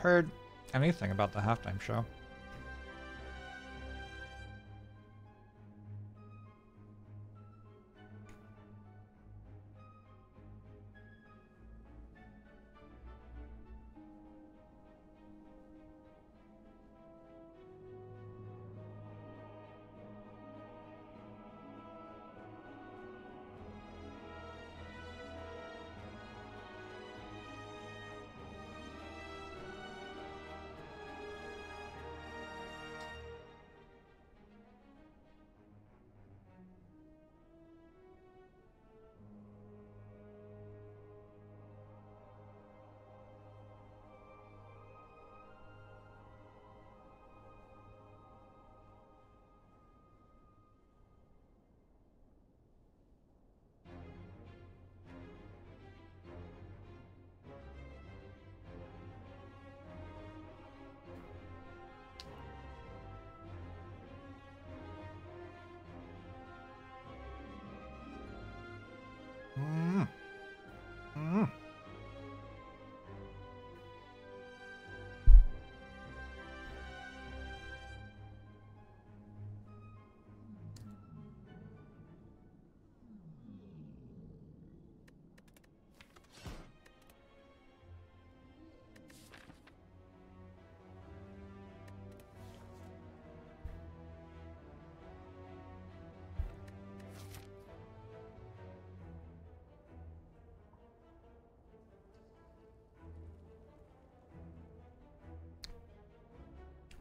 Heard anything about the halftime show.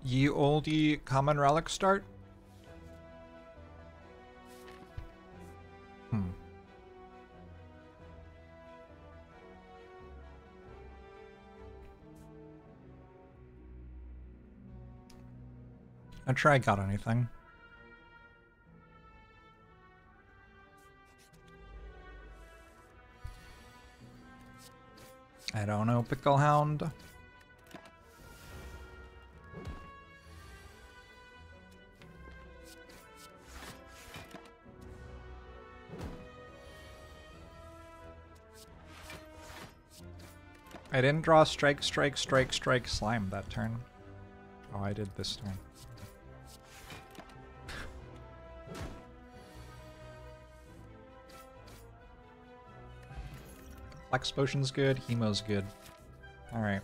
Ye olde common relic start? Hmm. I try got anything. I don't know, Pickle I didn't draw strike, strike, strike, strike, slime that turn. Oh, I did this turn. Flex potion's good, hemo's good. Alright.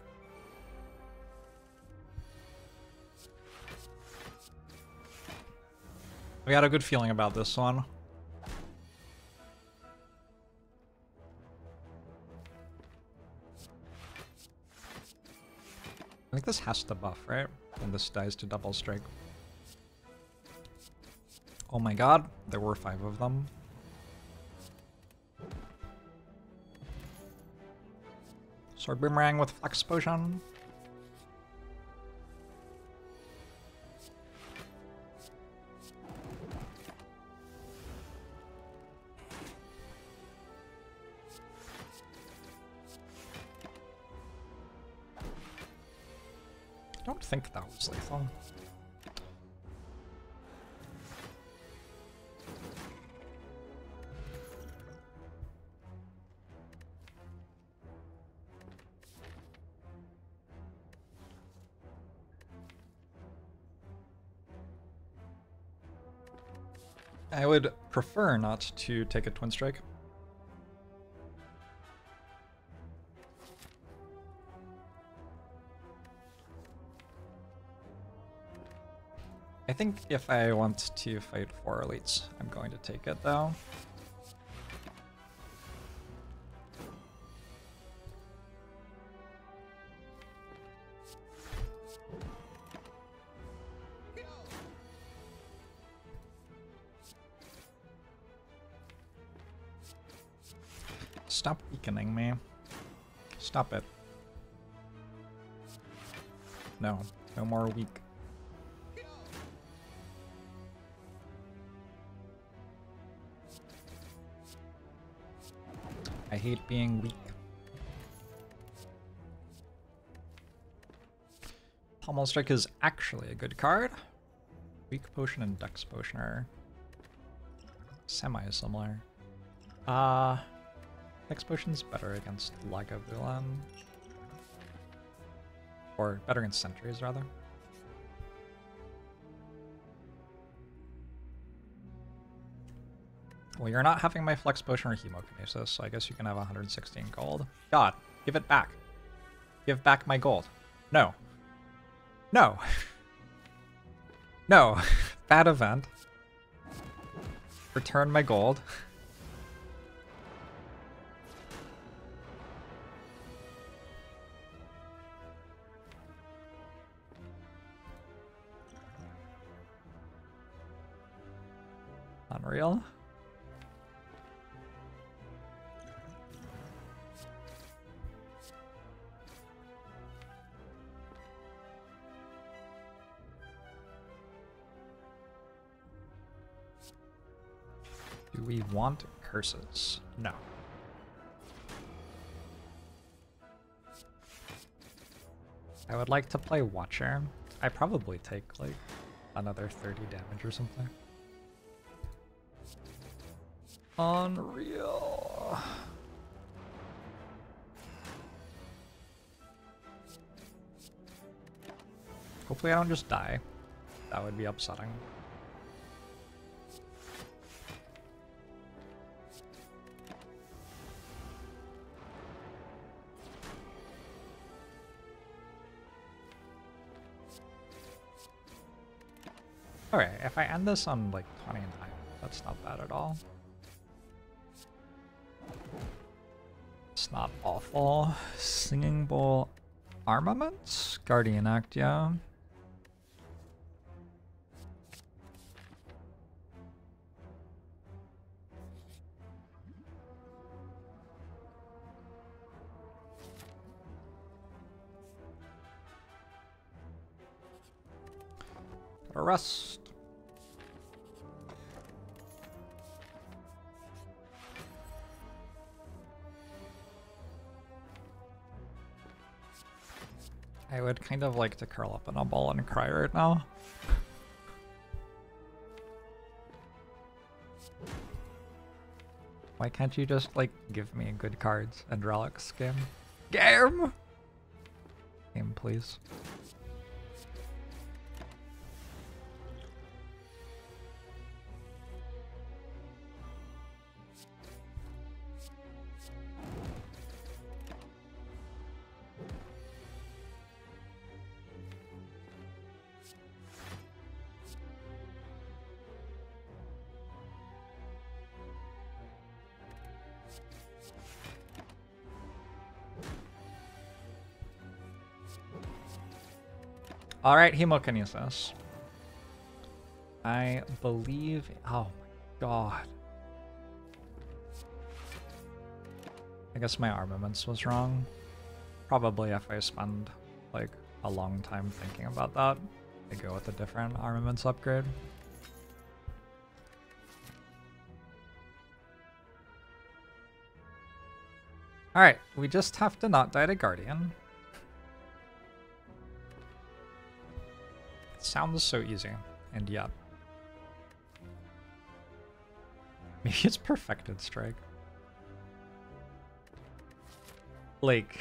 We got a good feeling about this one. This has to buff, right? When this dies to double strike. Oh my god, there were five of them. Sword Boomerang with Flex Potion. Prefer not to take a Twin Strike. I think if I want to fight four elites, I'm going to take it though. Pommel Strike is actually a good card. Weak Potion and Dex Potion are semi-similar. Uh, Dex Potion's better against Lagavulin. Or better against Sentries, rather. Well, you're not having my Flex Potion or Hemokinesis, so I guess you can have 116 gold. God, give it back. Give back my gold. No. No. no. Bad event. Return my gold. Unreal. We want curses? No. I would like to play Watcher. I probably take like another 30 damage or something. Unreal. Hopefully I don't just die. That would be upsetting. Okay, if I end this on like 29, that's not bad at all. It's not awful. Singing Bowl Armaments? Guardian Act, yeah. Arrest. Kind of like to curl up in a ball and cry right now. Why can't you just, like, give me good cards and relics, game? Game! Game, please. All right, hemokinesis. I believe. Oh my god. I guess my armaments was wrong. Probably if I spend like a long time thinking about that, I go with a different armaments upgrade. Alright, we just have to not die to Guardian. Sounds so easy. And yeah. Maybe it's perfected strike. Like,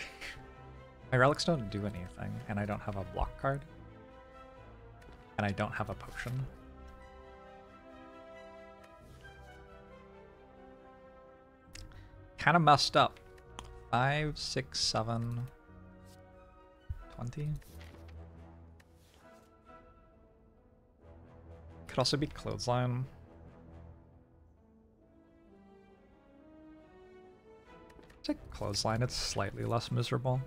my relics don't do anything, and I don't have a block card. And I don't have a potion. Kind of messed up. Five, six, seven, twenty. Could also be clothesline. Take clothesline, it's slightly less miserable.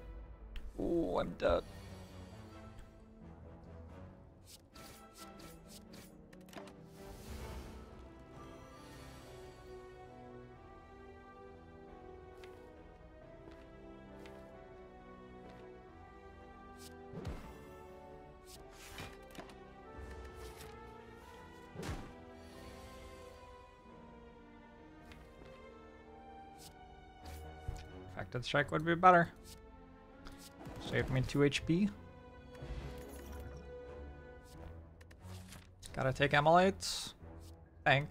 Ooh, I'm dead. Strike would be better. Save me 2 HP. Gotta take Immolate. Bank.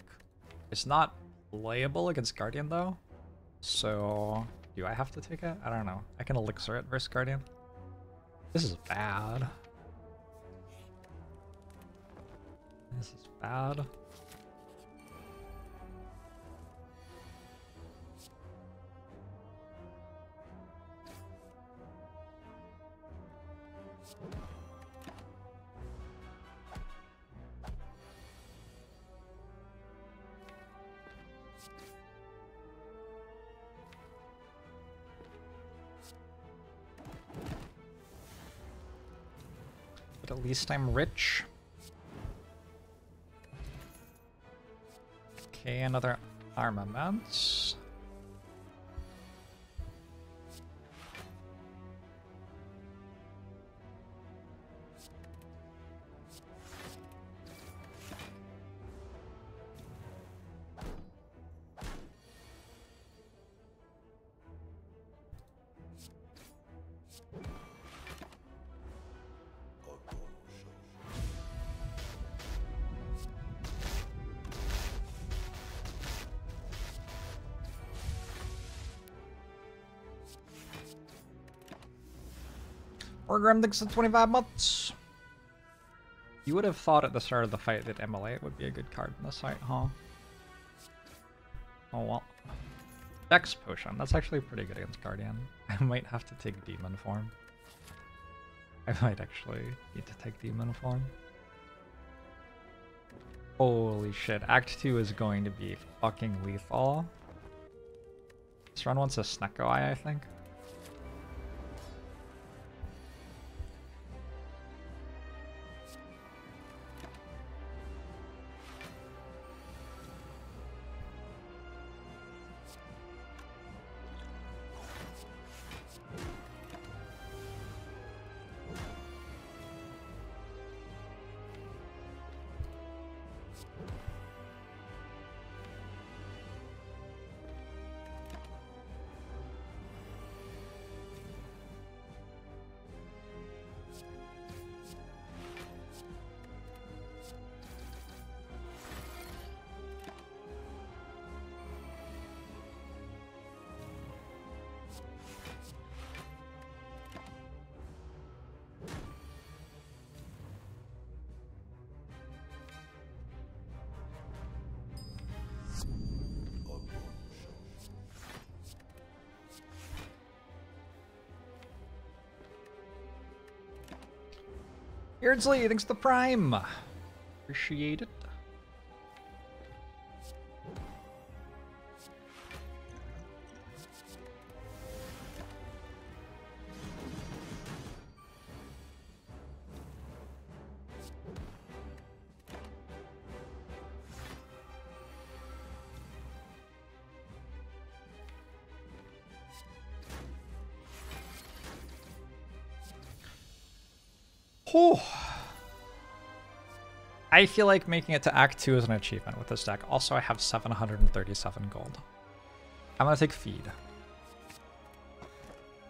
It's not playable against Guardian though. So do I have to take it? I don't know. I can elixir it versus Guardian. This is bad. This is bad. Least I'm rich. Okay, another armaments. Orgrim thinks it's 25 months. You would have thought at the start of the fight that Immolate would be a good card in this fight, huh? Oh well. Dex Potion. That's actually pretty good against Guardian. I might have to take Demon Form. I might actually need to take Demon Form. Holy shit. Act 2 is going to be fucking lethal. This run wants a Snecko Eye, I think. Beardsley, thanks to the Prime. Appreciate it. Oh. I feel like making it to Act 2 is an achievement with this deck. Also, I have 737 gold. I'm gonna take Feed.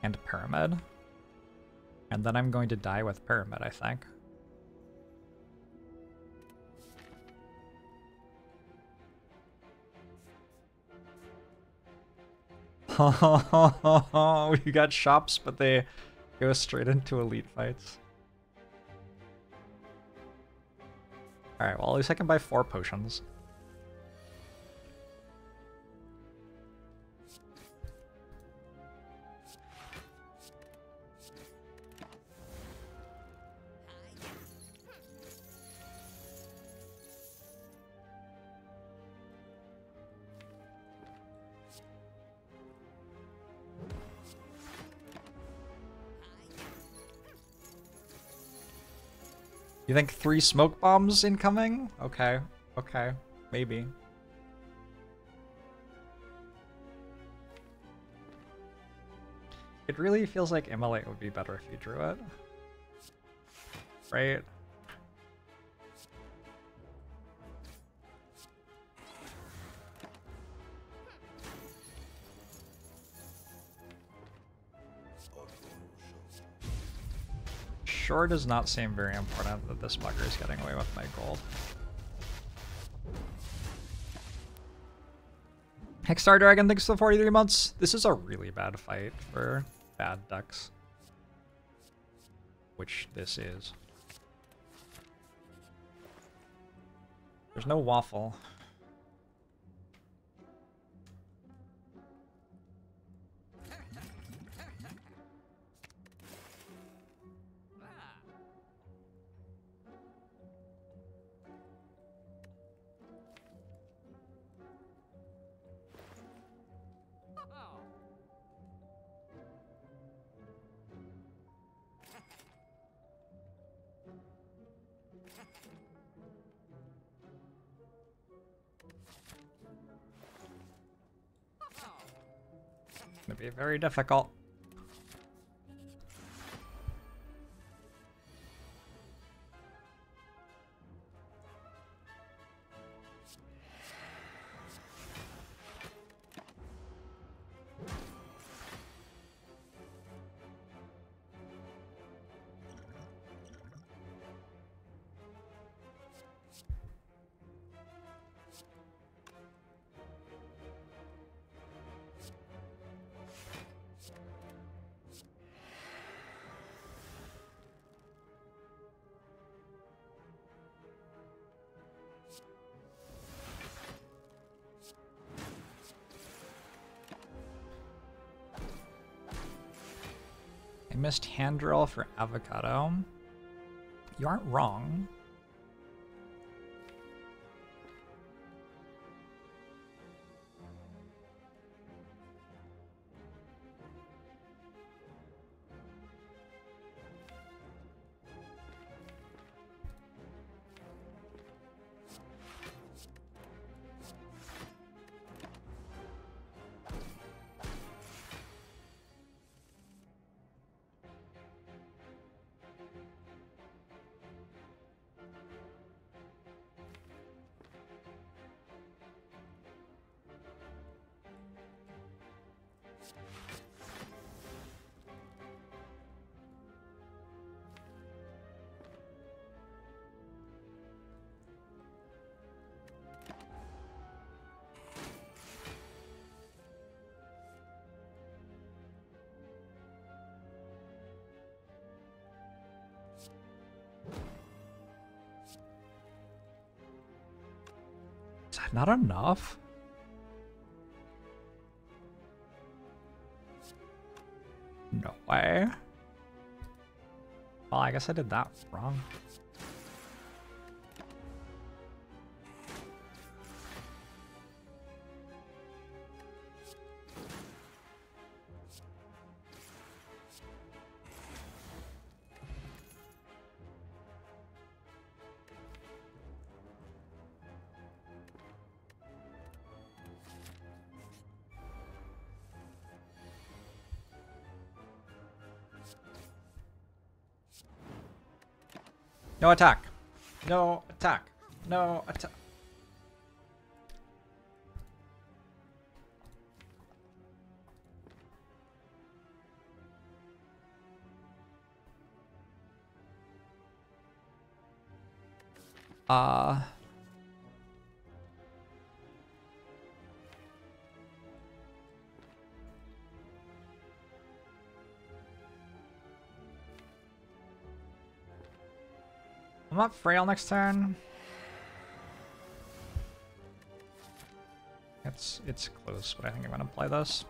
And Pyramid. And then I'm going to die with Pyramid, I think. we got shops, but they go straight into elite fights. Alright, well at least I can buy four potions. Think three smoke bombs incoming? Okay, okay, maybe. It really feels like Immolate would be better if you drew it. Right? Sure does not seem very important that this bugger is getting away with my gold. Hexstar Dragon, thanks for the 43 months. This is a really bad fight for bad ducks. Which this is. There's no waffle. Very difficult. Hand drill for avocado. You aren't wrong. Not enough? No way. Well, I guess I did that wrong. No attack. No attack. No attack. Uh... I'm up frail next turn. It's it's close, but I think I'm gonna play this.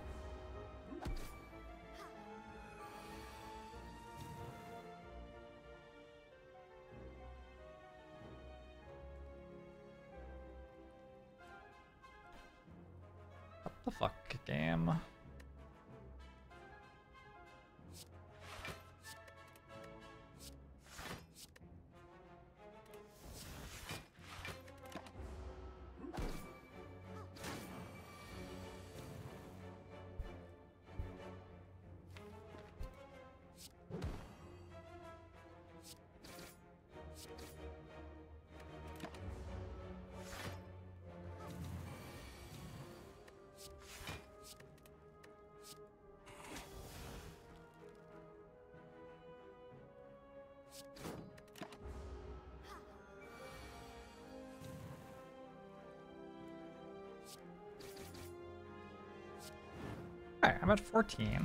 At 14.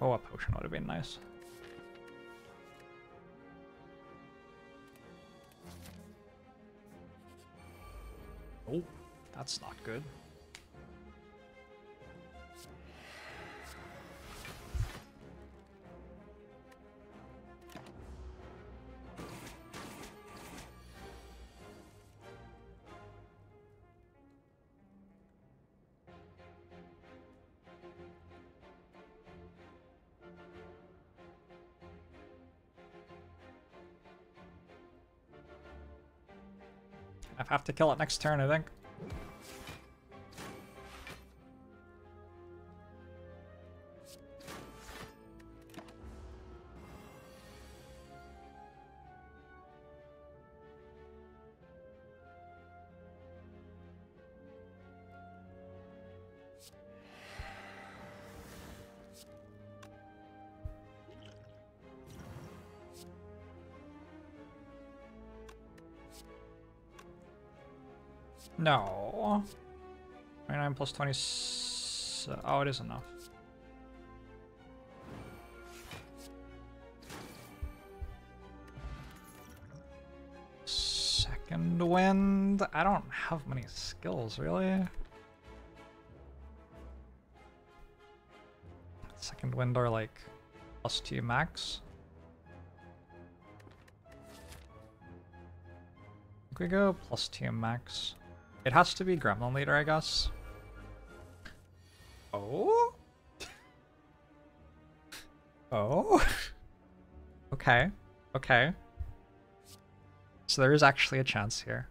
Oh, a potion would have been nice. Have to kill it next turn, I think. No. 29 plus 20. Oh, it is enough. Second wind? I don't have many skills, really. Second wind are like plus two max. we go plus two max. It has to be Gremlin Leader, I guess. Oh? Oh? okay. Okay. So there is actually a chance here.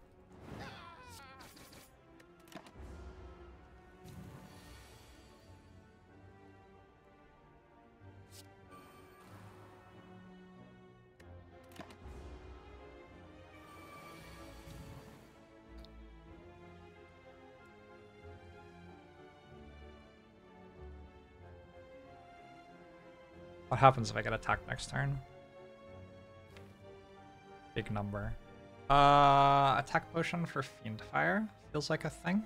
Happens if I get attacked next turn? Big number. Uh, attack potion for Fiend Fire feels like a thing.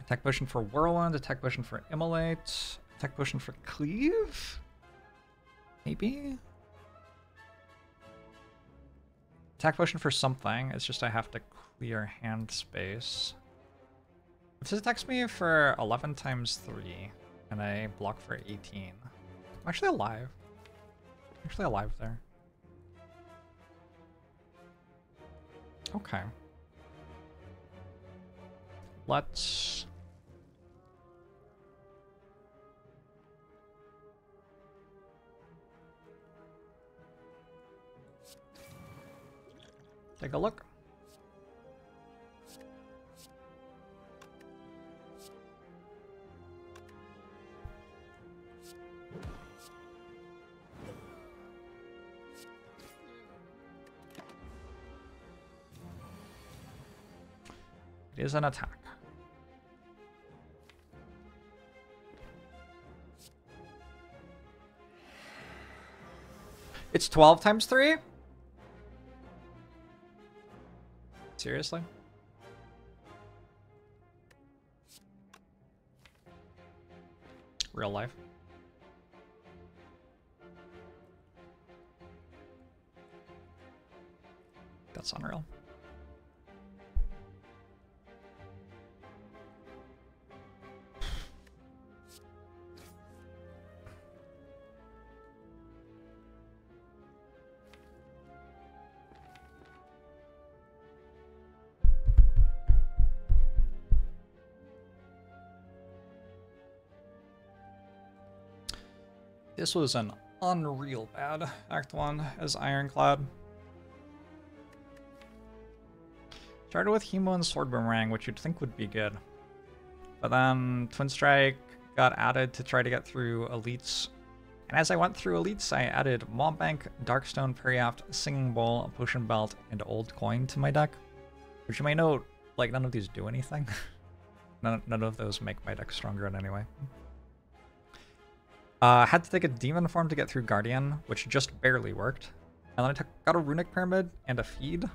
Attack potion for Whirlwind, attack potion for Immolate, attack potion for Cleave? Maybe? Attack potion for something, it's just I have to clear hand space. If this attacks me for 11 times 3, and I block for 18, I'm actually alive. I'm actually alive there. Okay. Let's... Take a look. It is an attack. It's 12 times 3? Seriously? Real life? That's unreal. This was an unreal bad Act 1 as Ironclad. Started with Hemo and Sword Boomerang, which you'd think would be good. But then Twin Strike got added to try to get through Elites. And as I went through Elites, I added Maw Bank, Darkstone, Periapt, Singing Bowl, Potion Belt, and Old Coin to my deck. Which you may note, like, none of these do anything. none, none of those make my deck stronger in any way. Uh, had to take a demon form to get through Guardian, which just barely worked. And then I took, got a runic pyramid and a feed,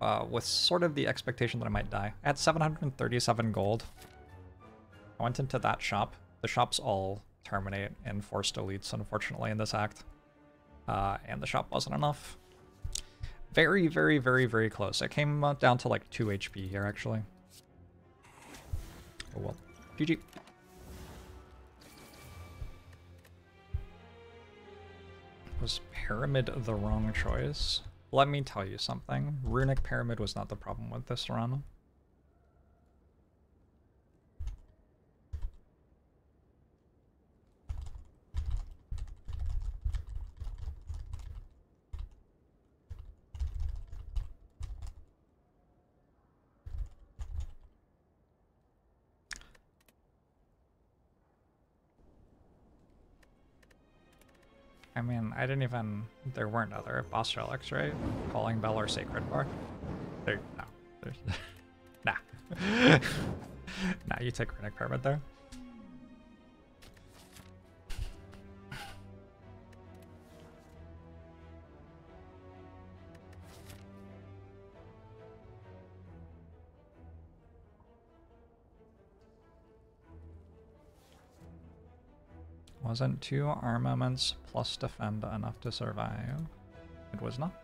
uh, with sort of the expectation that I might die. I had 737 gold. I went into that shop. The shops all terminate in forced elites, unfortunately, in this act. Uh, and the shop wasn't enough. Very, very, very, very close. I came uh, down to like 2 HP here, actually. Oh well. GG. Was Pyramid the wrong choice? Let me tell you something. Runic Pyramid was not the problem with this run. I didn't even... There weren't other boss relics, right? Calling Bell or Sacred Bark? There... No. There's... nah. nah, you take Runic Pyramid there. Wasn't two armaments plus defend enough to survive? It was not.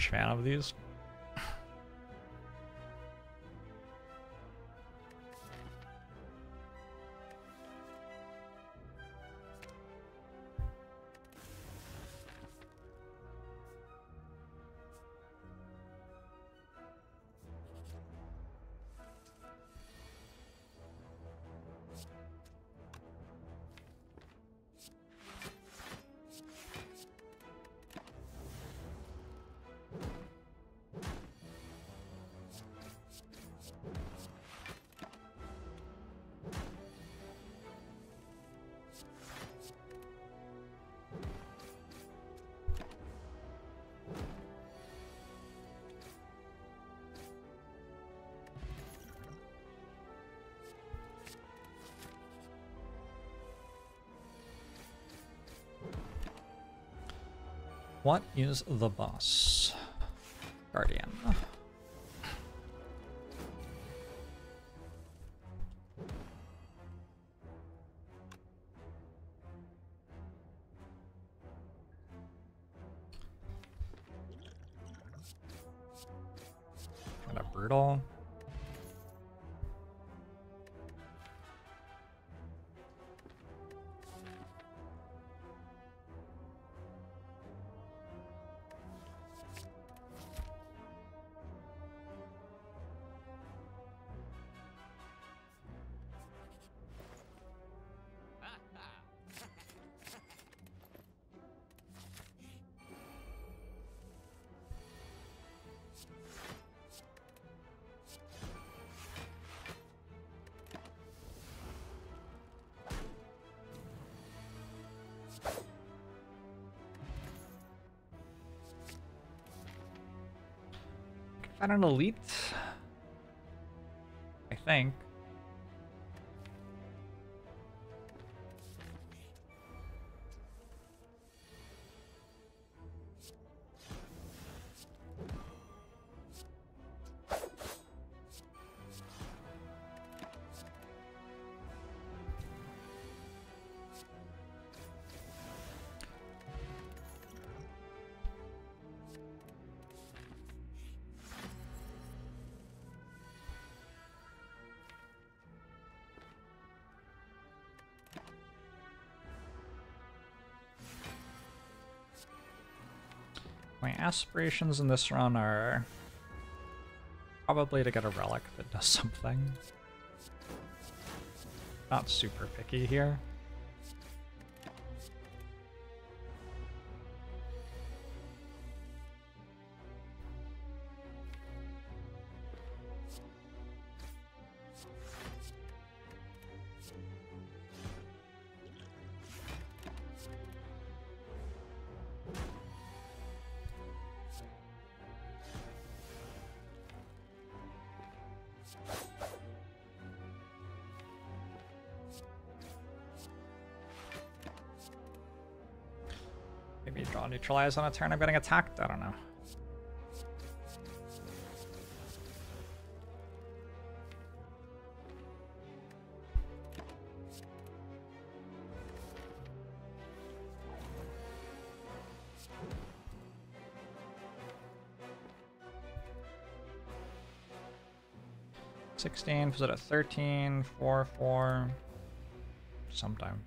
Huge fan of these. What is the boss? Guardian. Find an elite? I think. aspirations in this run are probably to get a relic that does something. Not super picky here. Maybe neutralize on a turn I'm getting attacked? I don't know. Sixteen, was it at thirteen, four, four, sometime.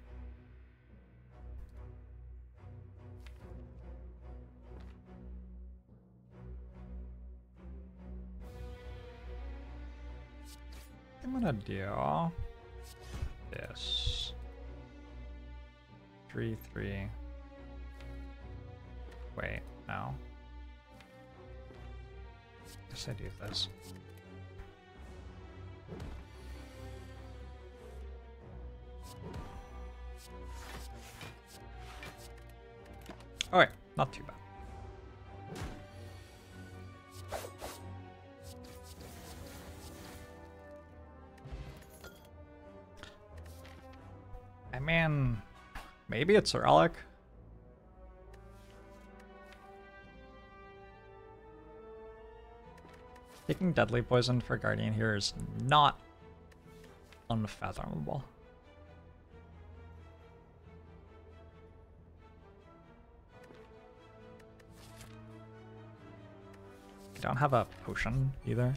Gonna do this. Three, three. Wait, no. Guess I do this. Alright, not too bad. I mean, maybe it's a relic. Taking deadly poison for Guardian here is not unfathomable. I don't have a potion either.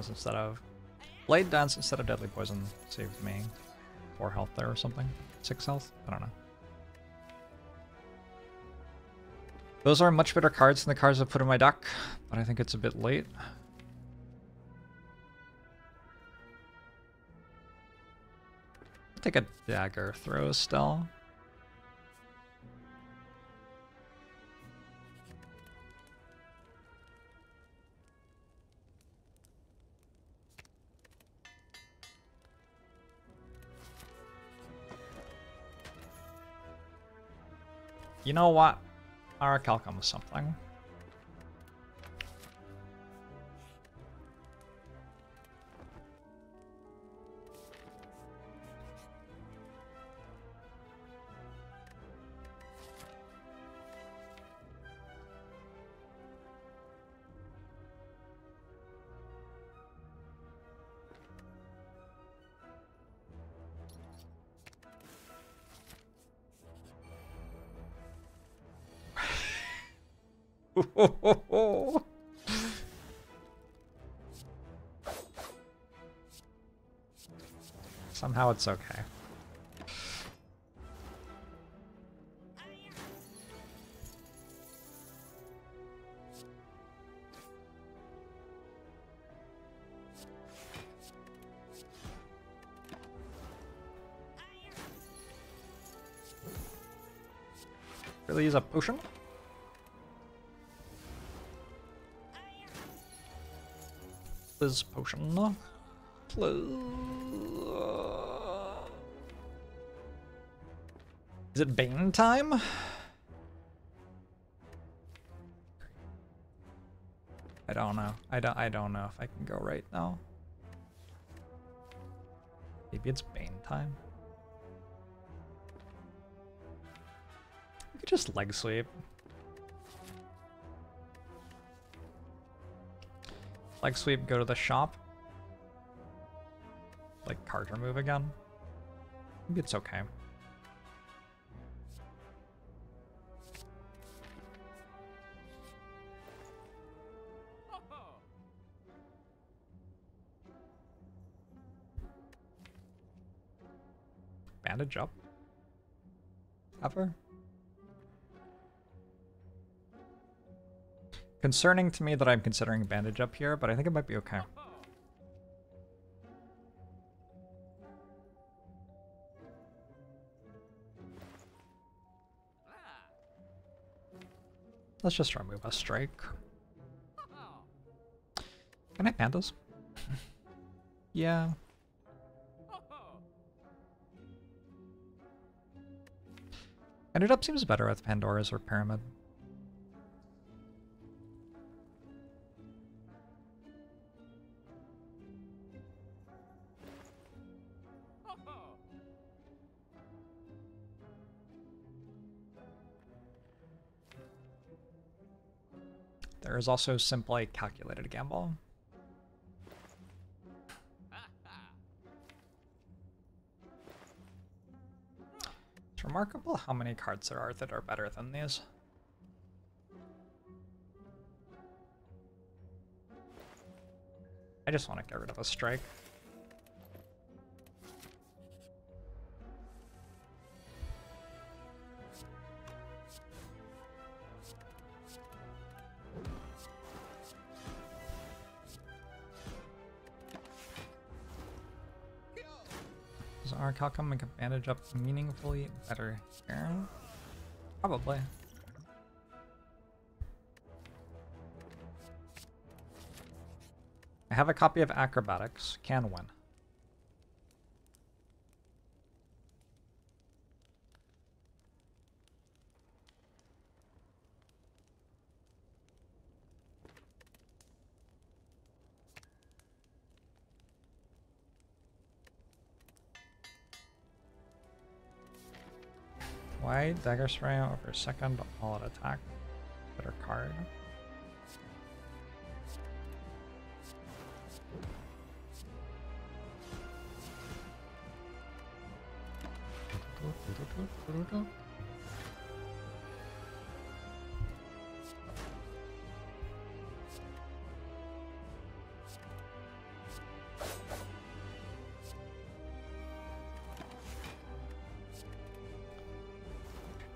Dance instead of... Blade Dance instead of Deadly Poison saved me 4 health there or something. 6 health? I don't know. Those are much better cards than the cards I put in my deck, but I think it's a bit late. I'll take a dagger throw still. You know what? Orichalcum was something. It's okay. Really use a potion? This potion. Please. Is it Bane time? I don't know. I don't I don't know if I can go right now. Maybe it's Bane time. We could just leg sweep. Leg sweep, go to the shop. Like card remove again. Maybe it's okay. Bandage up? Ever? Concerning to me that I'm considering bandage up here, but I think it might be okay. Let's just remove a strike. Can I pandas? yeah. Ended up seems better with Pandora's or Pyramid. There is also simply calculated gamble. It's remarkable how many cards there are that are better than these. I just want to get rid of a strike. Orichalcum make bandage up meaningfully better here? Probably. I have a copy of Acrobatics. Can win. Why Dagger Spray over second all out attack? Better card.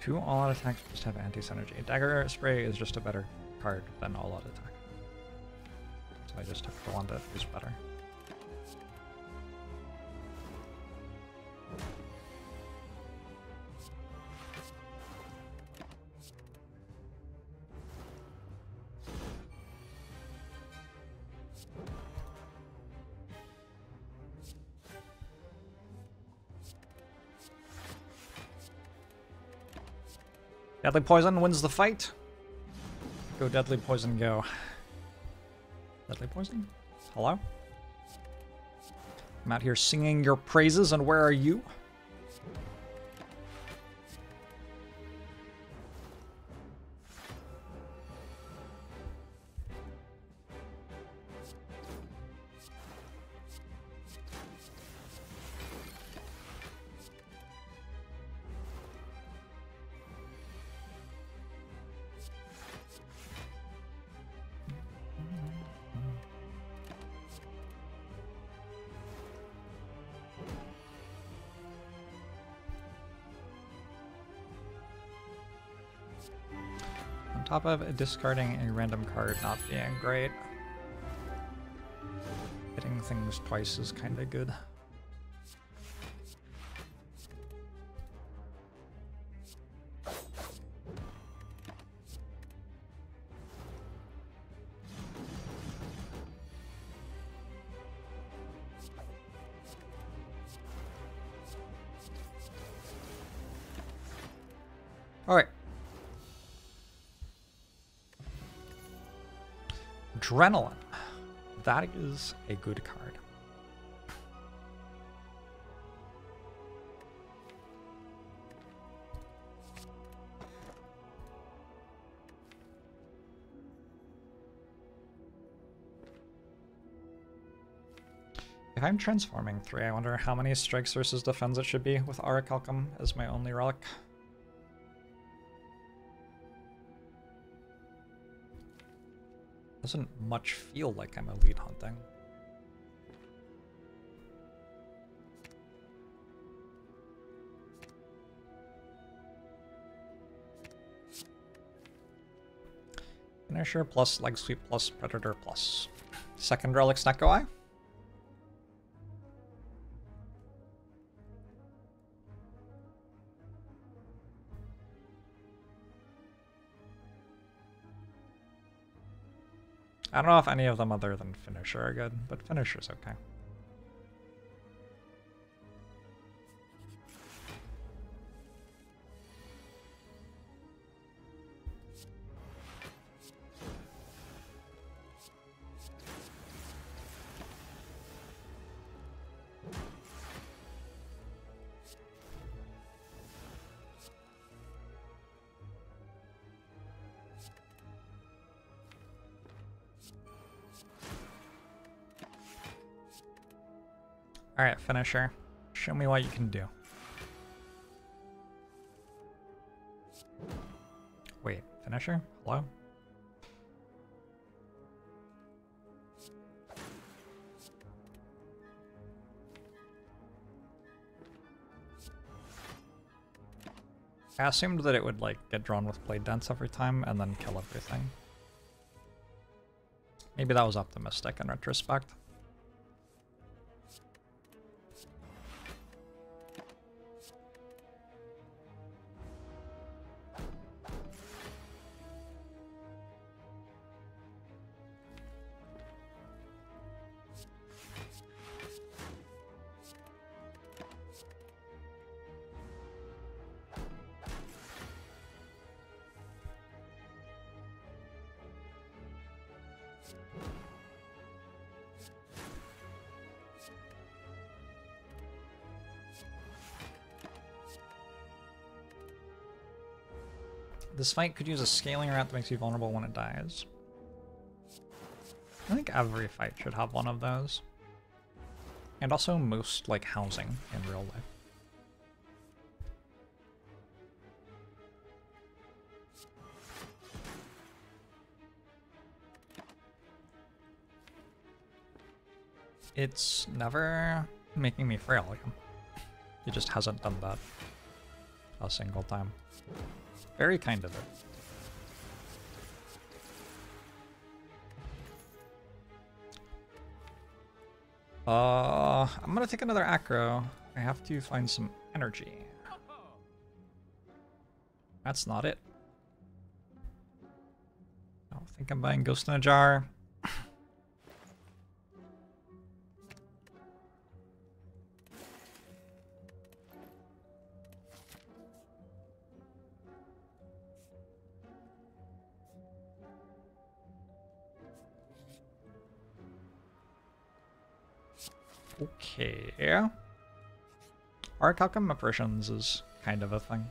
Two all-out attacks just have anti-synergy. Dagger Spray is just a better card than all-out attack. So I just took the one that is better. Deadly Poison wins the fight. Go Deadly Poison, go. Deadly Poison? Hello? I'm out here singing your praises, and where are you? Top of discarding a random card not being great. Hitting things twice is kind of good. Adrenaline. That is a good card. If I'm transforming three, I wonder how many strikes versus defense it should be with Orichalcum as my only relic. doesn't much feel like I'm elite hunting. Finisher plus Leg Sweep plus Predator plus. Second Relic Snecko I don't know if any of them other than Finisher are good, but Finisher's okay. Finisher. Show me what you can do. Wait, finisher? Hello? I assumed that it would like get drawn with blade dance every time and then kill everything. Maybe that was optimistic in retrospect. This fight could use a scaling rat that makes you vulnerable when it dies. I think every fight should have one of those. And also most, like, housing in real life. It's never making me frail. He just hasn't done that a single time. Very kind of it. Uh, I'm gonna take another acro. I have to find some energy. That's not it. I don't think I'm buying Ghost in a Jar. Orichalcum apparitions is kind of a thing.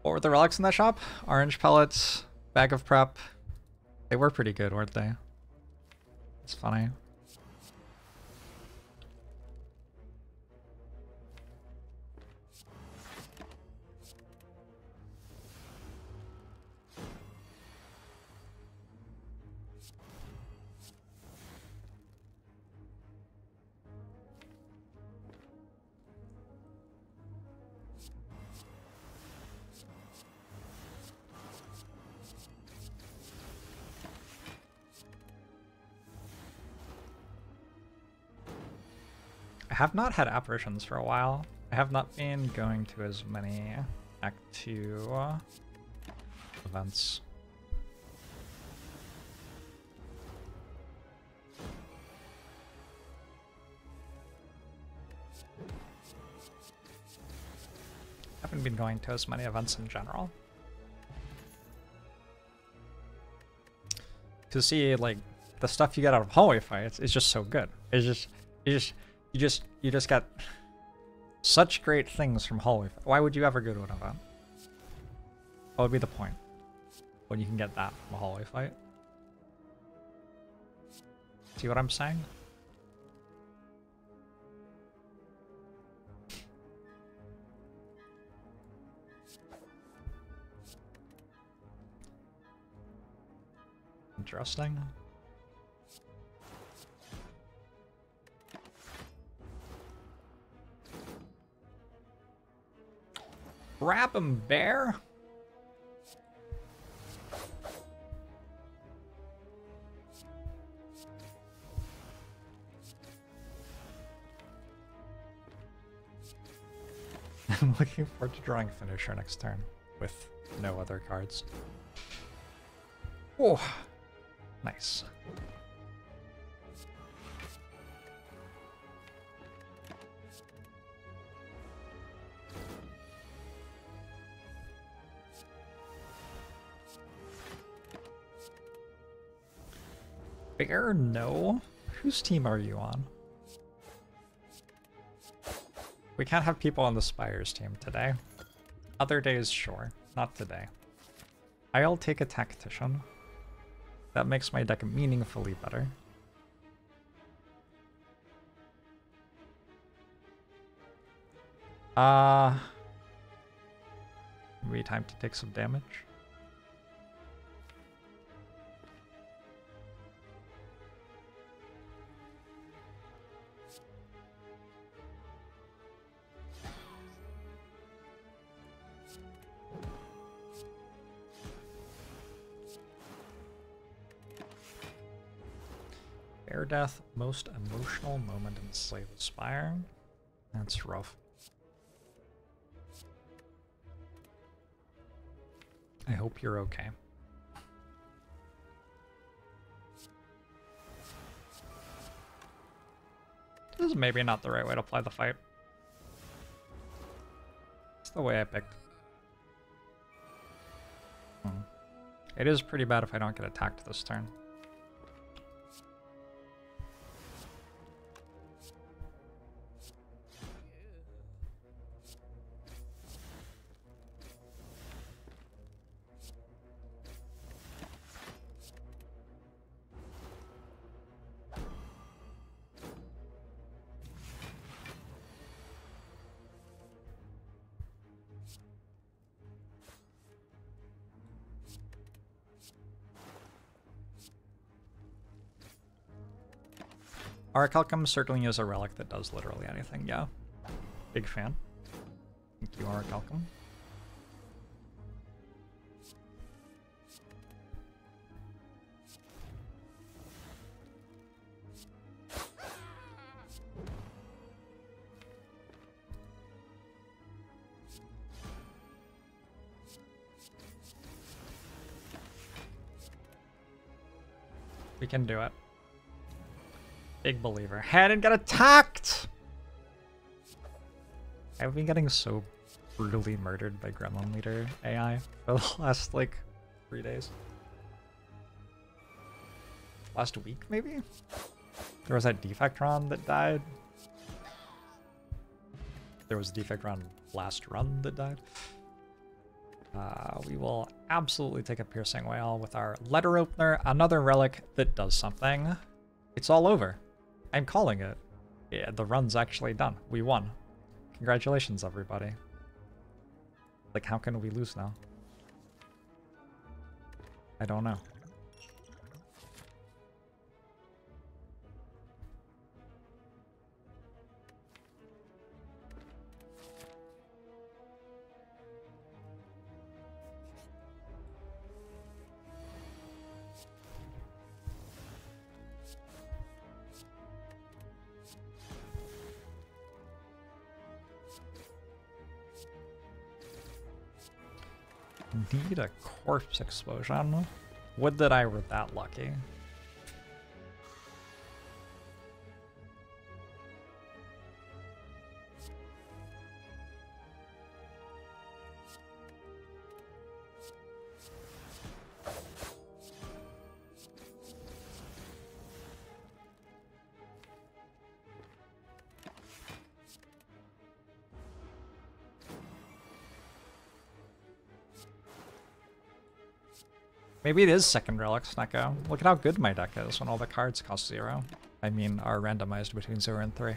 What were the relics in that shop? Orange pellets, bag of prep. They were pretty good, weren't they? It's funny. Have not had apparitions for a while. I have not been going to as many Act 2 events. I haven't been going to as many events in general. To see, like, the stuff you get out of hallway fights is just so good. It's just, it's just, you just you just got such great things from hallway. Why would you ever go to an event? What would be the point when you can get that from a hallway fight? See what I'm saying? Interesting. Grab him, bear! I'm looking forward to drawing finisher next turn with no other cards. Oh, nice. Bear, no. Whose team are you on? We can't have people on the Spires team today. Other days, sure. Not today. I'll take a Tactician. That makes my deck meaningfully better. Uh... Maybe time to take some damage. Death, most emotional moment in Slay the Spire. That's rough. I hope you're okay. This is maybe not the right way to play the fight. It's the way I picked. Hmm. It is pretty bad if I don't get attacked this turn. Orichalcum certainly is a relic that does literally anything, yeah. Big fan. Thank you, Orichalcum. We can do it. Big believer. Hadn't got attacked! I've been getting so brutally murdered by Gremlin Leader AI for the last, like, three days. Last week, maybe? There was that Defectron that died. There was a Defectron last run that died. Uh, we will absolutely take a Piercing Wail with our Letter Opener, another relic that does something. It's all over. I'm calling it. Yeah, the run's actually done. We won. Congratulations, everybody. Like, how can we lose now? I don't know. Corpse explosion. Would that I were that lucky. Maybe it is second relic Snecko. Look at how good my deck is when all the cards cost zero. I mean, are randomized between zero and three.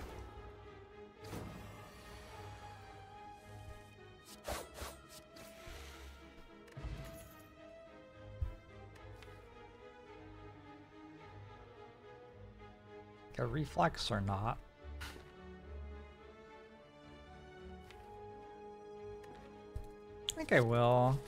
A reflex or not? I think I will.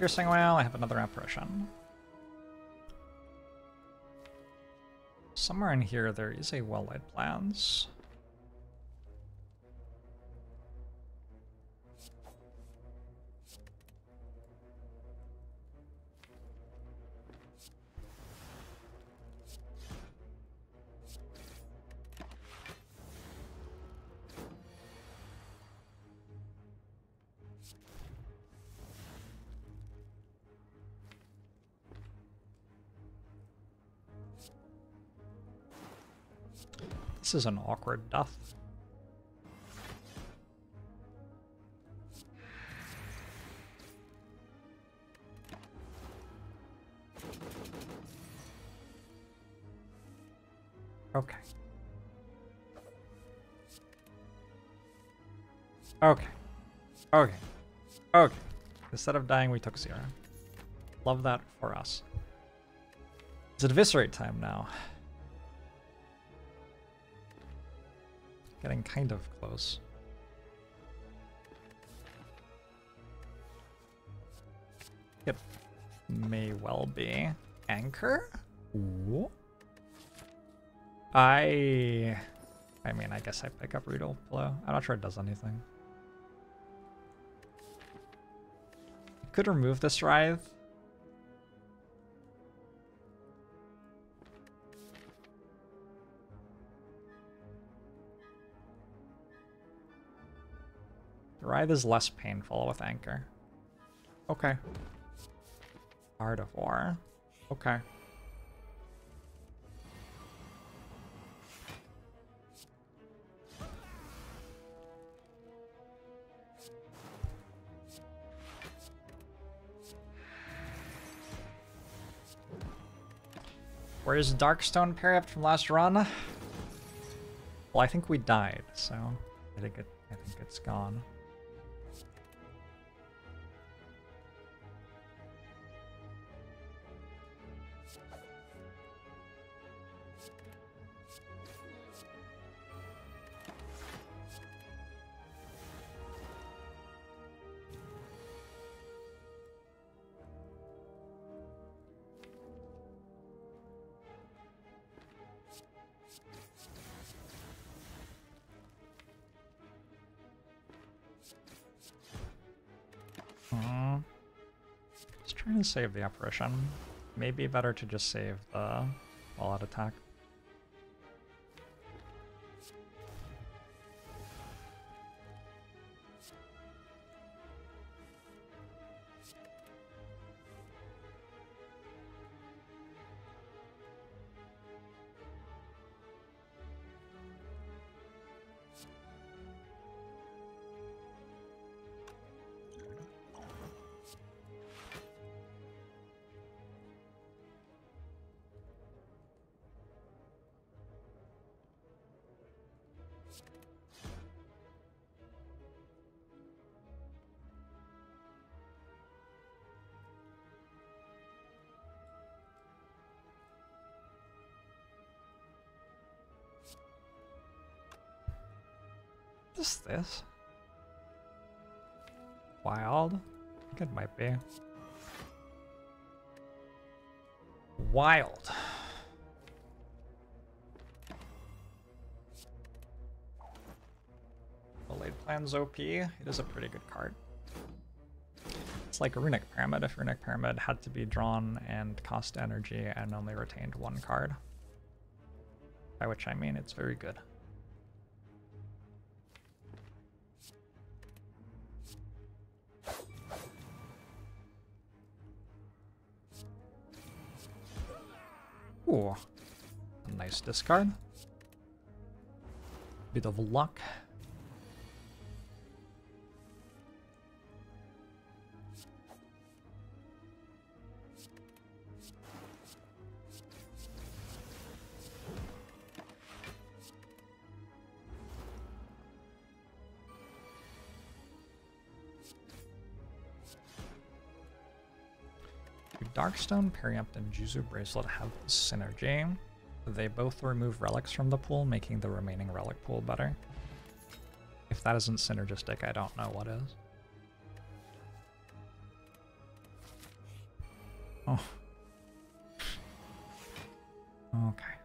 Piercing I have another apparition. Somewhere in here there is a well-laid plans. This is an awkward death. Okay. Okay. Okay. Okay. Instead of dying, we took zero. Love that for us. It's eviscerate time now. Getting kind of close. It may well be. Anchor? Ooh. I... I mean, I guess I pick up Regal Pillow. I'm not sure it does anything. Could remove this Writhe. Is less painful with Anchor. Okay. Art of War. Okay. Where's Darkstone Periapt from last run? Well, I think we died, so I think it I think it's gone. Save the apparition. Maybe better to just save the all-out attack. This? Wild? I think it might be. Wild. Well-Laid Plans OP. It is a pretty good card. It's like a Runic Pyramid if Runic Pyramid had to be drawn and cost energy and only retained one card. By which I mean it's very good. Ooh, nice discard. Bit of luck. Darkstone, Periapt, and Juzu Bracelet have synergy. They both remove relics from the pool, making the remaining relic pool better. If that isn't synergistic, I don't know what is. Oh. Okay.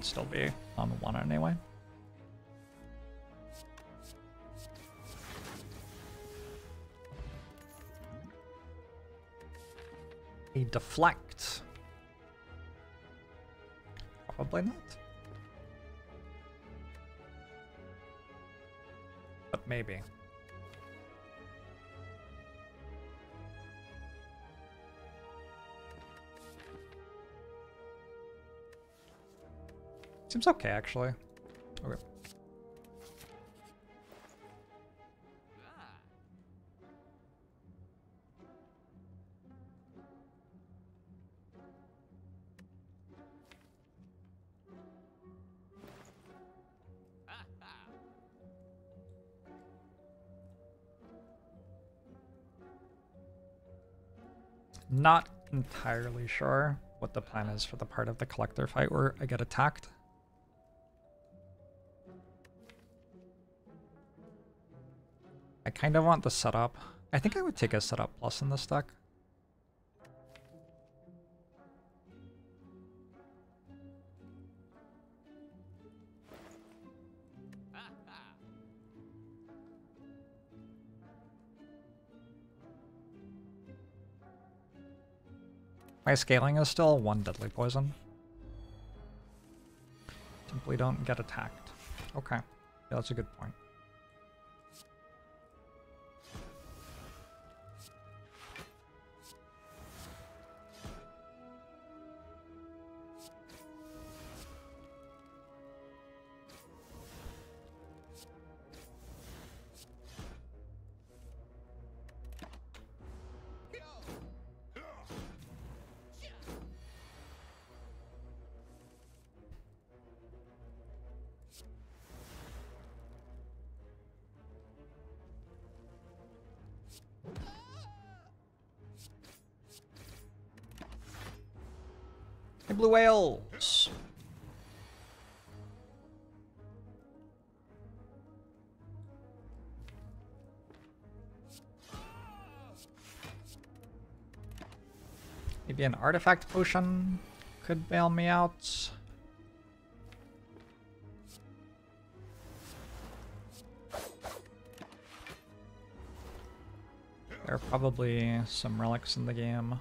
Would still be on the one anyway. A deflect. Probably not. But maybe. Seems okay, actually. Okay. Not entirely sure what the plan is for the part of the collector fight where I get attacked. I kind of want the setup. I think I would take a setup plus in this deck. My scaling is still one deadly poison. Simply don't get attacked. Okay, yeah, that's a good point. Maybe an artifact potion could bail me out. There are probably some relics in the game.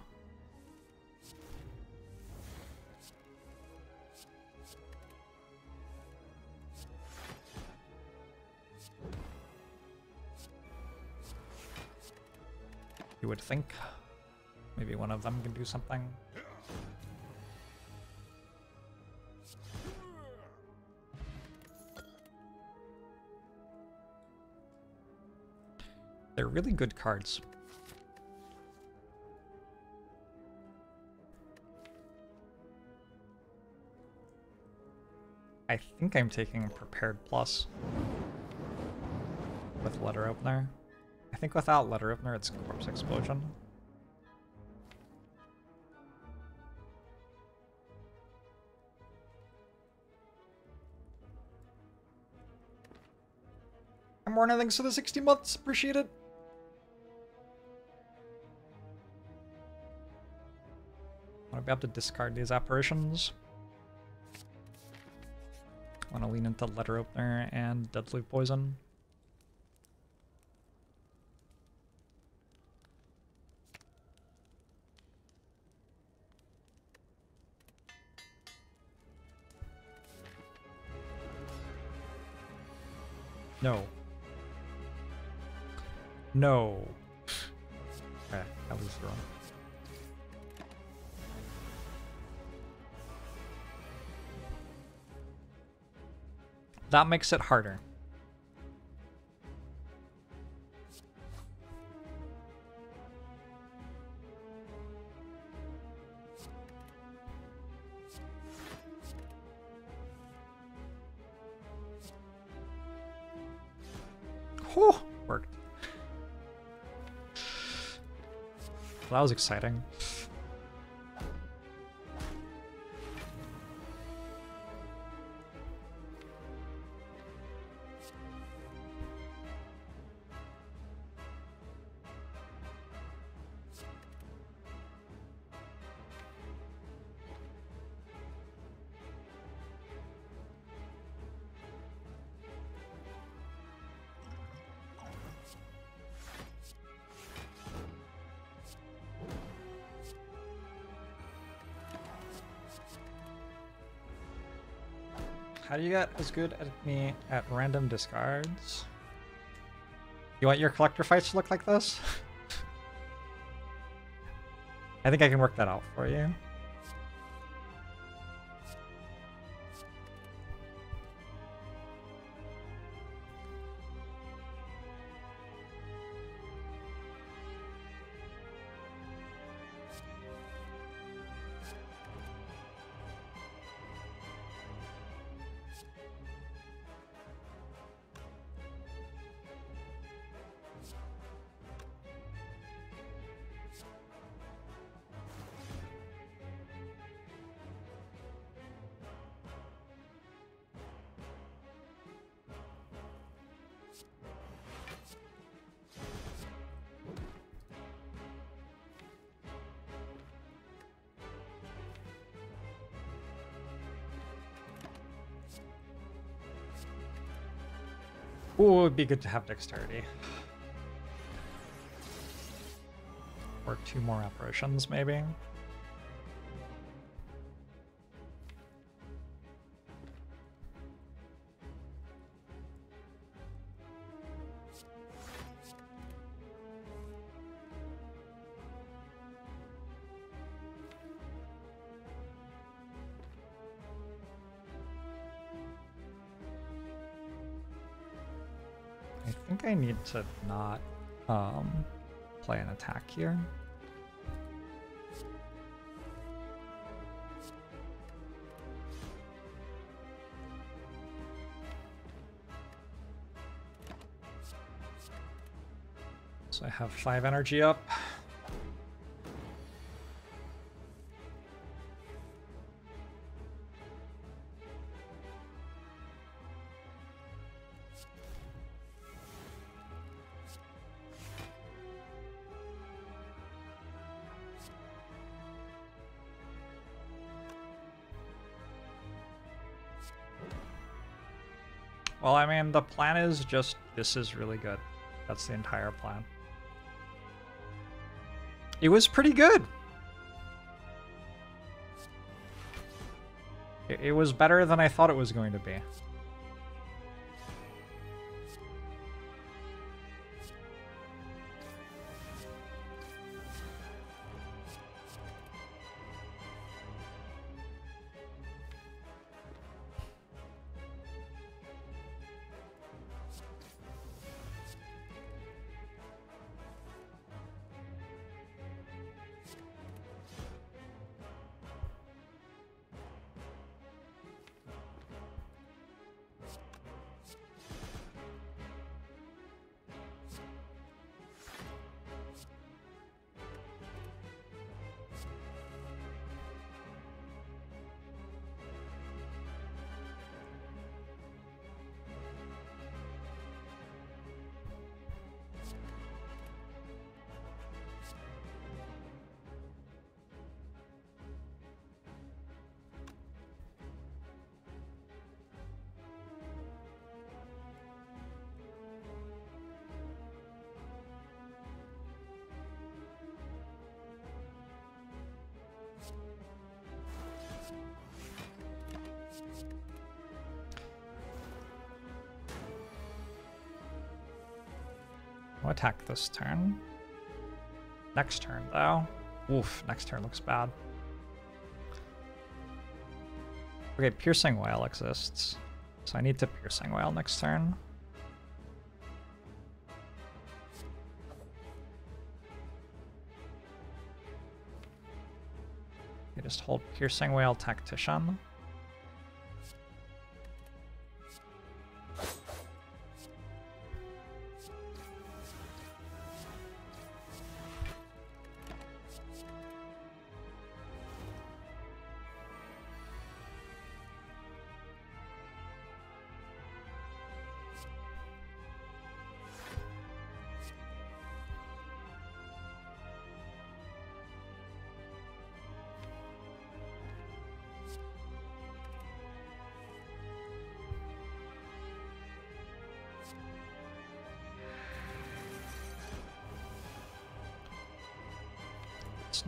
You would think. Of them can do something. They're really good cards. I think I'm taking Prepared Plus with Letter Opener. I think without Letter Opener, it's Corpse Explosion. More thanks for the 60 months. Appreciate it. Want to be able to discard these apparitions. Want to lean into Letter Opener and Deadly Poison. No. No. Okay, eh, that was wrong. That makes it harder. Was exciting. You get as good at me at random discards? You want your collector fights to look like this? I think I can work that out for you. Be good to have dexterity. Or two more apparitions, maybe. To not um, play an attack here. So I have five energy up. The plan is just this is really good. That's the entire plan. It was pretty good. It, it was better than I thought it was going to be. This turn. Next turn, though. Oof, next turn looks bad. Okay, Piercing Wail exists. So I need to Piercing Wail next turn. You just hold Piercing Wail Tactician.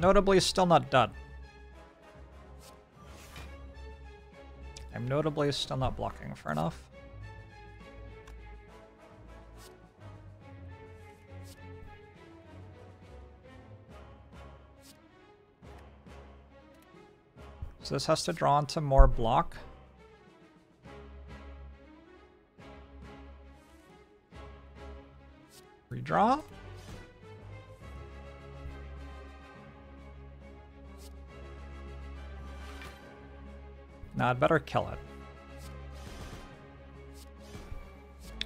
Notably still not done. I'm notably still not blocking for enough. So this has to draw into more block. Redraw? Nah, I'd better kill it.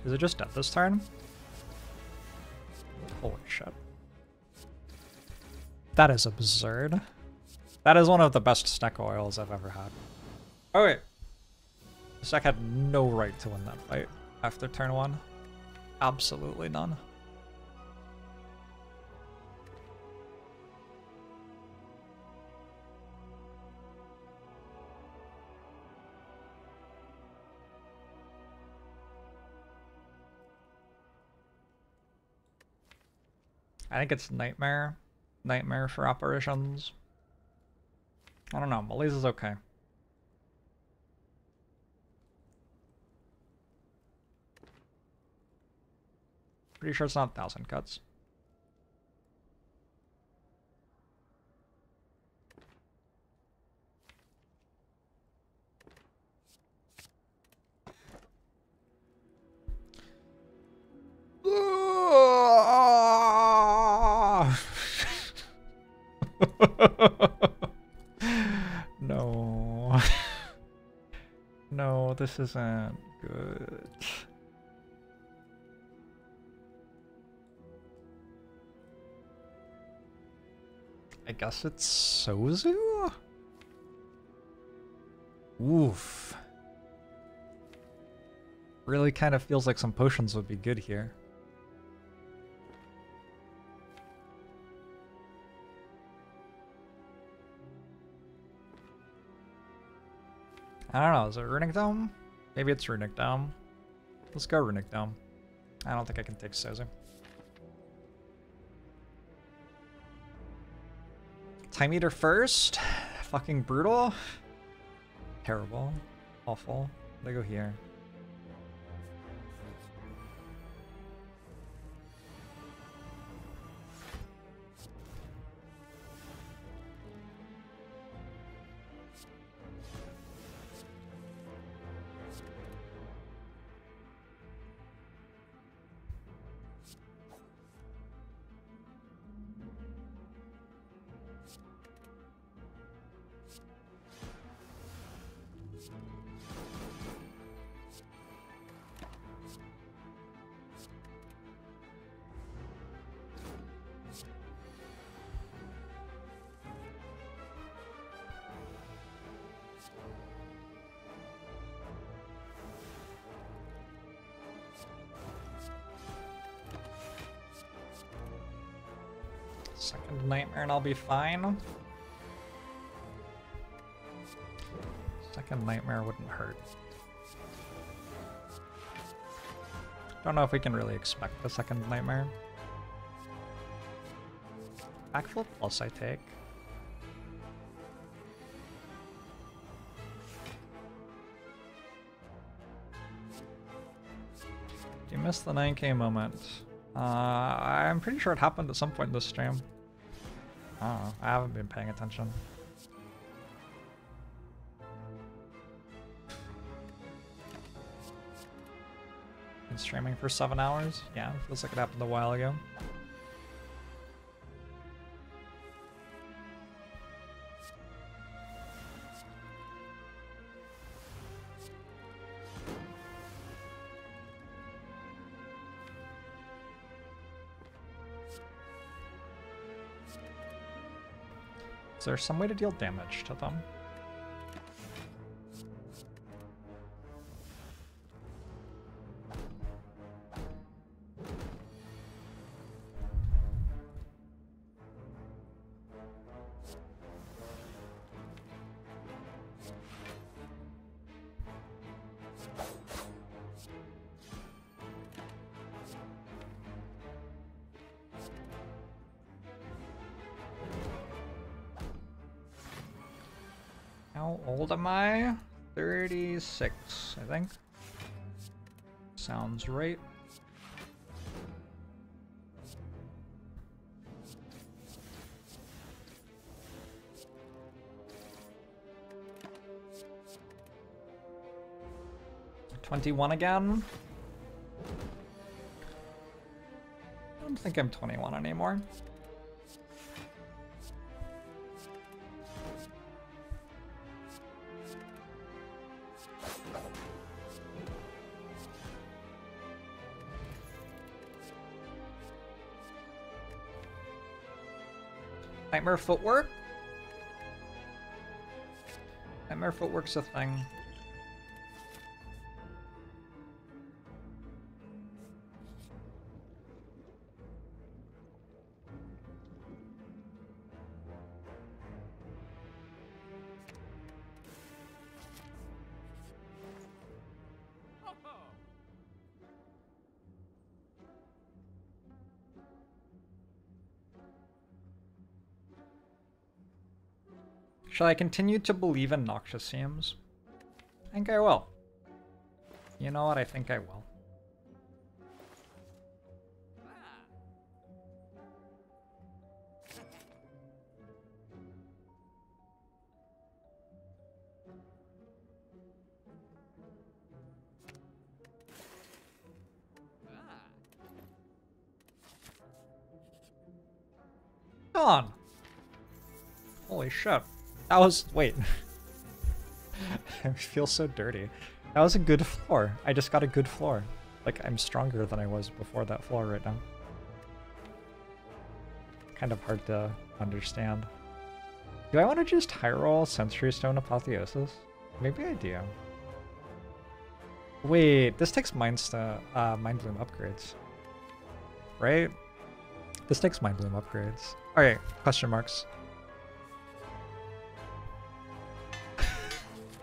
Is it just dead this turn? Holy shit. That is absurd. That is one of the best Snecko oils I've ever had. Oh wait. This had no right to win that fight after turn one. Absolutely none. I think it's Nightmare. Nightmare for operations. I don't know. Malaise is okay. Pretty sure it's not thousand cuts. This isn't good. I guess it's Sozu? Oof. Really kind of feels like some potions would be good here. I don't know, is it Runic Dome? Maybe it's Runic Dome. Let's go Runic Dome. I don't think I can take Sozu. Time Eater first? Fucking brutal? Terrible. Awful. They go here. And I'll be fine. Second nightmare wouldn't hurt. Don't know if we can really expect the second nightmare. Backflip plus I take. You missed the 9k moment. Uh, I'm pretty sure it happened at some point in this stream. I don't know. I haven't been paying attention. Been streaming for seven hours? Yeah, feels like it happened a while ago. Is there some way to deal damage to them? Sounds right. Twenty-one again? I don't think I'm 21 anymore. Nightmare footwork? Nightmare footwork's a thing. Shall I continue to believe in Noxious I think I will. You know what? I think I will. On. Holy shit. That was... wait. I feel so dirty. That was a good floor. I just got a good floor. Like, I'm stronger than I was before that floor right now. Kind of hard to understand. Do I want to just high roll Sensory Stone Apotheosis? Maybe I do. Wait, this takes Mind, uh, Mind Bloom upgrades. Right? This takes Mind Bloom upgrades. Alright, question marks.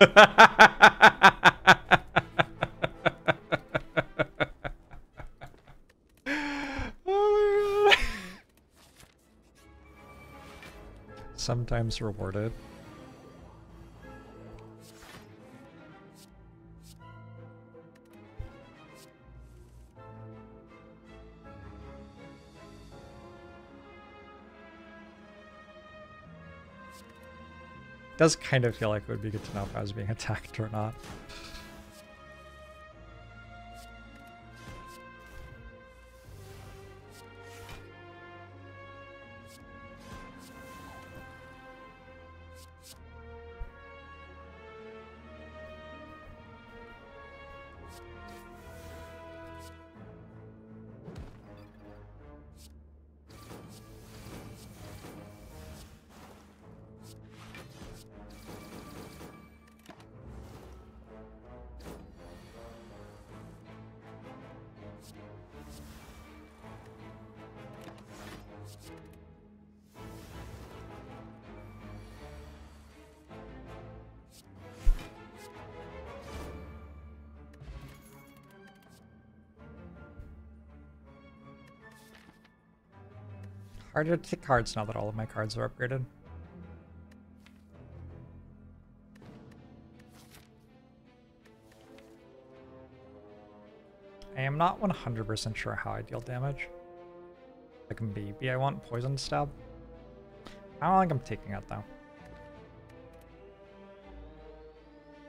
oh Sometimes rewarded. Does kind of feel like it would be good to know if I was being attacked or not. Harder to take cards now that all of my cards are upgraded. I am not 100% sure how I deal damage. Like maybe I want poison stab. I don't think I'm taking it though.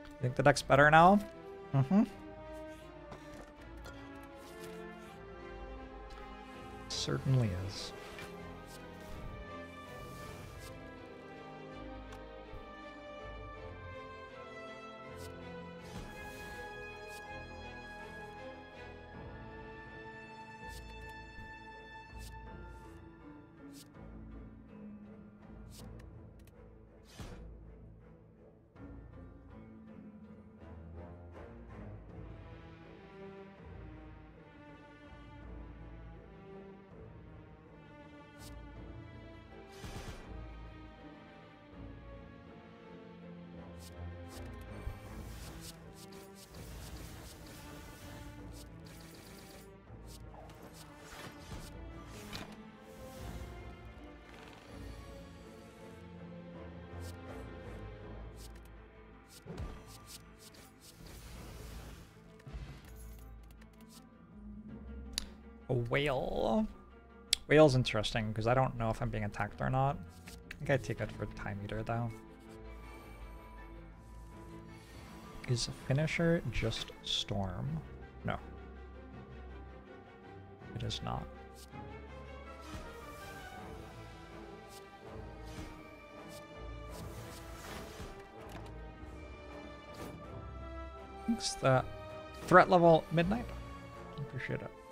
You think the deck's better now? Mm-hmm. Certainly is. Whale. Wail's interesting because I don't know if I'm being attacked or not. I think I take it for time eater though. Is finisher just storm? No. It is not. Thanks the threat level midnight. Appreciate it.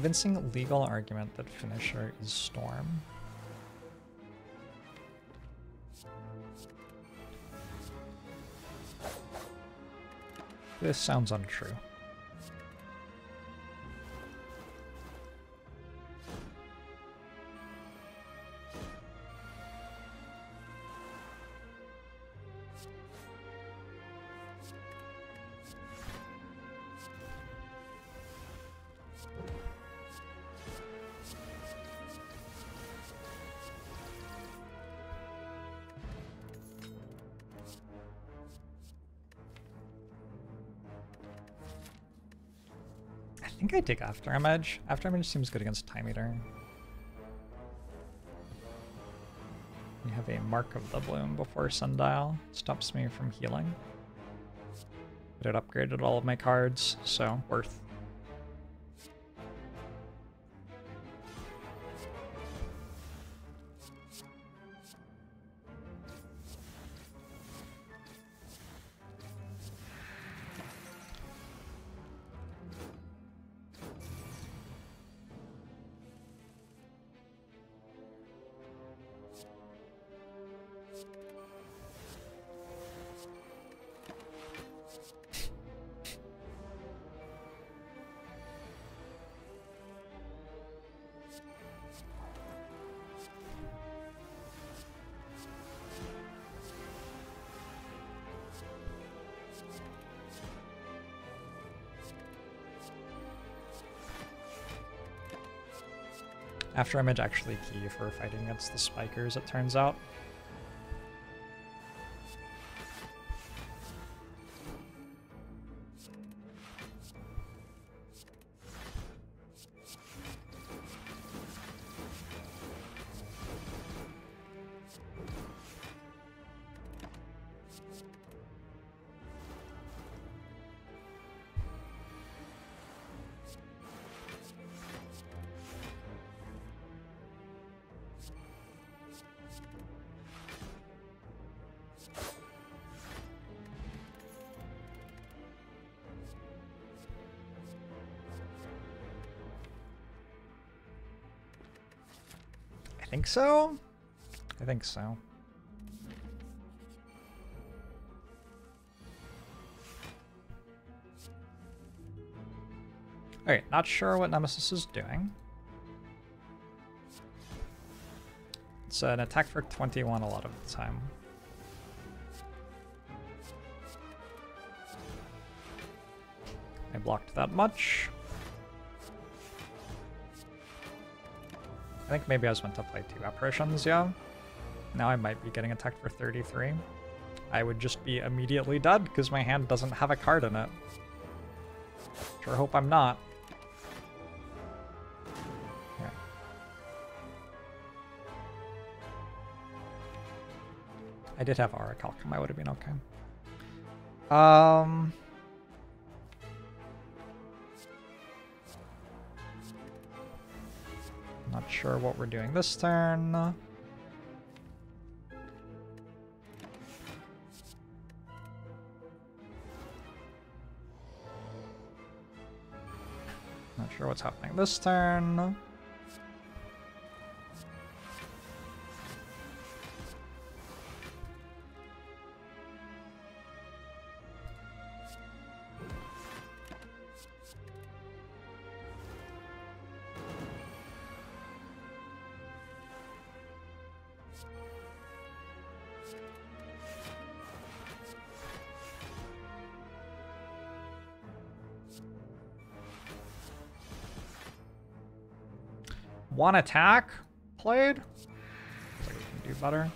Convincing legal argument that finisher is Storm. This sounds untrue. Take After Image. After Image seems good against Time Eater. We have a Mark of the Bloom before Sundial. Stops me from healing. But it upgraded all of my cards, so worth. After image actually key for fighting against the spikers, it turns out. So? I think so. Alright, not sure what Nemesis is doing. It's an attack for 21 a lot of the time. I blocked that much. I think maybe I was meant to play two apparitions, yeah. Now I might be getting attacked for 33. I would just be immediately dead because my hand doesn't have a card in it. Sure hope I'm not. Yeah. I did have Orichalcum, I would have been okay. Um... sure what we're doing this turn. Not sure what's happening this turn. One attack played. Like we can do better.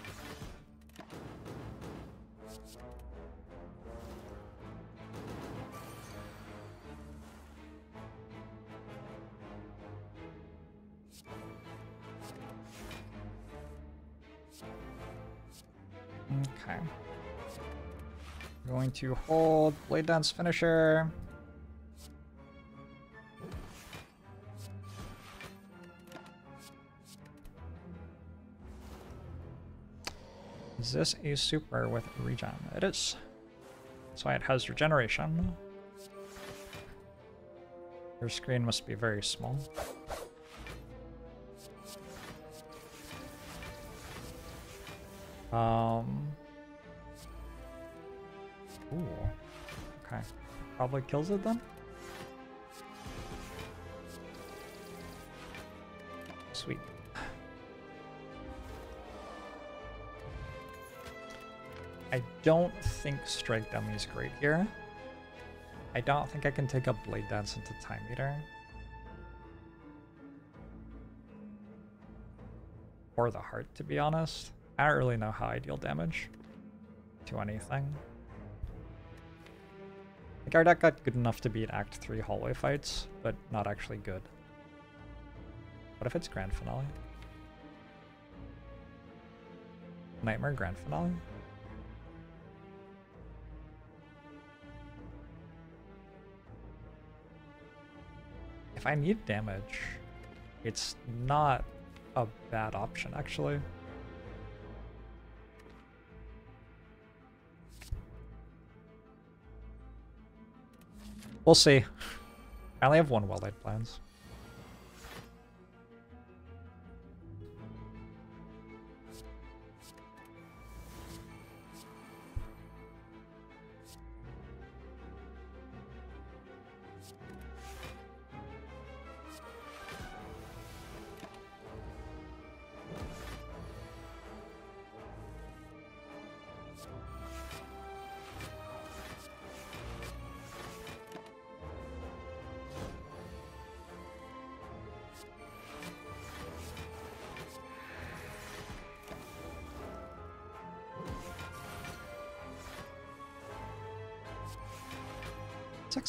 Okay. Going to hold Blade Dance Finisher. This a super with regen? It is. So it has regeneration. Your screen must be very small. Um. Ooh. Okay. Probably kills it then? Don't think Strike Dummy is great here. I don't think I can take a Blade Dance into Time Eater. Or the Heart, to be honest. I don't really know how I deal damage to anything. Like our deck got good enough to beat Act 3 hallway fights, but not actually good. What if it's Grand Finale? Nightmare Grand Finale? If I need damage, it's not a bad option, actually. We'll see. I only have one well-laid plans.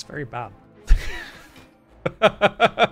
Very bad.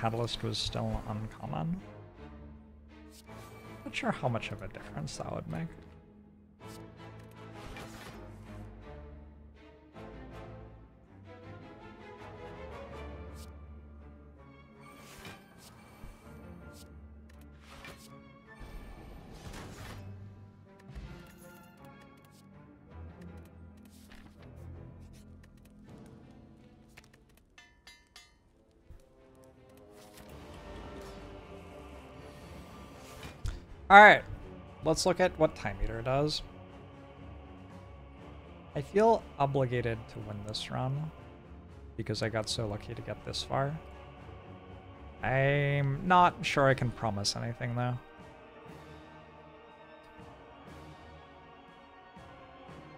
Catalyst was still uncommon. Not sure how much of a difference that would make. Alright, let's look at what Time Eater does. I feel obligated to win this run because I got so lucky to get this far. I'm not sure I can promise anything though.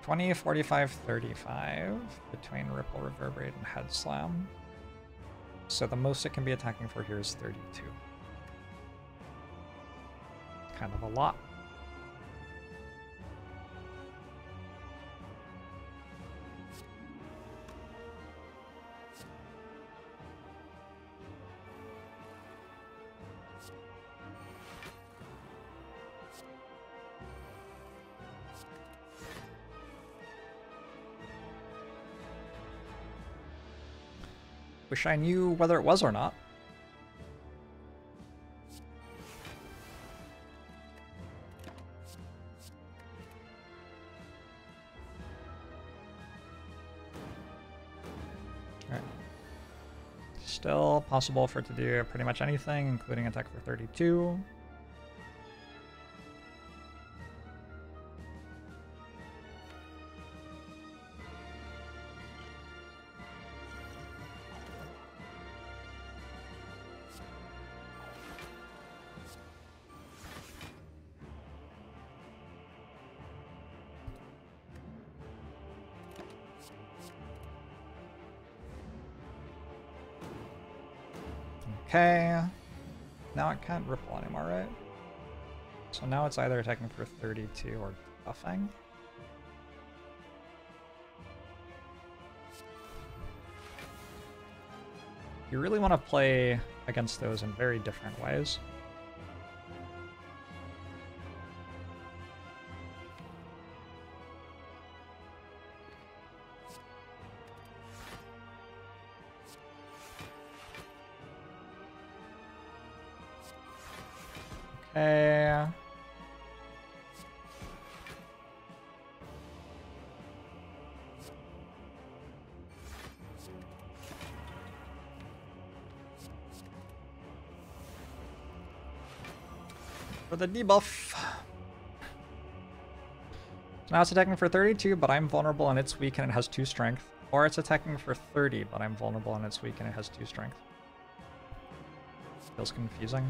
Twenty, forty-five, thirty-five between Ripple, Reverberate, and Head Slam. So the most it can be attacking for here is 32 kind of a lot. Wish I knew whether it was or not. Possible for it to do pretty much anything, including attack for 32. It's either attacking for 32 or buffing. You really want to play against those in very different ways. The debuff. Now it's attacking for 32, but I'm vulnerable and it's weak and it has 2 strength. Or it's attacking for 30, but I'm vulnerable and it's weak and it has 2 strength. Feels confusing.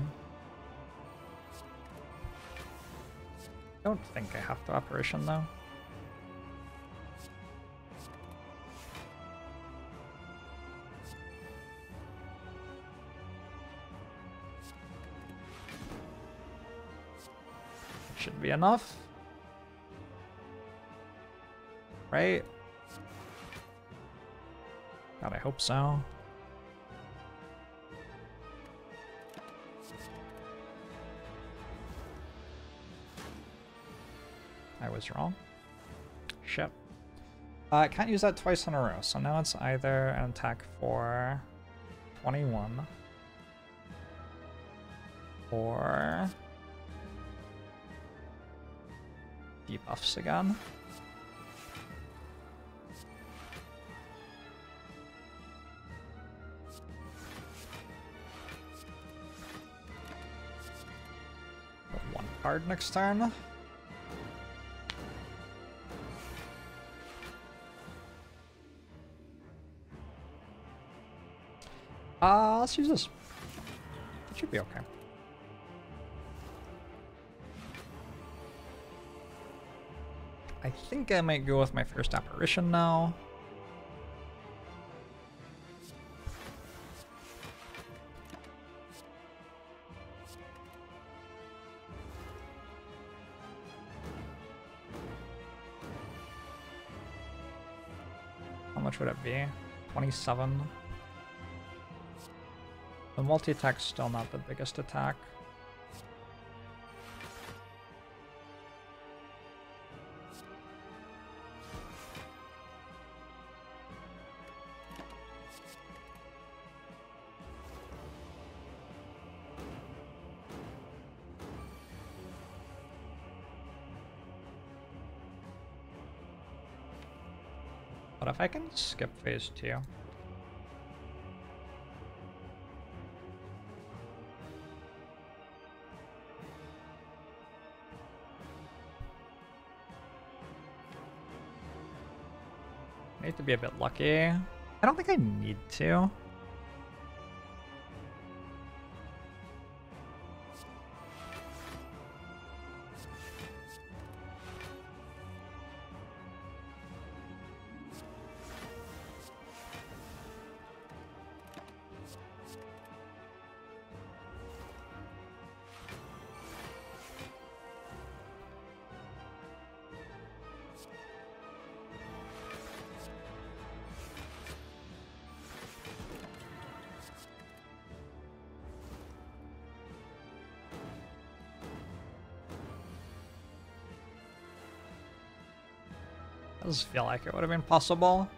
don't think I have to apparition though. Should be enough. Right? God, I hope so. I was wrong. Shit. Uh, I can't use that twice in a row, so now it's either an attack for 21 or debuffs again. One card next turn. Uh, let's use this. It should be okay. I think I might go with my first apparition now. How much would it be? 27. The multi-attack's still not the biggest attack. I can skip phase two. Need to be a bit lucky. I don't think I need to. Does feel like it would have been possible.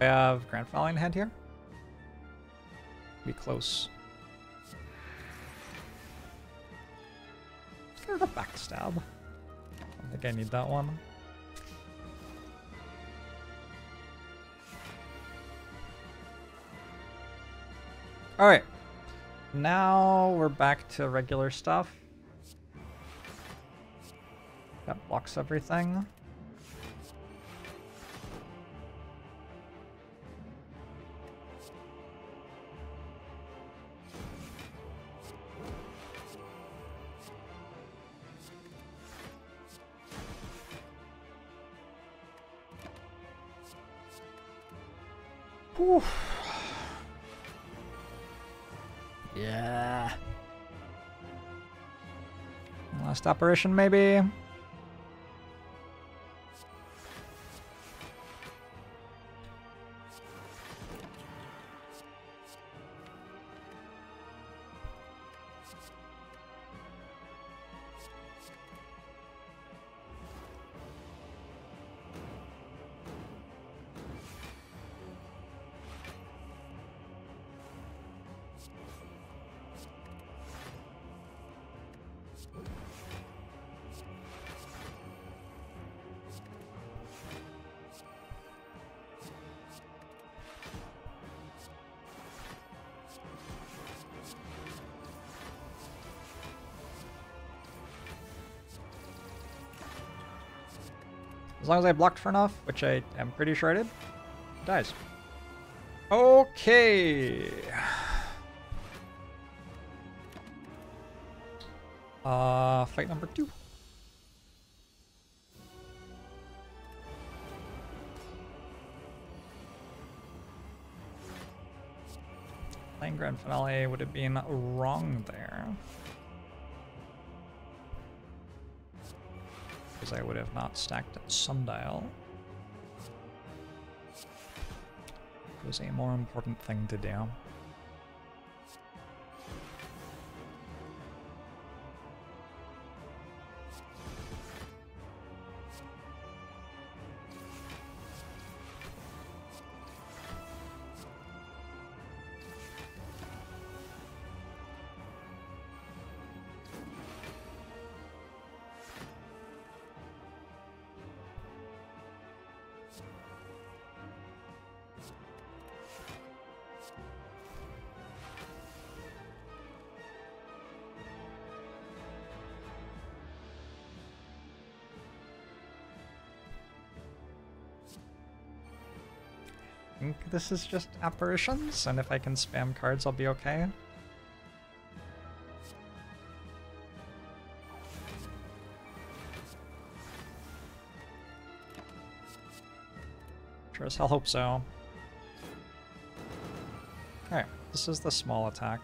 I have Grand Finale in hand here. Be close. Get backstab. I think I need that one. Alright. Now we're back to regular stuff. That blocks everything. Last apparition, maybe? Long as I blocked for enough, which I am pretty sure I did, dies. Okay. Uh, fight number two. Playing grand finale would have been wrong there. Because I would have not stacked Sundial. It was a more important thing to do. This is just apparitions, and if I can spam cards, I'll be okay. Sure as hell hope so. Okay, this is the small attack.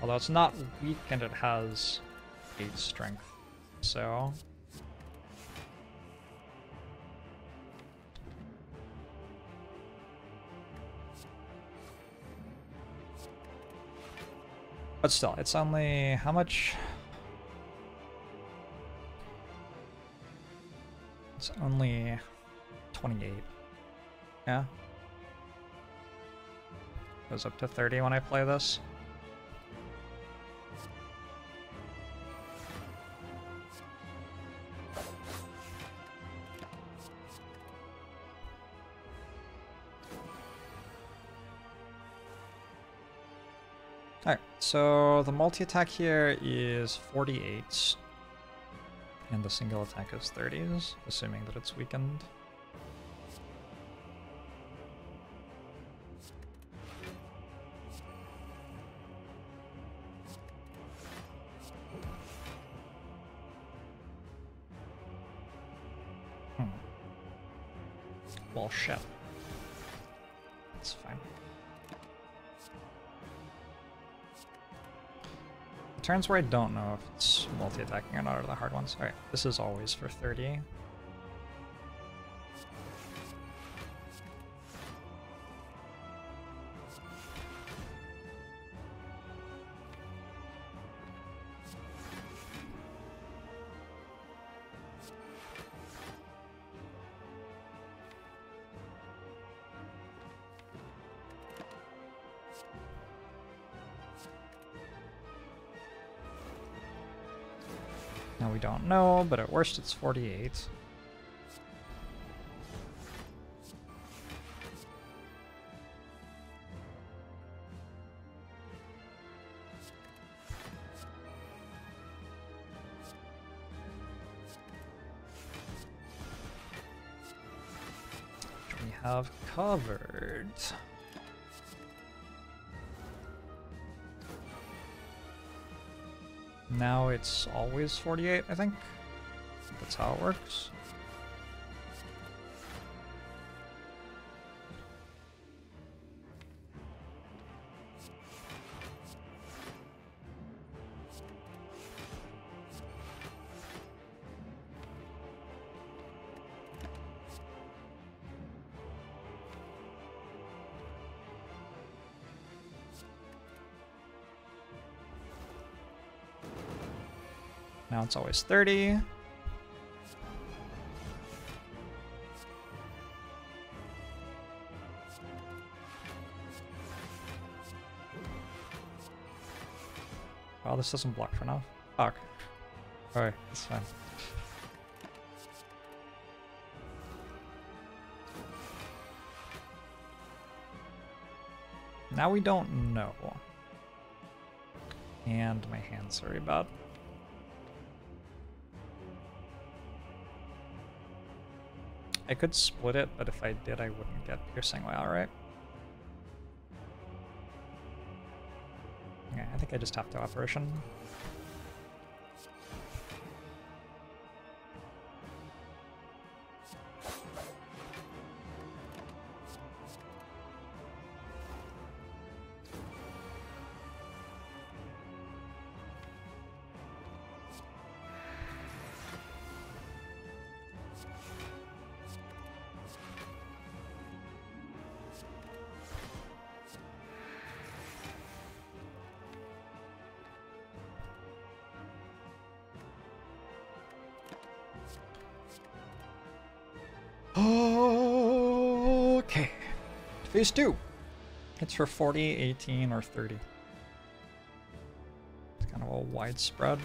Although it's not weak and it has 8 strength. So But still, it's only how much? It's only 28. Yeah. Goes up to 30 when I play this. So the multi-attack here is 48. And the single attack is 30s, assuming that it's weakened. Turns where I don't know if it's multi-attacking or not are the hard ones. Alright, this is always for 30. But at worst it's 48. We have covered. Now it's always 48, I think. How it works. Now it's always 30. This doesn't block for now. Fuck. Alright, that's fine. Now we don't know. And my hand's very bad. I could split it, but if I did, I wouldn't get piercing wail, right? I think I just have to apparition. Phase two. It's for 40, 18, or 30. It's kind of a widespread.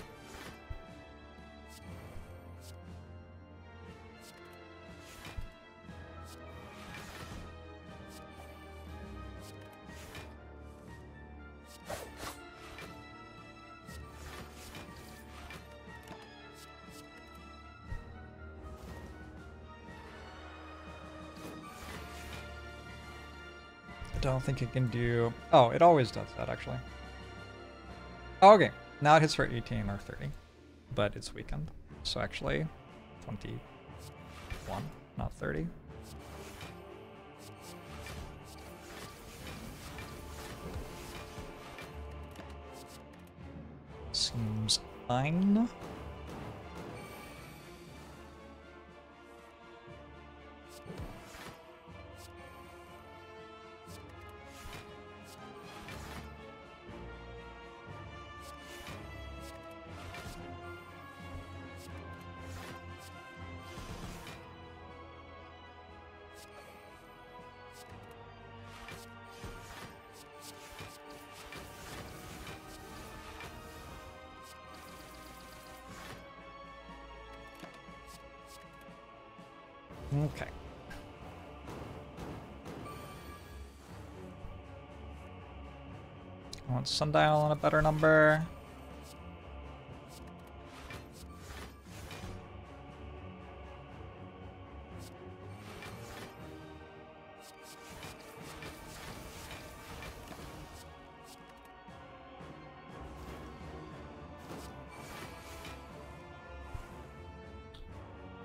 Don't think it can do... Oh, it always does that, actually. Oh, okay, now it hits for 18 or 30, but it's weakened. So actually, 21, not 30. Seems fine. Want Sundial on a better number.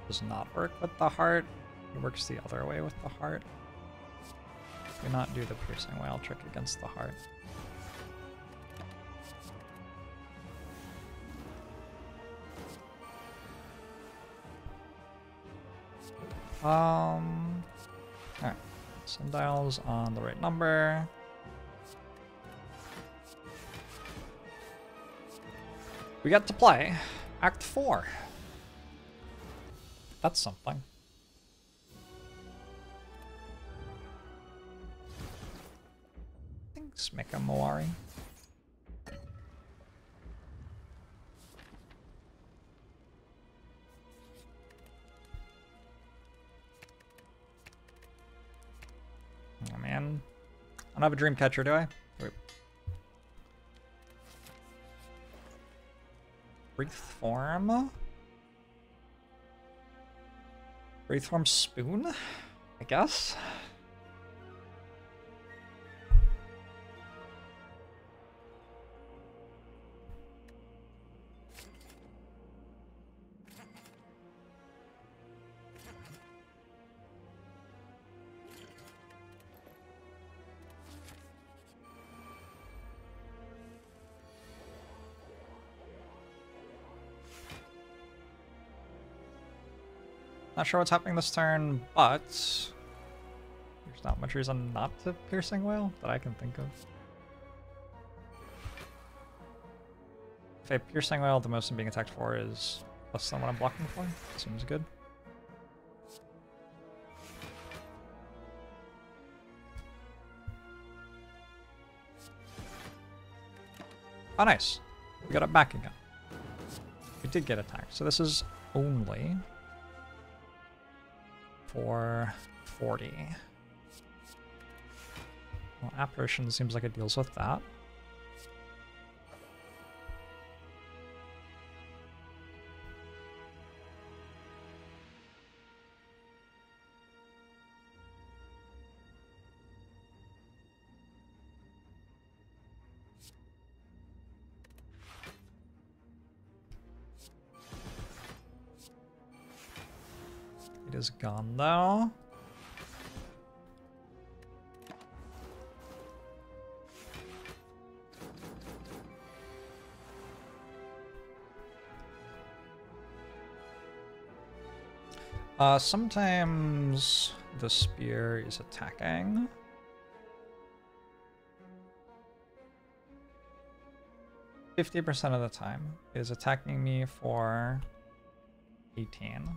Does not work with the heart. It works the other way with the heart. Do not do the piercing wail trick against the heart. Um, alright. Sundial's on the right number. We get to play Act 4. That's something. Have a dream catcher, do I? Wait. Wraith form? Wraithform Spoon, I guess? Sure what's happening this turn, but there's not much reason not to Piercing Wail that I can think of. If I Piercing Wail, the most I'm being attacked for is less than what I'm blocking for. Seems good. Oh, nice. We got it back again. We did get attacked. So this is only for 40. Well, apparition seems like it deals with that. Though. Uh, sometimes the spear is attacking. Fifty percent of the time is attacking me for eighteen.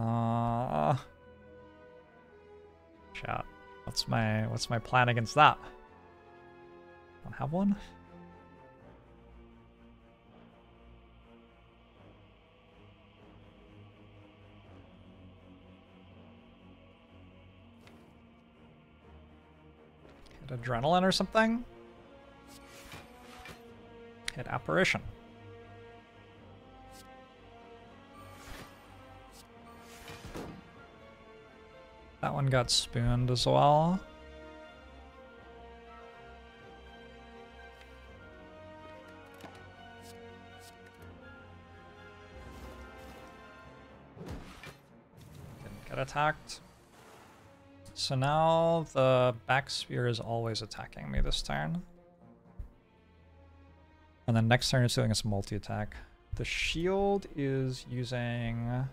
Uh, chat. What's my what's my plan against that? Don't have one. Hit adrenaline or something. Hit apparition. One got spooned as well. Didn't get attacked. So now the back spear is always attacking me this turn. And then next turn it's doing a multi-attack. The shield is using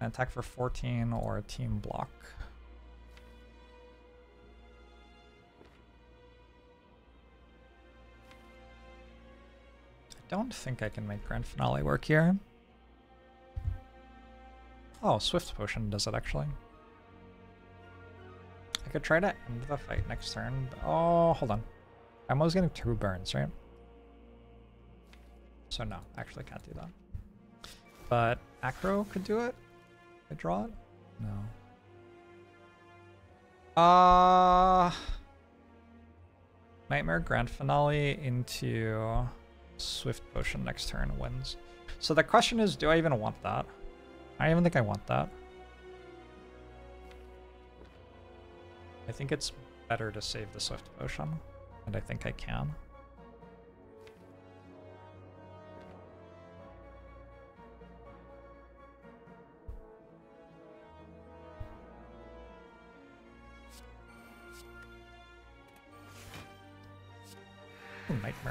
an attack for 14 or a team block. I don't think I can make Grand Finale work here. Oh, Swift Potion does it actually. I could try to end the fight next turn. Oh, hold on. I'm always getting two burns, right? So no, actually can't do that. But Acro could do it? I draw it? No. Uh Nightmare Grand Finale into Swift Potion next turn wins. So the question is, do I even want that? I don't even think I want that. I think it's better to save the Swift Potion, and I think I can.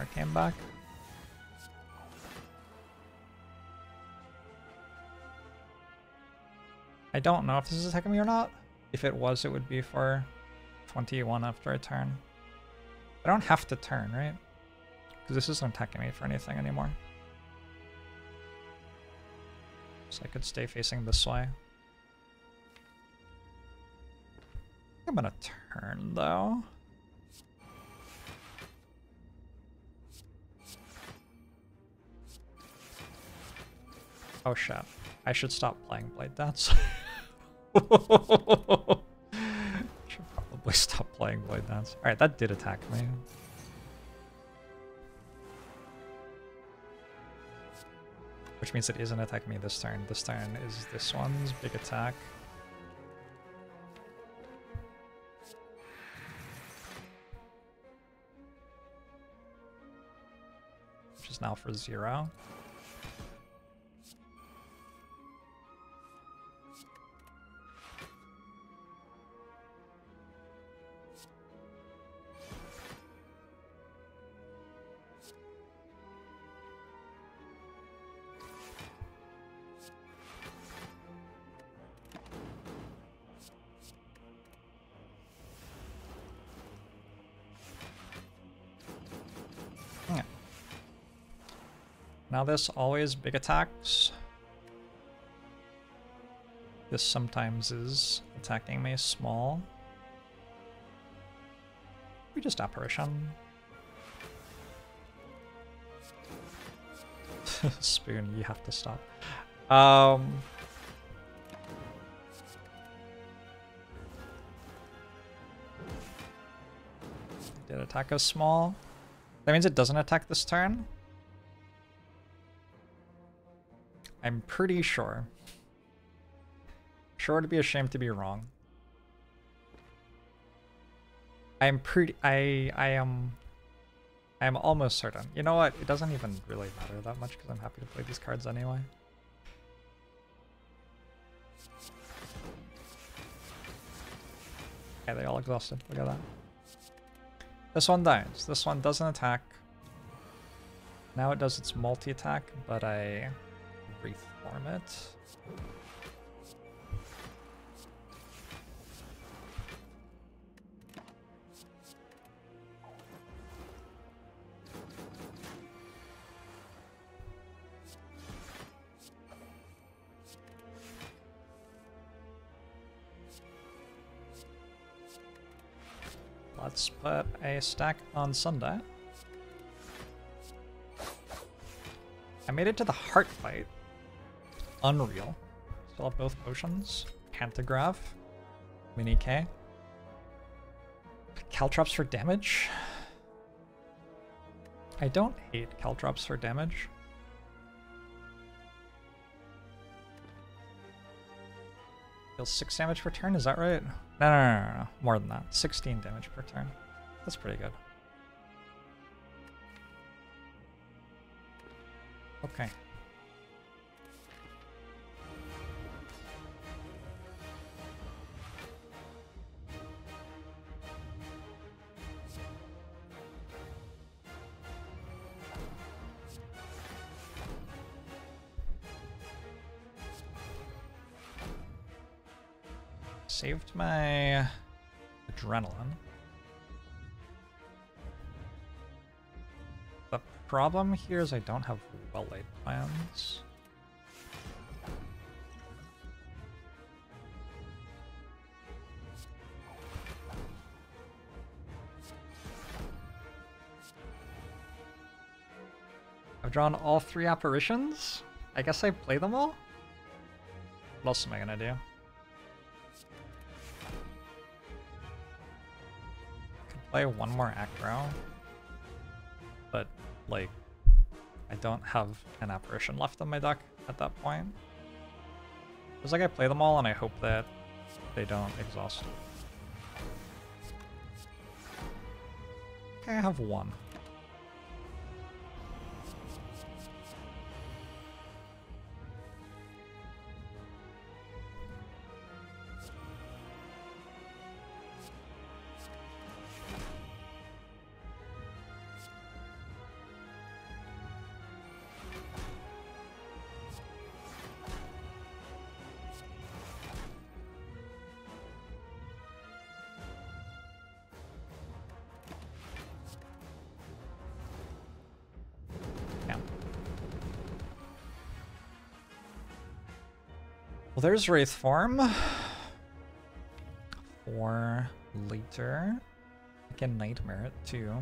Came back. I don't know if this is attacking me or not. If it was, it would be for 21 after I turn. I don't have to turn, right? Because this isn't attacking me for anything anymore. So I could stay facing this way. I'm gonna turn, though. Oh shit. I should stop playing Blade Dance. should probably stop playing Blade Dance. Alright, that did attack me. Which means it isn't attacking me this turn. This turn is this one's big attack. Which is now for zero. Now this always big attacks. This sometimes is attacking me small. We just apparition. Spoon, you have to stop. Um Did attack us small? That means it doesn't attack this turn? I'm pretty sure. Sure to be ashamed to be wrong. I'm pretty I I am I am almost certain. You know what? It doesn't even really matter that much because I'm happy to play these cards anyway. Okay, they all exhausted. Look at that. This one dies. This one doesn't attack. Now it does its multi-attack, but I reform it. Let's put a stack on Sundial. I made it to the heart fight. Unreal. Still have both potions. Pantograph. Mini K. Caltrops for damage. I don't hate Caltrops for damage. Deals 6 damage per turn, is that right? No, no, no, no, no, more than that. 16 damage per turn. That's pretty good. Okay. My adrenaline. The problem here is I don't have well-laid plans. I've drawn all three apparitions. I guess I play them all? What else am I gonna do? Play one more act Acro. But, like, I don't have an apparition left in my deck at that point. It's like I play them all and I hope that they don't exhaust. Okay, I have one. Well, there's Wraith form. For later. I can Nightmare it too.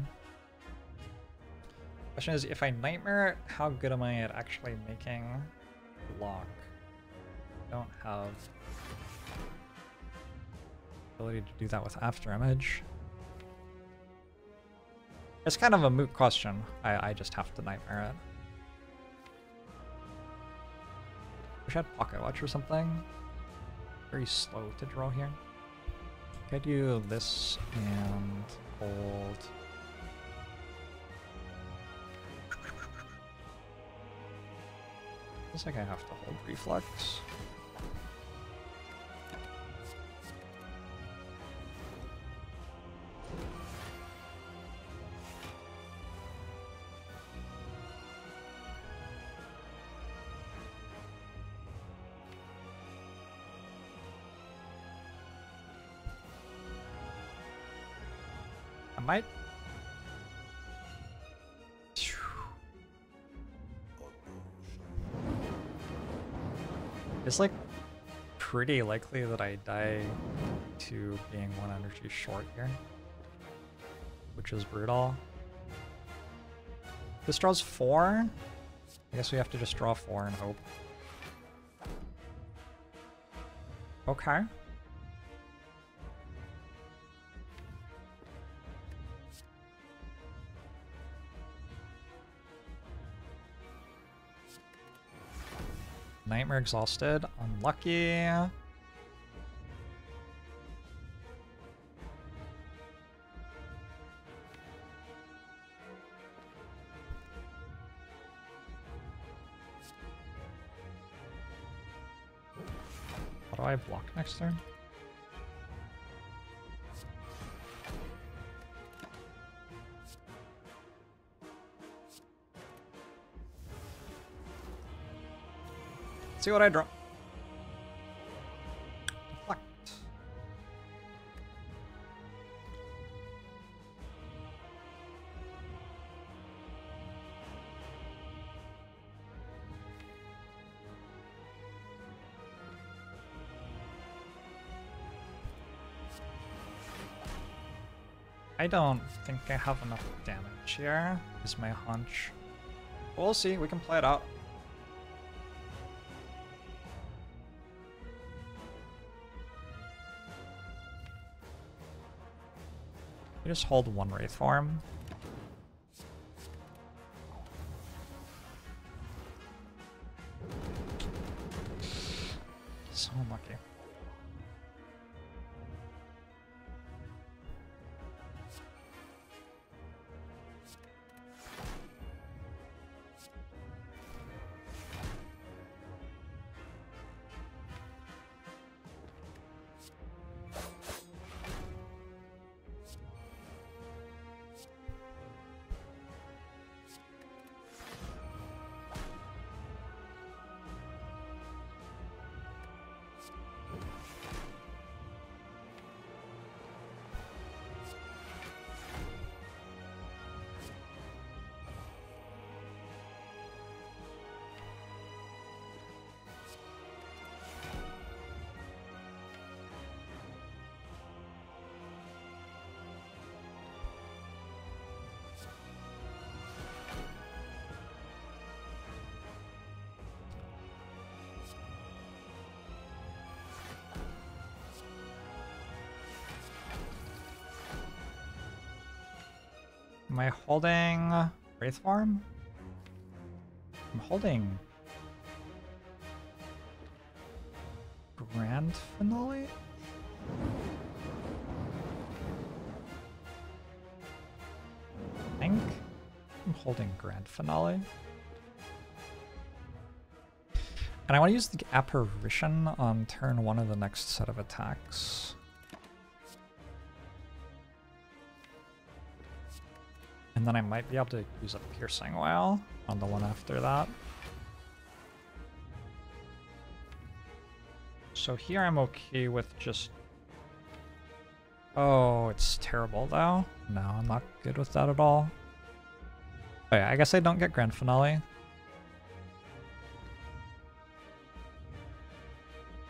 Question is, if I Nightmare it, how good am I at actually making block? I don't have ability to do that with After Image. It's kind of a moot question. I, I just have to Nightmare it. Wish I had Pocket Watch or something. Very slow to draw here. I do this and hold... Looks like I have to hold Reflex. It's like pretty likely that I die to being one energy short here. Which is brutal. This draws four. I guess we have to just draw four and hope. Okay. Nightmare exhausted. Unlucky. What do I block next turn? See what I draw. Deflect. I don't think I have enough damage here, is my hunch. We'll see, we can play it out. You just hold one Wraith form. Holding Wraith Form? I'm holding Grand Finale? I think I'm holding Grand Finale. And I want to use the Apparition on turn one of the next set of attacks. And then I might be able to use a Piercing Wail on the one after that. So here I'm okay with just... Oh, it's terrible though. No, I'm not good with that at all. Oh yeah, I guess I don't get Grand Finale.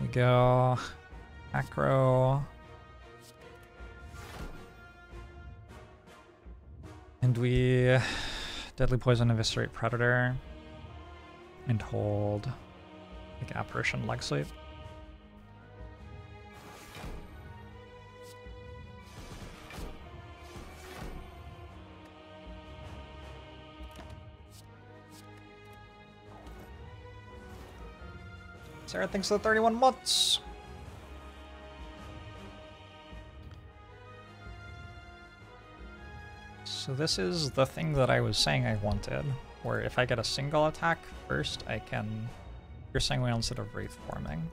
We go acro. And we deadly poison eviscerate predator and hold like apparition leg sweep. Sarah thinks the 31 months. So this is the thing that I was saying I wanted, where if I get a single attack first, I can piercing wail instead of wraith forming.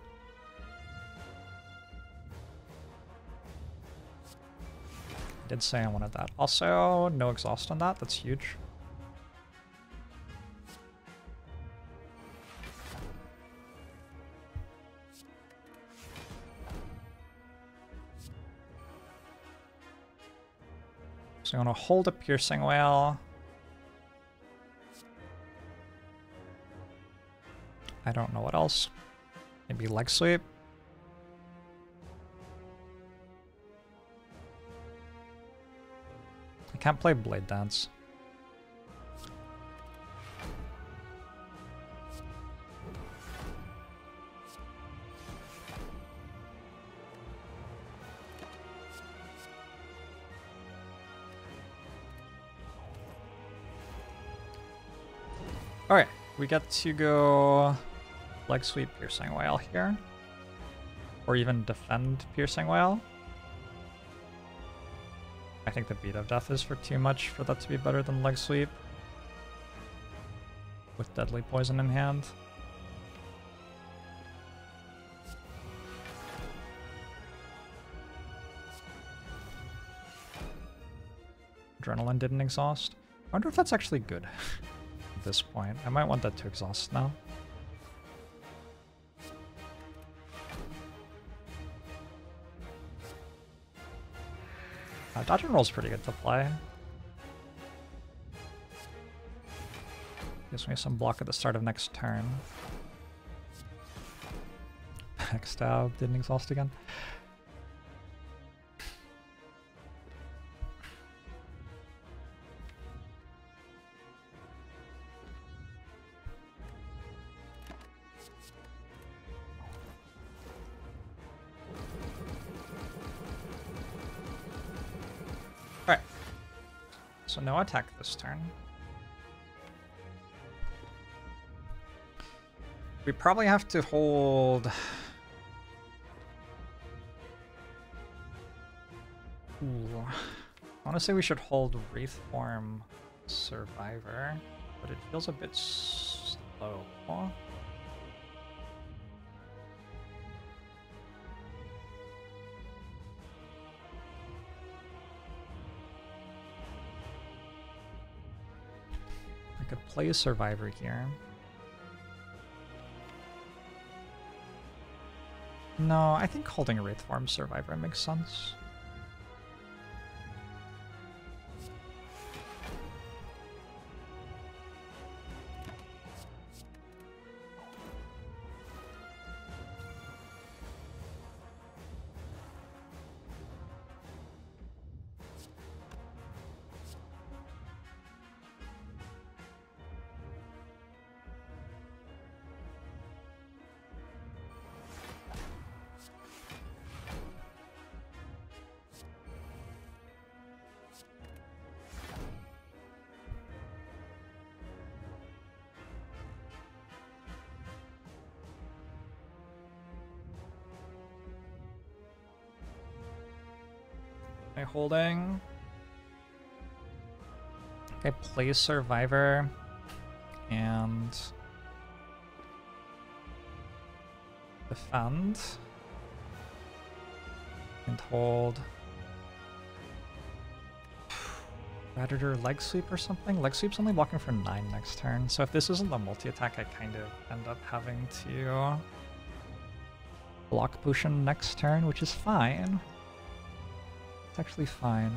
I did say I wanted that. Also, no exhaust on that, that's huge. So I'm to hold a Piercing Wail. I don't know what else. Maybe Leg Sweep. I can't play Blade Dance. We get to go leg sweep piercing wail here. Or even defend piercing wail. I think the beat of death is for too much for that to be better than leg sweep. With deadly poison in hand. Adrenaline didn't exhaust. I wonder if that's actually good. this point. I might want that to exhaust now. Uh, dodge and roll is pretty good to play. Gives me some block at the start of next turn. Backstab didn't exhaust again. Attack this turn. We probably have to hold... Ooh. I want to say we should hold Wraithform Survivor, but it feels a bit slow. Play a survivor here. No, I think holding a Wraithform survivor makes sense. Holding? Okay, play Survivor and defend and hold Predator leg sweep or something? Leg sweep's only blocking for 9 next turn, so if this isn't the multi-attack, I kind of end up having to block potion next turn, which is fine. It's actually fine.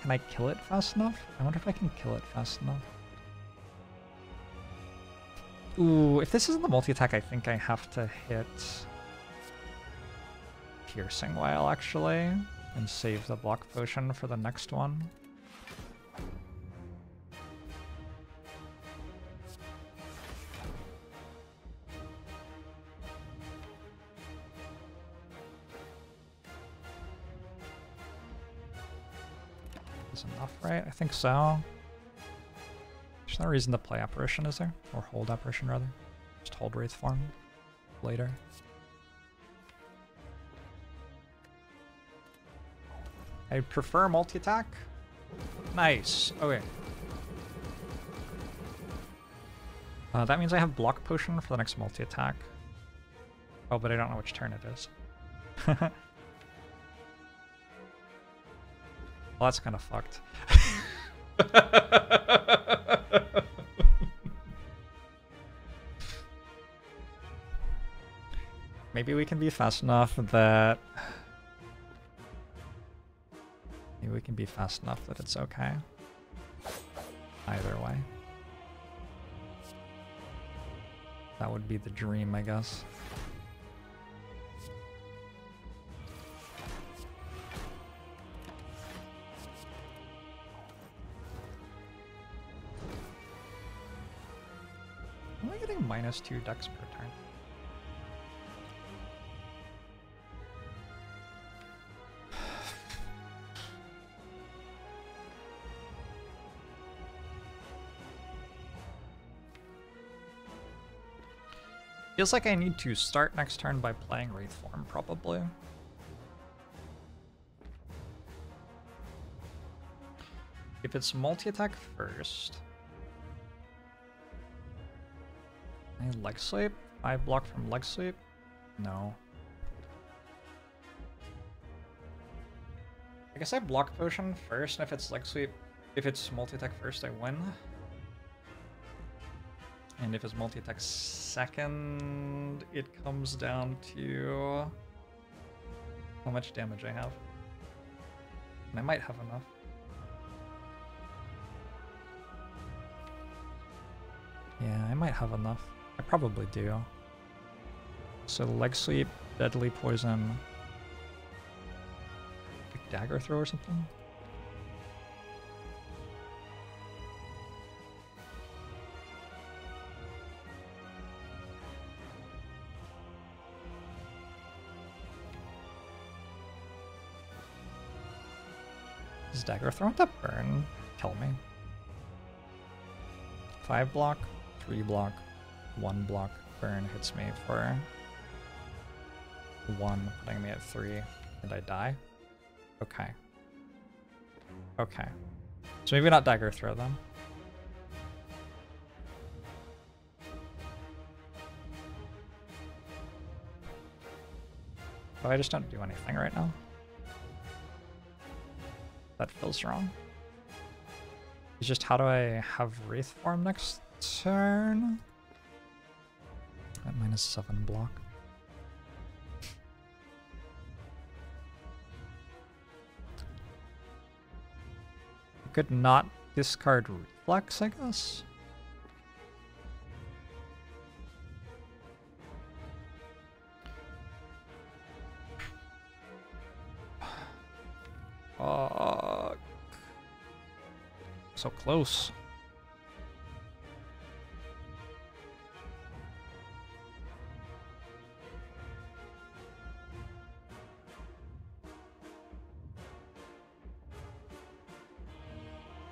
Can I kill it fast enough? I wonder if I can kill it fast enough. Ooh, if this isn't the multi-attack, I think I have to hit Piercing Wail, actually, and save the block potion for the next one. Think so. There's no reason to play Apparition, is there? Or hold Apparition, rather. Just hold Wraith Form later. I prefer multi-attack. Nice. Okay. Uh, that means I have block potion for the next multi-attack. Oh, but I don't know which turn it is. well, that's kind of fucked. Maybe we can be fast enough that Maybe we can be fast enough that it's okay. Either way. That would be the dream, I guess. Minus two dex per turn? Feels like I need to start next turn by playing Wraith Form, probably. If it's multi-attack first... I leg sweep? I block from leg sweep? No. I guess I block potion first, and if it's leg sweep, if it's multi-attack first, I win. And if it's multi-attack second, it comes down to how much damage I have. And I might have enough. Yeah, I might have enough. I probably do. So leg sweep, deadly poison, like dagger throw or something? Is dagger thrown to burn? Kill me. Five block, three block, one block. Burn hits me for one, putting me at three. And I die? Okay. Okay. So maybe not dagger throw then. But I just don't do anything right now. That feels wrong. It's just how do I have Wraith form next turn? At minus 7 block. I could not discard Reflex, I guess? Fuck. So close.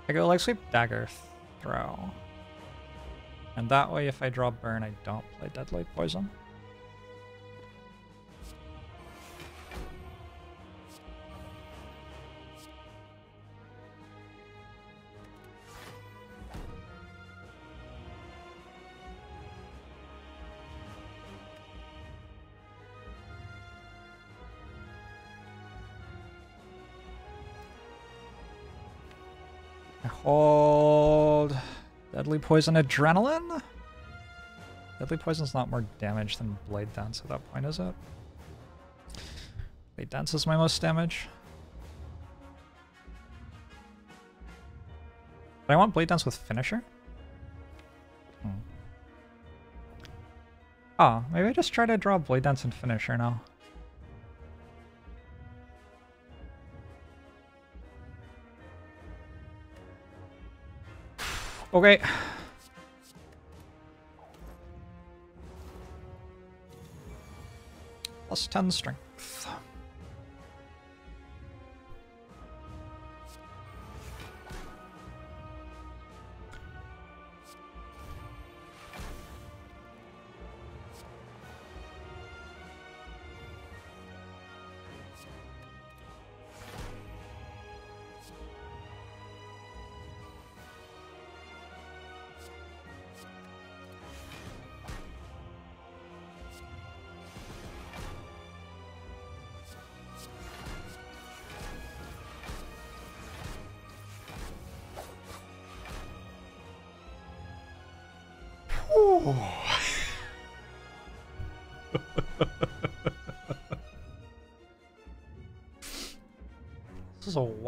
I go leg sweep dagger throw. And that way if I draw burn I don't play deadly poison. Deadly poison adrenaline. Deadly poison's not more damage than blade dance at that point, is it? Blade dance is my most damage. But I want blade dance with finisher. Hmm. Oh, maybe I just try to draw blade dance and finisher now. Okay. Plus 10 strength.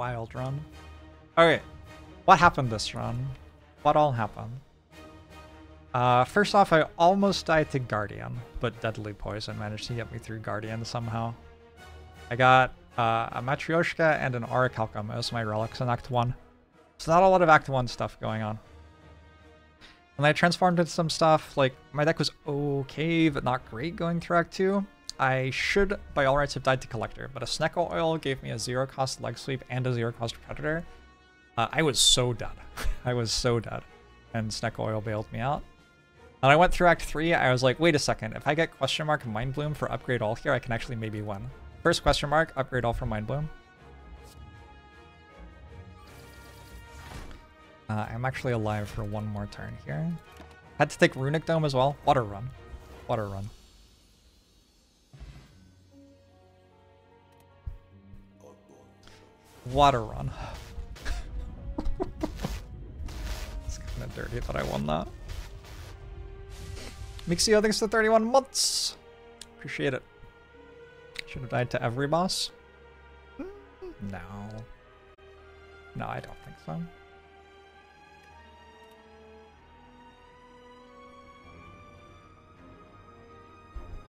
Wild run. Okay, what happened this run? What all happened? Uh, first off, I almost died to Guardian, but Deadly Poison managed to get me through Guardian somehow. I got uh, a Matryoshka and an Orichalcum as my relics in Act 1. So not a lot of Act 1 stuff going on. And I transformed into some stuff, like, my deck was okay, but not great going through Act 2. I should, by all rights, have died to Collector, but a Snecko Oil gave me a zero-cost Leg Sweep and a zero-cost Predator. Uh, I was so dead. I was so dead. And Snecko Oil bailed me out. And I went through Act 3, I was like, wait a second, if I get question mark Mind Bloom for Upgrade All here, I can actually maybe win. First question mark, Upgrade All for Mind Bloom. Uh, I'm actually alive for one more turn here. Had to take Runic Dome as well. Water Run. Water Run. Water Run. it's kind of dirty that I won that. Mixio, thanks for 31 months. Appreciate it. Should have died to every boss. No. No, I don't think so.